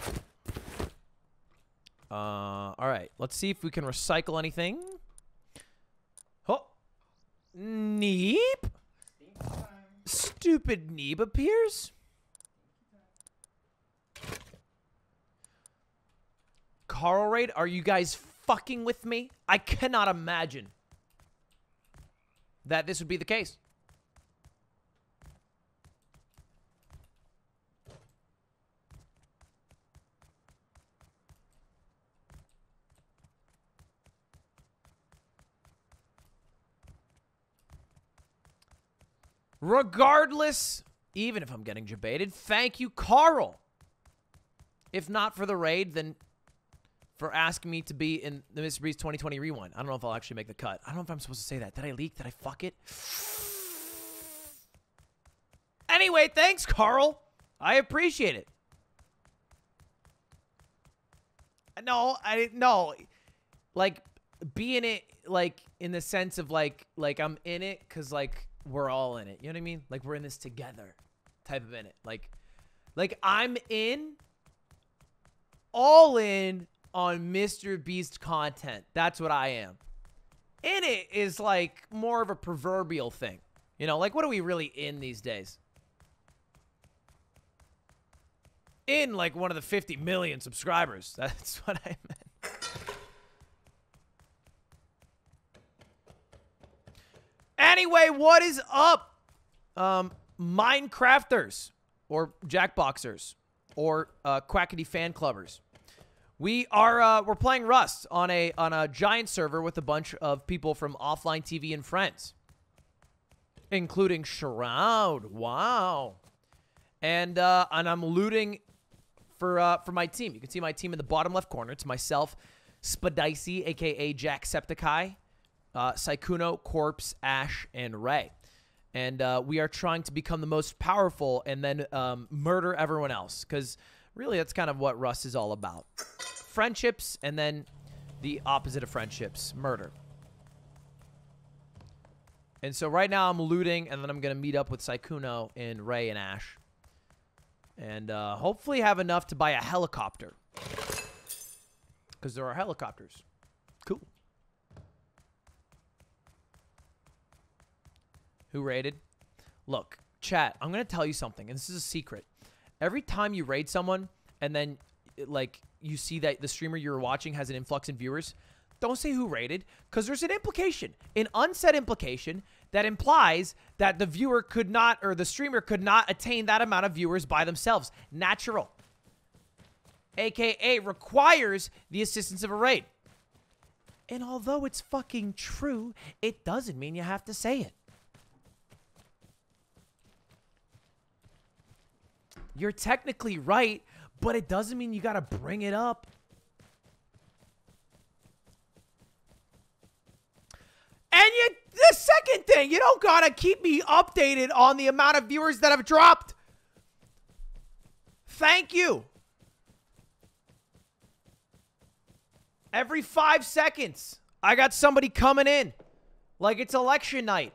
Uh, all right. Let's see if we can recycle anything. Oh, Neeb. Stupid Neeb appears. Karl Raid, are you guys fucking with me? I cannot imagine that this would be the case. Regardless, even if I'm getting debated, thank you, Karl. If not for the raid, then for asking me to be in the Mr. Beast 2020 rewind. I don't know if I'll actually make the cut. I don't know if I'm supposed to say that. Did I leak? Did I fuck it? Anyway, thanks, Karl. I appreciate it. No, I didn't. No, like be in it, like in the sense of like, like I'm in it because like we're all in it. You know what I mean? Like we're in this together, type of in it. Like, like I'm in, all in on Mr. Beast content. That's what I am. In it is like more of a proverbial thing. You know, like what are we really in these days? In like one of the 50 million subscribers. (laughs) That's what I meant. Anyway, what is up? Um, Minecrafters or Jackboxers or uh, Quackity fan clubbers. We are uh, we're playing Rust on a on a giant server with a bunch of people from offline TV and friends, including Shroud. Wow, and uh, and I'm looting for uh, for my team. You can see my team in the bottom left corner. It's myself, Spadicy, aka Jacksepticeye, uh, Sykkuno, Corpse, Ash, and Rae. And uh, we are trying to become the most powerful and then um, murder everyone else. Because really, that's kind of what Rust is all about. Friendships and then the opposite of friendships, murder. And so right now I'm looting, and then I'm going to meet up with Sykkuno and Rae and Ash. And uh, hopefully have enough to buy a helicopter. Because there are helicopters. Cool. Who raided? Look, chat, I'm going to tell you something, and this is a secret. Every time you raid someone, and then, like, you see that the streamer you're watching has an influx in viewers, don't say who raided, because there's an implication, an unsaid implication that implies that the viewer could not, or the streamer could not attain that amount of viewers by themselves. Natural. AKA requires the assistance of a raid. And although it's fucking true, it doesn't mean you have to say it. You're technically right, but it doesn't mean you gotta bring it up. And you, the second thing, you don't gotta keep me updated on the amount of viewers that have dropped. Thank you. Every five seconds, I got somebody coming in like it's election night.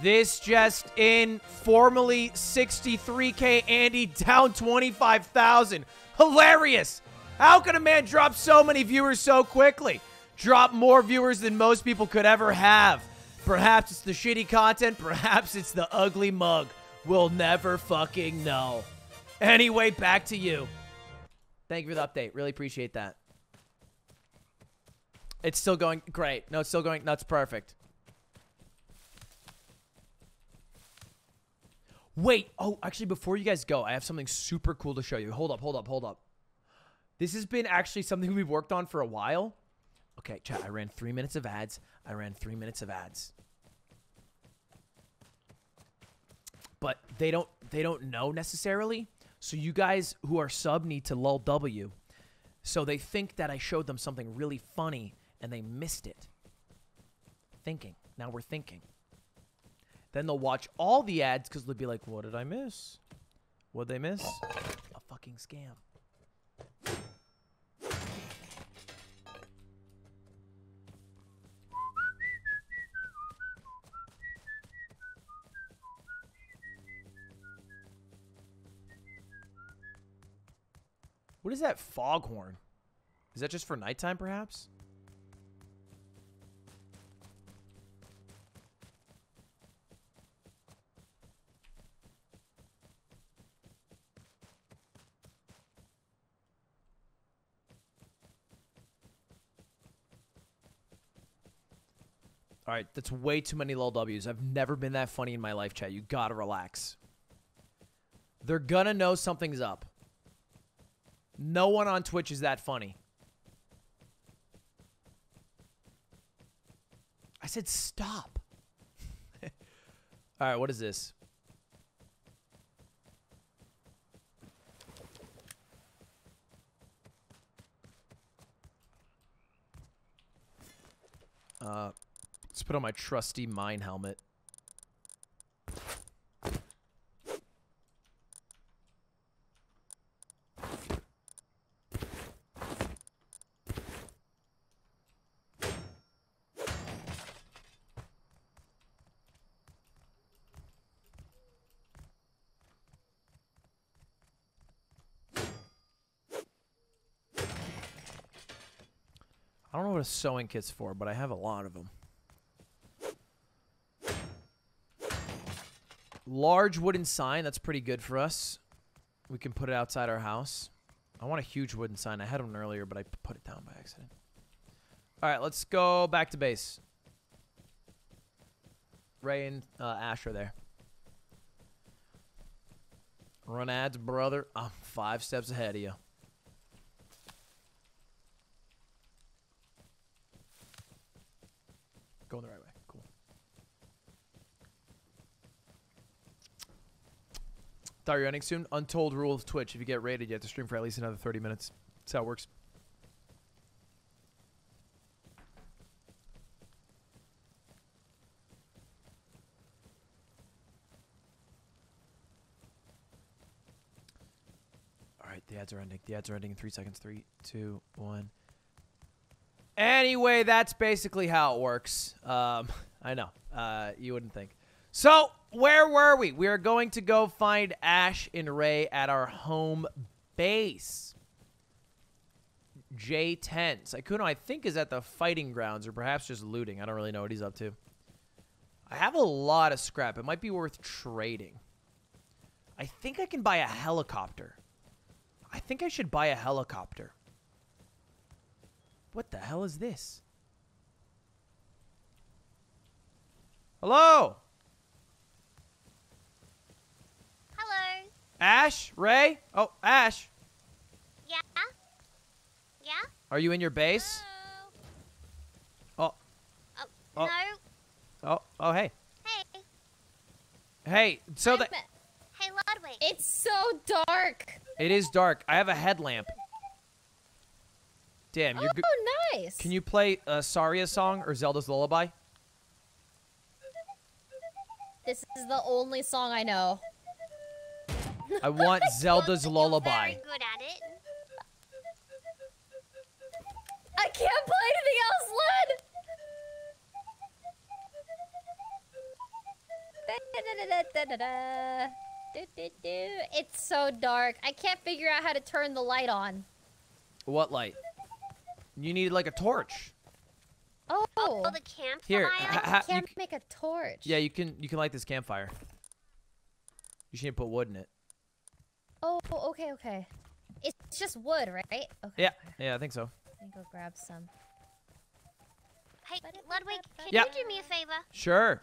This just in, formerly 63k Andy down 25,000. Hilarious. How can a man drop so many viewers so quickly? Drop more viewers than most people could ever have. Perhaps it's the shitty content, perhaps it's the ugly mug. We'll never fucking know. Anyway, back to you. Thank you for the update. Really appreciate that. It's still going great. No, it's still going. That's perfect. Wait. Oh, actually, before you guys go, I have something super cool to show you. Hold up, hold up, hold up. This has been actually something we've worked on for a while. Okay, chat. I ran three minutes of ads. I ran three minutes of ads. But they don't they don't know necessarily. So you guys who are sub need to LULW. So they think that I showed them something really funny and they missed it. Thinking. Now we're thinking. Then they'll watch all the ads because they'll be like, what did I miss? What'd they miss? A fucking scam. What is that foghorn? Is that just for nighttime, perhaps? All right, that's way too many LULW's. I've never been that funny in my life, chat. You gotta relax. They're gonna know something's up. No one on Twitch is that funny. I said stop. (laughs) All right, what is this? Uh, Let's put on my trusty mine helmet. I don't know what a sewing kit's for, but I have a lot of them. Large wooden sign. That's pretty good for us. We can put it outside our house. I want a huge wooden sign. I had one earlier, but I put it down by accident. All right, let's go back to base. Rae and uh, Ash are there. Run ads, brother. I'm five steps ahead of you. Going the right way. Cool. Thought you're ending soon. Untold rule of Twitch: if you get rated, you have to stream for at least another 30 minutes. That's how it works. All right, the ads are ending. The ads are ending in three seconds. Three, two, one. Anyway, that's basically how it works. Um, (laughs) I know. Uh, you wouldn't think. So, where were we? We are going to go find Ash and Rae at our home base. J10. Sykkuno, I think, is at the fighting grounds or perhaps just looting. I don't really know what he's up to. I have a lot of scrap. It might be worth trading. I think I can buy a helicopter. I think I should buy a helicopter. What the hell is this? Hello? Hello. Ash? Rae? Oh, Ash. Yeah? Yeah? Are you in your base? Oh. Oh, Oh. no. Oh, oh, hey. Hey. Hey, so that Hey, Ludwig. It's so dark. it is dark. I have a headlamp. Damn, you're good. Oh, nice. Can you play a Saria song or Zelda's Lullaby? This is the only song I know. I want (laughs) Zelda's Lullaby. Very good at it. I can't play anything else, Lud. It's so dark. I can't figure out how to turn the light on. What light? You need like a torch. Oh, Oh, the campfire. Here, I ha- ha- you can't make a torch. Yeah, you can you can light this campfire. You should put wood in it. Oh, okay, okay. It's just wood, right? Okay. Yeah, yeah, I think so. Let me go grab some. Hey, Ludwig, can Yeah. you do me a favor? Sure.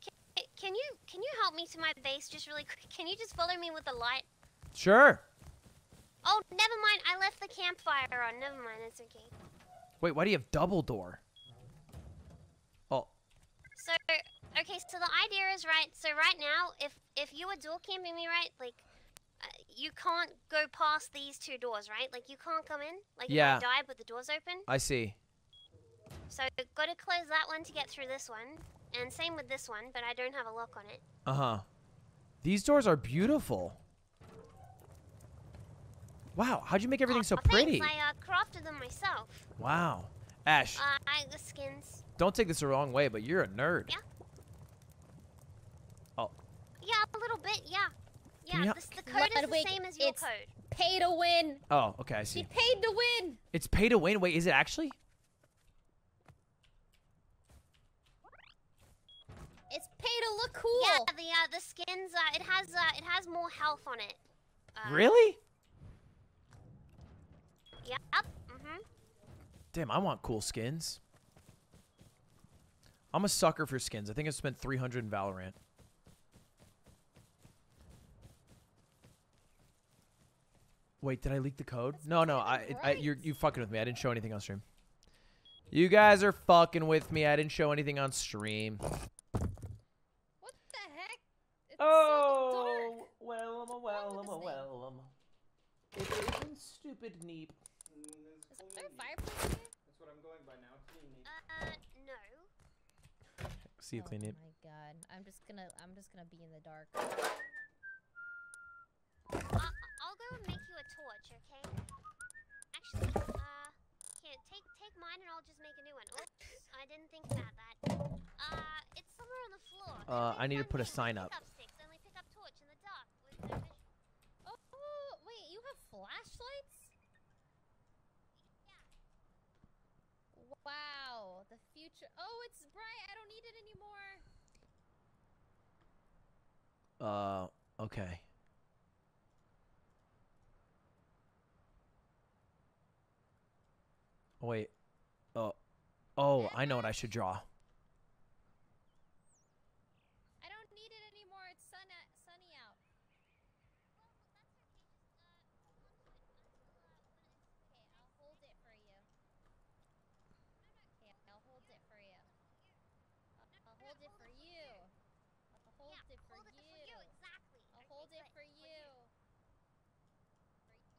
Can, can you can you help me to my base just really quick? Can you just follow me with the light? Sure. Oh, never mind. I left the campfire on. Never mind. It's okay. Wait, why do you have double door? Oh, So, okay. So the idea is right. So right now, if if you were door camping me, right, like. You can't go past these two doors, right? Like you can't come in. Like Yeah. I died, but the door's open. I see. So got to close that one to get through this one, and same with this one, but I don't have a lock on it. Uh huh. These doors are beautiful. Wow, how'd you make everything so thanks, pretty? I uh, crafted them myself. Wow. Ash, Uh, I the skins. don't take this the wrong way, but you're a nerd. Yeah. Oh, Yeah, a little bit. Yeah. Can Yeah. you This, the code is the same as your it's code. Pay to win. oh, okay, I She see. paid to win. It's pay to win. Wait, is it actually? It's pay to look cool. Yeah, the uh, the skins. Uh, it has uh, it has more health on it. Uh, Really? Yep. Mhm. Damn, I want cool skins. I'm a sucker for skins. I think I spent 300 in Valorant. Wait, did I leak the code? No, no, I, I you're you fucking with me. I didn't show anything on stream. You guys are fucking with me. I didn't show anything on stream. What the heck? It's Oh, well, um, well, um, well, um. It isn't stupid neep. Is there a fireplace here? That's what I'm going by now. Uh, uh, no. See you oh clean it. my god. I'm just gonna I'm just gonna be in the dark. Uh, I'll go and make you a torch, okay? Actually, uh, here, take take mine and I'll just make a new one. Oops, I didn't think about that. Uh, it's somewhere on the floor. Uh, I need to put a sign up. Up sticks, only pick up torch in the dark with no vision. Oh wait, you have flashlights? picture. Oh, it's bright. I don't need it anymore. Uh, okay. Oh, wait. Oh, oh, I know what I should draw. I don't need it anymore. It's sun at, sunny out. Okay, I'll hold it for you. Okay, I'll hold it for you. I'll, I'll hold it for you. I'll hold it for you. Exactly. I'll hold it for you.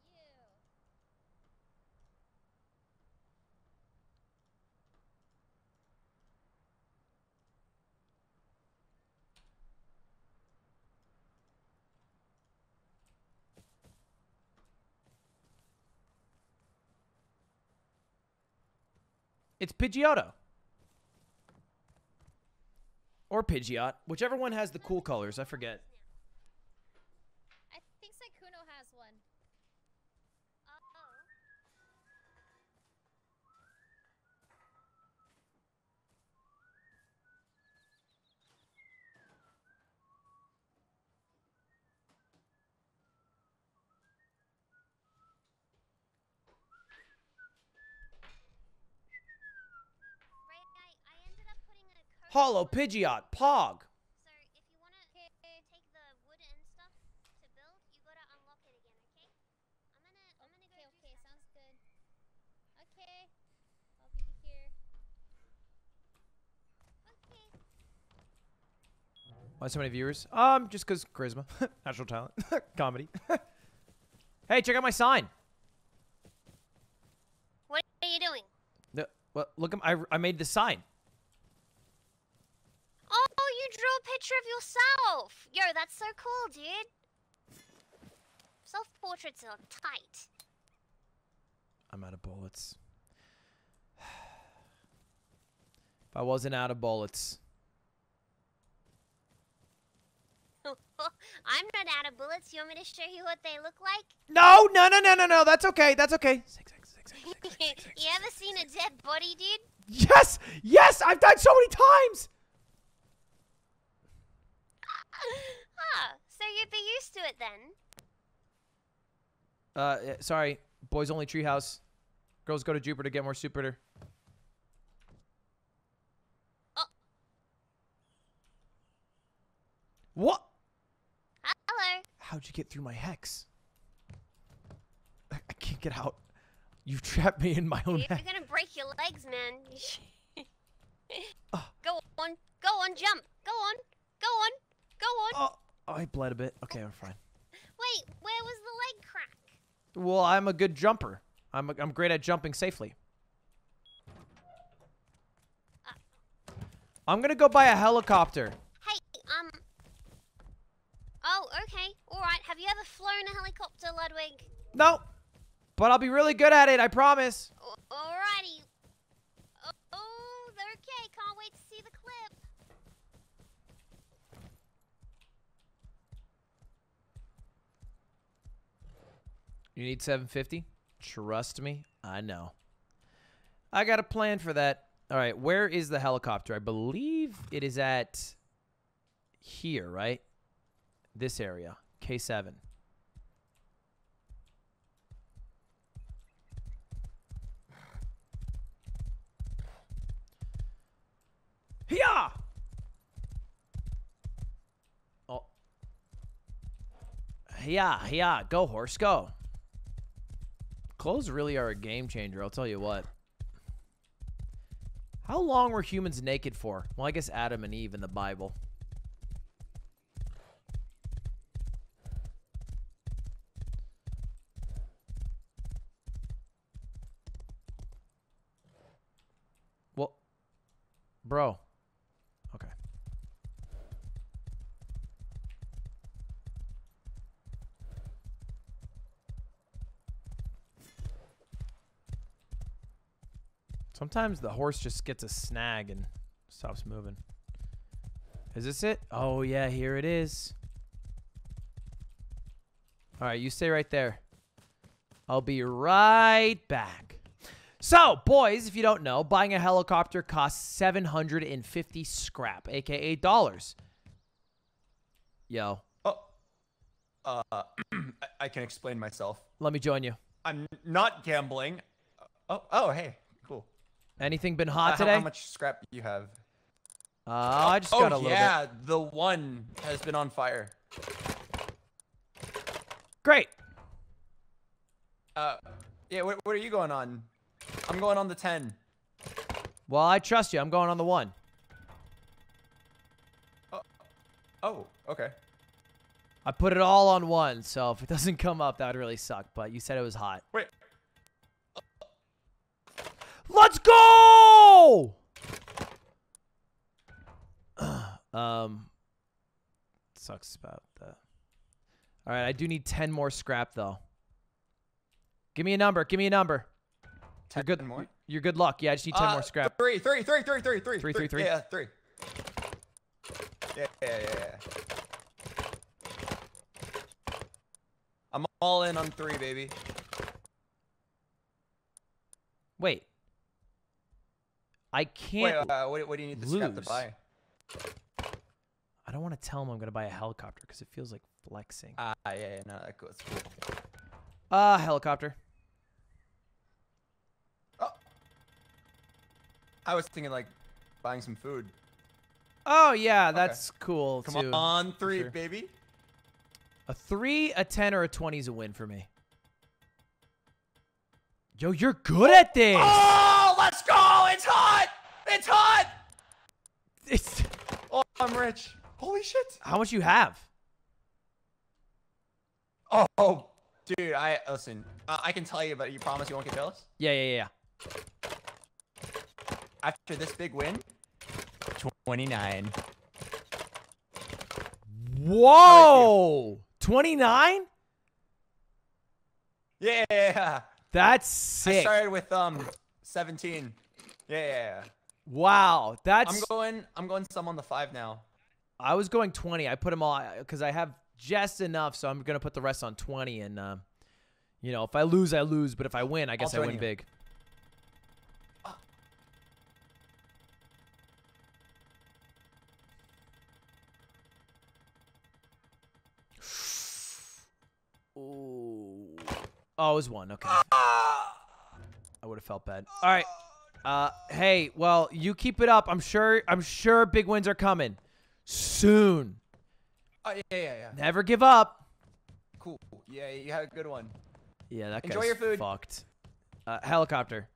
For you. It's Pidgeotto. Or Pidgeot. Whichever one has the cool colors. I forget. I think Sykkuno has one. Rae, I, I ended up putting a code Hollow Pidgeot. Pog. So if you want to take the wood and stuff to build, you gotta unlock it again, okay? I'm gonna I'm gonna go Okay, okay, sounds good. Okay. I'll be here. Okay. Why so many viewers? Um, just because charisma, (laughs) natural talent, (laughs) comedy. (laughs) hey, check out my sign. What are you doing? The, well, look, I I made the sign. You drew a picture of yourself. Yo, that's so cool, dude. Self portraits are tight. I'm out of bullets. (sighs) if I wasn't out of bullets, (laughs) I'm not out of bullets. You want me to show you what they look like? no, no, no, no, no, no. That's okay. That's okay. you ever seen a dead body, dude? Yes, yes. I've died so many times. Huh. So you'd be used to it then. Uh, sorry, boys only treehouse. Girls go to Jupiter to get more Jupiter. What? Hello. How'd you get through my hex? I, I can't get out. You've trapped me in my own You're hex. gonna break your legs, man. You (laughs) sh- go on, go on, jump. Go on, go on, go on. Oh, I bled a bit. Okay, I'm fine. Wait, where was the leg crack? Well, I'm a good jumper. I'm, I'm great at jumping safely. I'm gonna go buy a helicopter. Hey, um. Oh, okay, all right. Have you ever flown a helicopter, Ludwig? No, but I'll be really good at it. I promise. Alrighty. Oh, oh, okay. Can't wait to see the clip. You need 750? Trust me, I know. I got a plan for that. All right, where is the helicopter? I believe it is at here, right? This area, K7. Yeah. Oh. Yeah, yeah. Go, horse, go. Clothes really are a game changer, I'll tell you what. How long were humans naked for? Well, I guess Adam and Eve in the Bible. Well, bro. Sometimes the horse just gets a snag and stops moving. Is this it? Oh, yeah, here it is. All right, you stay right there. I'll be right back. So, boys, if you don't know, buying a helicopter costs 750 scrap, aka dollars. Yo, Oh. Uh, (clears throat) I- I can explain myself. let me join you. I'm not gambling. Oh, oh, hey. Anything been Uh, hot how- today? How much scrap do you have? Uh, I just oh, got a little yeah, bit. the one has been on fire. Great. Uh, yeah, what, what are you going on? I'm going on the 10. Well, I trust you. I'm going on the one. Oh, Oh, okay. I put it all on one, so if it doesn't come up, that would really suck. But you said it was hot. Wait. Let's go! (clears throat) um, sucks about that. All right, I do need 10 more scrap, though. Give me a number. Give me a number. You're good. more? You're good luck. Yeah, I just need 10 Uh, more scrap. Three, three, three, three, three, three, Three, three, three? Yeah, three. Yeah, yeah, yeah, yeah. I'm all in on three, baby. Wait. I can't. uh, what, what do you need the scrap to buy? I don't want to tell him I'm going to buy a helicopter because it feels like flexing. Ah, yeah, yeah, no, that goes cool. Uh, helicopter. Oh. I was thinking like buying some food. Oh, yeah, that's cool, Come too. on, three, sure. baby. A 3, a 10, or a 20 is a win for me. Yo, you're good at this! Oh, let's go! It's hot! It's. Oh, I'm rich. Holy shit! How much you have? Oh, oh, dude, I listen. Uh, I can tell you, but you promise you won't get jealous. Yeah, yeah, yeah. After this big win, twenty-nine. Whoa! 29? Yeah. That's I sick. started with um seventeen. Yeah, yeah, yeah. Wow, that's... I'm going. I'm going some on the five now. I was going 20. I put them all because I have just enough, so I'm gonna put the rest on 20. And uh, you know, if I lose, I lose. But if I win, I guess I win you. big. Ooh. Oh, it was one. Okay. I would have felt bad. All right. Uh, hey, well, you keep it up. I'm sure. I'm sure big wins are coming soon. Oh yeah, yeah, yeah. Never give up. Cool. Yeah, you had a good one. Yeah, that Enjoy guy's your food. fucked. Uh, helicopter.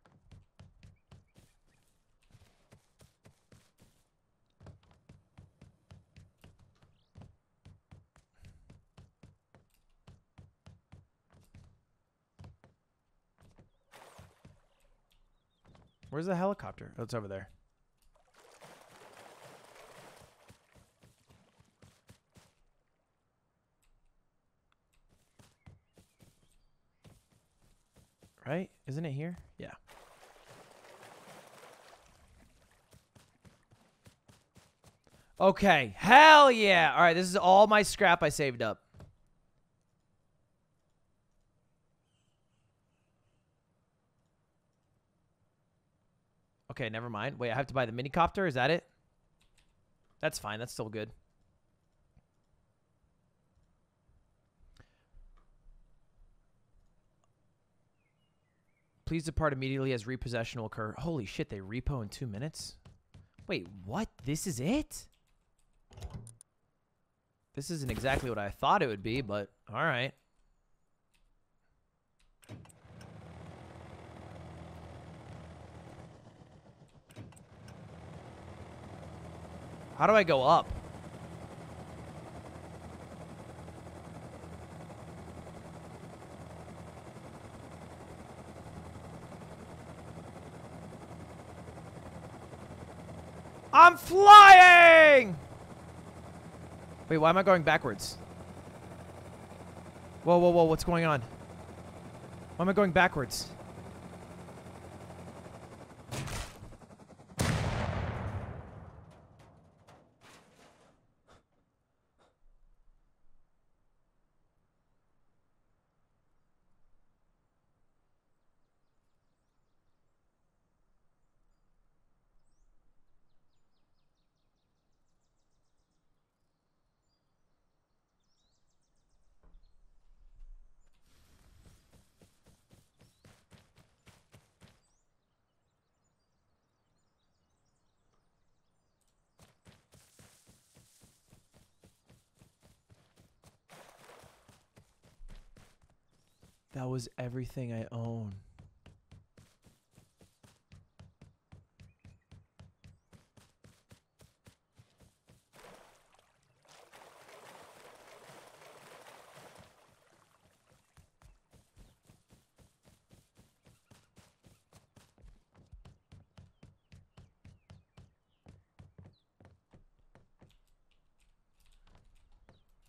Where's the helicopter? Oh, it's over there. Right? Isn't it here? Yeah. Okay. Hell yeah. All right. This is all my scrap I saved up. Okay, never mind. Wait, I have to buy the minicopter? Is that it? That's fine. That's still good. Please depart immediately as repossession will occur. Holy shit, they repo in two minutes? Wait, what? This is it? This isn't exactly what I thought it would be, but alright. How do I go up? I'm flying! Wait, why am I going backwards? Whoa, whoa, whoa, what's going on? Why am I going backwards? Was everything I own.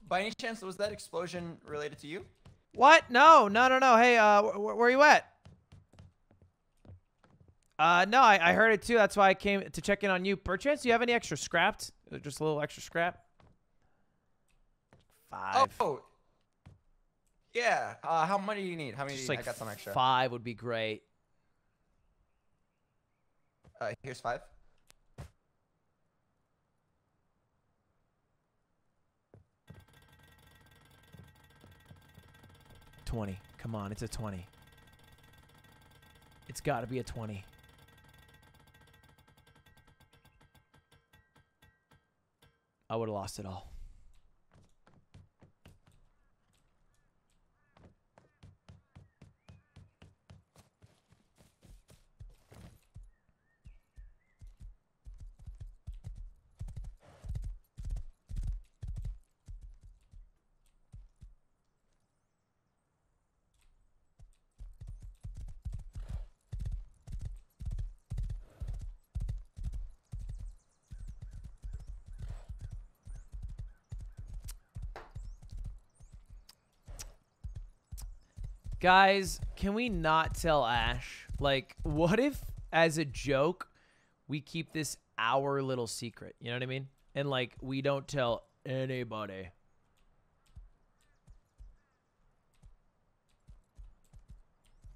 By any chance, was that explosion related to you? What? No, no, no, no. Hey, uh, wh- wh- where are you at? Uh, no, I, I heard it too. That's why I came to check in on you. Perchance, do you have any extra scrapped? Uh, Just a little extra scrap? Five. Oh. Yeah. Uh, how many do you need? How many? do Just like I got some extra. five would be great. Uh, here's five. Twenty. Come on, it's a twenty. It's got to be a twenty. I would have lost it all. Guys, can we not tell Ash? Like, what if, as a joke, we keep this our little secret? You know what I mean? And, like, we don't tell anybody.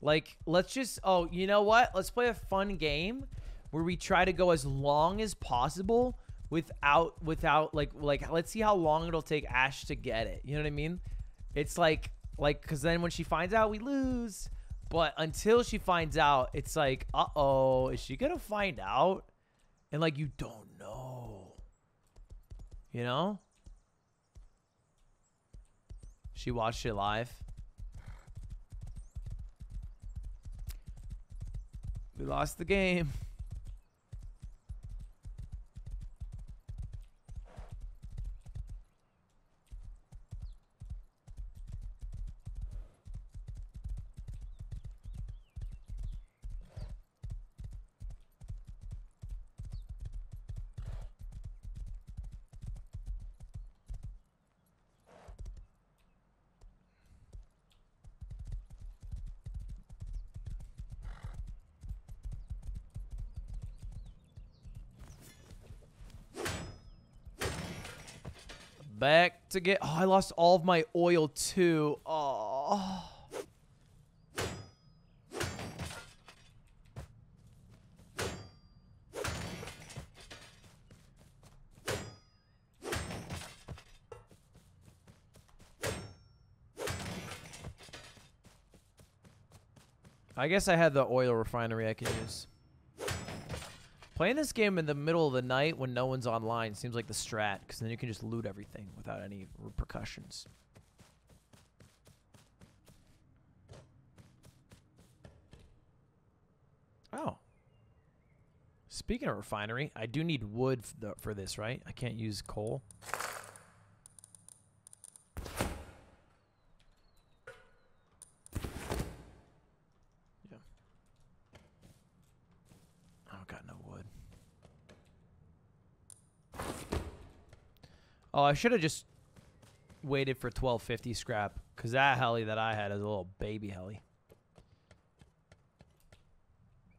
Like, let's just, oh, you know what? Let's play a fun game where we try to go as long as possible without, without, like, like, let's see how long it'll take Ash to get it. You know what I mean? It's like, like, because then when she finds out, we lose. But until she finds out, it's like, uh oh, is she gonna find out? And like, you don't know. You know? She watched it live. We lost the game. Back to get. Oh, I lost all of my oil too. Oh. I guess I had the oil refinery I can use. Playing this game in the middle of the night when no one's online seems like the strat, because then you can just loot everything without any repercussions. Oh. Speaking of refinery, I do need wood for this, right? I can't use coal. Yeah. I don't got no wood. Oh, I should have just waited for 1250 scrap, because that heli that I had is a little baby heli.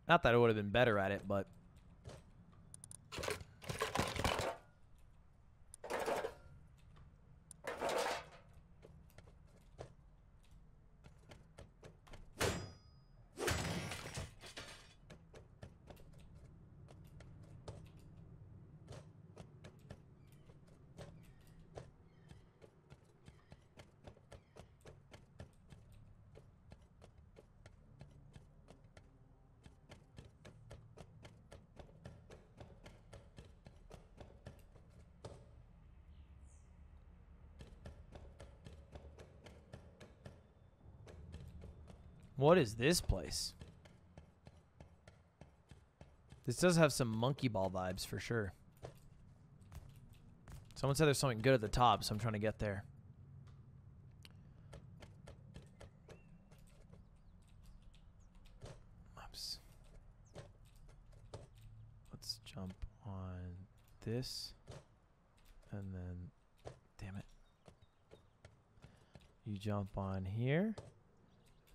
Not that I would have been better at it, but... What is this place? This does have some monkey ball vibes for sure. Someone said there's something good at the top, so I'm trying to get there. Oops. Let's jump on this. And then, damn it. You jump on here.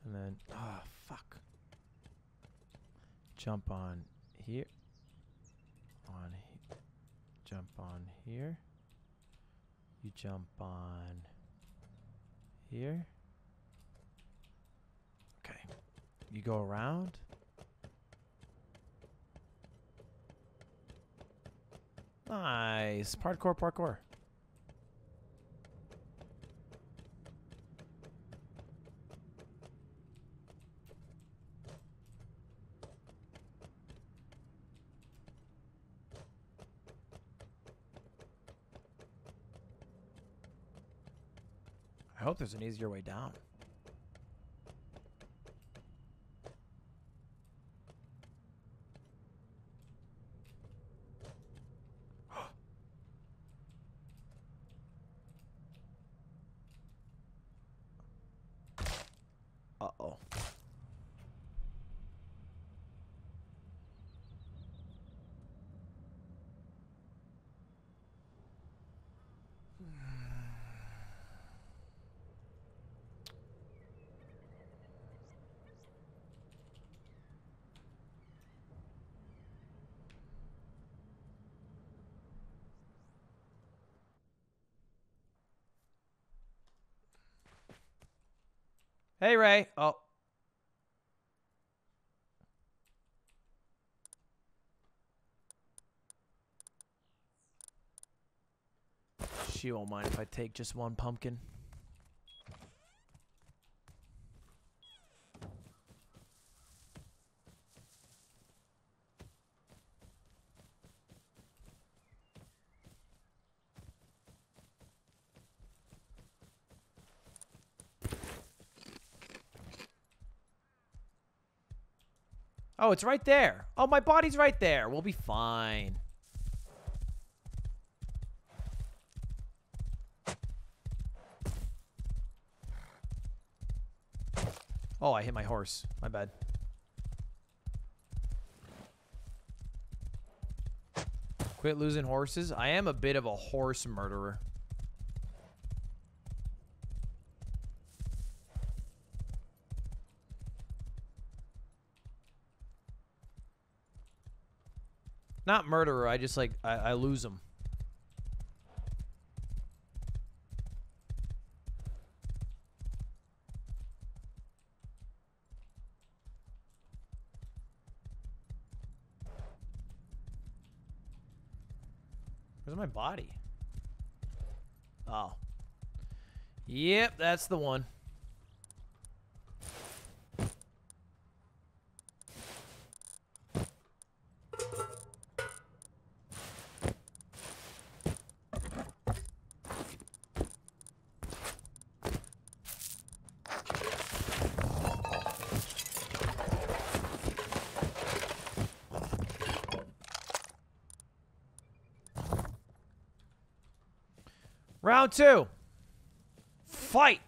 And then, oh, fuck. Jump on here. On he Jump on here. You jump on here. Okay. You go around. Nice. Parkour, parkour. Hope there's an easier way down. Uh-oh. Hey, Rae. Oh. She won't mind if I take just one pumpkin. Oh, it's right there. Oh, my body's right there. We'll be fine. Oh, I hit my horse. My bad. Quit losing horses. I am a bit of a horse murderer. Not murderer. I just like I, I lose them. Where's my body? Oh. Yep, that's the one. Two. Fight.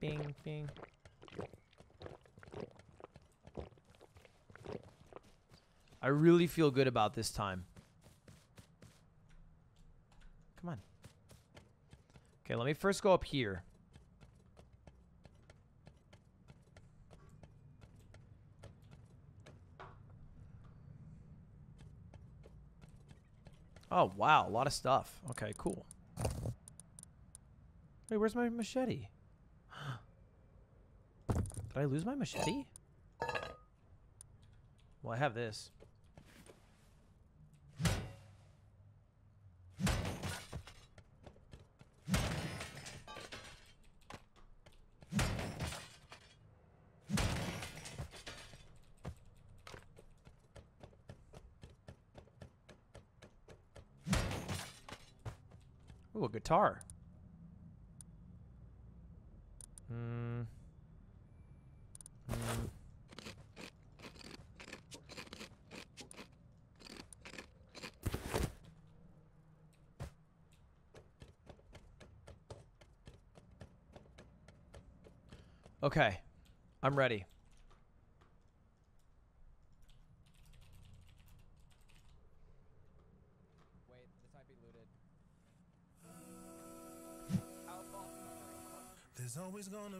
Bing, bing. I really feel good about this time. Come on. Okay, let me first go up here. Oh, wow. A lot of stuff. Okay, cool. Wait, where's my machete? (gasps) Did I lose my machete? Well, I have this. Guitar. Hmm. Hmm. Okay, I'm ready.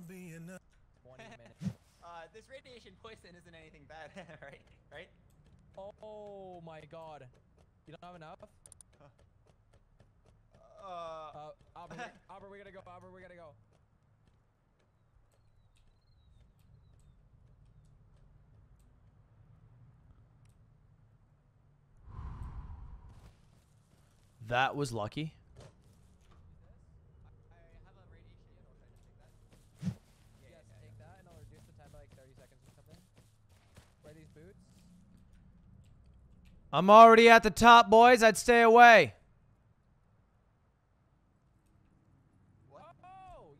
Always gonna be enough. uh, this radiation poison isn't anything bad, (laughs) right? Right? Oh my god. You don't have enough? Uh, Uh, (laughs) Aubrey, we- we gotta go. Aubrey, we gotta go. That was lucky. Yes, take that and I'll reduce the time by like 30 seconds or something. Wear these boots. I'm already at the top, boys. I'd stay away.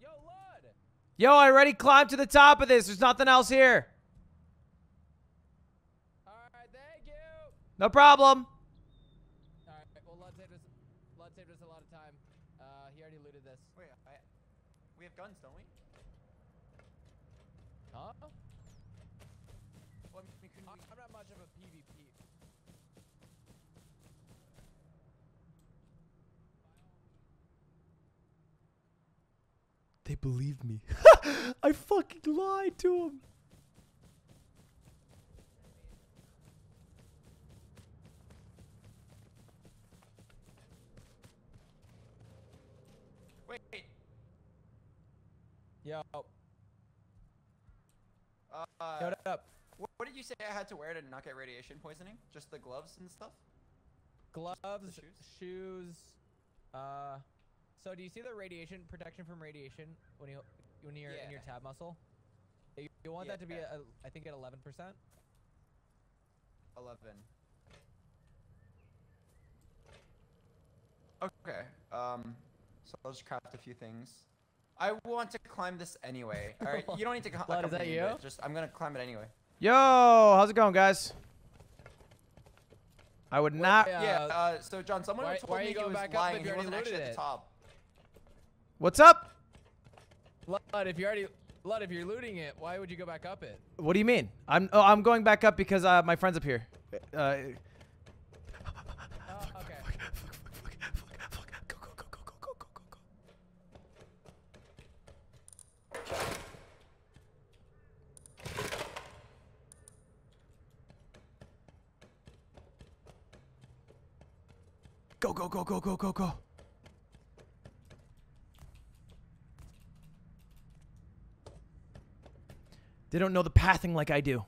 Yo, Lud! Yo, I already climbed to the top of this. There's nothing else here. Alright, thank you! No problem. Alright, well, Lud saved us, Lud saved us a lot of time. Uh, he already looted this. Wait, I, we have guns, don't we? Huh? Well, I mean, couldn't we? I'm not much of a PvP. They believed me. (laughs) I fucking lied to them. Wait. Yo. Uh, Yo, what up? What, what did you say I had to wear to not get radiation poisoning? Just the gloves and stuff? Gloves, shoes? shoes. Uh, so do you see the radiation protection from radiation when you when you're in your tab muscle? You, you want that to be, Yeah. a, I think, at 11 percent. 11. Okay. Um, so I'll just craft a few things. I want to climb this anyway. (laughs) All right, you don't need to climb Lud, is that you? Just I'm gonna climb it anyway. Yo, how's it going, guys? I would not. yeah. Uh, so John, someone why- told why me you he was back up lying. if He wasn't actually at the top. What's up? Lud, if you're already, Lud, if you're looting it, why would you go back up it? What do you mean? I'm oh, I'm going back up because uh, my friend's up here. Uh, go go go go go go go. They don't know the pathing like I do.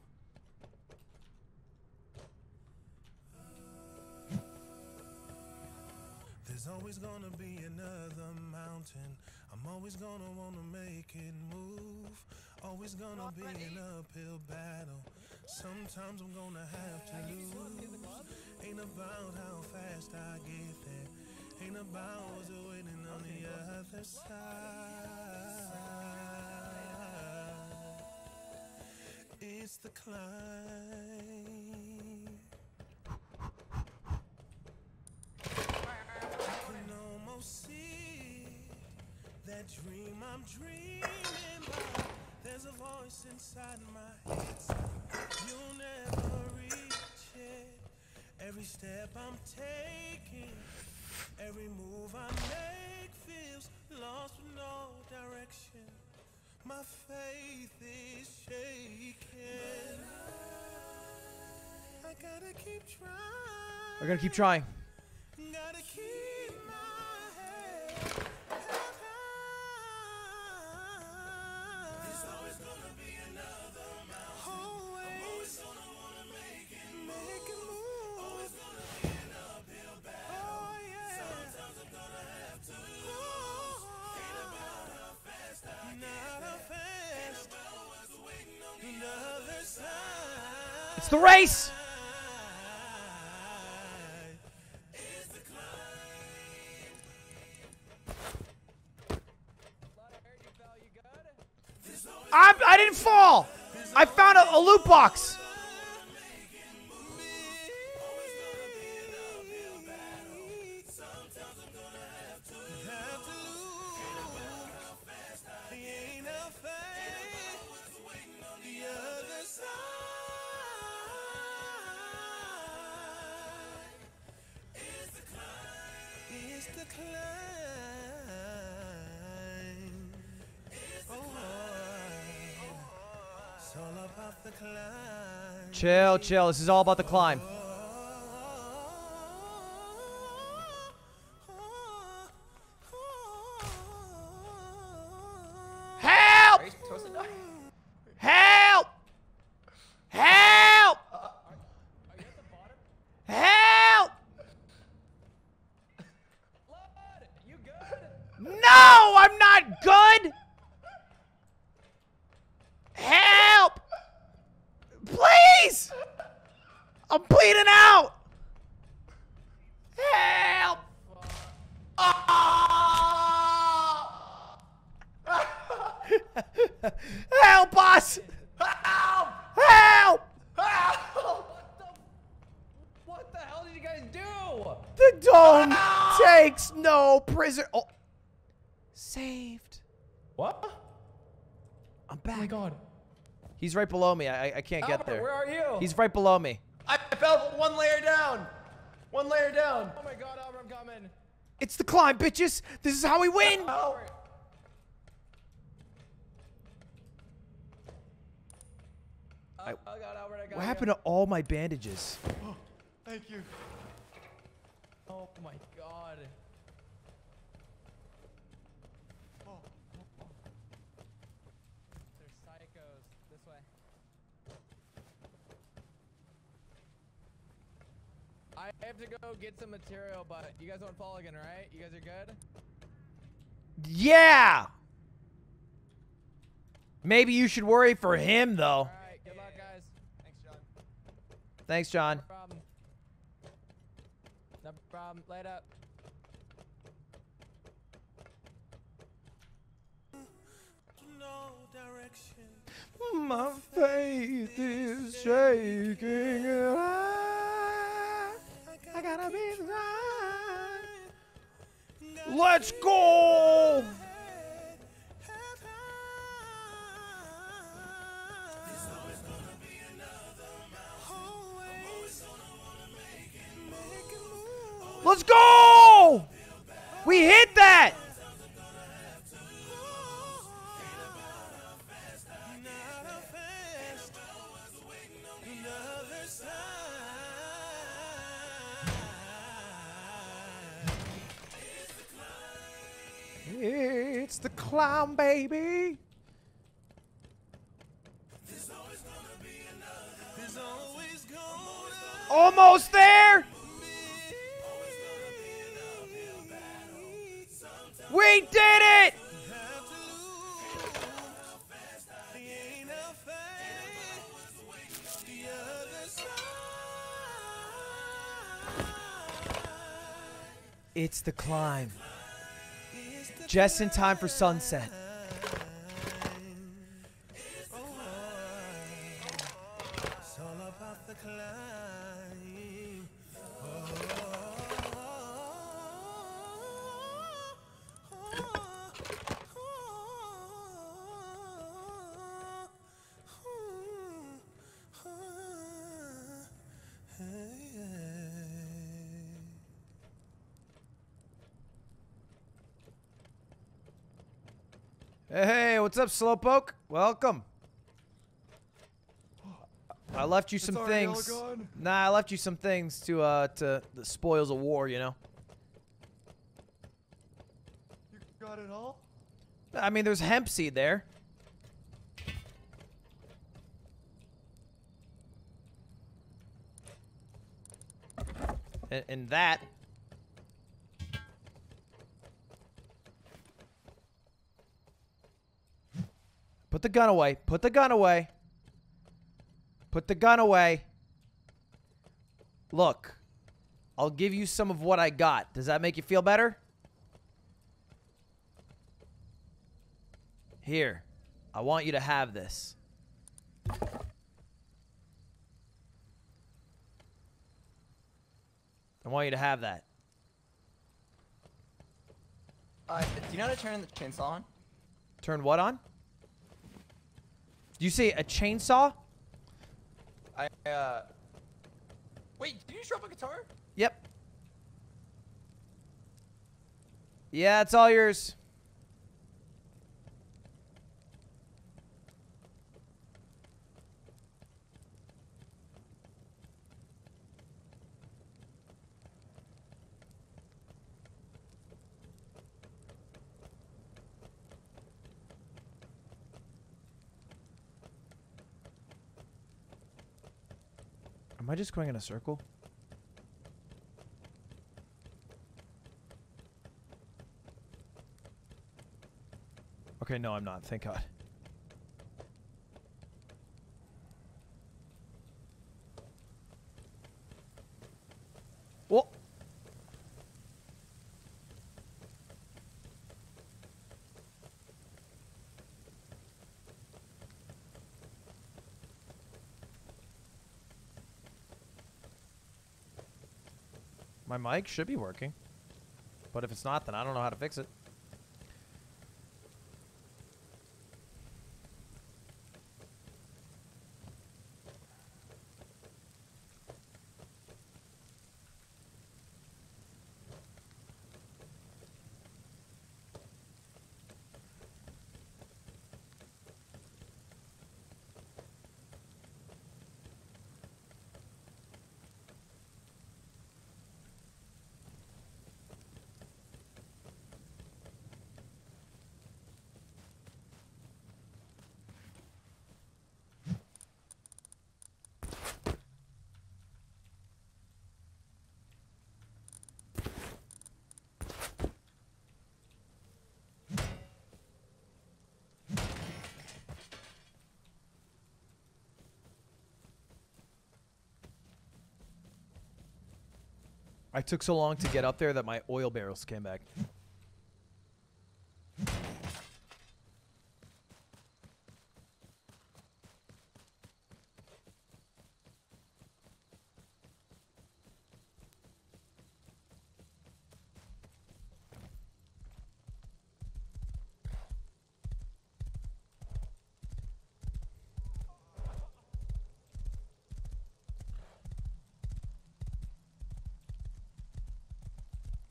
There's always gonna be another mountain. I'm always gonna wanna make it move. Always gonna be an uphill battle. Sometimes I'm gonna have to lose. Ain't about how fast I get there. Ain't about what's waiting on the other side. It's the climb. I can almost see that dream I'm dreaming about. There's a voice inside my head You'll never reach it. Every step I'm taking, every move I make feels lost with no direction. My faith is shaking. I gotta keep trying. We're gonna keep trying. the race. I I did not fall. I found a, a loot box. Chill, chill. This is all about the climb. Help! Help! Help! Help! No, I'm not good. Help! Please! I'm bleeding out! Help! Help us! Help! Help! What the hell did you guys do? The dome takes no prisoner. Oh. Saved. What? I'm back. Oh my god. He's right below me. I, I can't get there. where are you? He's right below me. I fell one layer down. One layer down. Oh my god, Albert, I'm coming. It's the climb, bitches. This is how we win. Oh. I- Oh god, Albert, I got what happened to all my bandages? (gasps) Thank you. Oh my god. There's psychos. This way. I have to go get some material, but you guys won't fall again, right? You guys are good? Yeah. Maybe you should worry for him though. Alright, good luck, guys. Thanks, John. Thanks, John. No problem. No problem. Later. up. No direction. My faith is shaking. I gotta be right. Let's go. Let's go! We hit that! It's the clown, baby. Almost there. We did it! It's the climb. Just in time for sunset. What's up, Slowpoke? Welcome. I left you some things. Nah, I left you some things to uh to the spoils of war, you know. You got it all? I mean, there's hemp seed there. And, and that. Put the gun away. Put the gun away. Put the gun away. Look, I'll give you some of what I got. Does that make you feel better? Here. I want you to have this. I want you to have that. Uh, do you know how to turn the chainsaw on? Turn what on? Do you say a chainsaw? I uh. Wait, did you drop a guitar? Yep. Yeah, it's all yours. Am I just going in a circle? Okay, no, I'm not. Thank God. My mic should be working. But if it's not, then I don't know how to fix it. I took so long to get up there that my oil barrels came back.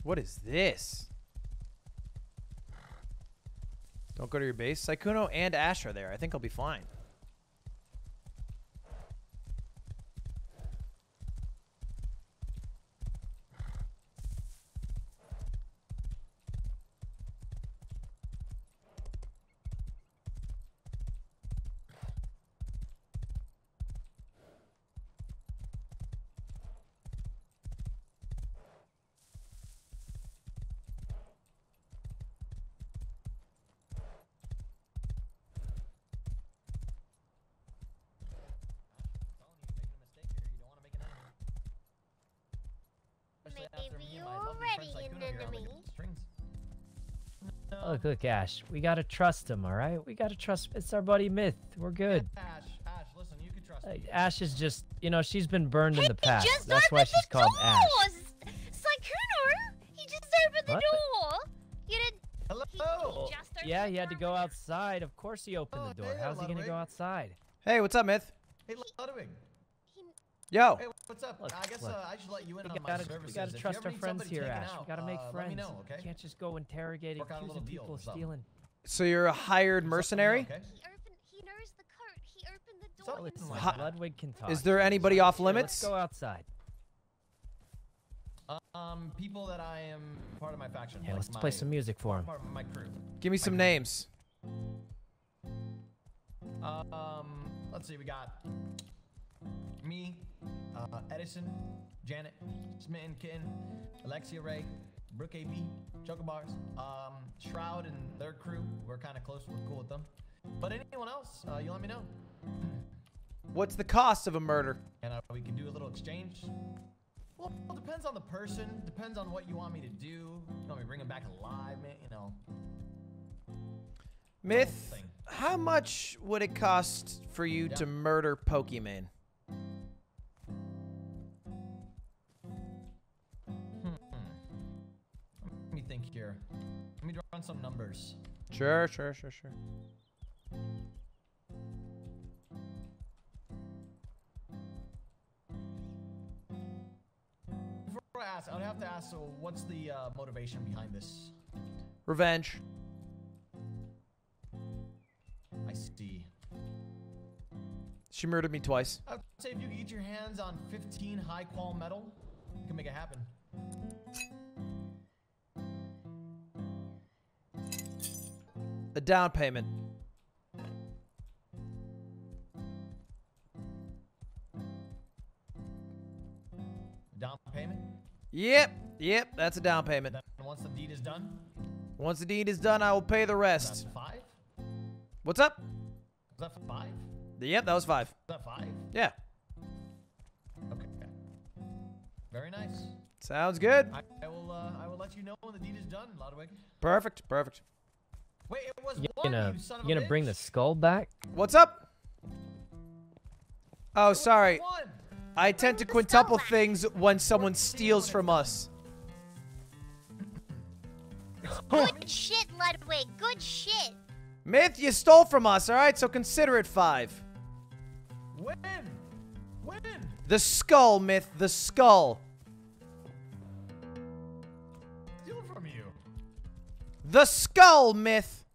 What is this? Don't go to your base. Sykkuno and Ash are there. I think I'll be fine. Maybe you're already an enemy. Look, look, Ash. We gotta trust him, all right? We gotta trust. It's our buddy Myth. We're good. Ash, Ash, listen, you can trust Uh, me. Ash is just, you know, she's been burned in the past. just That's why she's the called Ash. doors! He just opened the What? door! You did. Hello! He just opened Yeah, he had to go outside. Of course he opened the door. hey, How's he gonna go outside? Hey, what's up, Myth? Hey, Ludwig. Yo. Hey, what's up? Look, I guess look. uh, I should let you in We on gotta, services. we gotta If trust our friends here, taken Ash. out, We gotta make uh, friends. Let me know, okay? You can't just go interrogating, Work out a accusing people of stealing. So you're a hired mercenary? Okay. He knows the code. He opened the door Well, listen, himself. Ludwig can talk. Is there anybody off limits? Let's go outside. Um, people that I am part of my faction. Hey, like let's my, play some music for him. Part of my crew. Give me some names. Um, let's see. We got me, uh, Edison, Janet, Smitten Kitten, Alexia Ray, Brooke AB, Chocobars, um, Shroud and their crew. We're kind of close. We're cool with them. But anyone else, uh, you let me know, (laughs) What's the cost of a murder? and uh, we can do a little exchange. Well, it depends on the person. Depends on what you want me to do. You want me to bring them back alive, man? You know. Myth, how much would it cost for you to murder Pokimane? Think here. Let me draw on some numbers. Sure, sure, sure, sure. Before I ask, I would have to ask. So, what's the uh, motivation behind this? Revenge. I see. She murdered me twice. I'd say if you get your hands on 15 high qual metal, you can make it happen. A down payment. Down payment. Yep, yep, that's a down payment. And once the deed is done, Once the deed is done, I will pay the that's rest. five. What's up? Is that five? Yep, that was five. Is that five? Yeah, Okay. Very nice. sounds good. I, I will. Uh, I will let you know when the deed is done, Ludwig. Perfect, perfect. Wait, it was You one. gonna you son of you a gonna bring the skull back? What's up? Oh, sorry. One. I tend to quintuple things when someone steals from us. (laughs) Good shit, Ludwig. Good shit. Myth, you stole from us, alright? So consider it five. When? When? The skull, Myth, the skull. Steal from you. The skull, Myth.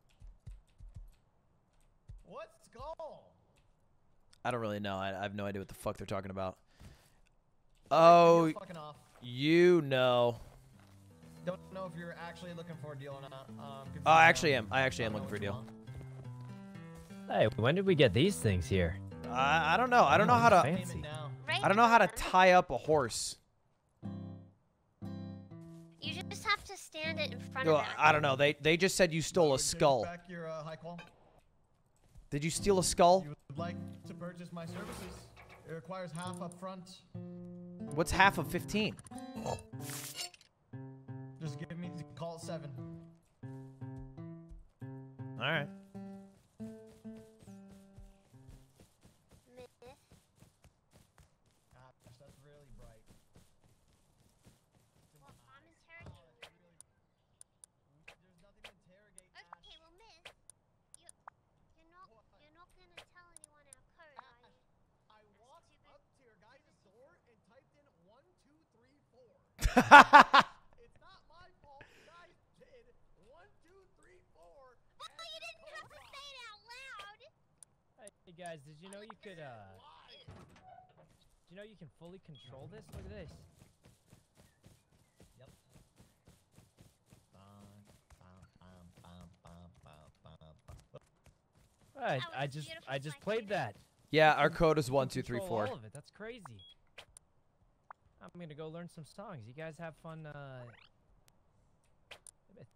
What skull? I don't really know. I, I have no idea what the fuck they're talking about. Oh, Fucking off. you know. Don't know if you're actually looking for a deal or not. Um, Oh, I actually am. I actually am looking for a deal. Hey, when did we get these things here? I, I don't know. I don't know how to. Fancy. I don't know how to tie up a horse. You just have to stand it in front Well, of them. I don't know. They they just said you stole a skull. Back your uh, high qual. Did you steal a skull? You would like to purchase my services? It requires half up front. What's half of 15? Just give me call it seven. All right. Hey guys, did you know you could uh Did you know you can fully control this? Look at this. Yep. Alright, I just I just played that. Yeah, our code is one two three four. All of it. That's crazy. I'm gonna go learn some songs. You guys have fun. Uh,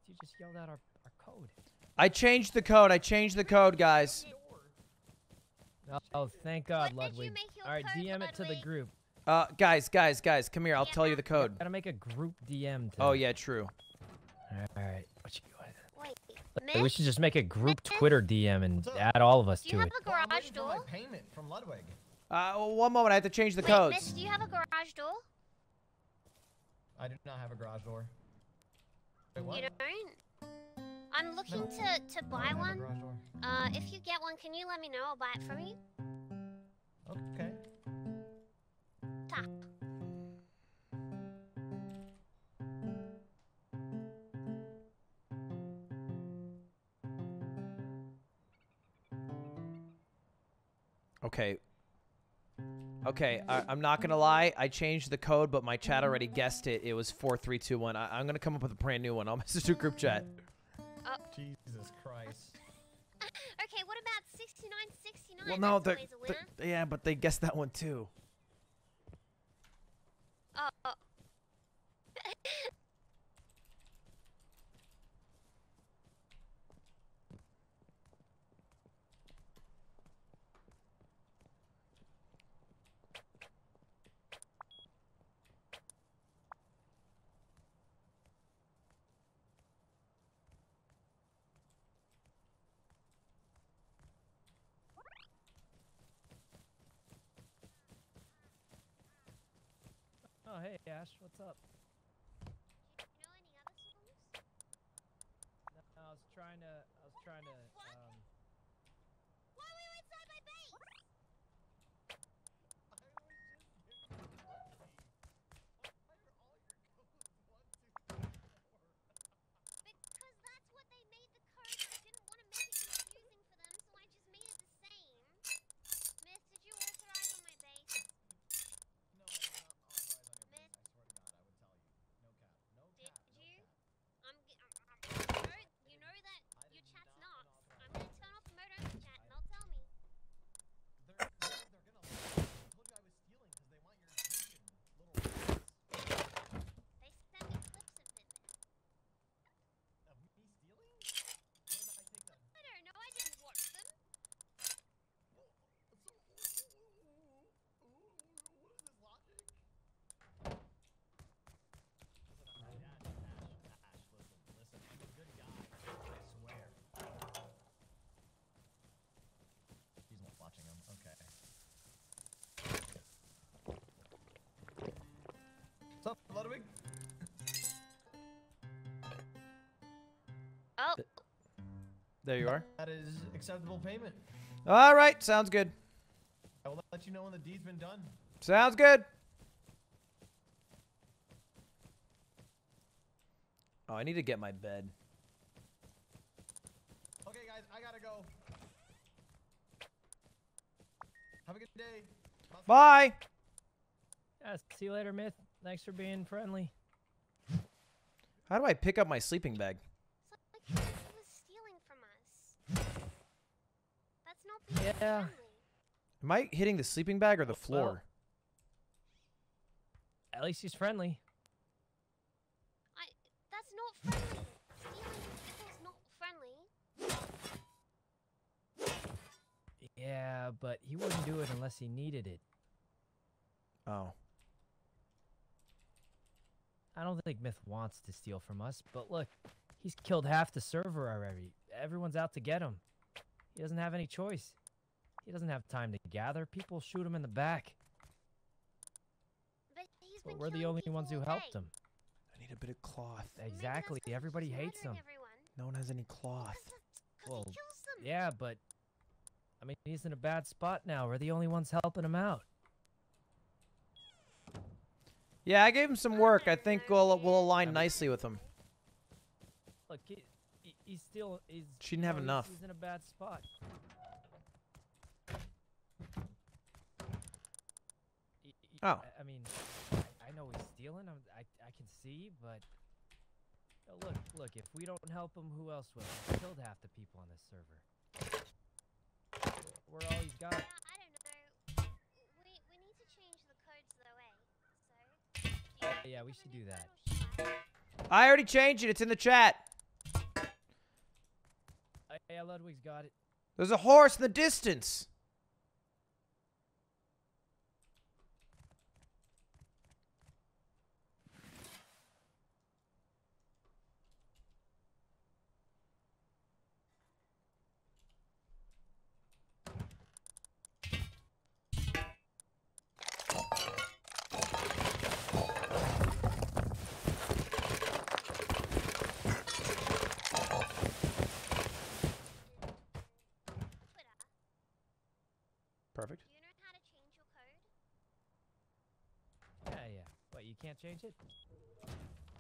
you just yelled out our, our code. I changed the code. I changed the code, guys. Oh, oh, thank God, Ludwig. All right, DM it to the group. Uh, guys, guys, guys, come here. I'll tell you the code. Gotta make a group DM. To Oh yeah, true. All right. What you, Wait, Hey, we should just make a group Twitter DM and add all of us to it. do you have it. a garage door? Payment from Ludwig. Uh, one moment. I have to change the Wait, codes. miss, do you have a garage door? I do not have a garage door. Wait, what? You don't? I'm looking to, to buy one. Uh, if you get one, can you let me know? I'll buy it from you. Okay. Ta. Okay. Okay, I, I'm not gonna lie. I changed the code, but my chat already guessed it. It was four three two one. I, I'm gonna come up with a brand new one. I'll (laughs) message to group chat. Oh. Jesus Christ. (laughs) Okay, what about 6969? Well, no, That's they're, they're- yeah, but they guessed that one too. Oh, oh. Ash, what's up? You know any other songs? No, I was trying to. I was trying to. Um, Why were you inside my base? Because that's what they made the code. I didn't want to make it confusing for them, so I just made it the same. Miss, did you authorize on my base? No, I'm not authorized on your base. I swear to God, I would tell you. No cap. No Did cap. No you? cap. I'm, g- I'm, I'm you know, you know that your chat's not. I'm gonna turn off the mode only chat, and they'll tell me. They're, they're, they're gonna lie. I told you I was stealing because they want your attention. Little rats. They sent me clips of it. Of me stealing? Where did I take them? I don't know. I didn't watch them. What is this logic? Listen, I'm Ash, Ash, Ash, listen, listen, I'm a good guy. I swear. He's not watching him. Okay. What's up, Ludwig? Oh. There you are. That is acceptable payment. All right, sounds good. I will let you know when the deed's been done. Sounds good. Oh, I need to get my bed. Okay, guys, I gotta go. Have a good day. Bye. yeah, see you later, Myth. Thanks for being friendly. How do I pick up my sleeping bag? He was stealing from us. That's not being Yeah. friendly. Am I hitting the sleeping bag or the floor? At least he's friendly. I. That's not friendly. Stealing not friendly. Yeah, but he wouldn't do it unless he needed it. Oh. I don't think Myth wants to steal from us, but look, he's killed half the server already. Everyone's out to get him. He doesn't have any choice. He doesn't have time to gather. People shoot him in the back. But he's But been we're the only ones who helped him. I need a bit of cloth. Exactly. Everybody hates him. No one has any cloth. Well, yeah, but I mean, he's in a bad spot now. We're the only ones helping him out. Yeah, I gave him some work. I think we'll we'll align nicely with him. Look, he, he, he's still he's. She didn't you have know, enough. He's in a bad spot. Oh. I, I mean, I, I know he's stealing. I'm, I I can see, but look, look. If we don't help him, who else will? He killed half the people on this server. We're all he's got. Yeah, I don't know. We we need to change the codes though, eh? So. do you Yeah, we should do that. I already changed it. It's in the chat. Uh, yeah, Ludwig's got it. There's a horse in the distance. Perfect. Do you know how to change your code? Yeah, yeah. What? You can't change it?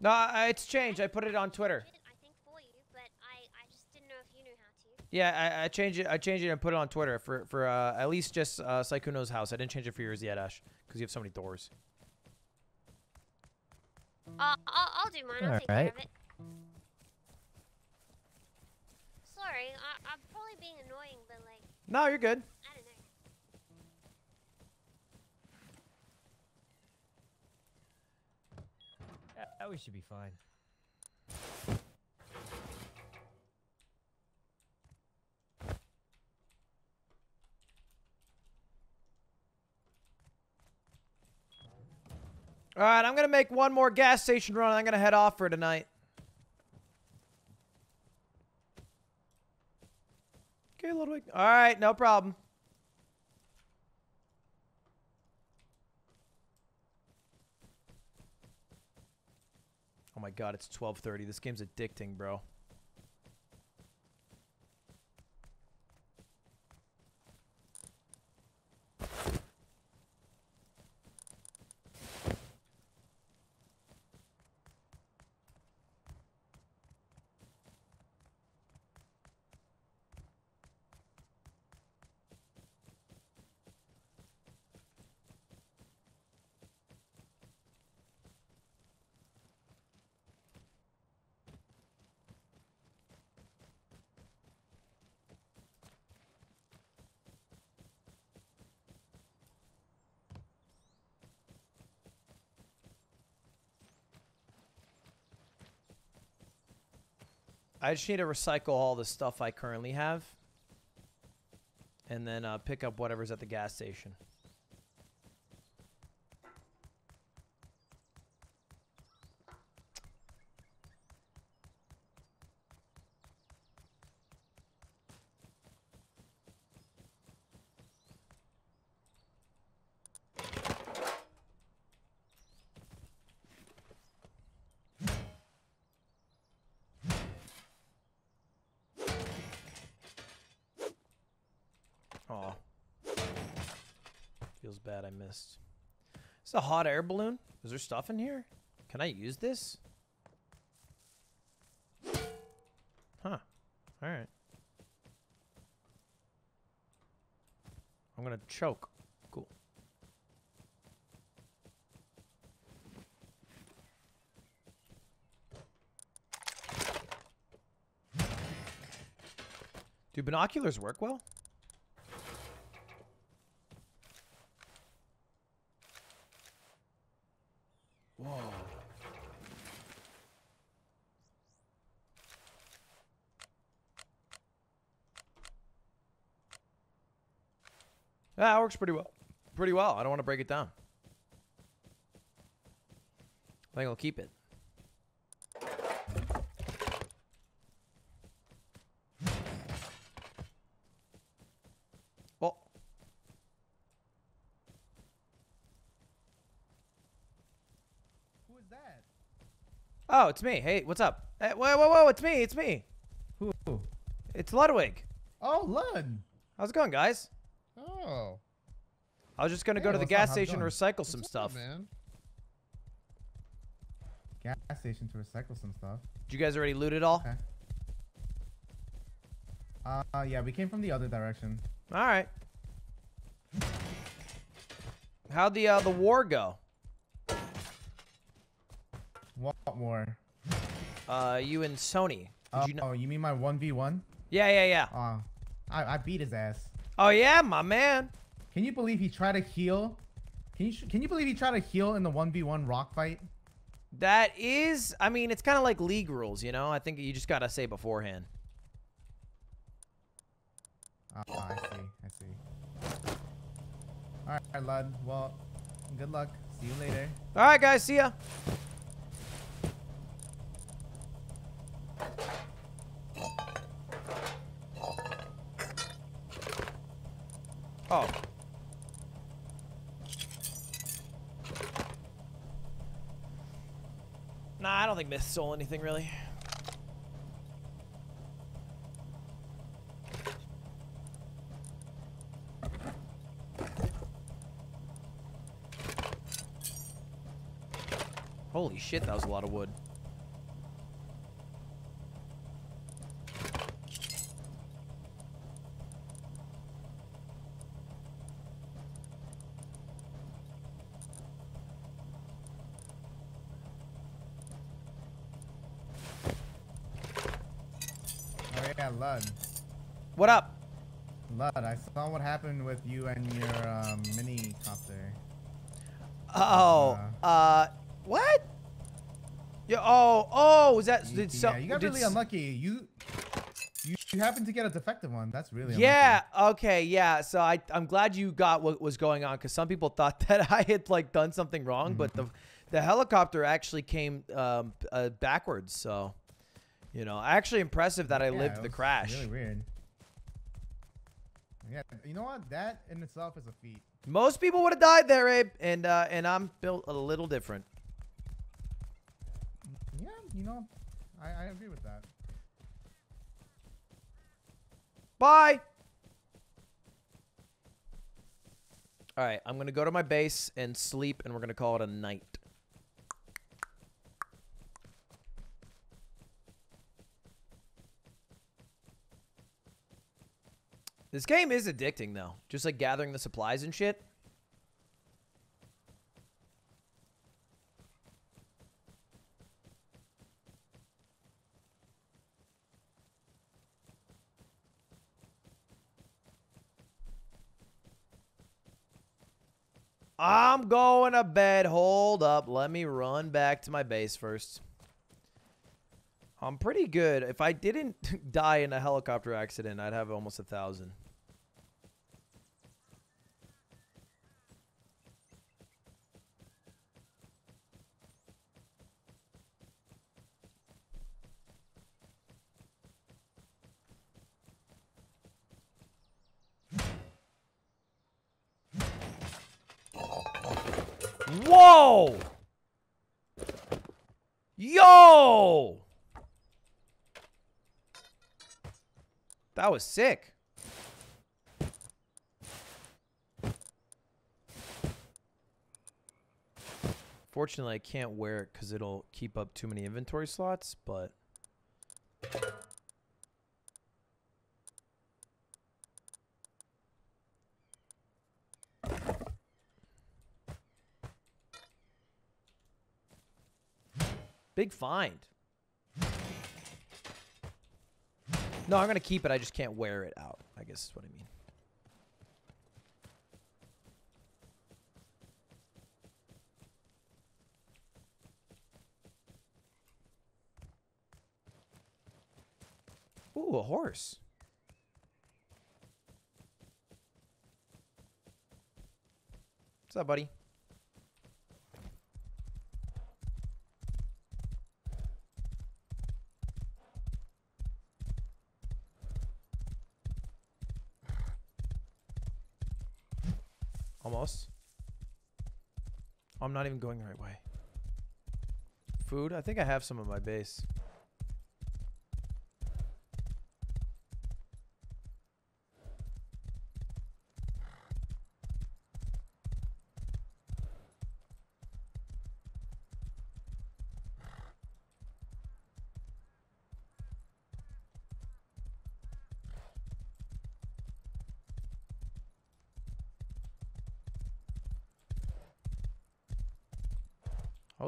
No, I, it's changed. I put it on Twitter. I think for you, but I I just didn't know if you knew how to. Yeah, I, I changed it. I changed it and put it on Twitter for for uh, at least just uh, Sykkuno's house. I didn't change it for yours yet, Ash, because you have so many doors. Uh, I'll, I'll do mine. I'll take care Alright. of it. Sorry, I, I'm probably being annoying, but like, No, you're good. I don't know. We should be fine. All right, I'm gonna make one more gas station run. I'm gonna head off for tonight. Okay, Ludwig. All right, no problem. Oh my god, it's 12:30. This game's addicting, bro. I just need to recycle all the stuff I currently have. And then uh, pick up whatever's at the gas station. Aw. Feels bad I missed. It's a hot air balloon. Is there stuff in here? Can I use this? Huh. Alright. I'm gonna choke. Cool. Do binoculars work well? That works pretty well. Pretty well. I don't want to break it down. I think I'll keep it. Well, Who is that? oh, it's me. Hey, what's up? Hey, whoa, whoa, whoa! It's me. It's me. Who? It's Ludwig. Oh, Lud. How's it going, guys? Oh. I was just gonna go to the gas station, going? recycle some up, stuff. man. Gas station to recycle some stuff. Did you guys already loot it all? Okay. Uh, yeah, we came from the other direction. All right. How'd the uh, the war go? What more? Uh, you and Sony. Did Oh, you know? you mean my one v one? Yeah, yeah, yeah. Uh, I I beat his ass. Oh yeah, my man. Can you believe he tried to heal? Can you can you believe he tried to heal in the one v one rock fight? That is, I mean, it's kind of like league rules, you know. I think you just gotta say beforehand. Oh, I see. I see. All right, Lud. Well, good luck. See you later. All right, guys. See ya. Oh. Nah, I don't think Myth stole anything really. Holy shit, that was a lot of wood. Oh yeah, Lud. What up? Lud, I saw what happened with you and your um, mini copter. Oh, uh, what? Yeah. Oh, oh, was that? Did yeah, some, you got really unlucky. You, you you happened to get a defective one. That's really Yeah. Okay. Yeah. So I I'm glad you got what was going on because some people (laughs) thought that I had like done something wrong, but the the helicopter actually came um, uh, backwards. So, you know, actually impressive that I Yeah, lived it the crash. Really weird. Yeah, you know what? That in itself is a feat. Most people would have died there, Abe, and uh, and I'm built a little different. Yeah, you know, I, I agree with that. Bye. All right, I'm gonna go to my base and sleep, and we're gonna call it a night. This game is addicting, though. Just like gathering the supplies and shit. I'm going to bed. Hold up. Let me run back to my base first. I'm pretty good. If I didn't (laughs) die in a helicopter accident, I'd have almost a thousand. Whoa! Yo! That was sick. Fortunately, I can't wear it because it'll keep up too many inventory slots, but... Big find. No, I'm going to keep it. I just can't wear it out, I guess is what I mean. Ooh, a horse. What's up, buddy? Almost. I'm not even going the right way. Food? I think I have some of my base.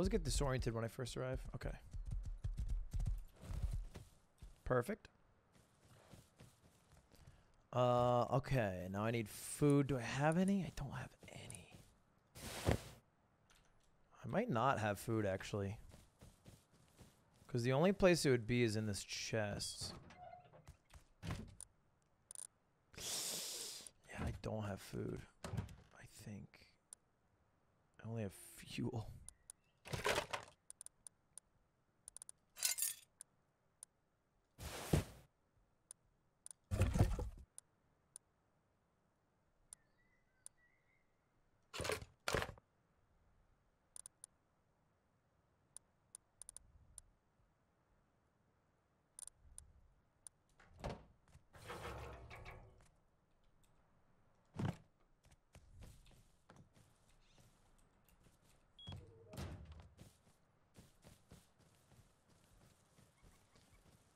Always get disoriented when I first arrive. Okay. Perfect. Uh, okay. Now I need food. Do I have any? I don't have any. I might not have food, actually. Because the only place it would be is in this chest. Yeah, I don't have food. I think. I only have fuel.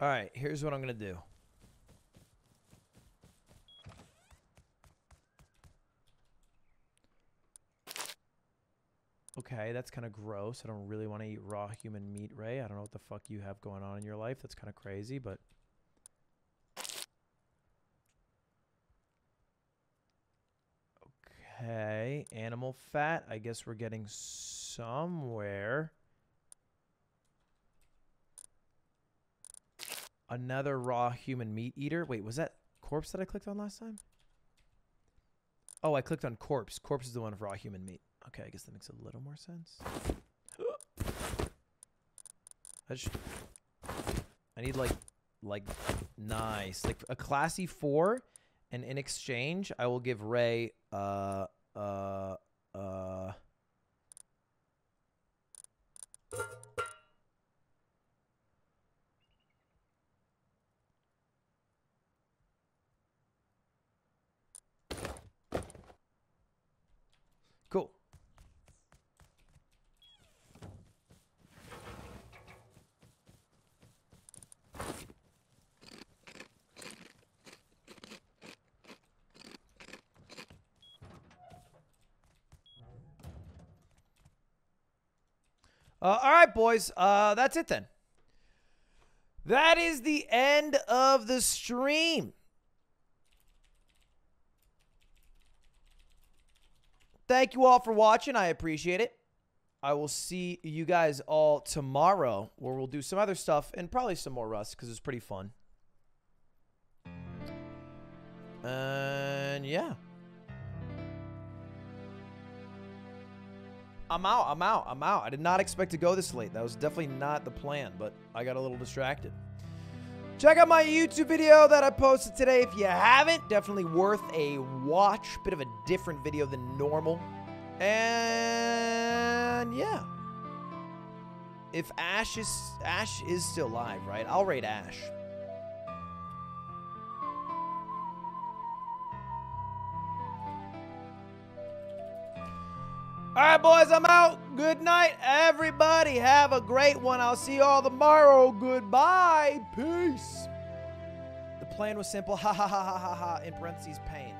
All right, here's what I'm going to do. Okay, that's kind of gross. I don't really want to eat raw human meat, Rae. I don't know what the fuck you have going on in your life. That's kind of crazy, but Okay, animal fat. I guess we're getting somewhere. Another raw human meat eater. Wait, was that corpse that I clicked on last time? Oh, I clicked on corpse. Corpse is the one of raw human meat. Okay, I guess that makes a little more sense. I just, I need like, like, nice, like a classy four, and in exchange, I will give Rae, uh, uh, uh. Uh, all right, boys. Uh, that's it then. That is the end of the stream. Thank you all for watching. I appreciate it. I will see you guys all tomorrow where we'll do some other stuff and probably some more Rust because it's pretty fun. And yeah. I'm out. I'm out. I'm out. I did not expect to go this late. That was definitely not the plan, but I got a little distracted. Check out my YouTube video that I posted today. If you haven't, definitely worth a watch. Bit of a different video than normal. And yeah. If Ash is Ash is still live, right? I'll rate Ash. All right, boys, I'm out. Good night, everybody. Have a great one. I'll see you all tomorrow. Goodbye. Peace. The plan was simple. (laughs) Ha ha ha ha ha ha. In parentheses, pain.